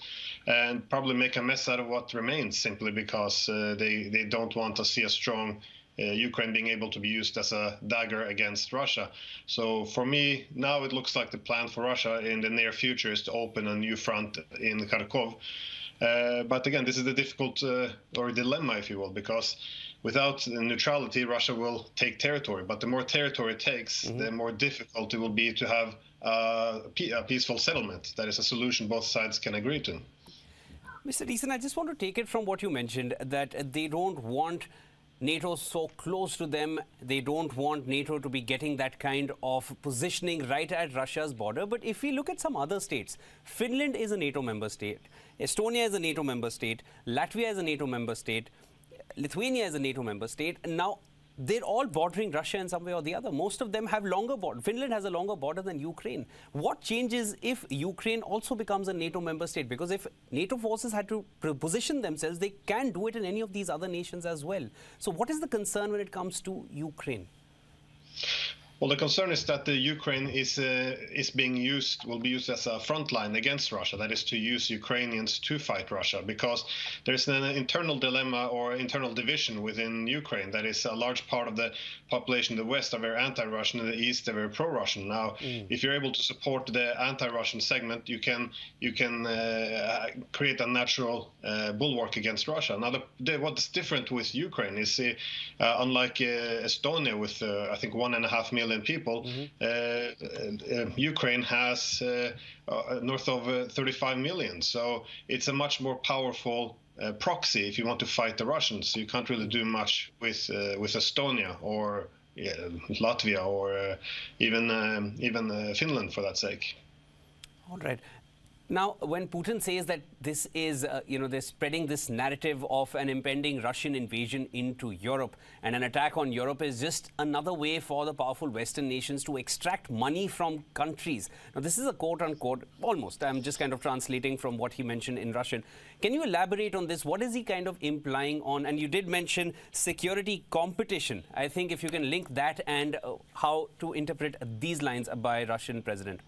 and probably make a mess out of what remains simply because uh, they, they don't want to see a strong Ukraine being able to be used as a dagger against Russia. So for me, now it looks like the plan for Russia in the near future is to open a new front in Kharkov. Uh, but again, this is the difficult uh, or dilemma, if you will, because without neutrality, Russia will take territory. But the more territory it takes, mm-hmm. the more difficult it will be to have uh, a peaceful settlement. That is a solution both sides can agree to. Mr. Diesen, I just want to take it from what you mentioned that they don't want NATO so close to them. They don't want NATO to be getting that kind of positioning right at Russia's border. But if we look at some other states, Finland is a NATO member state, Estonia is a NATO member state, Latvia is a NATO member state, Lithuania is a NATO member state. And now they're all bordering Russia in some way or the other. Most of them have longer border. Finland has a longer border than Ukraine. What changes if Ukraine also becomes a NATO member state? Because if NATO forces had to position themselves, they can do it in any of these other nations as well. So what is the concern when it comes to Ukraine? Well, the concern is that the Ukraine is uh, is being used will be used as a front line against Russia. That is to use Ukrainians to fight Russia because there is an internal dilemma or internal division within Ukraine. That is a large part of the population in the West are very anti-Russian, in the East they're very pro-Russian. Now, mm. if you're able to support the anti-Russian segment, you can you can uh, create a natural uh, bulwark against Russia. Now, the, the, what's different with Ukraine is, uh, unlike uh, Estonia, with uh, I think one and a half million million people. Mm-hmm. Uh, Ukraine has uh, uh, north of 35 million, so it's a much more powerful uh, proxy if you want to fight the Russians. You can't really do much with uh, with Estonia or yeah, Latvia or uh, even um, even Finland for that sake. All right. Now, when Putin says that this is, uh, you know, they're spreading this narrative of an impending Russian invasion into Europe and an attack on Europe is just another way for the powerful Western nations to extract money from countries. Now, this is a quote unquote, almost, I'm just kind of translating from what he mentioned in Russian. Can you elaborate on this? What is he kind of implying on? And you did mention security competition. I think if you can link that and uh, how to interpret these lines by Russian president.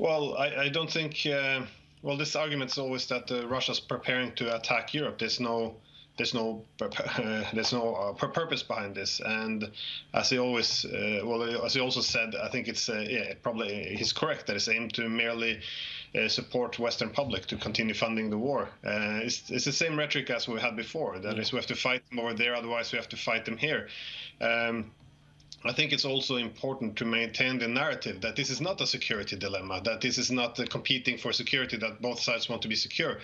Well, I, I don't think. Uh, well, this argument is always that uh, Russia's preparing to attack Europe. There's no there's no there's no uh, purpose behind this. And as he always, uh, well, as he also said, I think it's uh, yeah, probably he's correct that it's aimed to merely uh, support Western public to continue funding the war. Uh, it's, it's the same rhetoric as we had before. That is, we have to fight them over there, otherwise we have to fight them here. Um, I think it's also important to maintain the narrative that this is not a security dilemma, that this is not competing for security, that both sides want to be secure.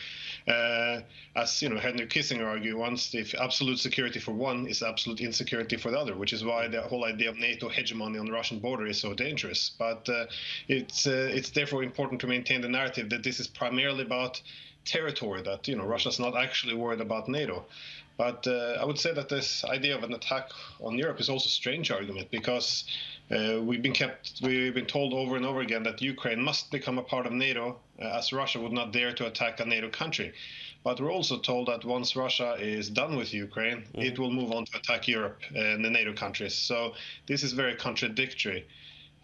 Uh, as you know, Henry Kissinger argued once, if absolute security for one is absolute insecurity for the other, which is why the whole idea of NATO hegemony on the Russian border is so dangerous. But uh, it's uh, it's therefore important to maintain the narrative that this is primarily about territory that you know Russia's not actually worried about NATO. But uh, I would say that this idea of an attack on Europe is also a strange argument because uh, we've been kept, we've been told over and over again that Ukraine must become a part of NATO, uh, as Russia would not dare to attack a NATO country. But we're also told that once Russia is done with Ukraine, mm-hmm. it will move on to attack Europe and the NATO countries. So this is very contradictory.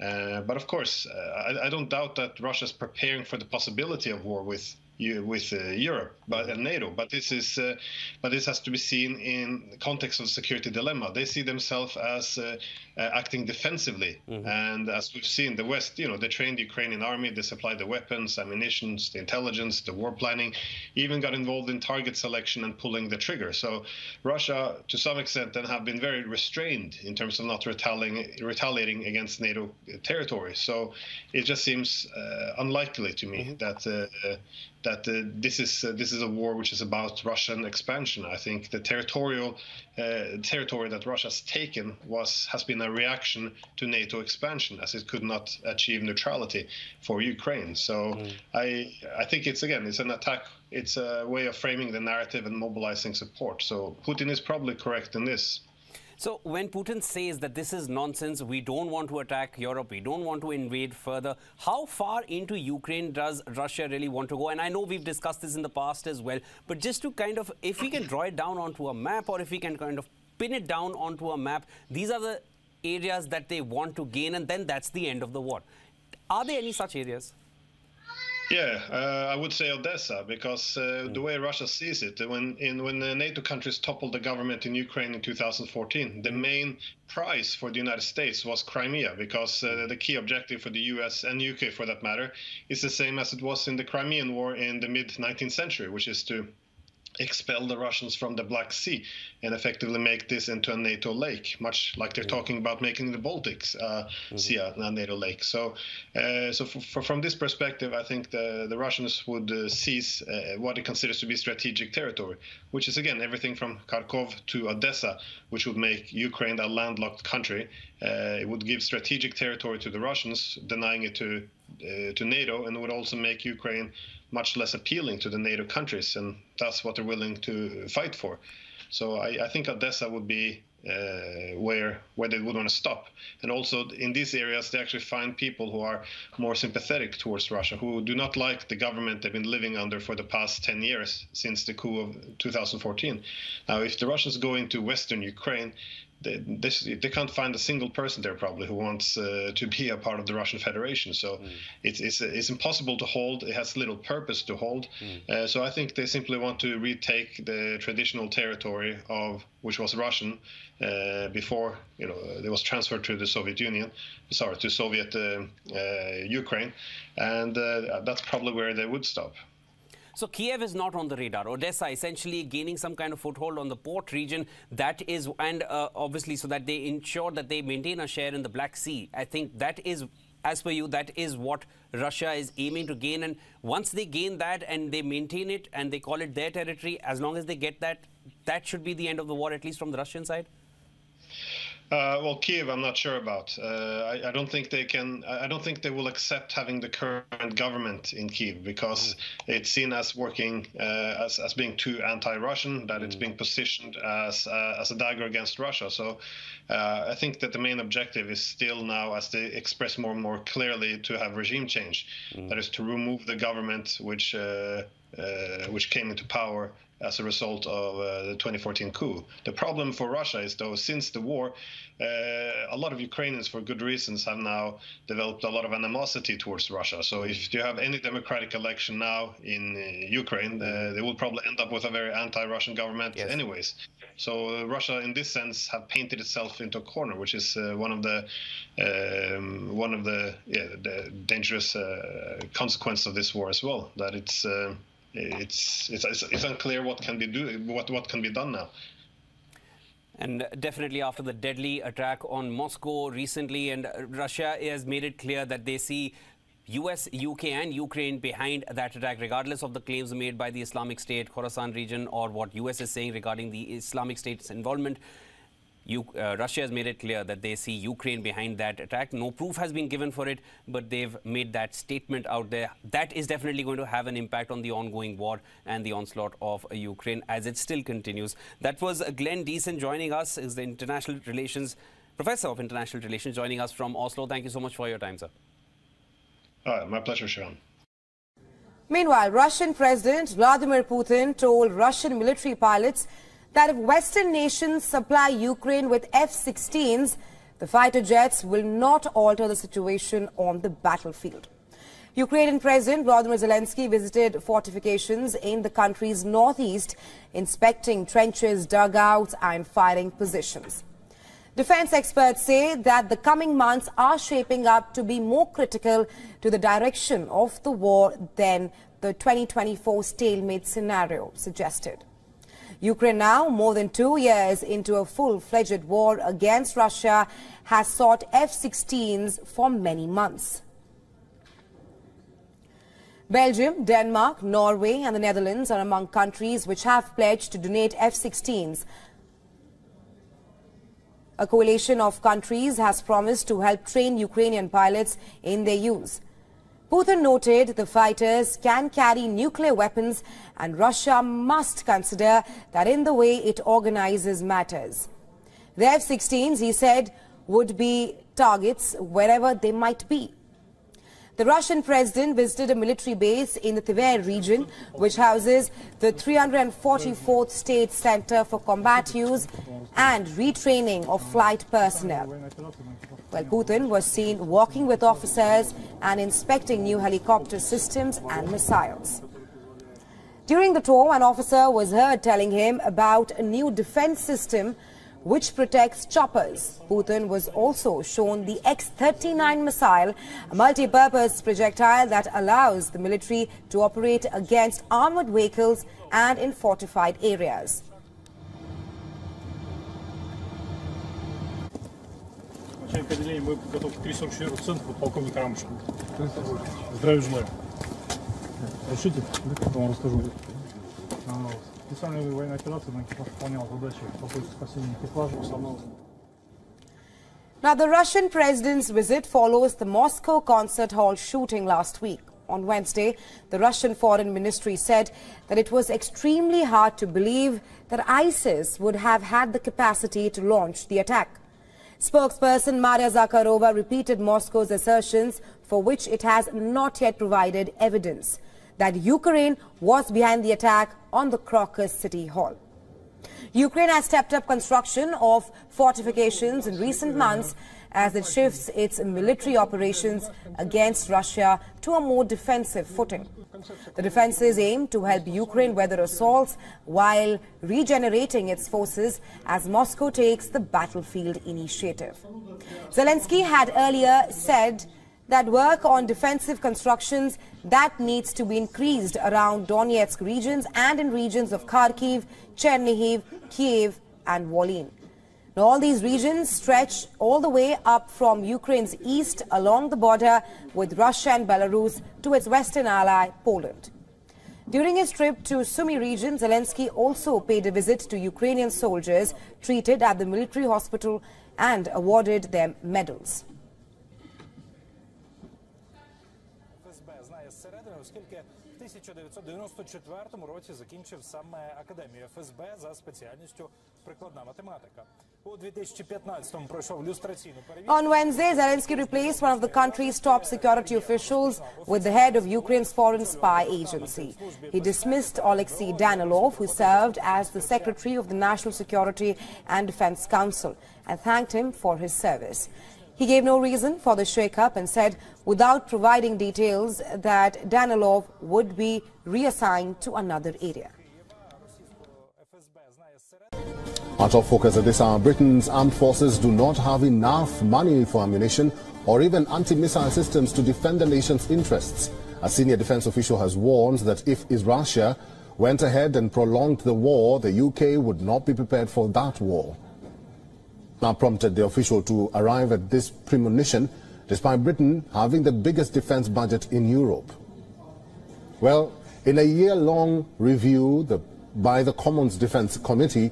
Uh, but of course, uh, I, I, don't doubt that Russia is preparing for the possibility of war with with uh, Europe but and NATO. But this is uh, but this has to be seen in the context of security dilemma. They see themselves as uh, uh, acting defensively, mm-hmm. and as we've seen, the West, you know, they trained the Ukrainian army, they supplied the weapons, ammunition, the intelligence, the war planning, even got involved in target selection and pulling the trigger. So Russia, to some extent, then have been very restrained in terms of not retaliating retaliating against NATO territory. So it just seems uh, unlikely to me mm-hmm. that uh, that uh, this is uh, this is a war which is about Russian expansion. I think the territorial uh, territory that Russia's taken was has been a reaction to NATO expansion, as it could not achieve neutrality for Ukraine. So mm. I I think it's again it's an attack. It's a way of framing the narrative and mobilizing support. So Putin is probably correct in this. So when Putin says that this is nonsense, we don't want to attack Europe, we don't want to invade further, how far into Ukraine does Russia really want to go? And I know we've discussed this in the past as well, but just to kind of, if we can draw it down onto a map or if we can kind of pin it down onto a map, these are the areas that they want to gain and then that's the end of the war. Are there any such areas? Yeah, uh, I would say Odessa because uh, mm. the way Russia sees it, when in when the NATO countries toppled the government in Ukraine in 2014, the main prize for the United States was Crimea because uh, the key objective for the US and UK, for that matter, is the same as it was in the Crimean War in the mid 19th century, which is to expel the Russians from the Black Sea and effectively make this into a NATO lake, much like they're mm. talking about making the Baltics uh, mm-hmm. Sea a NATO lake. So, uh, so from this perspective, I think the the Russians would uh, seize uh, what it considers to be strategic territory, which is again everything from Kharkov to Odessa, which would make Ukraine a landlocked country. Uh, it would give strategic territory to the Russians, denying it to uh, to NATO, and would also make Ukraine much less appealing to the NATO countries, and that's what they're willing to fight for. So I, I think Odessa would be uh, where where they would want to stop. And also in these areas, they actually find people who are more sympathetic towards Russia, who do not like the government they've been living under for the past 10 years since the coup of 2014. Now, if the Russians go into Western Ukraine, they, they, they, can't find a single person there probably who wants uh, to be a part of the Russian Federation. So mm. it's, it's it's impossible to hold. It has little purpose to hold. Mm. Uh, so I think they simply want to retake the traditional territory of which was Russian uh, before you know it was transferred to the Soviet Union. Sorry, to Soviet uh, uh, Ukraine, and uh, that's probably where they would stop. So Kiev is not on the radar. Odessa essentially gaining some kind of foothold on the port region. That is, and uh, obviously so that they ensure that they maintain a share in the Black Sea. I think that is, as per you, that is what Russia is aiming to gain. And once they gain that and they maintain it and they call it their territory, as long as they get that, that should be the end of the war, at least from the Russian side. Uh, well, Kiev, I'm not sure about. Uh, I, I, don't think they can. I don't think they will accept having the current government in Kiev because mm. it's seen as working uh, as, as being too anti-Russian. That mm. it's being positioned as uh, as a dagger against Russia. So uh, I think that the main objective is still now, as they express more and more clearly, to have regime change. Mm. That is to remove the government which uh, which came into power as a result of uh, the 2014 coup. The problem for Russia is, though, since the war, uh, a lot of Ukrainians, for good reasons, have now developed a lot of animosity towards Russia. So if you have any democratic election now in uh, Ukraine, uh, they will probably end up with a very anti-Russian government, yes. anyways. So uh, Russia, in this sense, have painted itself into a corner, which is uh, one of the um, one of the, yeah, the dangerous consequences of this war as well. That it's it's, it's, it's unclear what can be do what what can be done now. And definitely after the deadly attack on Moscow recently, and Russia has made it clear that they see US, UK and Ukraine behind that attack, regardless of the claims made by the Islamic State, Khorasan region, or what US is saying regarding the Islamic State's involvement. You, uh, Russia has made it clear that they see Ukraine behind that attack. No proof has been given for it, but they've made that statement out there. That is definitely going to have an impact on the ongoing war and the onslaught of uh, Ukraine as it still continues. That was Glenn Diesen joining us, is the international relations professor of international relations, joining us from Oslo. Thank you so much for your time, sir. Uh, my pleasure, Sean. Meanwhile, Russian President Vladimir Putin told Russian military pilots that if Western nations supply Ukraine with F-16s, the fighter jets will not alter the situation on the battlefield. Ukrainian President Volodymyr Zelensky visited fortifications in the country's northeast, inspecting trenches, dugouts and firing positions. Defense experts say that the coming months are shaping up to be more critical to the direction of the war than the 2024 stalemate scenario suggested. Ukraine now, more than two years into a full-fledged war against Russia, has sought F-16s for many months. Belgium, Denmark, Norway and the Netherlands are among countries which have pledged to donate F-16s. A coalition of countries has promised to help train Ukrainian pilots in their use. Putin noted the fighters can carry nuclear weapons and Russia must consider that in the way it organizes matters. The F-16s, he said, would be targets wherever they might be. The Russian president visited a military base in the Tver region, which houses the 344th State Center for Combat Use and Retraining of Flight Personnel. Well, Putin was seen walking with officers and inspecting new helicopter systems and missiles. During the tour, an officer was heard telling him about a new defense system which protects choppers. Putin was also shown the X-39 missile, a multi-purpose projectile that allows the military to operate against armored vehicles and in fortified areas. Начальник мы готовы к 344 центр полковник Рамушкин. Здравия желаю. Решите, потом расскажу. Специальная военная операция на экипаж выполнял задачи по поиску спасения экипажа, Now, the Russian president's visit follows the Moscow concert hall shooting last week. On Wednesday, the Russian Foreign Ministry said that it was extremely hard to believe that ISIS would have had the capacity to launch the attack. Spokesperson Maria Zakharova repeated Moscow's assertions for which it has not yet provided evidence that Ukraine was behind the attack on the Crocus City Hall. Ukraine has stepped up construction of fortifications in recent months as it shifts its military operations against Russia to a more defensive footing. The defenses aim to help Ukraine weather assaults while regenerating its forces as Moscow takes the battlefield initiative. Zelensky had earlier said that work on defensive constructions that needs to be increased around Donetsk regions and in regions of Kharkiv, Chernihiv, Kiev and Volyn. Now, all these regions stretch all the way up from Ukraine's east along the border with Russia and Belarus to its western ally, Poland. During his trip to Sumy region, Zelensky also paid a visit to Ukrainian soldiers treated at the military hospital and awarded them medals. 1994 році закінчив саме академію ФСБ за спеціальністю прикладна математика. У 2015-му пройшов люстраційну перевірку. On Wednesday, Zelensky replaced one of the country's top security officials with the head of Ukraine's foreign spy agency. He dismissed Alexei Danilov, who served as the secretary of the National Security and Defense Council, and thanked him for his service. He gave no reason for the shake-up and said without providing details that Danilov would be reassigned to another area. Our top focus at this hour, Britain's armed forces do not have enough money for ammunition or even anti-missile systems to defend the nation's interests. A senior defense official has warned that if Russia went ahead and prolonged the war, the UK would not be prepared for that war now prompted the official to arrive at this premonition despite Britain having the biggest defense budget in Europe. Well, in a year-long review the, by the Commons Defense Committee,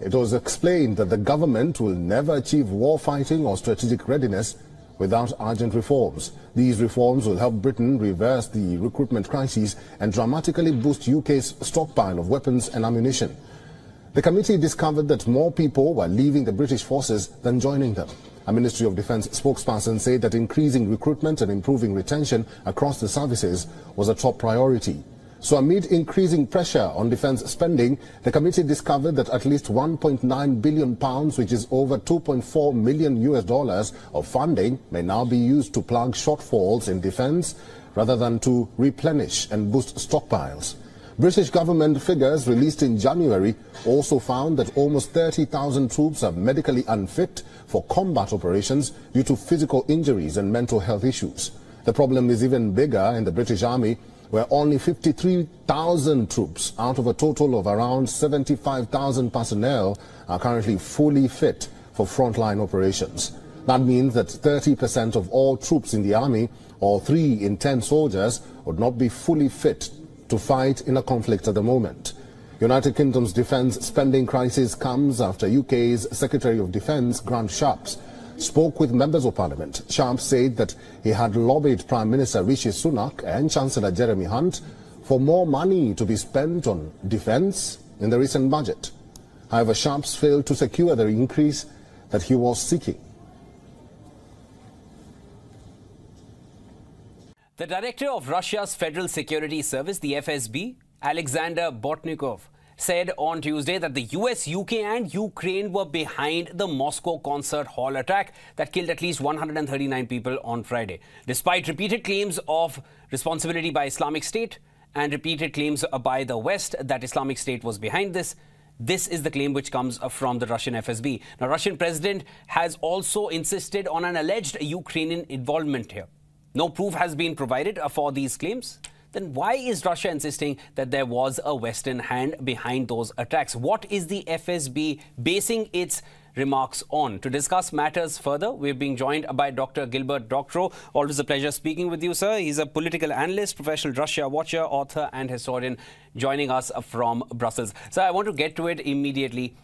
it was explained that the government will never achieve war fighting or strategic readiness without urgent reforms. These reforms will help Britain reverse the recruitment crisis and dramatically boost UK's stockpile of weapons and ammunition. The committee discovered that more people were leaving the British forces than joining them. A Ministry of Defence spokesperson said that increasing recruitment and improving retention across the services was a top priority. So amid increasing pressure on defence spending, the committee discovered that at least 1.9 billion pounds, which is over 2.4 million US dollars of funding, may now be used to plug shortfalls in defence rather than to replenish and boost stockpiles. British government figures released in January also found that almost 30,000 troops are medically unfit for combat operations due to physical injuries and mental health issues. The problem is even bigger in the British Army, where only 53,000 troops out of a total of around 75,000 personnel are currently fully fit for frontline operations. That means that 30% of all troops in the army, or 3 in 10 soldiers, would not be fully fit to fight in a conflict at the moment. United Kingdom's defence spending crisis comes after UK's Secretary of Defence, Grant Shapps, spoke with members of parliament. Shapps said that he had lobbied Prime Minister Rishi Sunak and Chancellor Jeremy Hunt for more money to be spent on defence in the recent budget. However, Shapps failed to secure the increase that he was seeking. The director of Russia's Federal Security Service, the FSB, Alexander Bortnikov, said on Tuesday that the US, UK, and Ukraine were behind the Moscow concert hall attack that killed at least 139 people on Friday. Despite repeated claims of responsibility by Islamic State and repeated claims by the West that Islamic State was behind this, this is the claim which comes from the Russian FSB. Now, Russian president has also insisted on an alleged Ukrainian involvement here. No proof has been provided uh, for these claims then why is Russia insisting that there was a Western hand behind those attacks? What is the FSB basing its remarks on. To discuss matters further, we're being joined by Dr. Gilbert Doctorow. Always a pleasure speaking with you, sir. He's a political analyst, professional Russia watcher, author, and historian joining us from Brussels. So I want to get to it immediately.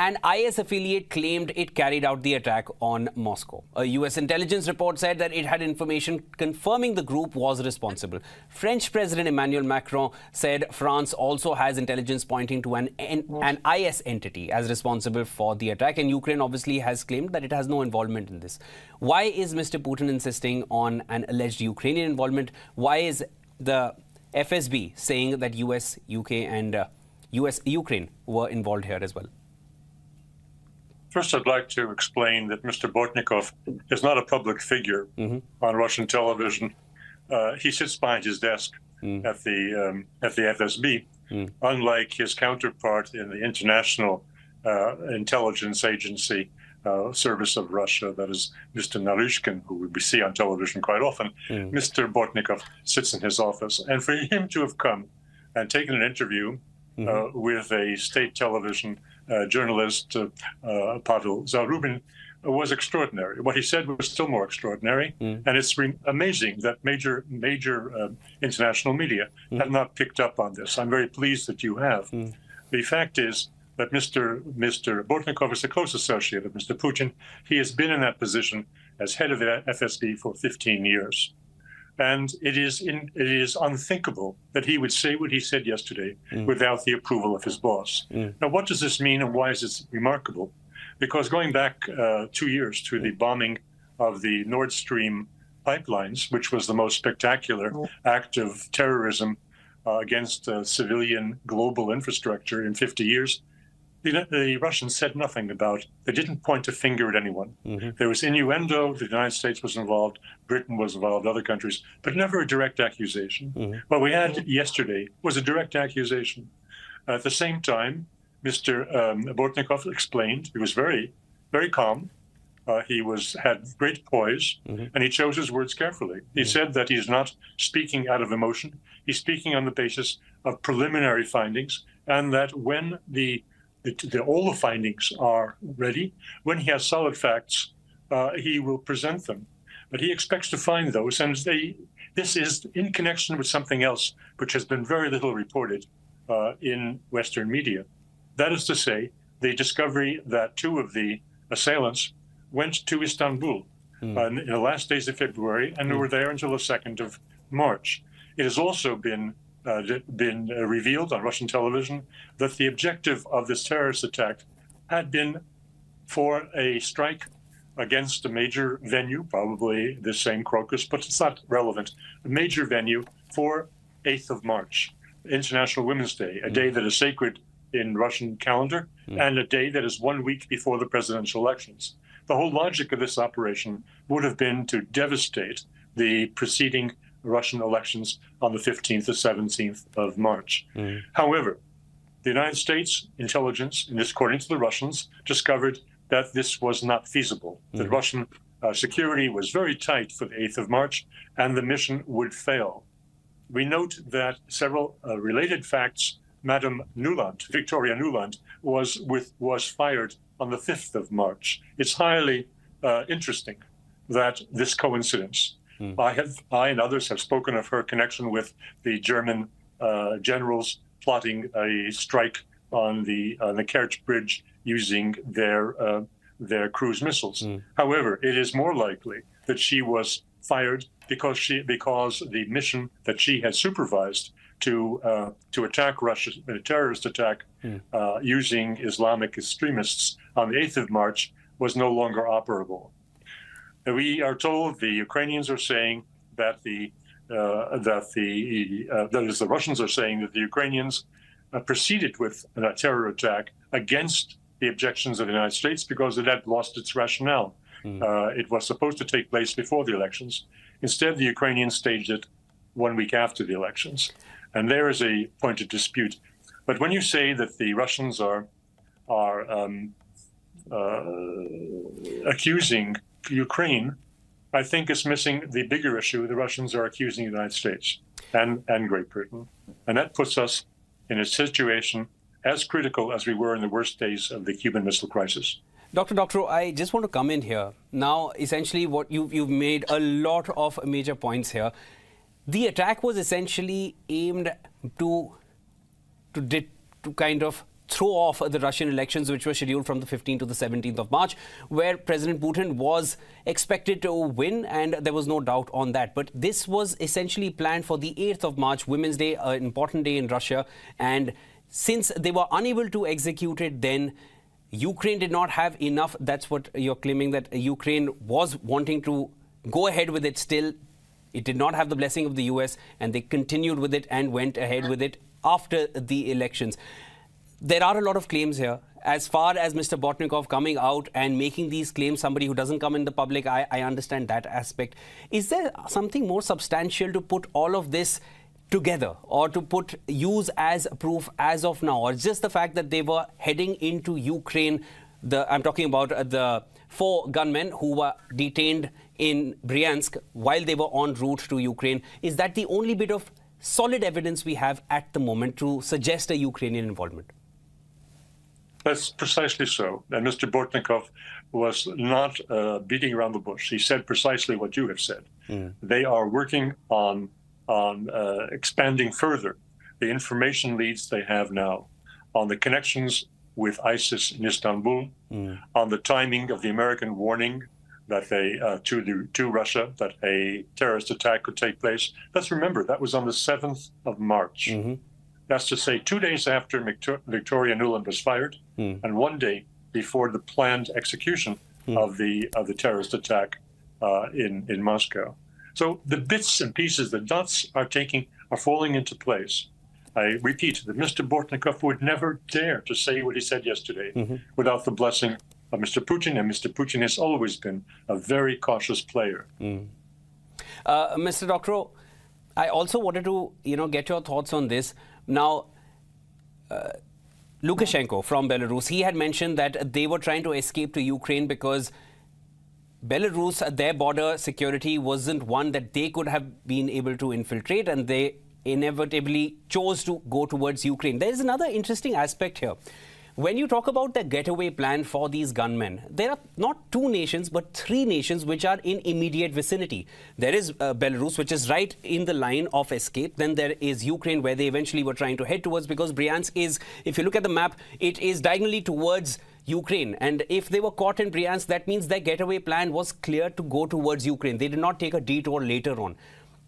An IS affiliate claimed it carried out the attack on Moscow. A US intelligence report said that it had information confirming the group was responsible. French President Emmanuel Macron said France also has intelligence pointing to an, an IS entity as responsible for the attack, and Ukraine obviously has claimed that it has no involvement in this. Why is Mr. Putin insisting on an alleged Ukrainian involvement? Why is the FSB saying that US, UK, and uh, US, Ukraine were involved here as well? First, I'd like to explain that Mr. Bortnikov is not a public figure mm-hmm. on Russian television. Uh, he sits behind his desk mm. at the um, at the FSB, mm. unlike his counterpart in the International uh, Intelligence Agency uh, Service of Russia, that is Mr. Naryshkin, who we see on television quite often. Mm. Mr. Bortnikov sits in his office, and for him to have come and taken an interview mm-hmm. Uh, with a state television journalist uh, uh, Pavel Zarubin was extraordinary. What he said was still more extraordinary, mm. and it's re- amazing that major major uh, international media mm. have not picked up on this. I'm very pleased that you have. Mm. The fact is that Mr. Mr. Bortnikov is a close associate of Mr. Putin. He has been in that position as head of the FSB for 15 years. And it is in, it is unthinkable that he would say what he said yesterday mm. without the approval of his boss. Mm. Now, what does this mean, and why is this remarkable? Because going back uh, two years to the bombing of the Nord Stream pipelines, which was the most spectacular mm. act of terrorism uh, against uh, civilian global infrastructure in 50 years, the, the, Russians said nothing about. They didn't point a finger at anyone. Mm-hmm. There was innuendo. The United States was involved. Britain was involved. Other countries, but never a direct accusation. Mm-hmm. What we had yesterday was a direct accusation. At the same time, Mr. Um, Bortnikov explained. He was very, very calm. Uh, he was had great poise, mm-hmm. and he chose his words carefully. He mm-hmm. said that he's not speaking out of emotion. He's speaking on the basis of preliminary findings, and that when the the, the, all the findings are ready. When he has solid facts, uh, he will present them. But he expects to find those, and they, this is in connection with something else which has been very little reported uh, in Western media. That is to say, the discovery that two of the assailants went to Istanbul Hmm. uh, in the last days of February and were there until the 2nd of March. It has also been uh, been uh, revealed on Russian television that the objective of this terrorist attack had been for a strike against a major venue, probably the same Crocus, but it's not relevant. A major venue for 8th of March, International Women's Day, a day that is sacred in Russian calendar and a day that is one week before the presidential elections. The whole logic of this operation would have been to devastate the preceding Russian elections on the 15th or 17th of March. However, the United States intelligence, and this according to the Russians, discovered that this was not feasible. That Mhm. Russian uh, security was very tight for the 8th of March, and the mission would fail. We note that several uh, related facts. Madam Nuland, Victoria Nuland, was with was fired on the 5th of March. It's highly uh, interesting that this coincidence. I have, I and others have spoken of her connection with the German uh, generals plotting a strike on the on the Kerch Bridge using their uh, their cruise missiles. However, it is more likely that she was fired because she because the mission that she had supervised to uh, to attack Russia in a terrorist attack uh, using Islamic extremists on the 8th of March was no longer operable. We are told the Ukrainians are saying that the uh, that the uh, that is the Russians are saying that the Ukrainians uh, proceeded with a terror attack against the objections of the United States because it had lost its rationale. Uh, it was supposed to take place before the elections. Instead, the Ukrainians staged it one week after the elections, and there is a point of dispute. But when you say that the Russians are are um, uh, accusing Ukraine, I think is missing the bigger issue. The Russians are accusing the United States and, and Great Britain. And that puts us in a situation as critical as we were in the worst days of the Cuban Missile Crisis. Dr. Doctor, I just want to come in here. Now, essentially, what you, you've made a lot of major points here. The attack was essentially aimed to, to, to kind of throw off the Russian elections, which were scheduled from the 15th to the 17th of March, where President Putin was expected to win, and there was no doubt on that. But this was essentially planned for the 8th of March, Women's Day, an important day in Russia. And since they were unable to execute it then, Ukraine did not have enough. That's what you're claiming that Ukraine was wanting to go ahead with it still. It did not have the blessing of the US, and they continued with it and went ahead with it after the elections. There are a lot of claims here. As far as Mr. Bortnikov coming out and making these claims, somebody who doesn't come in the public, I, I understand that aspect. Is there something more substantial to put all of this together or to put use as proof as of now or just the fact that they were heading into ukraine the i'm talking about uh, the four gunmen who were detained in bryansk while they were en route to ukraine is that the only bit of solid evidence we have at the moment to suggest a ukrainian involvement That's precisely so. And Mr. Bortnikov was not uh, beating around the bush. He said precisely what you have said. They are working on on uh, expanding further the information leads they have now on the connections with ISIS in Istanbul, on the timing of the American warning that they uh, to the, to Russia that a terrorist attack could take place. Let's remember that was on the seventh of March. That's to say, two days after Victor- Victoria Nuland was fired, and one day before the planned execution of the of the terrorist attack uh, in in Moscow. So the bits and pieces, the dots are taking are falling into place. I repeat that Mr. Bortnikov would never dare to say what he said yesterday without the blessing of Mr. Putin, and Mr. Putin has always been a very cautious player. Uh, Mr. Doctor, I also wanted to, you know, get your thoughts on this. Now, uh, Lukashenko from Belarus, he had mentioned that they were trying to escape to Ukraine because Belarus, their border security wasn't one that they could have been able to infiltrate, and they inevitably chose to go towards Ukraine. There is another interesting aspect here. When you talk about the getaway plan for these gunmen, there are not two nations but three nations which are in immediate vicinity. There is uh, Belarus, which is right in the line of escape. Then there is Ukraine, where they eventually were trying to head towards because Bryansk is, if you look at the map, it is diagonally towards Ukraine. And if they were caught in Bryansk, that means their getaway plan was clear to go towards Ukraine. They did not take a detour later on.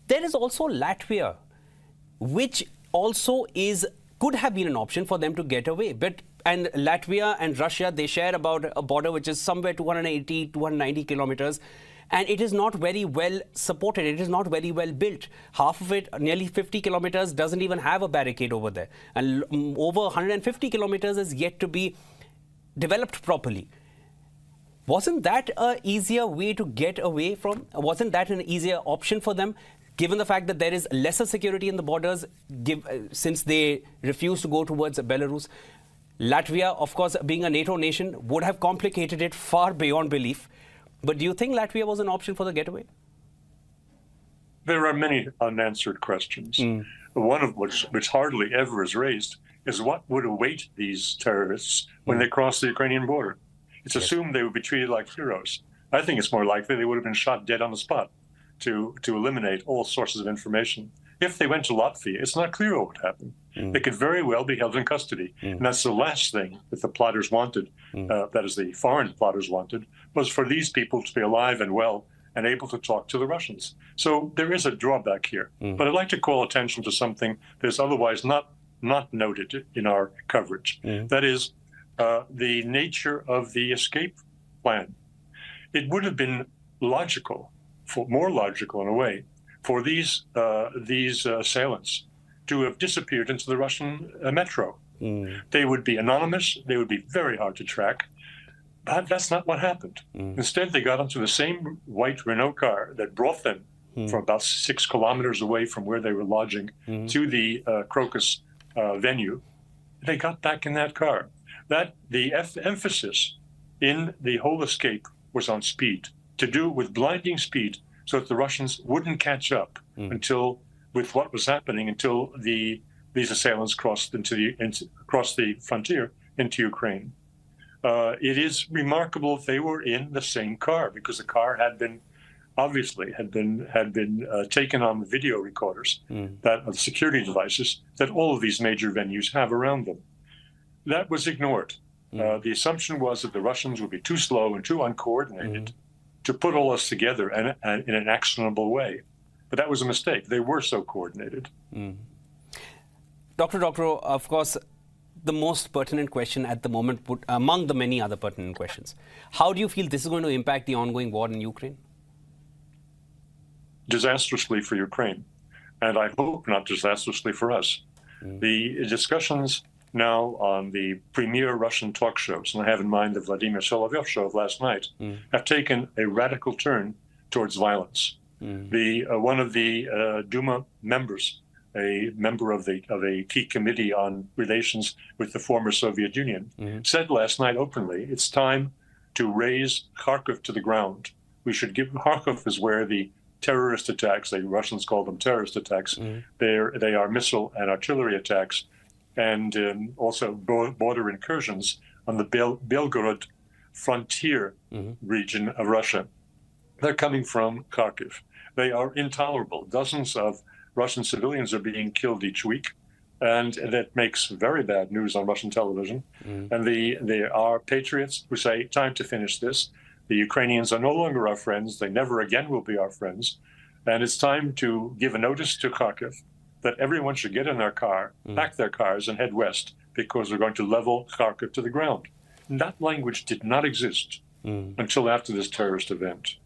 There is also Latvia, which also is could have been an option for them to get away. But and Latvia and Russia, they share about a border which is somewhere 280, 290 kilometers. And it is not very well supported. It is not very well built. Half of it, nearly 50 kilometers, doesn't even have a barricade over there. And over 150 kilometers is yet to be developed properly. Wasn't that a easier way to get away from? Wasn't that an easier option for them? Given the fact that there is lesser security in the borders, give, uh, since they refuse to go towards Belarus, Latvia, of course, being a NATO nation, would have complicated it far beyond belief. But do you think Latvia was an option for the getaway? There are many unanswered questions. Mm. One of which, which hardly ever is raised, is what would await these terrorists when mm. they cross the Ukrainian border. It's yes. assumed they would be treated like heroes. I think it's more likely they would have been shot dead on the spot to, to eliminate all sources of information. If they went to Latvia, it's not clear what would happen. Mm. They could very well be held in custody. Mm. And that's the last thing that the plotters wanted, mm. uh, that is, the foreign plotters wanted, was for these people to be alive and well and able to talk to the Russians. So there is a drawback here. Mm. But I'd like to call attention to something that is otherwise not not noted in our coverage. Mm. That is uh, the nature of the escape plan. It would have been logical, for, more logical in a way, for these uh, these uh, assailants to have disappeared into the Russian uh, metro. Mm. They would be anonymous. They would be very hard to track. But that's not what happened. Mm. Instead, they got onto the same white Renault car that brought them mm. from about six kilometers away from where they were lodging mm. to the uh, Crocus uh, venue, they got back in that car. That the F- emphasis in the whole escape was on speed, to do with blinding speed, so that the Russians wouldn't catch up mm. until with what was happening until the these assailants crossed into the into, across the frontier into Ukraine. Uh, it is remarkable they were in the same car because the car had been obviously had been had been uh, taken on the video recorders mm. that of security devices that all of these major venues have around them. That was ignored. Mm. Uh, the assumption was that the Russians would be too slow and too uncoordinated mm. to put all this together in, in, an actionable way. But that was a mistake. They were so coordinated. Mm. Dr. Doctorow, of course, the most pertinent question at the moment, put, among the many other pertinent questions, how do you feel this is going to impact the ongoing war in Ukraine? disastrously for Ukraine, and I hope not disastrously for us. Mm. The discussions now on the premier Russian talk shows, and I have in mind the Vladimir Solovyov show of last night, mm. have taken a radical turn towards violence. Mm. The uh, one of the uh, Duma members, a member of the of a key committee on relations with the former Soviet Union, mm. said last night openly, "It's time to raze Kharkov to the ground. We should give Kharkov is where the terrorist attacks. The Russians call them terrorist attacks. Mm-hmm. They're, they are missile and artillery attacks, and um, also border incursions on the Bel- Belgorod frontier mm-hmm. region of Russia. They're coming from Kharkiv. They are intolerable. Dozens of Russian civilians are being killed each week, and that makes very bad news on Russian television. Mm-hmm. And the there are patriots who say, "Time to finish this." The Ukrainians are no longer our friends. They never again will be our friends. And it's time to give a notice to Kharkiv that everyone should get in their car, mm. pack their cars, and head west because we're going to level Kharkiv to the ground. And that language did not exist mm. until after this terrorist event.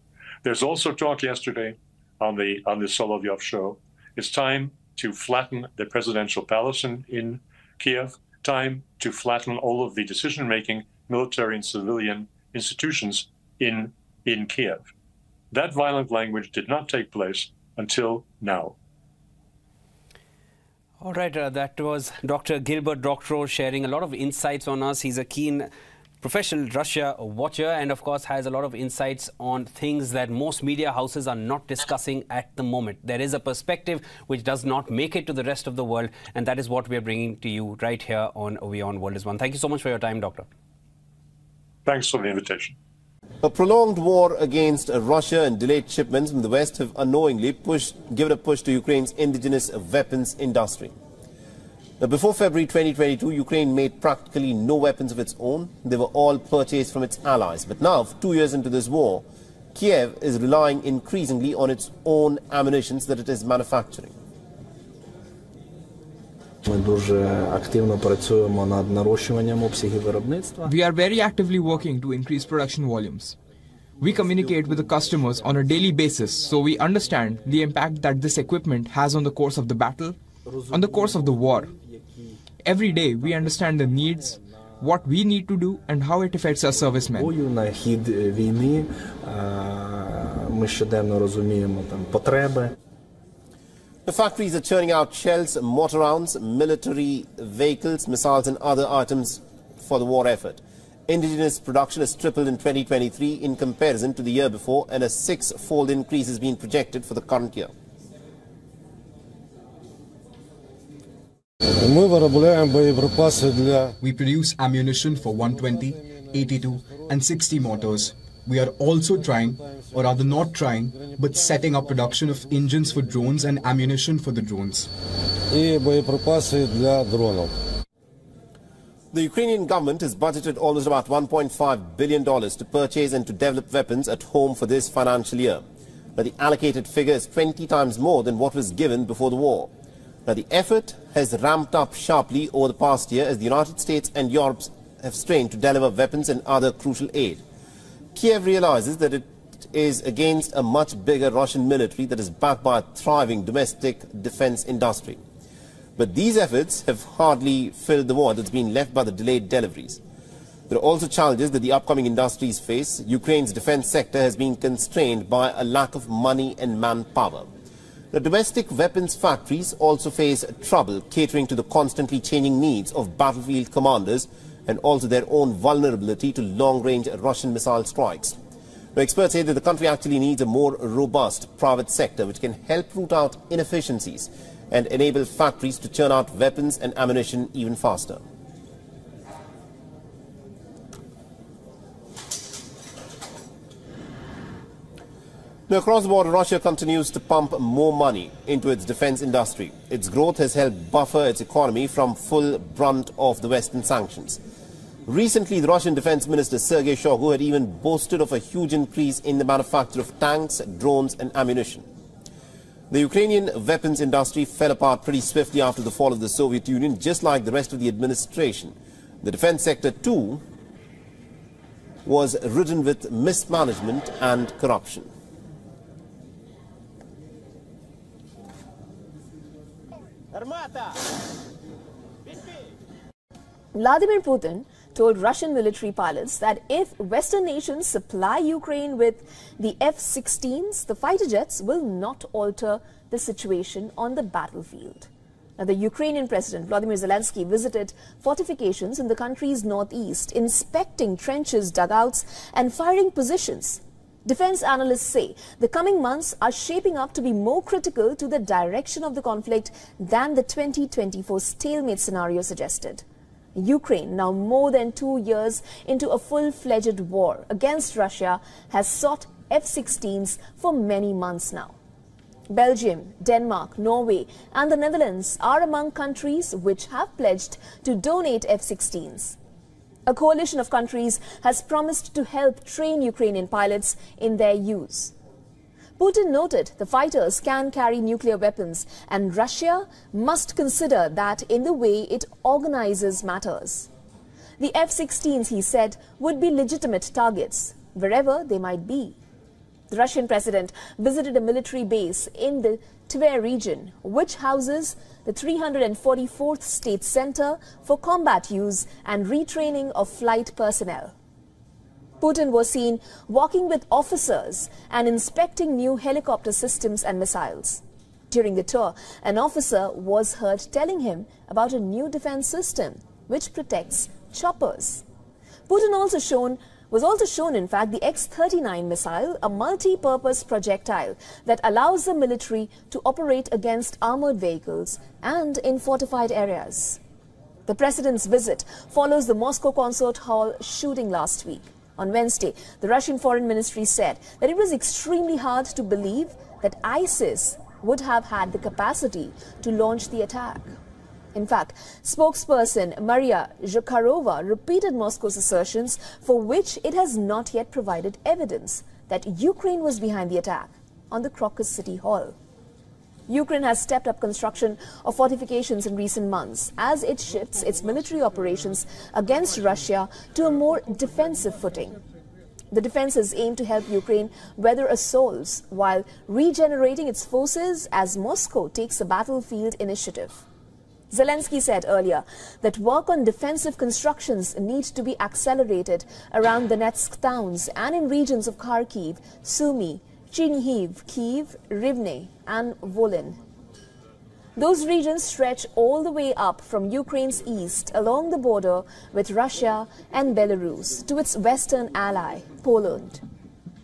There's also talk yesterday on the on the Solovyov show. It's time to flatten the presidential palace in, in Kiev. Time to flatten all of the decision-making, military and civilian institutions in, in Kiev. That violent language did not take place until now. All right, uh, that was Dr. Gilbert Doctorow sharing a lot of insights on us. He's a keen professional Russia watcher and, of course, has a lot of insights on things that most media houses are not discussing at the moment. There is a perspective which does not make it to the rest of the world, and that is what we are bringing to you right here on WION World is One. Thank you so much for your time, Doctor. Thanks for the invitation. A prolonged war against Russia and delayed shipments from the West have unknowingly pushed, given a push to Ukraine's indigenous weapons industry. Now, before February 2022, Ukraine made practically no weapons of its own. They were all purchased from its allies. But now, two years into this war, Kiev is relying increasingly on its own ammunitions that it is manufacturing. We are very actively working to increase production volumes. We communicate with the customers on a daily basis so we understand the impact that this equipment has on the course of the battle, on the course of the war, Every day we understand the needs, what we need to do and how it affects our servicemen. Бою на хід війни ми щоденно розуміємо там потреби. The factories are churning out shells, mortar rounds, military vehicles, missiles and other items for the war effort. Indigenous production has tripled in 2023 in comparison to the year before and a six-fold increase is being projected for the current year. We produce ammunition for 120, 82 and 60 mortars. We are also trying, or rather not trying, but setting up production of engines for drones and ammunition for the drones. The Ukrainian government has budgeted almost about $1.5 billion to purchase and to develop weapons at home for this financial year. But the allocated figure is 20 times more than what was given before the war. Now, the effort has ramped up sharply over the past year as the United States and Europe have strained to deliver weapons and other crucial aid. Kiev realizes that it is against a much bigger Russian military that is backed by a thriving domestic defense industry. But these efforts have hardly filled the void that's been left by the delayed deliveries. There are also challenges that the upcoming industries face. Ukraine's defense sector has been constrained by a lack of money and manpower. The domestic weapons factories also face trouble catering to the constantly changing needs of battlefield commanders and also their own vulnerability to long-range Russian missile strikes. Now, experts say that the country actually needs a more robust private sector which can help root out inefficiencies and enable factories to churn out weapons and ammunition even faster. Now, across the border, Russia continues to pump more money into its defense industry. Its growth has helped buffer its economy from full brunt of the Western sanctions. Recently, the Russian Defense Minister Sergei Shoigu had even boasted of a huge increase in the manufacture of tanks, drones and ammunition. The Ukrainian weapons industry fell apart pretty swiftly after the fall of the Soviet Union, just like the rest of the administration. The defense sector, too, was ridden with mismanagement and corruption. Vladimir Putin told Russian military pilots that if Western nations supply Ukraine with the F-16s, the fighter jets will not alter the situation on the battlefield. Now, the Ukrainian President Vladimir Zelensky visited fortifications in the country's northeast, inspecting trenches, dugouts and firing positions. Defense analysts say the coming months are shaping up to be more critical to the direction of the conflict than the 2024 stalemate scenario suggested. Ukraine, now more than two years into a full-fledged war against Russia, has sought F-16s for many months now. Belgium, Denmark, Norway and the Netherlands are among countries which have pledged to donate F-16s. A coalition of countries has promised to help train Ukrainian pilots in their use. Putin noted the fighters can carry nuclear weapons and Russia must consider that in the way it organizes matters. The F-16s, he said, would be legitimate targets, wherever they might be. The Russian president visited a military base in the Tver region, which houses the 344th State Center for Combat Use and Retraining of Flight Personnel. Putin was seen walking with officers and inspecting new helicopter systems and missiles. During the tour, an officer was heard telling him about a new defense system which protects choppers. Putin also shown was also shown, in fact, the X-39 missile, a multi-purpose projectile that allows the military to operate against armored vehicles and in fortified areas. The president's visit follows the Moscow Concert Hall shooting last week. On Wednesday, the Russian Foreign Ministry said that it was extremely hard to believe that ISIS would have had the capacity to launch the attack. In fact, spokesperson Maria Zakharova repeated Moscow's assertions for which it has not yet provided evidence that Ukraine was behind the attack on the Crocus City Hall. Ukraine has stepped up construction of fortifications in recent months as it shifts its military operations against Russia to a more defensive footing. The defenses aim to help Ukraine weather assaults while regenerating its forces as Moscow takes the battlefield initiative. Zelensky said earlier that work on defensive constructions need to be accelerated around Donetsk towns and in regions of Kharkiv, Sumy, Chernihiv, Kiev, Rivne and Volyn. Those regions stretch all the way up from Ukraine's east along the border with Russia and Belarus to its western ally, Poland.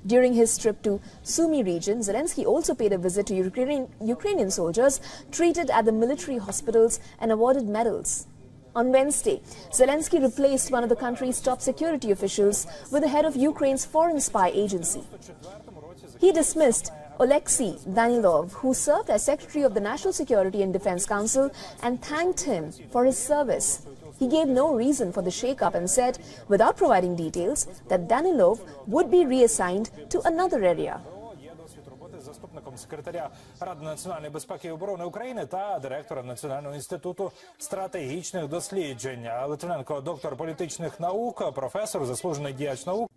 During his trip to Sumy region, Zelensky also paid a visit to Ukrainian, Ukrainian soldiers treated at the military hospitals and awarded medals. On Wednesday, Zelensky replaced one of the country's top security officials with the head of Ukraine's foreign spy agency. He dismissed Oleksiy Danilov, who served as Secretary of the National Security and Defense Council, and thanked him for his service. He gave no reason for the shake-up and said, without providing details, that Danilov would be reassigned to another area. заступником секретаря Ради національної безпеки і оборони України та директором Національного інституту стратегічних досліджень. Литвиненко, доктор політичних наук, професор, заслужений діяч наук.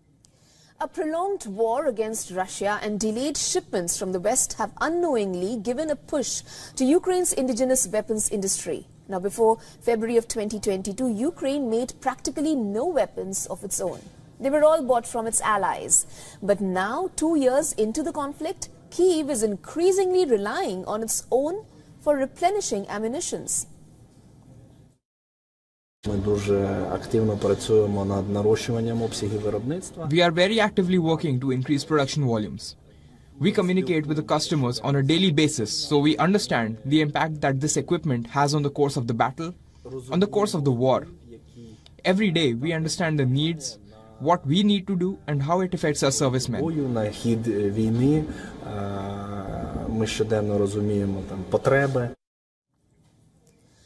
A prolonged war against Russia and delayed shipments from the West have unknowingly given a push to Ukraine's indigenous weapons industry. Now, before February of 2022, Ukraine made practically no weapons of its own. They were all bought from its allies. But now, two years into the conflict, Kyiv is increasingly relying on its own for replenishing ammunitions. We are very actively working to increase production volumes. We communicate with the customers on a daily basis so we understand the impact that this equipment has on the course of the battle, on the course of the war. Every day we understand the needs, what we need to do and how it affects our servicemen. Бою на хід війни ми щоденно розуміємо там потреби.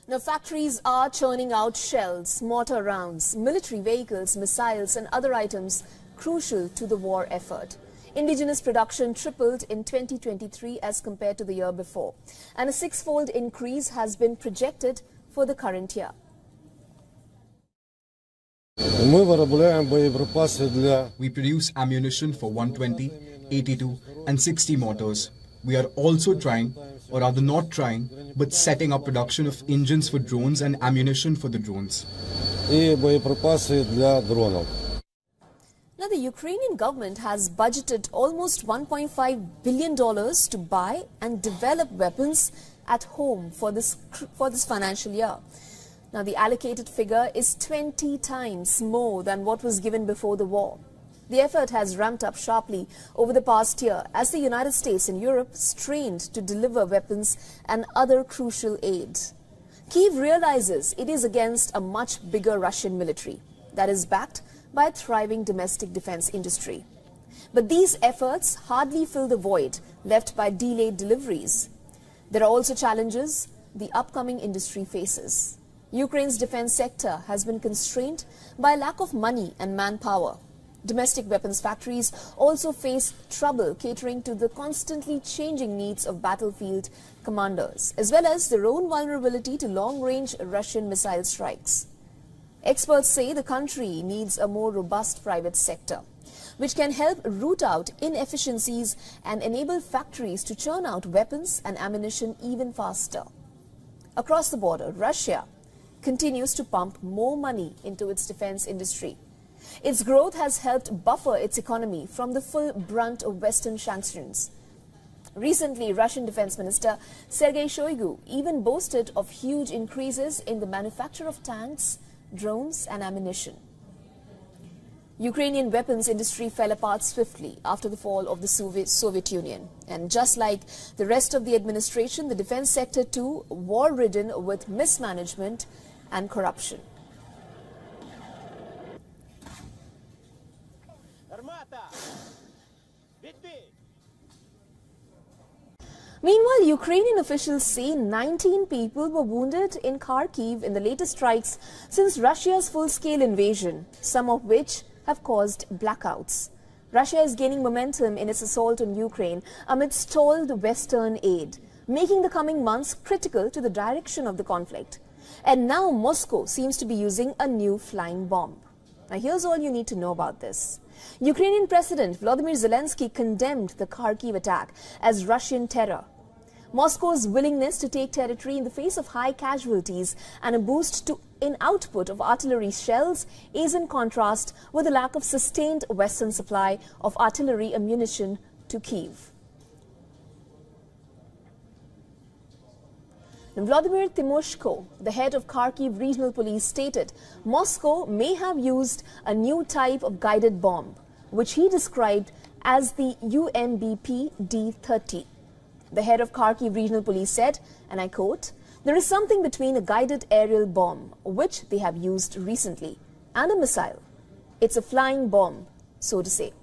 Now, factories are churning out shells, mortar rounds, military vehicles, missiles and other items crucial to the war effort. Indigenous production tripled in 2023 as compared to the year before, and a six-fold increase has been projected for the current year. We produce ammunition for 120, 82 and 60 mortars. We are also trying, or rather not trying, but setting up production of engines for drones and ammunition for the drones. Now, the Ukrainian government has budgeted almost $1.5 billion to buy and develop weapons at home for this, for this financial year. Now, the allocated figure is 20 times more than what was given before the war. The effort has ramped up sharply over the past year as the United States and Europe strained to deliver weapons and other crucial aid. Kyiv realizes it is against a much bigger Russian military that is backed by a thriving domestic defense industry. But these efforts hardly fill the void left by delayed deliveries. There are also challenges the upcoming industry faces. Ukraine's defense sector has been constrained by lack of money and manpower. Domestic weapons factories also face trouble catering to the constantly changing needs of battlefield commanders, as well as their own vulnerability to long-range Russian missile strikes. Experts say the country needs a more robust private sector, which can help root out inefficiencies and enable factories to churn out weapons and ammunition even faster. Across the border, Russia continues to pump more money into its defense industry. Its growth has helped buffer its economy from the full brunt of Western sanctions. Recently, Russian Defense Minister Sergei Shoigu even boasted of huge increases in the manufacture of tanks, drones and ammunition. Ukrainian weapons industry fell apart swiftly after the fall of the Soviet Union. And just like the rest of the administration, the defense sector too war-ridden with mismanagement and corruption. Meanwhile, Ukrainian officials say 19 people were wounded in Kharkiv in the latest strikes since Russia's full-scale invasion, some of which have caused blackouts. Russia is gaining momentum in its assault on Ukraine amid stalled Western aid, making the coming months critical to the direction of the conflict. And now Moscow seems to be using a new flying bomb. Now here's all you need to know about this. Ukrainian President Volodymyr Zelensky condemned the Kharkiv attack as Russian terror. Moscow's willingness to take territory in the face of high casualties and a boost to in output of artillery shells is in contrast with the lack of sustained Western supply of artillery ammunition to Kiev. Vladimir Timoshko, the head of Kharkiv Regional Police, stated Moscow may have used a new type of guided bomb, which he described as the UMBP D-30. The head of Kharkiv Regional Police said, and I quote, there is something between a guided aerial bomb, which they have used recently, and a missile. It's a flying bomb, so to say.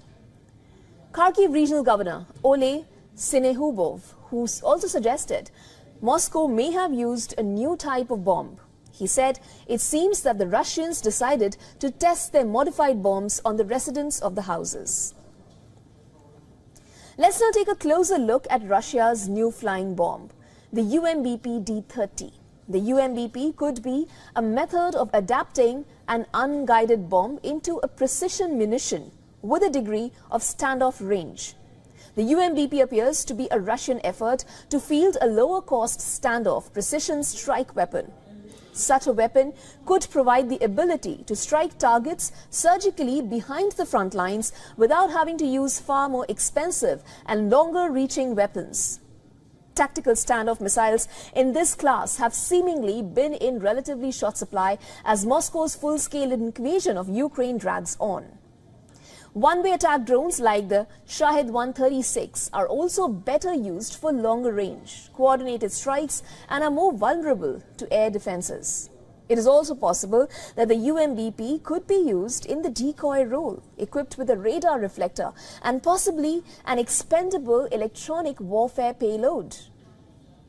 Kharkiv Regional Governor Oleh Syniehubov, who also suggested Moscow may have used a new type of bomb. He said it seems that the Russians decided to test their modified bombs on the residents of the houses. Let's now take a closer look at Russia's new flying bomb, the UMBP D-30. The UMBP could be a method of adapting an unguided bomb into a precision munition with a degree of standoff range. The UMBP appears to be a Russian effort to field a lower-cost standoff precision strike weapon. Such a weapon could provide the ability to strike targets surgically behind the front lines without having to use far more expensive and longer-reaching weapons. Tactical standoff missiles in this class have seemingly been in relatively short supply as Moscow's full-scale invasion of Ukraine drags on. One-way attack drones like the Shahed 136 are also better used for longer range, coordinated strikes and are more vulnerable to air defenses. It is also possible that the UMBP could be used in the decoy role, equipped with a radar reflector and possibly an expendable electronic warfare payload.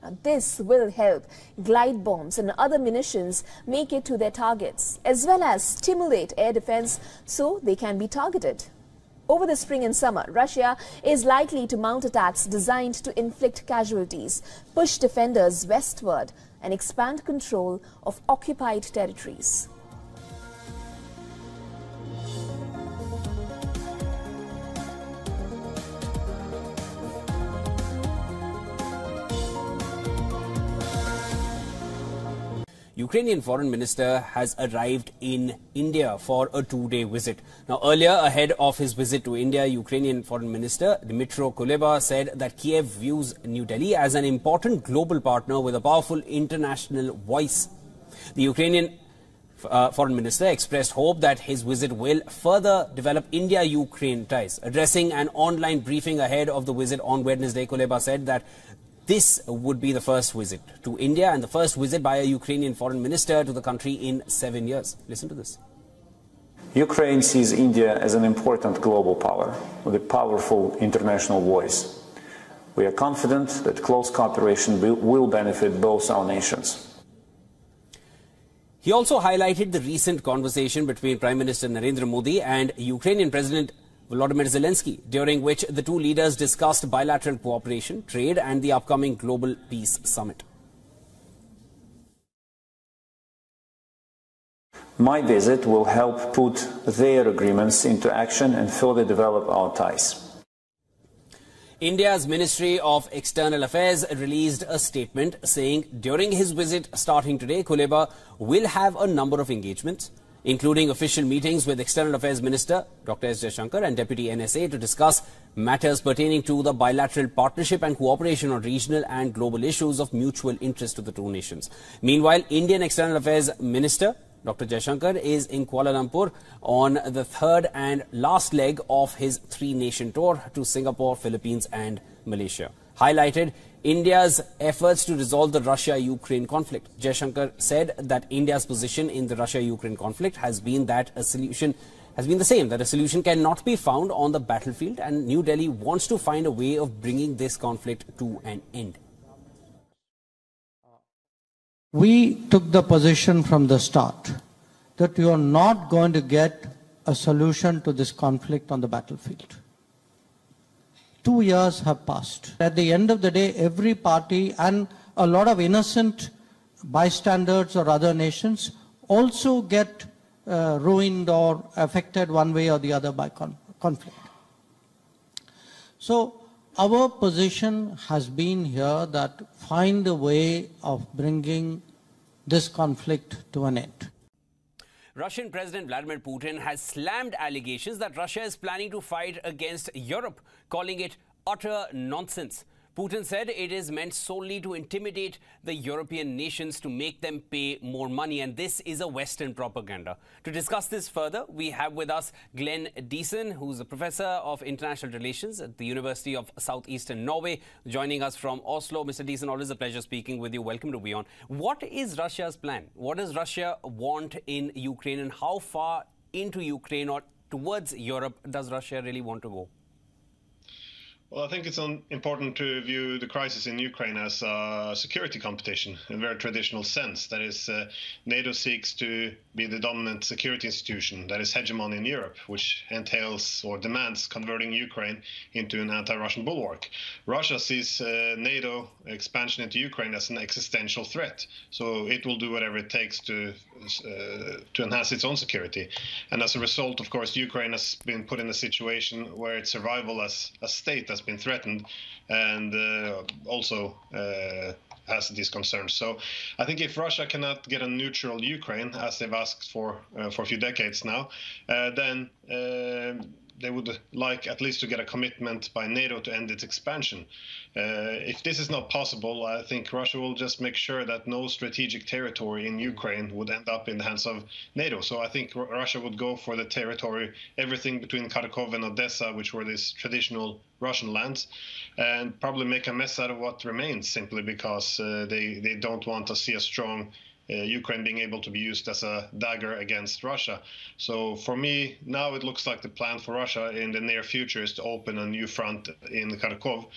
Now, this will help glide bombs and other munitions make it to their targets, as well as stimulate air defense so they can be targeted. Over the spring and summer, Russia is likely to mount attacks designed to inflict casualties, push defenders westward, and expand control of occupied territories. Ukrainian foreign minister has arrived in India for a two-day visit. Now, earlier, ahead of his visit to India, Ukrainian foreign minister Dmytro Kuleba said that Kiev views New Delhi as an important global partner with a powerful international voice. The Ukrainian uh, foreign minister expressed hope that his visit will further develop India-Ukraine ties. Addressing an online briefing ahead of the visit on Wednesday, Kuleba said that this would be the first visit to India and the first visit by a Ukrainian foreign minister to the country in seven years. Listen to this. Ukraine sees India as an important global power with a powerful international voice. We are confident that close cooperation will, benefit both our nations. He also highlighted the recent conversation between Prime Minister Narendra Modi and Ukrainian President Volodymyr Zelensky, during which the two leaders discussed bilateral cooperation, trade and the upcoming Global Peace Summit. My visit will help put their agreements into action and further develop our ties. India's Ministry of External Affairs released a statement saying during his visit starting today, Kuleba will have a number of engagements including official meetings with External Affairs Minister Dr. S. Jaishankar and Deputy NSA to discuss matters pertaining to the bilateral partnership and cooperation on regional and global issues of mutual interest to the two nations. Meanwhile, Indian External Affairs Minister Dr. Jaishankar is in Kuala Lumpur on the third and last leg of his three nation tour to Singapore, Philippines, and Malaysia. Highlighted India's efforts to resolve the Russia Ukraine conflict. Jaishankar said that India's position in the Russia Ukraine conflict has been that a solution has been the same, that a solution cannot be found on the battlefield, and New Delhi wants to find a way of bringing this conflict to an end. We took the position from the start that you are not going to get a solution to this conflict on the battlefield. Two years have passed. At the end of the day, every party and a lot of innocent bystanders or other nations also get uh, ruined or affected one way or the other by con conflict. So our position has been here that find a way of bringing this conflict to an end. Russian President Vladimir Putin has slammed allegations that Russia is planning to fight against Europe, calling it utter nonsense. Putin said it is meant solely to intimidate the European nations to make them pay more money, and this is a Western propaganda. To discuss this further, we have with us Glenn Diesen, who's a professor of international relations at the University of Southeastern Norway, joining us from Oslo. Mr. Diesen, always a pleasure speaking with you. Welcome to Beyond. What is Russia's plan? What does Russia want in Ukraine, and how far into Ukraine or towards Europe does Russia really want to go? Well, I think it's important to view the crisis in Ukraine as a security competition in a very traditional sense. That is, uh, NATO seeks to be the dominant security institution that is hegemon in Europe, which entails or demands converting Ukraine into an anti-Russian bulwark. Russia sees uh, NATO expansion into Ukraine as an existential threat, so it will do whatever it takes to uh, to enhance its own security. And as a result, of course, Ukraine has been put in a situation where its survival as a state has been threatened, and uh, also uh, has these concerns. So I think if Russia cannot get a neutral Ukraine, as they've asked for uh, for a few decades now, then they would like at least to get a commitment by NATO to end its expansion. Uh, if this is not possible, I think Russia will just make sure that no strategic territory in Ukraine would end up in the hands of NATO. So I think Russia would go for the territory, everything between Kharkov and Odessa, which were these traditional Russian lands, and probably make a mess out of what remains simply because uh, they, they don't want to see a strong Ukraine being able to be used as a dagger against Russia. So for me, now it looks like the plan for Russia in the near future is to open a new front in Kharkov.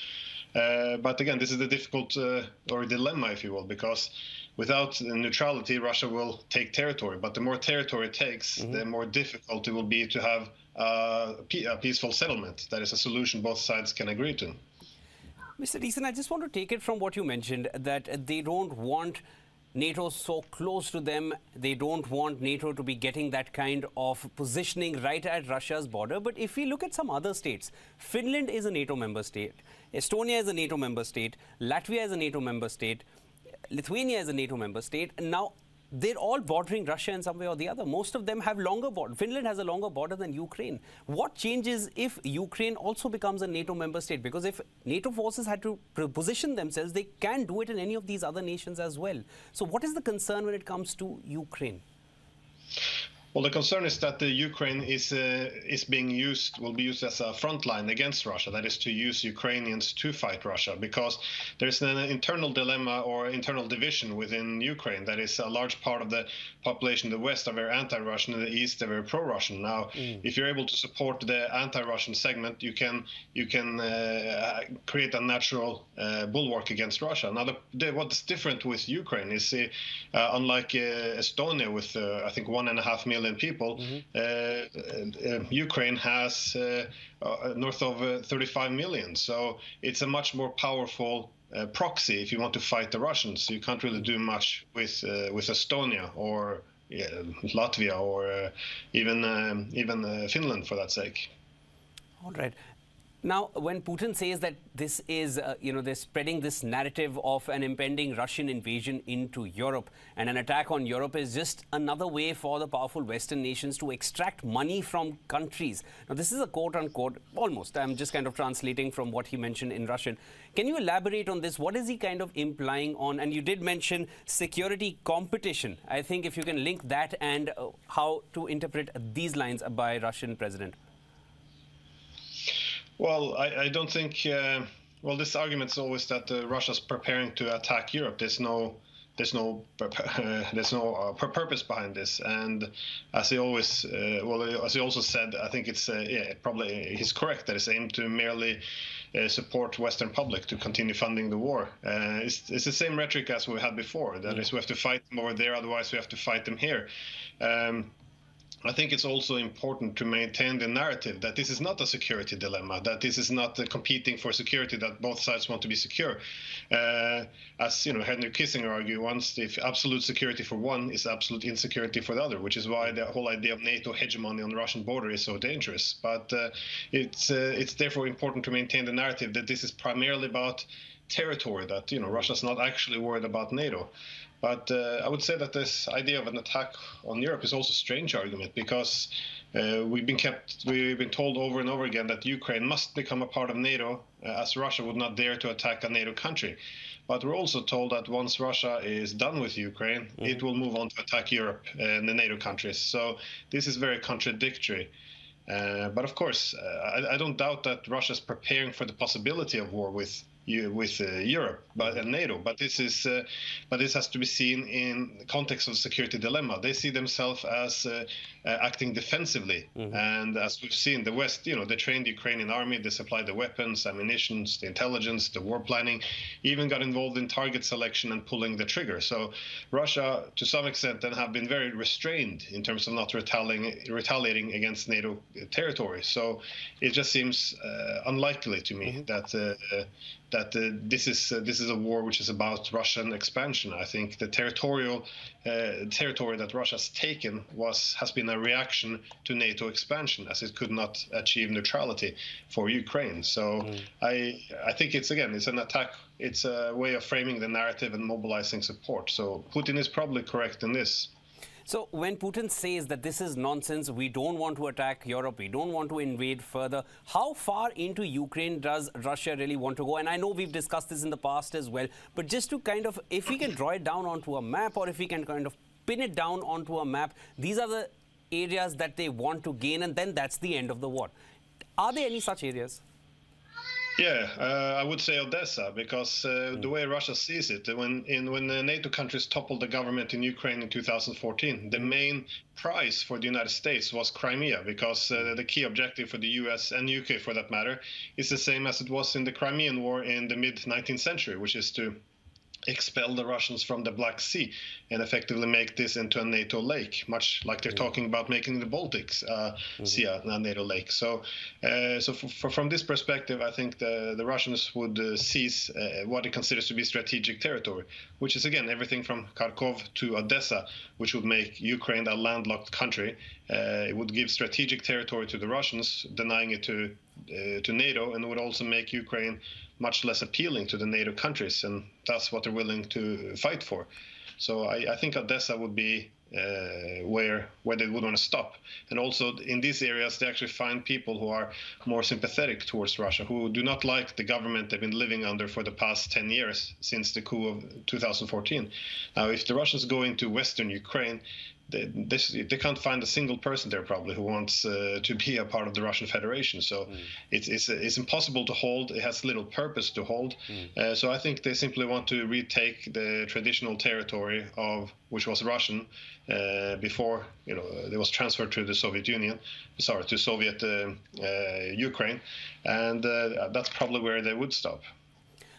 Uh, but again, this is a difficult uh, or a dilemma, if you will, because without neutrality, Russia will take territory. But the more territory it takes, mm -hmm. the more difficult it will be to have uh, a peaceful settlement. That is a solution both sides can agree to. Mr. Diesen, I just want to take it from what you mentioned that they don't want NATO so close to them. They don't want NATO to be getting that kind of positioning right at Russia's border. But if we look at some other states, Finland is a NATO member state, Estonia is a NATO member state, Latvia is a NATO member state, Lithuania is a NATO member state. And now they're all bordering Russia in some way or the other. Most of them have longer border. Finland has a longer border than Ukraine. What changes if Ukraine also becomes a NATO member state? Because if NATO forces had to position themselves, they can do it in any of these other nations as well. So what is the concern when it comes to Ukraine? Well, the concern is that the Ukraine is uh, is being used will be used as a front line against Russia. That is to use Ukrainians to fight Russia because there's an internal dilemma or internal division within Ukraine. That is a large part of the population in the West are very anti-Russian, in the East they're very pro-Russian. Now, mm. if you're able to support the anti-Russian segment, you can you can uh, create a natural uh, bulwark against Russia. Now, the, the, what's different with Ukraine is, uh, unlike uh, Estonia, with uh, I think one and a half million million people. Mm-hmm. Ukraine has north of 35 million, so it's a much more powerful uh, proxy if you want to fight the Russians. You can't really do much with uh, with Estonia or yeah, Latvia or uh, even um, even Finland for that sake. All right. Now, when Putin says that this is, uh, you know, they're spreading this narrative of an impending Russian invasion into Europe and an attack on Europe is just another way for the powerful Western nations to extract money from countries. Now, this is a quote unquote, almost, I'm just kind of translating from what he mentioned in Russian. Can you elaborate on this? What is he kind of implying on? And you did mention security competition. I think if you can link that and uh, how to interpret these lines by Russian president. Well, I, I don't think. Uh, well, this argument is always that uh, Russia's preparing to attack Europe. There's no, there's no, uh, there's no uh, purpose behind this. And as he always, uh, well, as he also said, I think it's uh, yeah, probably he's correct that it's aimed to merely support Western public to continue funding the war. It's, it's, the same rhetoric as we had before. That is, we have to fight them over there, otherwise we have to fight them here. Um, I think it's also important to maintain the narrative that this is not a security dilemma, that this is not competing for security, that both sides want to be secure. Uh, as you know, Henry Kissinger argued once, if absolute security for one is absolute insecurity for the other, which is why the whole idea of NATO hegemony on the Russian border is so dangerous. But uh, it's uh, it's therefore important to maintain the narrative that this is primarily about territory, that you know Russia's not actually worried about NATO. But uh, I would say that this idea of an attack on Europe is also a strange argument because uh, we've been kept, we've been told over and over again that Ukraine must become a part of NATO, uh, as Russia would not dare to attack a NATO country. But we're also told that once Russia is done with Ukraine, mm-hmm. it will move on to attack Europe and the NATO countries. So this is very contradictory. Uh, but of course, uh, I, I, don't doubt that Russia is preparing for the possibility of war with with uh, Europe but and NATO. But this is uh, but this has to be seen in the context of security dilemma. They see themselves as uh, uh, acting defensively, mm-hmm. and as we've seen, the West, you know, they trained the Ukrainian army, they supplied the weapons, ammunition, the intelligence, the war planning, even got involved in target selection and pulling the trigger. So Russia, to some extent, then have been very restrained in terms of not retaliating retaliating against NATO territory. So it just seems uh, unlikely to me mm-hmm. that uh, that uh, this is uh, this is a war which is about Russian expansion. I think the territorial uh, territory that Russia's taken was has been a reaction to NATO expansion, as it could not achieve neutrality for Ukraine. So mm. I I think it's again it's an attack. It's a way of framing the narrative and mobilizing support. So Putin is probably correct in this. So when Putin says that this is nonsense, we don't want to attack Europe, we don't want to invade further, how far into Ukraine does Russia really want to go? And I know we've discussed this in the past as well, but just to kind of, if we can draw it down onto a map or if we can kind of pin it down onto a map, these are the areas that they want to gain and then that's the end of the war. Are there any such areas? Yeah, uh, I would say Odessa because uh, mm. the way Russia sees it, when in when the NATO countries toppled the government in Ukraine in 2014, the hmm. main prize for the United States was Crimea because uh, the key objective for the US and UK, for that matter, is the same as it was in the Crimean War in the mid 19th century, which is to expel the Russians from the Black Sea and effectively make this into a NATO lake, much like they're mm. talking about making the Baltics uh, mm-hmm. Sea a NATO lake. So, uh, so from this perspective, I think the the Russians would uh, seize uh, what it considers to be strategic territory, which is again everything from Kharkov to Odessa, which would make Ukraine a landlocked country. Uh, it would give strategic territory to the Russians, denying it to uh, to NATO, and would also make Ukraine much less appealing to the NATO countries, and that's what they're willing to fight for. So I, I think Odessa would be uh, where where they would want to stop. And also in these areas, they actually find people who are more sympathetic towards Russia, who do not like the government they've been living under for the past 10 years since the coup of 2014. Now, if the Russians go into Western Ukraine, they, they, they, can't find a single person there probably who wants uh, to be a part of the Russian Federation. So mm. it's, it's it's impossible to hold. It has little purpose to hold. Mm. Uh, so I think they simply want to retake the traditional territory of which was Russian uh, before you know it was transferred to the Soviet Union. Sorry, to Soviet uh, uh, Ukraine, and uh, that's probably where they would stop.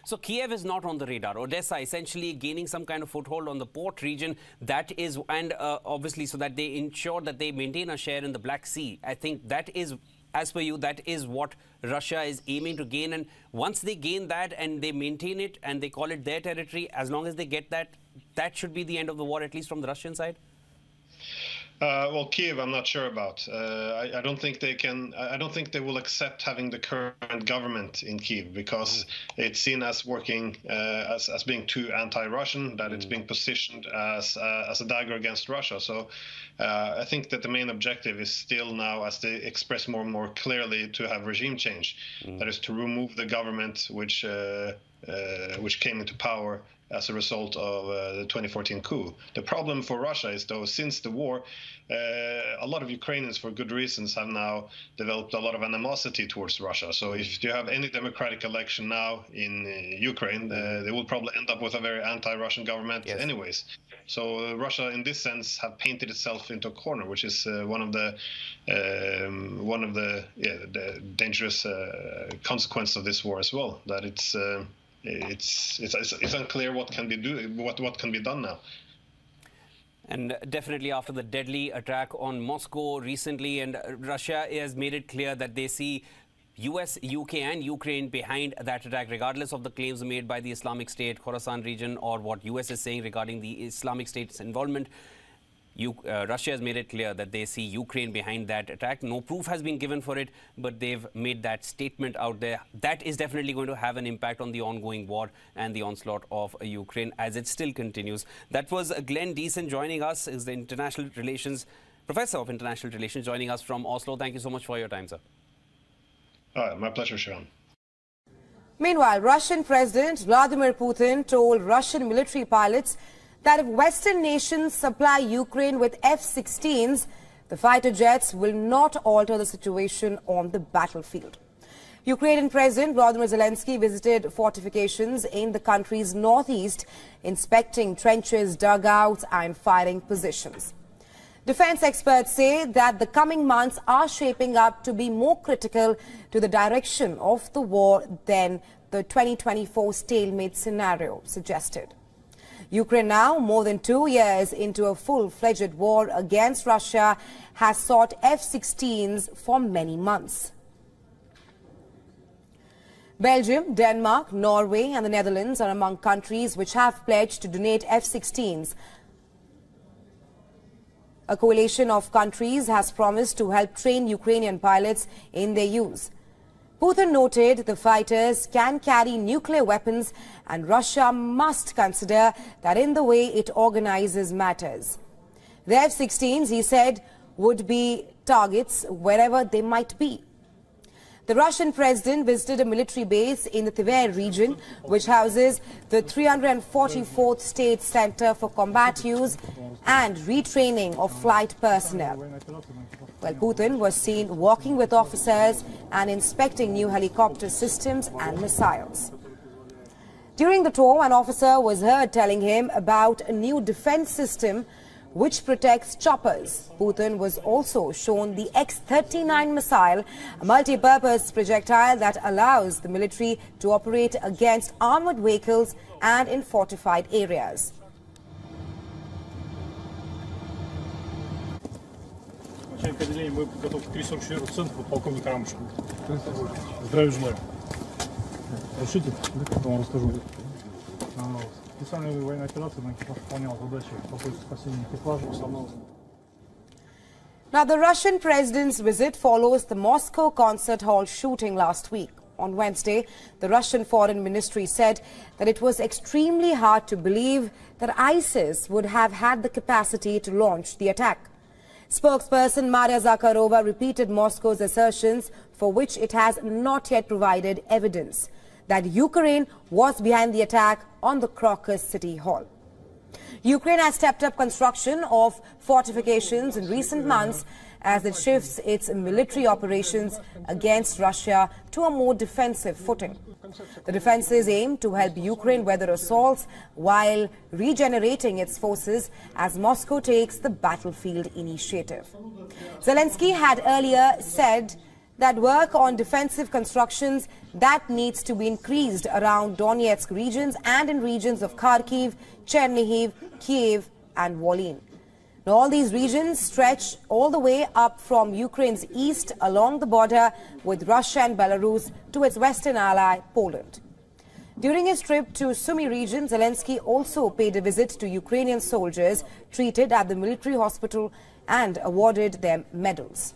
So Kiev is not on the radar. Odessa essentially gaining some kind of foothold on the port region. That is, and uh, obviously so that they ensure that they maintain a share in the Black Sea. I think that is, as per you, that is what Russia is aiming to gain. And once they gain that and they maintain it and they call it their territory, as long as they get that, that should be the end of the war, at least from the Russian side. Uh, well, Kiev, I'm not sure about. Uh, I, I, don't think they can. I don't think they will accept having the current government in Kiev because it's seen as working uh, as, as being too anti-Russian. That it's being positioned as uh, as a dagger against Russia. So uh, I think that the main objective is still now, as they express more and more clearly, to have regime change. Mm. That is to remove the government which uh, which came into power as a result of uh, the 2014 coup. The problem for Russia is, though, since the war, uh, a lot of Ukrainians, for good reasons, have now developed a lot of animosity towards Russia. So if you have any democratic election now in uh, Ukraine, uh, they will probably end up with a very anti-Russian government, yes. anyways. So uh, Russia, in this sense, have painted itself into a corner, which is uh, one of the um, one of the, yeah, the dangerous consequences of this war as well. That it's it's, it's, it's unclear what can be do what what can be done now. And definitely after the deadly attack on Moscow recently, and Russia has made it clear that they see US, UK and Ukraine behind that attack, regardless of the claims made by the Islamic State, Khorasan region, or what US is saying regarding the Islamic State's involvement. You, uh, Russia has made it clear that they see Ukraine behind that attack. No proof has been given for it, but they've made that statement out there. That is definitely going to have an impact on the ongoing war and the onslaught of uh, Ukraine as it still continues. That was uh, Glenn Diesen joining us, is the international relations professor of international relations, joining us from Oslo. Thank you so much for your time, sir. my pleasure, Sean. Meanwhile, Russian President Vladimir Putin told Russian military pilots that if Western nations supply Ukraine with F-16s, the fighter jets will not alter the situation on the battlefield. Ukrainian President Volodymyr Zelensky visited fortifications in the country's northeast, inspecting trenches, dugouts and firing positions. Defense experts say that the coming months are shaping up to be more critical to the direction of the war than the 2024 stalemate scenario suggested. Ukraine now, more than two years into a full-fledged war against Russia, has sought F-16s for many months. Belgium, Denmark, Norway and the Netherlands are among countries which have pledged to donate F-16s. A coalition of countries has promised to help train Ukrainian pilots in their use. Putin noted the fighters can carry nuclear weapons and Russia must consider that in the way it organizes matters. The F-16s, he said, would be targets wherever they might be. The Russian president visited a military base in the Tver region, which houses the 344th State Center for Combat Use and Retraining of Flight Personnel. Well, Putin was seen walking with officers and inspecting new helicopter systems and missiles. During the tour, an officer was heard telling him about a new defense system which protects choppers. Putin was also shown the X-39 missile, a multi-purpose projectile that allows the military to operate against armored vehicles and in fortified areas. Академии мы подготовка 344 центра полковника Рамушкина. Здравия желаю. Разрешите? Я вам расскажу. Специальная военная операция на экипаж выполнял задачи по поиску спасения экипажа, Now, the Russian president's visit follows the Moscow concert hall shooting last week. On Wednesday, the Russian Foreign Ministry said that it was extremely hard to believe that ISIS would have had the capacity to launch the attack. Spokesperson Maria Zakharova repeated Moscow's assertions for which it has not yet provided evidence that Ukraine was behind the attack on the Crocus City Hall. Ukraine has stepped up construction of fortifications in recent months as it shifts its military operations against Russia to a more defensive footing. The defenses aim to help Ukraine weather assaults while regenerating its forces as Moscow takes the battlefield initiative. Zelensky had earlier said that work on defensive constructions that needs to be increased around Donetsk regions and in regions of Kharkiv, Chernihiv, Kiev and Volyn. Now, all these regions stretch all the way up from Ukraine's east along the border with Russia and Belarus to its western ally, Poland. During his trip to Sumy region, Zelensky also paid a visit to Ukrainian soldiers treated at the military hospital and awarded them medals.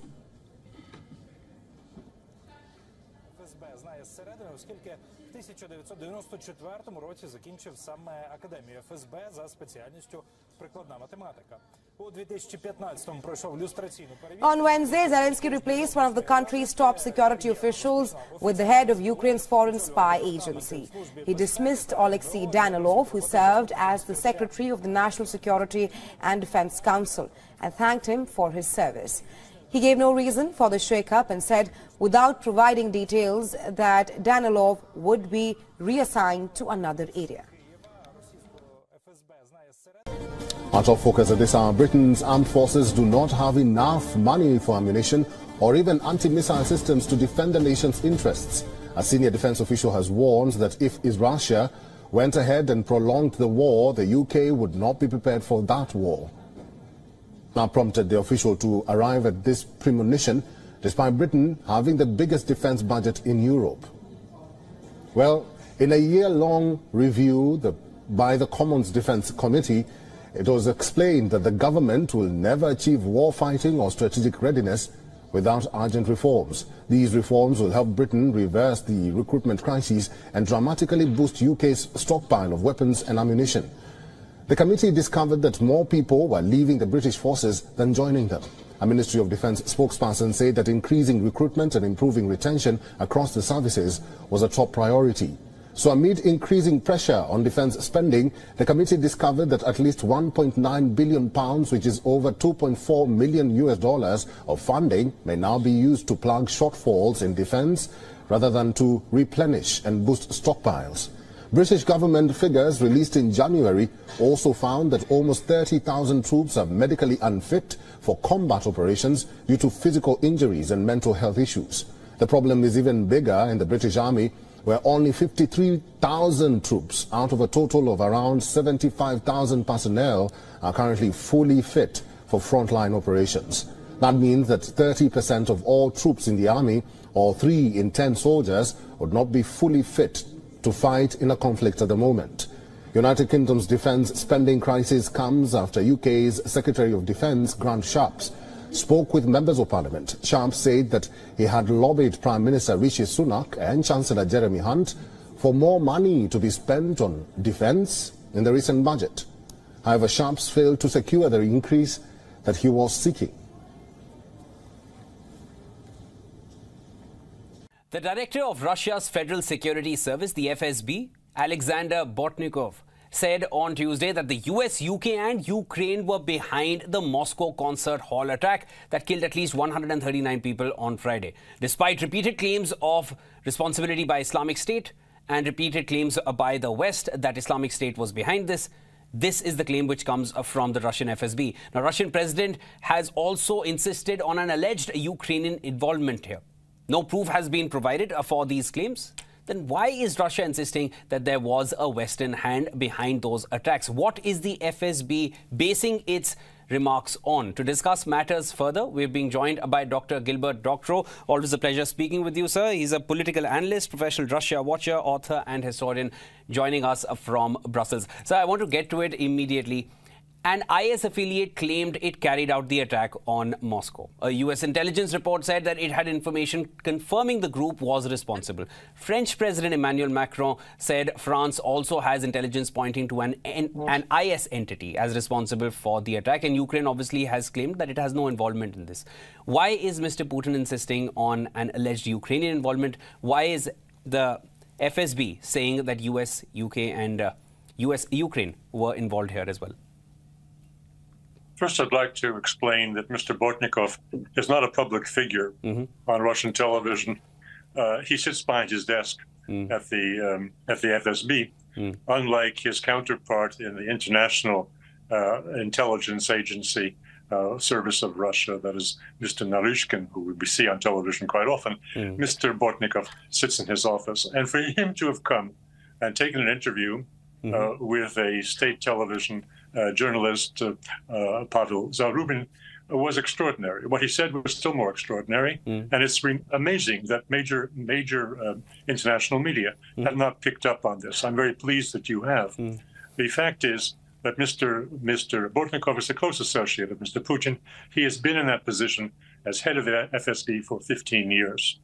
1994 році закінчив саме академію ФСБ за спеціальністю прикладна математика. У 2015 пройшов люстраційну перевірку. On Wednesday, Zelensky replaced one of the country's top security officials with the head of Ukraine's foreign spy agency. He dismissed Alexei Danilov, who served as the secretary of the National Security and Defense Council, and thanked him for his service. He gave no reason for the shake-up and said, without providing details, that Danilov would be reassigned to another area. Our top focus at this hour, Britain's armed forces do not have enough money for ammunition or even anti-missile systems to defend the nation's interests. A senior defense official has warned that if Russia went ahead and prolonged the war, the UK would not be prepared for that war. Now prompted the official to arrive at this premonition despite Britain having the biggest defense budget in Europe. Well, in a year-long review the, by the Commons Defense Committee, it was explained that the government will never achieve war fighting or strategic readiness without urgent reforms. These reforms will help Britain reverse the recruitment crisis and dramatically boost UK's stockpile of weapons and ammunition. The committee discovered that more people were leaving the British forces than joining them. A Ministry of Defense spokesperson said that increasing recruitment and improving retention across the services was a top priority. So amid increasing pressure on defense spending, the committee discovered that at least 1.9 billion pounds, which is over 2.4 million US dollars of funding, may now be used to plug shortfalls in defense rather than to replenish and boost stockpiles. British government figures released in January also found that almost 30,000 troops are medically unfit for combat operations due to physical injuries and mental health issues. The problem is even bigger in the British Army, where only 53,000 troops out of a total of around 75,000 personnel are currently fully fit for frontline operations. That means that 30% of all troops in the army, or 3 in 10 soldiers, would not be fully fit to fight in a conflict at the moment. United Kingdom's defence spending crisis comes after UK's Secretary of Defence, Grant Shapps, spoke with members of parliament. Shapps said that he had lobbied Prime Minister Rishi Sunak and Chancellor Jeremy Hunt for more money to be spent on defence in the recent budget. However, Shapps failed to secure the increase that he was seeking. The director of Russia's Federal Security Service, the FSB, Alexander Bortnikov, said on Tuesday that the US, UK, and Ukraine were behind the Moscow concert hall attack that killed at least 139 people on Friday. Despite repeated claims of responsibility by Islamic State and repeated claims by the West that Islamic State was behind this, this is the claim which comes from the Russian FSB. Now, Russian president has also insisted on an alleged Ukrainian involvement here. No proof has been provided uh, for these claims then why is Russia insisting that there was a Western hand behind those attacks? What is the FSB basing its remarks on. To discuss matters further, we're being joined by Dr. Gilbert Doctorow. Always a pleasure speaking with you, sir. He's a political analyst, professional Russia watcher, author, and historian joining us from Brussels. So I want to get to it immediately. An IS affiliate claimed it carried out the attack on Moscow. A US intelligence report said that it had information confirming the group was responsible. French President Emmanuel Macron said France also has intelligence pointing to an, an IS entity as responsible for the attack, and Ukraine obviously has claimed that it has no involvement in this. Why is Mr. Putin insisting on an alleged Ukrainian involvement? Why is the FSB saying that US, UK, and uh, US, Ukraine were involved here as well? First, I'd like to explain that Mr. Bortnikov is not a public figure mm-hmm. on Russian television. Uh, he sits behind his desk mm. at the um, at the FSB, mm. unlike his counterpart in the International uh, Intelligence Agency uh, Service of Russia, that is Mr. Naryshkin, who we see on television quite often. Mm. Mr. Bortnikov sits in his office, and for him to have come and taken an interview uh, mm-hmm. with a state television uh, journalist uh, Pavel Zarubin was extraordinary. What he said was still more extraordinary, Mm. and it's re- amazing that major major uh, international media have not picked up on this. I'm very pleased that you have. The fact is that Mr. Mr. Bortnikov is a close associate of Mr. Putin. He has been in that position as head of the FSB for 15 years.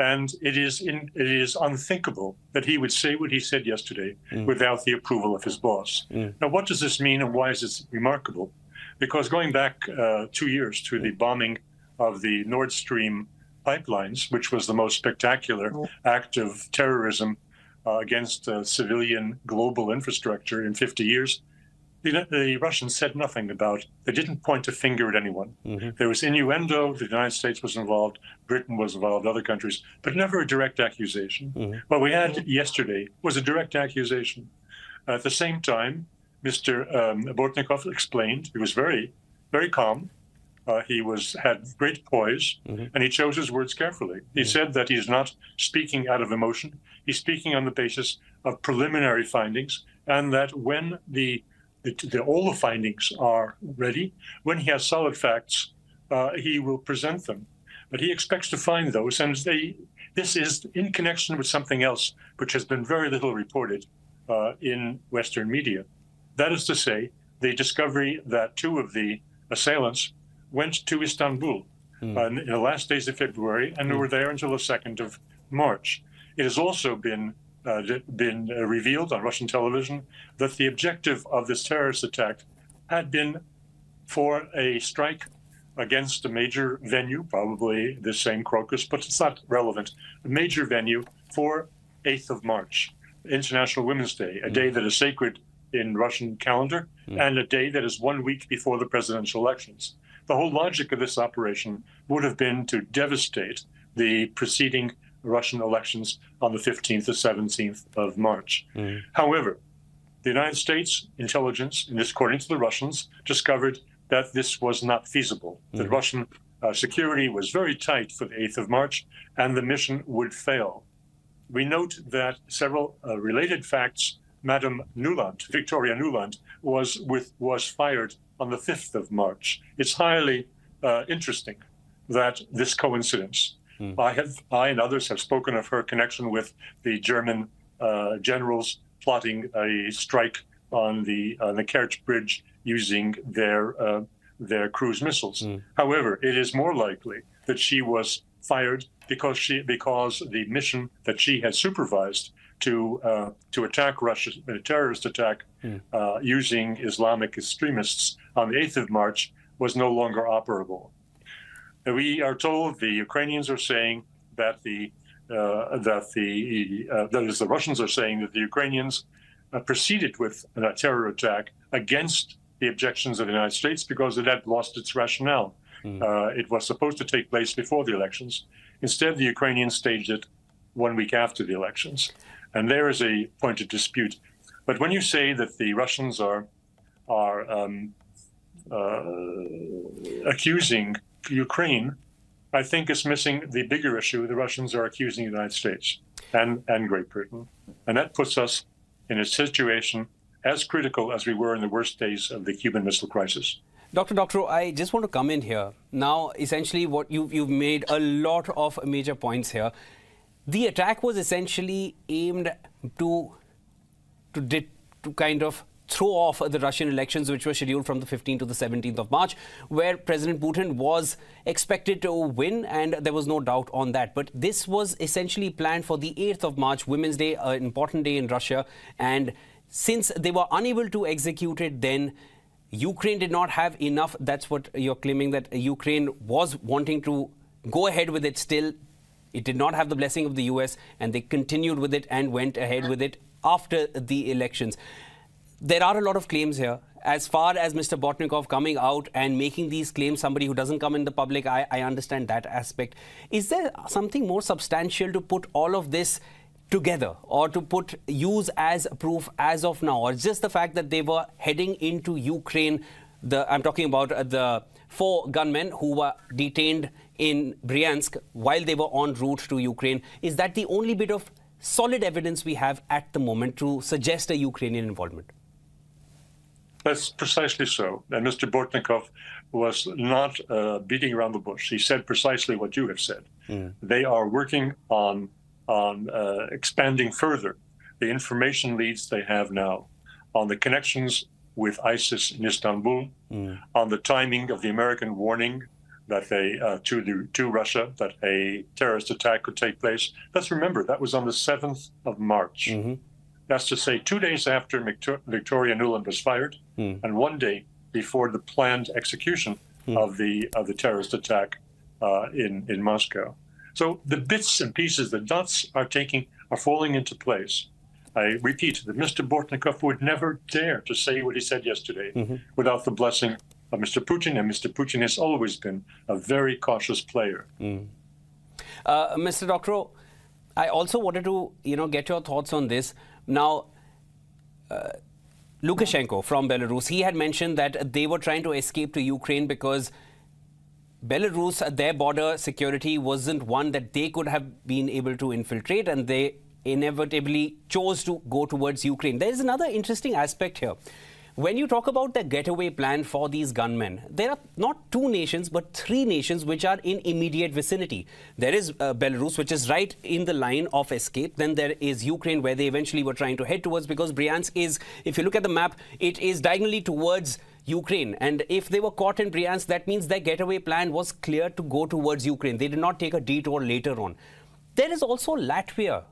And it is in, it is unthinkable that he would say what he said yesterday Mm. without the approval of his boss. Now, what does this mean, and why is this remarkable? Because going back uh, two years to the bombing of the Nord Stream pipelines, which was the most spectacular act of terrorism uh, against uh, civilian global infrastructure in 50 years, the, the Russians said nothing about. They didn't point a finger at anyone. There was innuendo. The United States was involved. Britain was involved. Other countries, but never a direct accusation. What we had yesterday was a direct accusation. At the same time, Mr. Um, Bortnikov explained. He was very, very calm. Uh, he was had great poise, and he chose his words carefully. He said that he's not speaking out of emotion. He's speaking on the basis of preliminary findings, and that when the, the, the all the findings are ready, when he has solid facts, uh, he will present them. But he expects to find those, and they, this is in connection with something else, which has been very little reported uh, in Western media. That is to say, the discovery that two of the assailants went to Istanbul uh, in the last days of February and were there until the 2nd of March. It has also been uh, been uh, revealed on Russian television that the objective of this terrorist attack had been for a strike against a major venue, probably the same Crocus, but it's not relevant. A major venue for 8th of March, International Women's Day, a day that is sacred in Russian calendar and a day that is one week before the presidential elections. The whole logic of this operation would have been to devastate the preceding Russian elections on the 15th or 17th of March. However, the United States intelligence, and this according to the Russians, discovered that this was not feasible. That Mhm. Russian uh, security was very tight for the 8th of March, and the mission would fail. We note that several uh, related facts. Madam Nuland, Victoria Nuland, was with was fired on the 5th of March. It's highly uh, interesting that this coincidence. I have, I and others have spoken of her connection with the German uh, generals plotting a strike on the on the Kerch Bridge using their uh, their cruise missiles. However, it is more likely that she was fired because she because the mission that she had supervised to uh, to attack Russia, a terrorist attack uh, using Islamic extremists on the 8th of March was no longer operable. We are told the Ukrainians are saying that the uh, that the uh, that is the Russians are saying that the Ukrainians uh, proceeded with a terror attack against the objections of the United States because it had lost its rationale. Uh, it was supposed to take place before the elections. Instead, the Ukrainians staged it one week after the elections, and there is a point of dispute. But when you say that the Russians are are um, uh, accusing Ukraine, I think is missing the bigger issue. The Russians are accusing the United States and, and Great Britain. And that puts us in a situation as critical as we were in the worst days of the Cuban Missile Crisis. Dr. Doctorow, I just want to come in here. Now, essentially, what you, you've made a lot of major points here. The attack was essentially aimed to, to, to kind of throw off the Russian elections, which were scheduled from the 15th to the 17th of March, where President Putin was expected to win, and there was no doubt on that. But this was essentially planned for the 8th of March, Women's Day, an important day in Russia. And since they were unable to execute it then, Ukraine did not have enough. That's what you're claiming that Ukraine was wanting to go ahead with it still. It did not have the blessing of the US, and they continued with it and went ahead with it after the elections. There are a lot of claims here. As far as Mr. Bortnikov coming out and making these claims, somebody who doesn't come in the public, I, I understand that aspect. Is there something more substantial to put all of this together or to put use as proof as of now or just the fact that they were heading into ukraine the i'm talking about uh, the four gunmen who were detained in bryansk while they were en route to ukraine is that the only bit of solid evidence we have at the moment to suggest a ukrainian involvement That's precisely so. And Mr. Bortnikov was not uh, beating around the bush. He said precisely what you have said. Mm. They are working on on uh, expanding further the information leads they have now on the connections with ISIS in Istanbul, Mm. on the timing of the American warning that they uh, to the, to Russia that a terrorist attack could take place. Let's remember that was on the seventh of March. That's to say, two days after Victor- Victoria Nuland was fired, Mm. and one day before the planned execution of the of the terrorist attack uh, in in Moscow. So the bits and pieces, the dots are taking are falling into place. I repeat that Mr. Bortnikov would never dare to say what he said yesterday without the blessing of Mr. Putin, and Mr. Putin has always been a very cautious player. Uh, Mr. Doctorow, I also wanted to, you know, get your thoughts on this. Now, uh, Lukashenko from Belarus, he had mentioned that they were trying to escape to Ukraine because Belarus, their border security wasn't one that they could have been able to infiltrate, and they inevitably chose to go towards Ukraine. There is another interesting aspect here. When you talk about the getaway plan for these gunmen, there are not two nations but three nations which are in immediate vicinity. There is uh, Belarus, which is right in the line of escape. Then there is Ukraine, where they eventually were trying to head towards because Bryansk is, if you look at the map, it is diagonally towards Ukraine. And if they were caught in Bryansk, that means their getaway plan was clear to go towards Ukraine. They did not take a detour later on. There is also Latvia,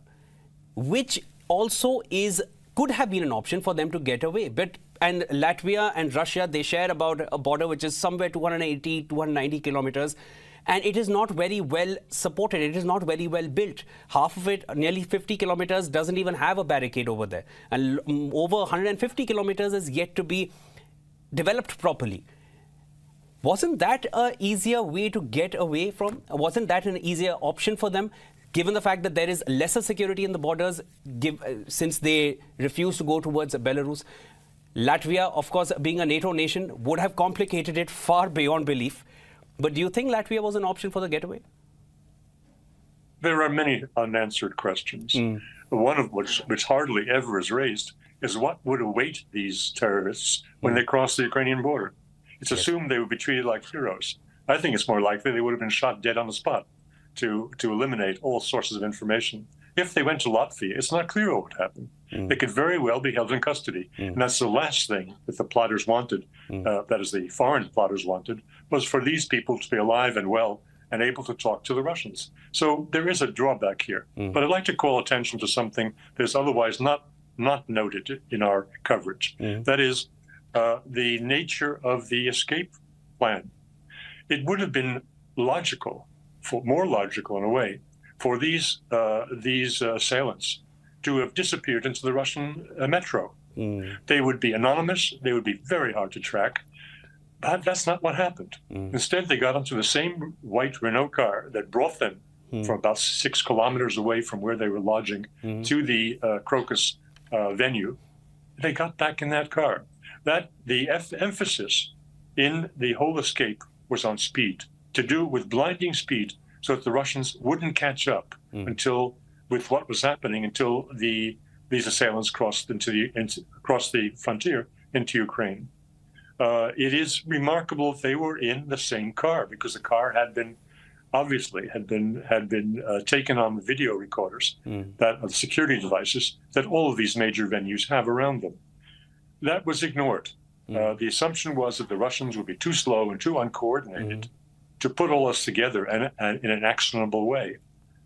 which also is could have been an option for them to get away. But and Latvia and Russia they share about a border which is somewhere 280 290 kilometers. And it is not very well supported. It is not very well built. Half of it nearly 50 kilometers doesn't even have a barricade over there. And over 150 kilometers is yet to be developed properly. Wasn't that a easier way to get away from wasn't that an easier option for them given the fact that there is lesser security in the borders give, uh, since they refuse to go towards belarus latvia of course being a nato nation would have complicated it far beyond belief but do you think latvia was an option for the getaway There are many unanswered questions. Hmm. One of which, which hardly ever is raised, is what would await these terrorists when they hmm. cross the Ukrainian border. It's assumed they would be treated like heroes. I think it's more likely they would have been shot dead on the spot to, to eliminate all sources of information. If they went to Latvia, it's not clear what would happen. They could very well be held in custody. And that's the last thing that the plotters wanted, uh, that is, the foreign plotters wanted, was for these people to be alive and well and able to talk to the Russians. So there is a drawback here. But I'd like to call attention to something that is otherwise not, not noted in our coverage. That is uh, the nature of the escape plan. It would have been logical, for, more logical in a way, for these, uh, these uh, assailants to have disappeared into the Russian uh, metro. They would be anonymous, they would be very hard to track. But that's not what happened. Instead, they got onto the same white Renault car that brought them from about six kilometers away from where they were lodging to the uh, Crocus uh, venue. They got back in that car. That the f- emphasis in the whole escape was on speed, to do with blinding speed, so that the Russians wouldn't catch up until with what was happening until the these assailants crossed into the into, across the frontier into Ukraine uh, it is remarkable they were in the same car because the car had been obviously had been had been uh, taken on the video recorders that of security devices that all of these major venues have around them. That was ignored. Uh, the assumption was that the Russians would be too slow and too uncoordinated to put all this together and, and in an actionable way.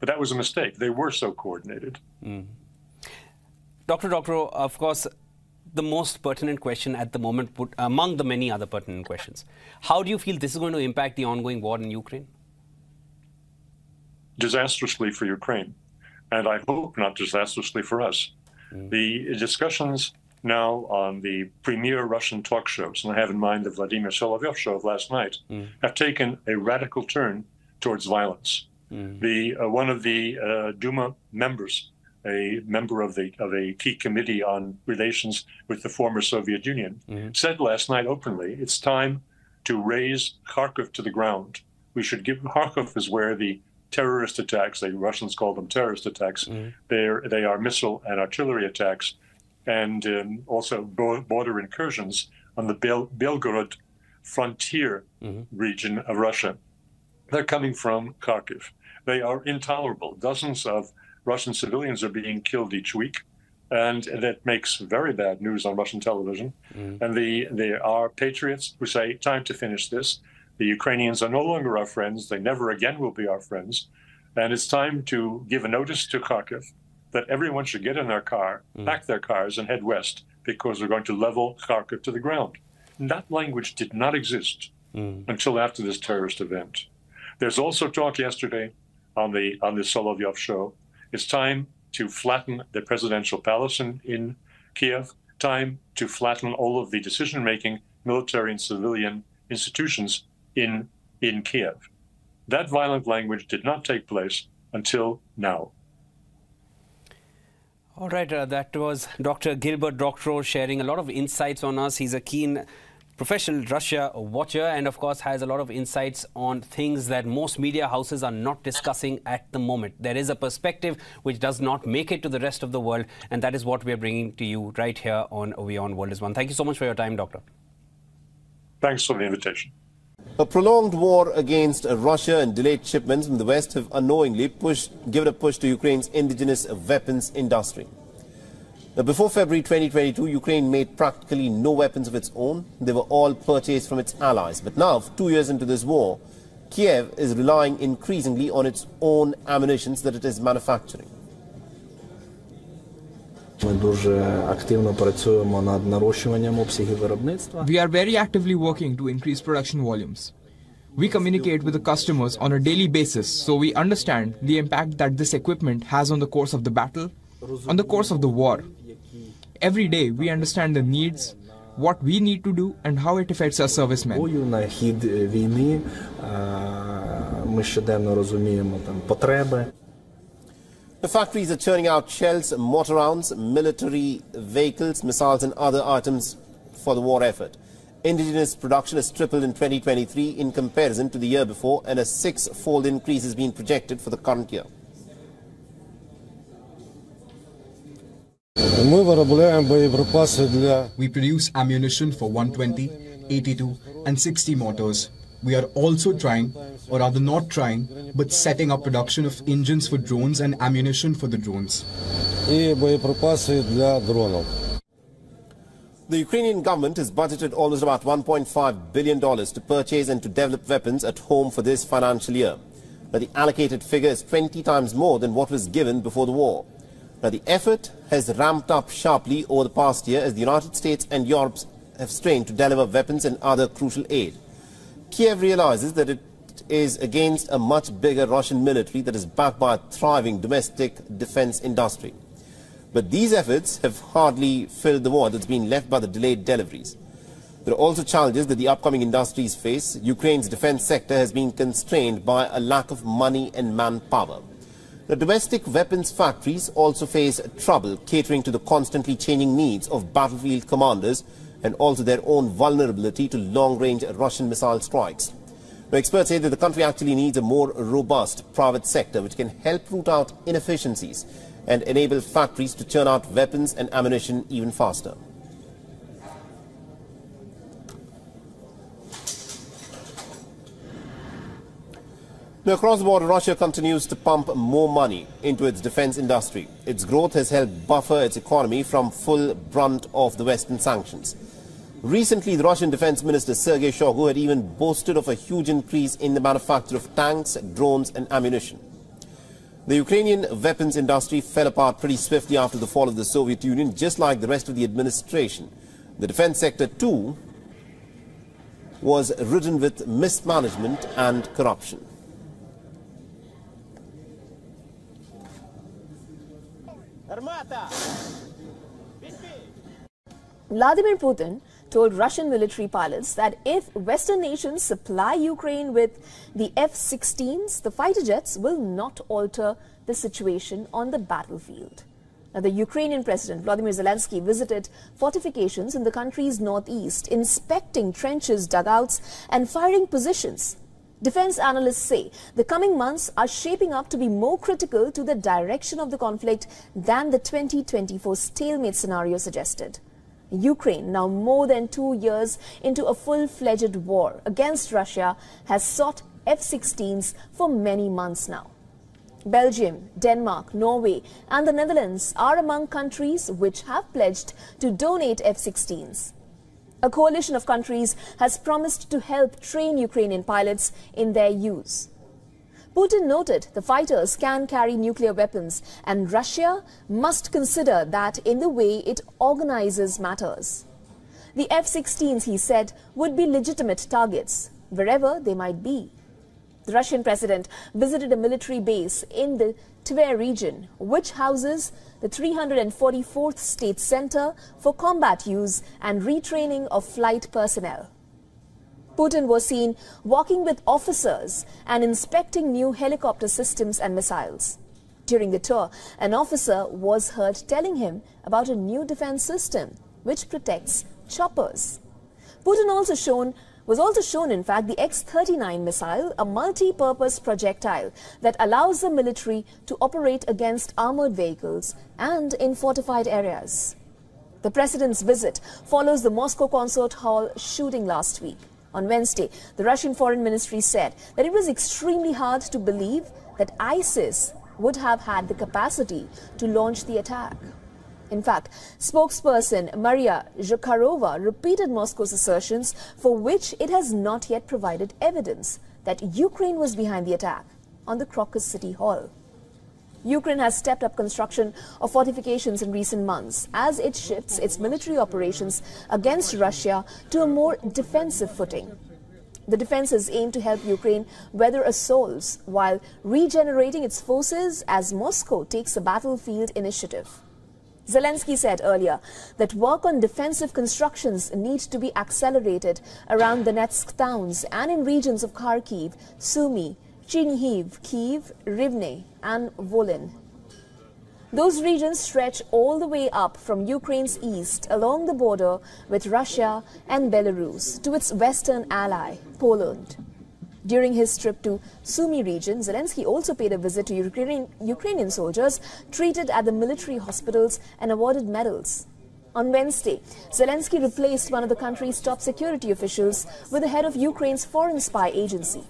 But that was a mistake. They were so coordinated. Hmm. Dr. Doctorow, of course, the most pertinent question at the moment, put, among the many other pertinent questions, how do you feel this is going to impact the ongoing war in Ukraine? disastrously for Ukraine, and I hope not disastrously for us. Hmm. The discussions now on the premier Russian talk shows, and I have in mind the Vladimir Solovyov show of last night, hmm. have taken a radical turn towards violence. The uh, one of the uh, Duma members, a member of the of a key committee on relations with the former Soviet Union, said last night openly, "It's time to raze Kharkov to the ground. We should give Kharkov is where the terrorist attacks, the Russians call them terrorist attacks. They're, they are missile and artillery attacks, and um, also bo- border incursions on the Bel- Belgorod frontier region of Russia. They're coming from Kharkiv. They are intolerable. Dozens of Russian civilians are being killed each week, and that makes very bad news on Russian television. Mm. And the there are patriots who say, "Time to finish this." The Ukrainians are no longer our friends. They never again will be our friends, and it's time to give a notice to Kharkiv that everyone should get in their car, mm. pack their cars, and head west because we're going to level Kharkiv to the ground. And that language did not exist mm. until after this terrorist event. There's also talk yesterday on the on the Solovyov show. It's time to flatten the presidential palace in, in Kiev. Time to flatten all of the decision-making military and civilian institutions in in Kiev. That violent language did not take place until now. All right, uh, that was Dr. Gilbert Doctorow sharing a lot of insights on us. He's a keen professional Russia watcher and, of course, has a lot of insights on things that most media houses are not discussing at the moment. There is a perspective which does not make it to the rest of the world, and that is what we are bringing to you right here on WION World is One. Thank you so much for your time, Doctor. Thanks for the invitation. A prolonged war against Russia and delayed shipments from the West have unknowingly pushed, given a push to Ukraine's indigenous weapons industry. Now, before February 2022, Ukraine made practically no weapons of its own. They were all purchased from its allies. But now, two years into this war, Kiev is relying increasingly on its own ammunitions that it is manufacturing. We are very actively working to increase production volumes. We communicate with the customers on a daily basis so we understand the impact that this equipment has on the course of the battle, on the course of the war, Every day we understand the needs, what we need to do, and how it affects our servicemen. Бою на хід війни е, ми щоденно розуміємо там потреби. The factories are churning out shells, mortar rounds, military vehicles, missiles, and other items for the war effort. Indigenous production has tripled in 2023 in comparison to the year before, and a six fold increase is being projected for the current year. We produce ammunition for 120, 82 and 60 mortars. We are also trying, or rather not trying, but setting up production of engines for drones and ammunition for the drones. The Ukrainian government has budgeted almost about $1.5 billion to purchase and to develop weapons at home for this financial year. But the allocated figure is 20 times more than what was given before the war. Now, the effort has ramped up sharply over the past year as the United States and Europe have strained to deliver weapons and other crucial aid. Kiev realizes that it is against a much bigger Russian military that is backed by a thriving domestic defense industry. But these efforts have hardly filled the void that's been left by the delayed deliveries. There are also challenges that the upcoming industries face. Ukraine's defense sector has been constrained by a lack of money and manpower. The domestic weapons factories also face trouble catering to the constantly changing needs of battlefield commanders and also their own vulnerability to long-range Russian missile strikes. Now, experts say that the country actually needs a more robust private sector which can help root out inefficiencies and enable factories to churn out weapons and ammunition even faster. Now, across the border, Russia continues to pump more money into its defense industry. Its growth has helped buffer its economy from full brunt of the Western sanctions. Recently, the Russian Defense Minister Sergei Shoigu had even boasted of a huge increase in the manufacture of tanks, drones and ammunition. The Ukrainian weapons industry fell apart pretty swiftly after the fall of the Soviet Union, just like the rest of the administration. The defense sector, too, was ridden with mismanagement and corruption. Vladimir Putin told Russian military pilots that if Western nations supply Ukraine with the F 16s, the fighter jets will not alter the situation on the battlefield. Now, the Ukrainian President Vladimir Zelensky visited fortifications in the country's northeast, inspecting trenches, dugouts, and firing positions. Defense analysts say the coming months are shaping up to be more critical to the direction of the conflict than the 2024 stalemate scenario suggested. Ukraine, now more than two years into a full-fledged war against Russia, has sought F-16s for many months now. Belgium, Denmark, Norway and the Netherlands are among countries which have pledged to donate F-16s. A coalition of countries has promised to help train Ukrainian pilots in their use. Putin noted the fighters can carry nuclear weapons and Russia must consider that in the way it organizes matters. The F-16s, he said, would be legitimate targets, wherever they might be. The Russian president visited a military base in the Tver region, which houses the 344th State Center for Combat Use and Retraining of Flight Personnel. Putin was seen walking with officers and inspecting new helicopter systems and missiles. During the tour, an officer was heard telling him about a new defense system which protects choppers. Putin also shown was also shown, in fact, the X-39 missile, a multi-purpose projectile that allows the military to operate against armored vehicles and in fortified areas. The president's visit follows the Moscow Concert Hall shooting last week. On Wednesday, the Russian Foreign Ministry said that it was extremely hard to believe that ISIS would have had the capacity to launch the attack. In fact, spokesperson Maria Zakharova repeated Moscow's assertions for which it has not yet provided evidence that Ukraine was behind the attack on the Crocus City Hall. Ukraine has stepped up construction of fortifications in recent months as it shifts its military operations against Russia to a more defensive footing. The defenses aim to help Ukraine weather assaults while regenerating its forces as Moscow takes a battlefield initiative. Zelensky said earlier that work on defensive constructions need to be accelerated around Donetsk towns and in regions of Kharkiv, Sumy, Chernihiv, Kiev, Rivne and Volyn. Those regions stretch all the way up from Ukraine's east along the border with Russia and Belarus to its western ally, Poland. During his trip to Sumy region, Zelensky also paid a visit to Ukrainian, Ukrainian soldiers treated at the military hospitals and awarded medals. On Wednesday, Zelensky replaced one of the country's top security officials with the head of Ukraine's foreign spy agency.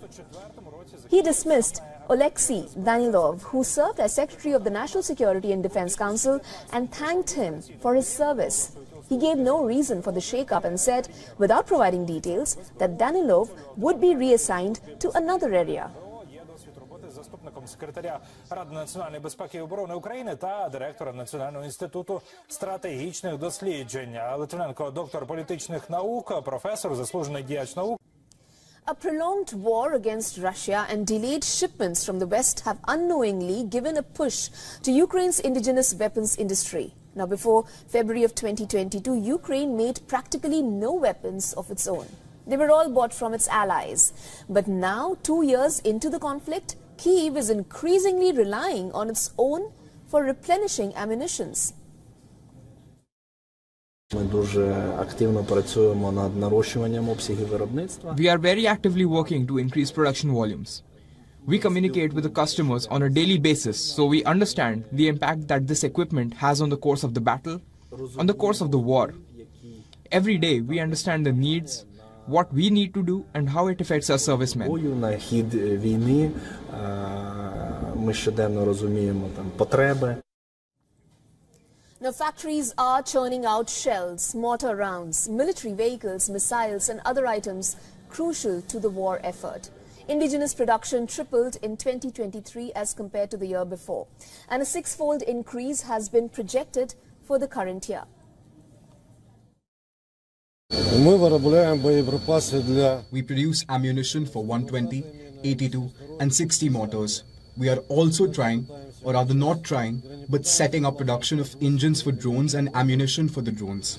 He dismissed Oleksiy Danilov, who served as Secretary of the National Security and Defense Council, and thanked him for his service. He gave no reason for the shakeup and said, without providing details, that Danilov would be reassigned to another area. заступником секретаря Ради національної безпеки і оборони України та директором Національного інституту стратегічних досліджень. Литвиненко, доктор політичних наук, професор, заслужений діяч наук. A prolonged war against Russia and delayed shipments from the West have unknowingly given a push to Ukraine's indigenous weapons industry. Now, before February of 2022, Ukraine made practically no weapons of its own. They were all bought from its allies. But now, two years into the conflict, Kyiv is increasingly relying on its own for replenishing ammunitions. We are very actively working to increase production volumes. We communicate with the customers on a daily basis, so we understand the impact that this equipment has on the course of the battle, on the course of the war. Every day, we understand the needs, what we need to do, and how it affects our servicemen. Now, factories are churning out shells, mortar rounds, military vehicles, missiles, and other items crucial to the war effort. Indigenous production tripled in 2023 as compared to the year before, and a six-fold increase has been projected for the current year. We produce ammunition for 120, 82 and 60 mortars. We are also trying, or rather not trying, but setting up production of engines for drones and ammunition for the drones.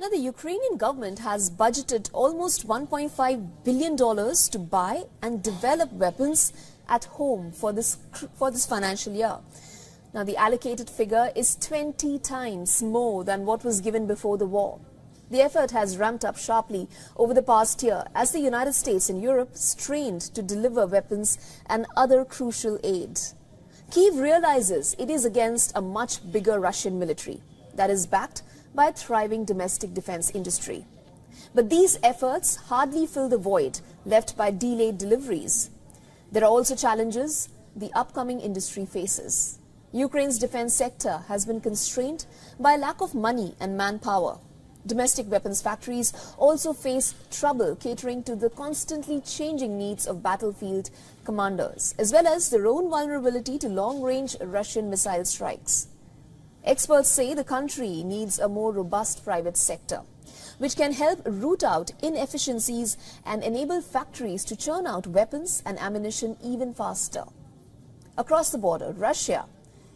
Now, the Ukrainian government has budgeted almost $1.5 billion to buy and develop weapons at home for this, for this financial year. Now, the allocated figure is 20 times more than what was given before the war. The effort has ramped up sharply over the past year as the United States and Europe strained to deliver weapons and other crucial aid. Kiev realizes it is against a much bigger Russian military that is backed by a thriving domestic defense industry. But these efforts hardly fill the void left by delayed deliveries. There are also challenges the upcoming industry faces. Ukraine's defense sector has been constrained by lack of money and manpower. Domestic weapons factories also face trouble catering to the constantly changing needs of battlefield commanders, as well as their own vulnerability to long-range Russian missile strikes. Experts say the country needs a more robust private sector, which can help root out inefficiencies and enable factories to churn out weapons and ammunition even faster. Across the border, Russia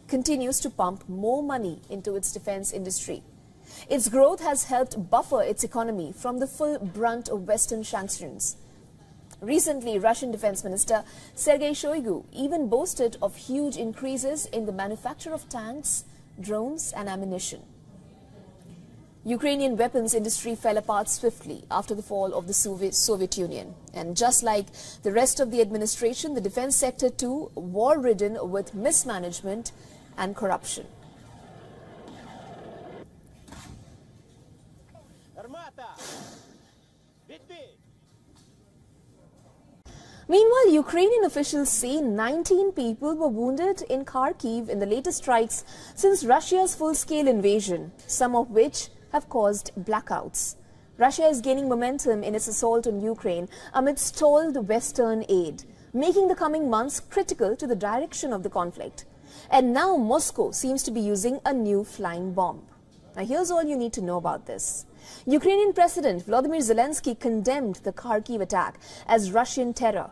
continues to pump more money into its defense industry. Its growth has helped buffer its economy from the full brunt of Western sanctions. Recently, Russian Defense Minister Sergei Shoigu even boasted of huge increases in the manufacture of tanks, drones and ammunition. Ukrainian weapons industry fell apart swiftly after the fall of the Soviet, Union. And just like the rest of the administration, the defense sector too war-ridden with mismanagement and corruption. Meanwhile, Ukrainian officials say 19 people were wounded in Kharkiv in the latest strikes since Russia's full-scale invasion, some of which have caused blackouts. Russia is gaining momentum in its assault on Ukraine amid stalled Western aid, making the coming months critical to the direction of the conflict. And now Moscow seems to be using a new flying bomb. Now here's all you need to know about this. Ukrainian President Volodymyr Zelensky condemned the Kharkiv attack as Russian terror.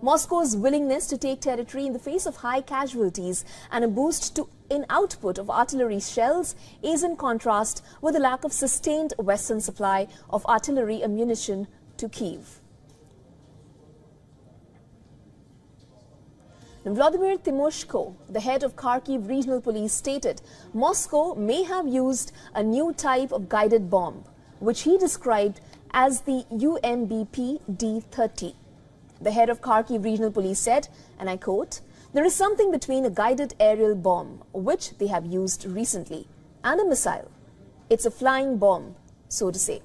Moscow's willingness to take territory in the face of high casualties and a boost to in output of artillery shells is in contrast with the lack of sustained Western supply of artillery ammunition to Kiev. Vladimir Timoshko, the head of Kharkiv Regional Police, stated Moscow may have used a new type of guided bomb, which he described as the UMBP D-30. The head of Kharkiv Regional Police said, and I quote, there is something between a guided aerial bomb, which they have used recently, and a missile. It's a flying bomb, so to say.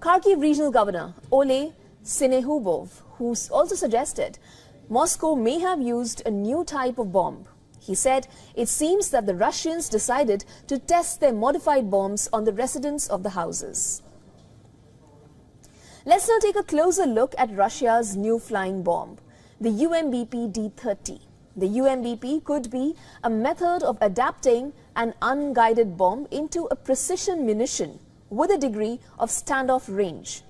Kharkiv Regional Governor Oleh Syniehubov, who also suggested Moscow may have used a new type of bomb. He said it seems that the Russians decided to test their modified bombs on the residents of the houses. Let's now take a closer look at Russia's new flying bomb, the UMBP D-30. The UMBP could be a method of adapting an unguided bomb into a precision munition with a degree of standoff range.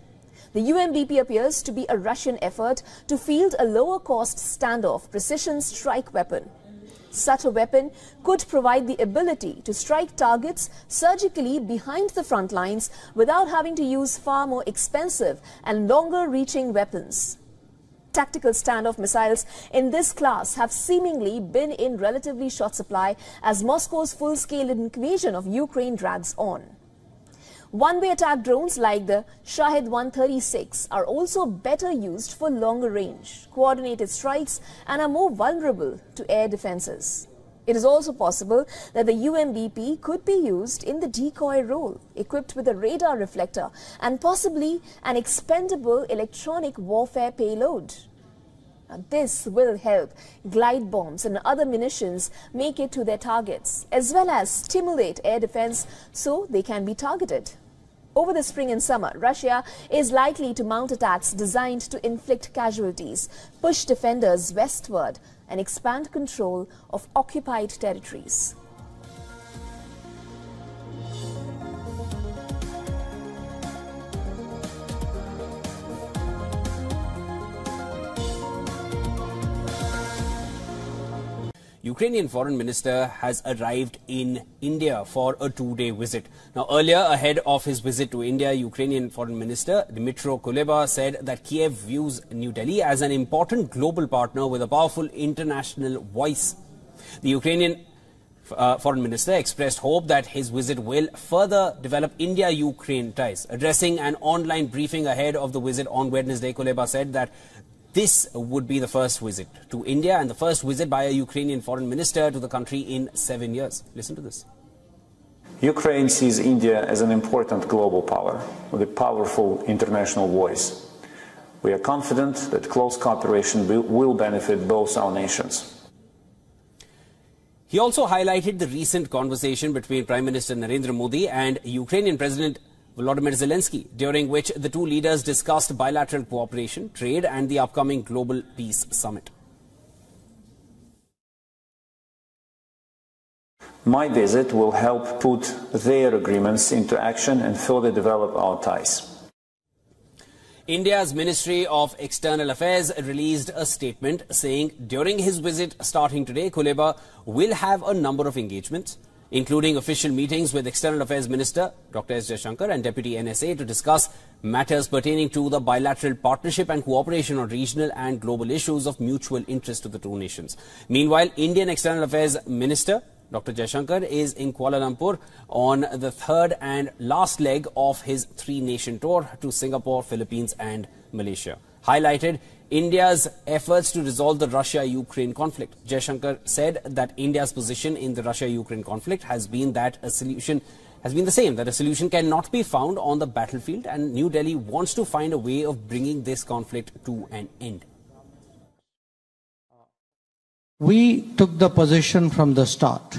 The UMBP appears to be a Russian effort to field a lower-cost standoff precision strike weapon. Such a weapon could provide the ability to strike targets surgically behind the front lines without having to use far more expensive and longer-reaching weapons. Tactical standoff missiles in this class have seemingly been in relatively short supply as Moscow's full-scale invasion of Ukraine drags on. One-way attack drones like the Shahed 136 are also better used for longer range, coordinated strikes and are more vulnerable to air defenses. It is also possible that the UMBP could be used in the decoy role, equipped with a radar reflector and possibly an expendable electronic warfare payload. Now, this will help glide bombs and other munitions make it to their targets, as well as stimulate air defense so they can be targeted. Over the spring and summer, Russia is likely to mount attacks designed to inflict casualties, push defenders westward, and expand control of occupied territories. Ukrainian foreign minister has arrived in India for a two-day visit. Now, earlier, ahead of his visit to India, Ukrainian foreign minister Dmytro Kuleba said that Kiev views New Delhi as an important global partner with a powerful international voice. The Ukrainian uh, foreign minister expressed hope that his visit will further develop India-Ukraine ties. Addressing an online briefing ahead of the visit on Wednesday, Kuleba said that this would be the first visit to India and the first visit by a Ukrainian foreign minister to the country in seven years. Listen to this. Ukraine sees India as an important global power with a powerful international voice. We are confident that close cooperation will, benefit both our nations. He also highlighted the recent conversation between Prime Minister Narendra Modi and Ukrainian President Volodymyr Zelensky, during which the two leaders discussed bilateral cooperation, trade and the upcoming Global Peace Summit. My visit will help put their agreements into action and further develop our ties. India's Ministry of External Affairs released a statement saying during his visit starting today, Kuleba will have a number of engagements, including official meetings with External Affairs Minister Dr. S. Jaishankar and Deputy NSA to discuss matters pertaining to the bilateral partnership and cooperation on regional and global issues of mutual interest to the two nations. Meanwhile, Indian External Affairs Minister Dr. Jaishankar is in Kuala Lumpur on the third and last leg of his three-nation tour to Singapore, Philippines and Malaysia. Highlighted India's efforts to resolve the Russia-Ukraine conflict. Jaishankar said that India's position in the Russia-Ukraine conflict has been that a solution has been the same, that a solution cannot be found on the battlefield and New Delhi wants to find a way of bringing this conflict to an end. We took the position from the start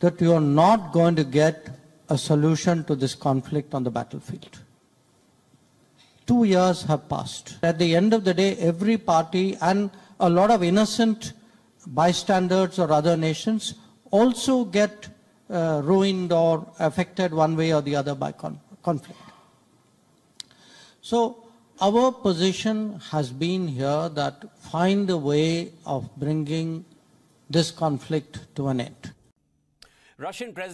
that you are not going to get a solution to this conflict on the battlefield. Two years have passed. At the end of the day, every party and a lot of innocent bystanders or other nations also get uh, ruined or affected one way or the other by con conflict. So our position has been here that find a way of bringing this conflict to an end. Russian President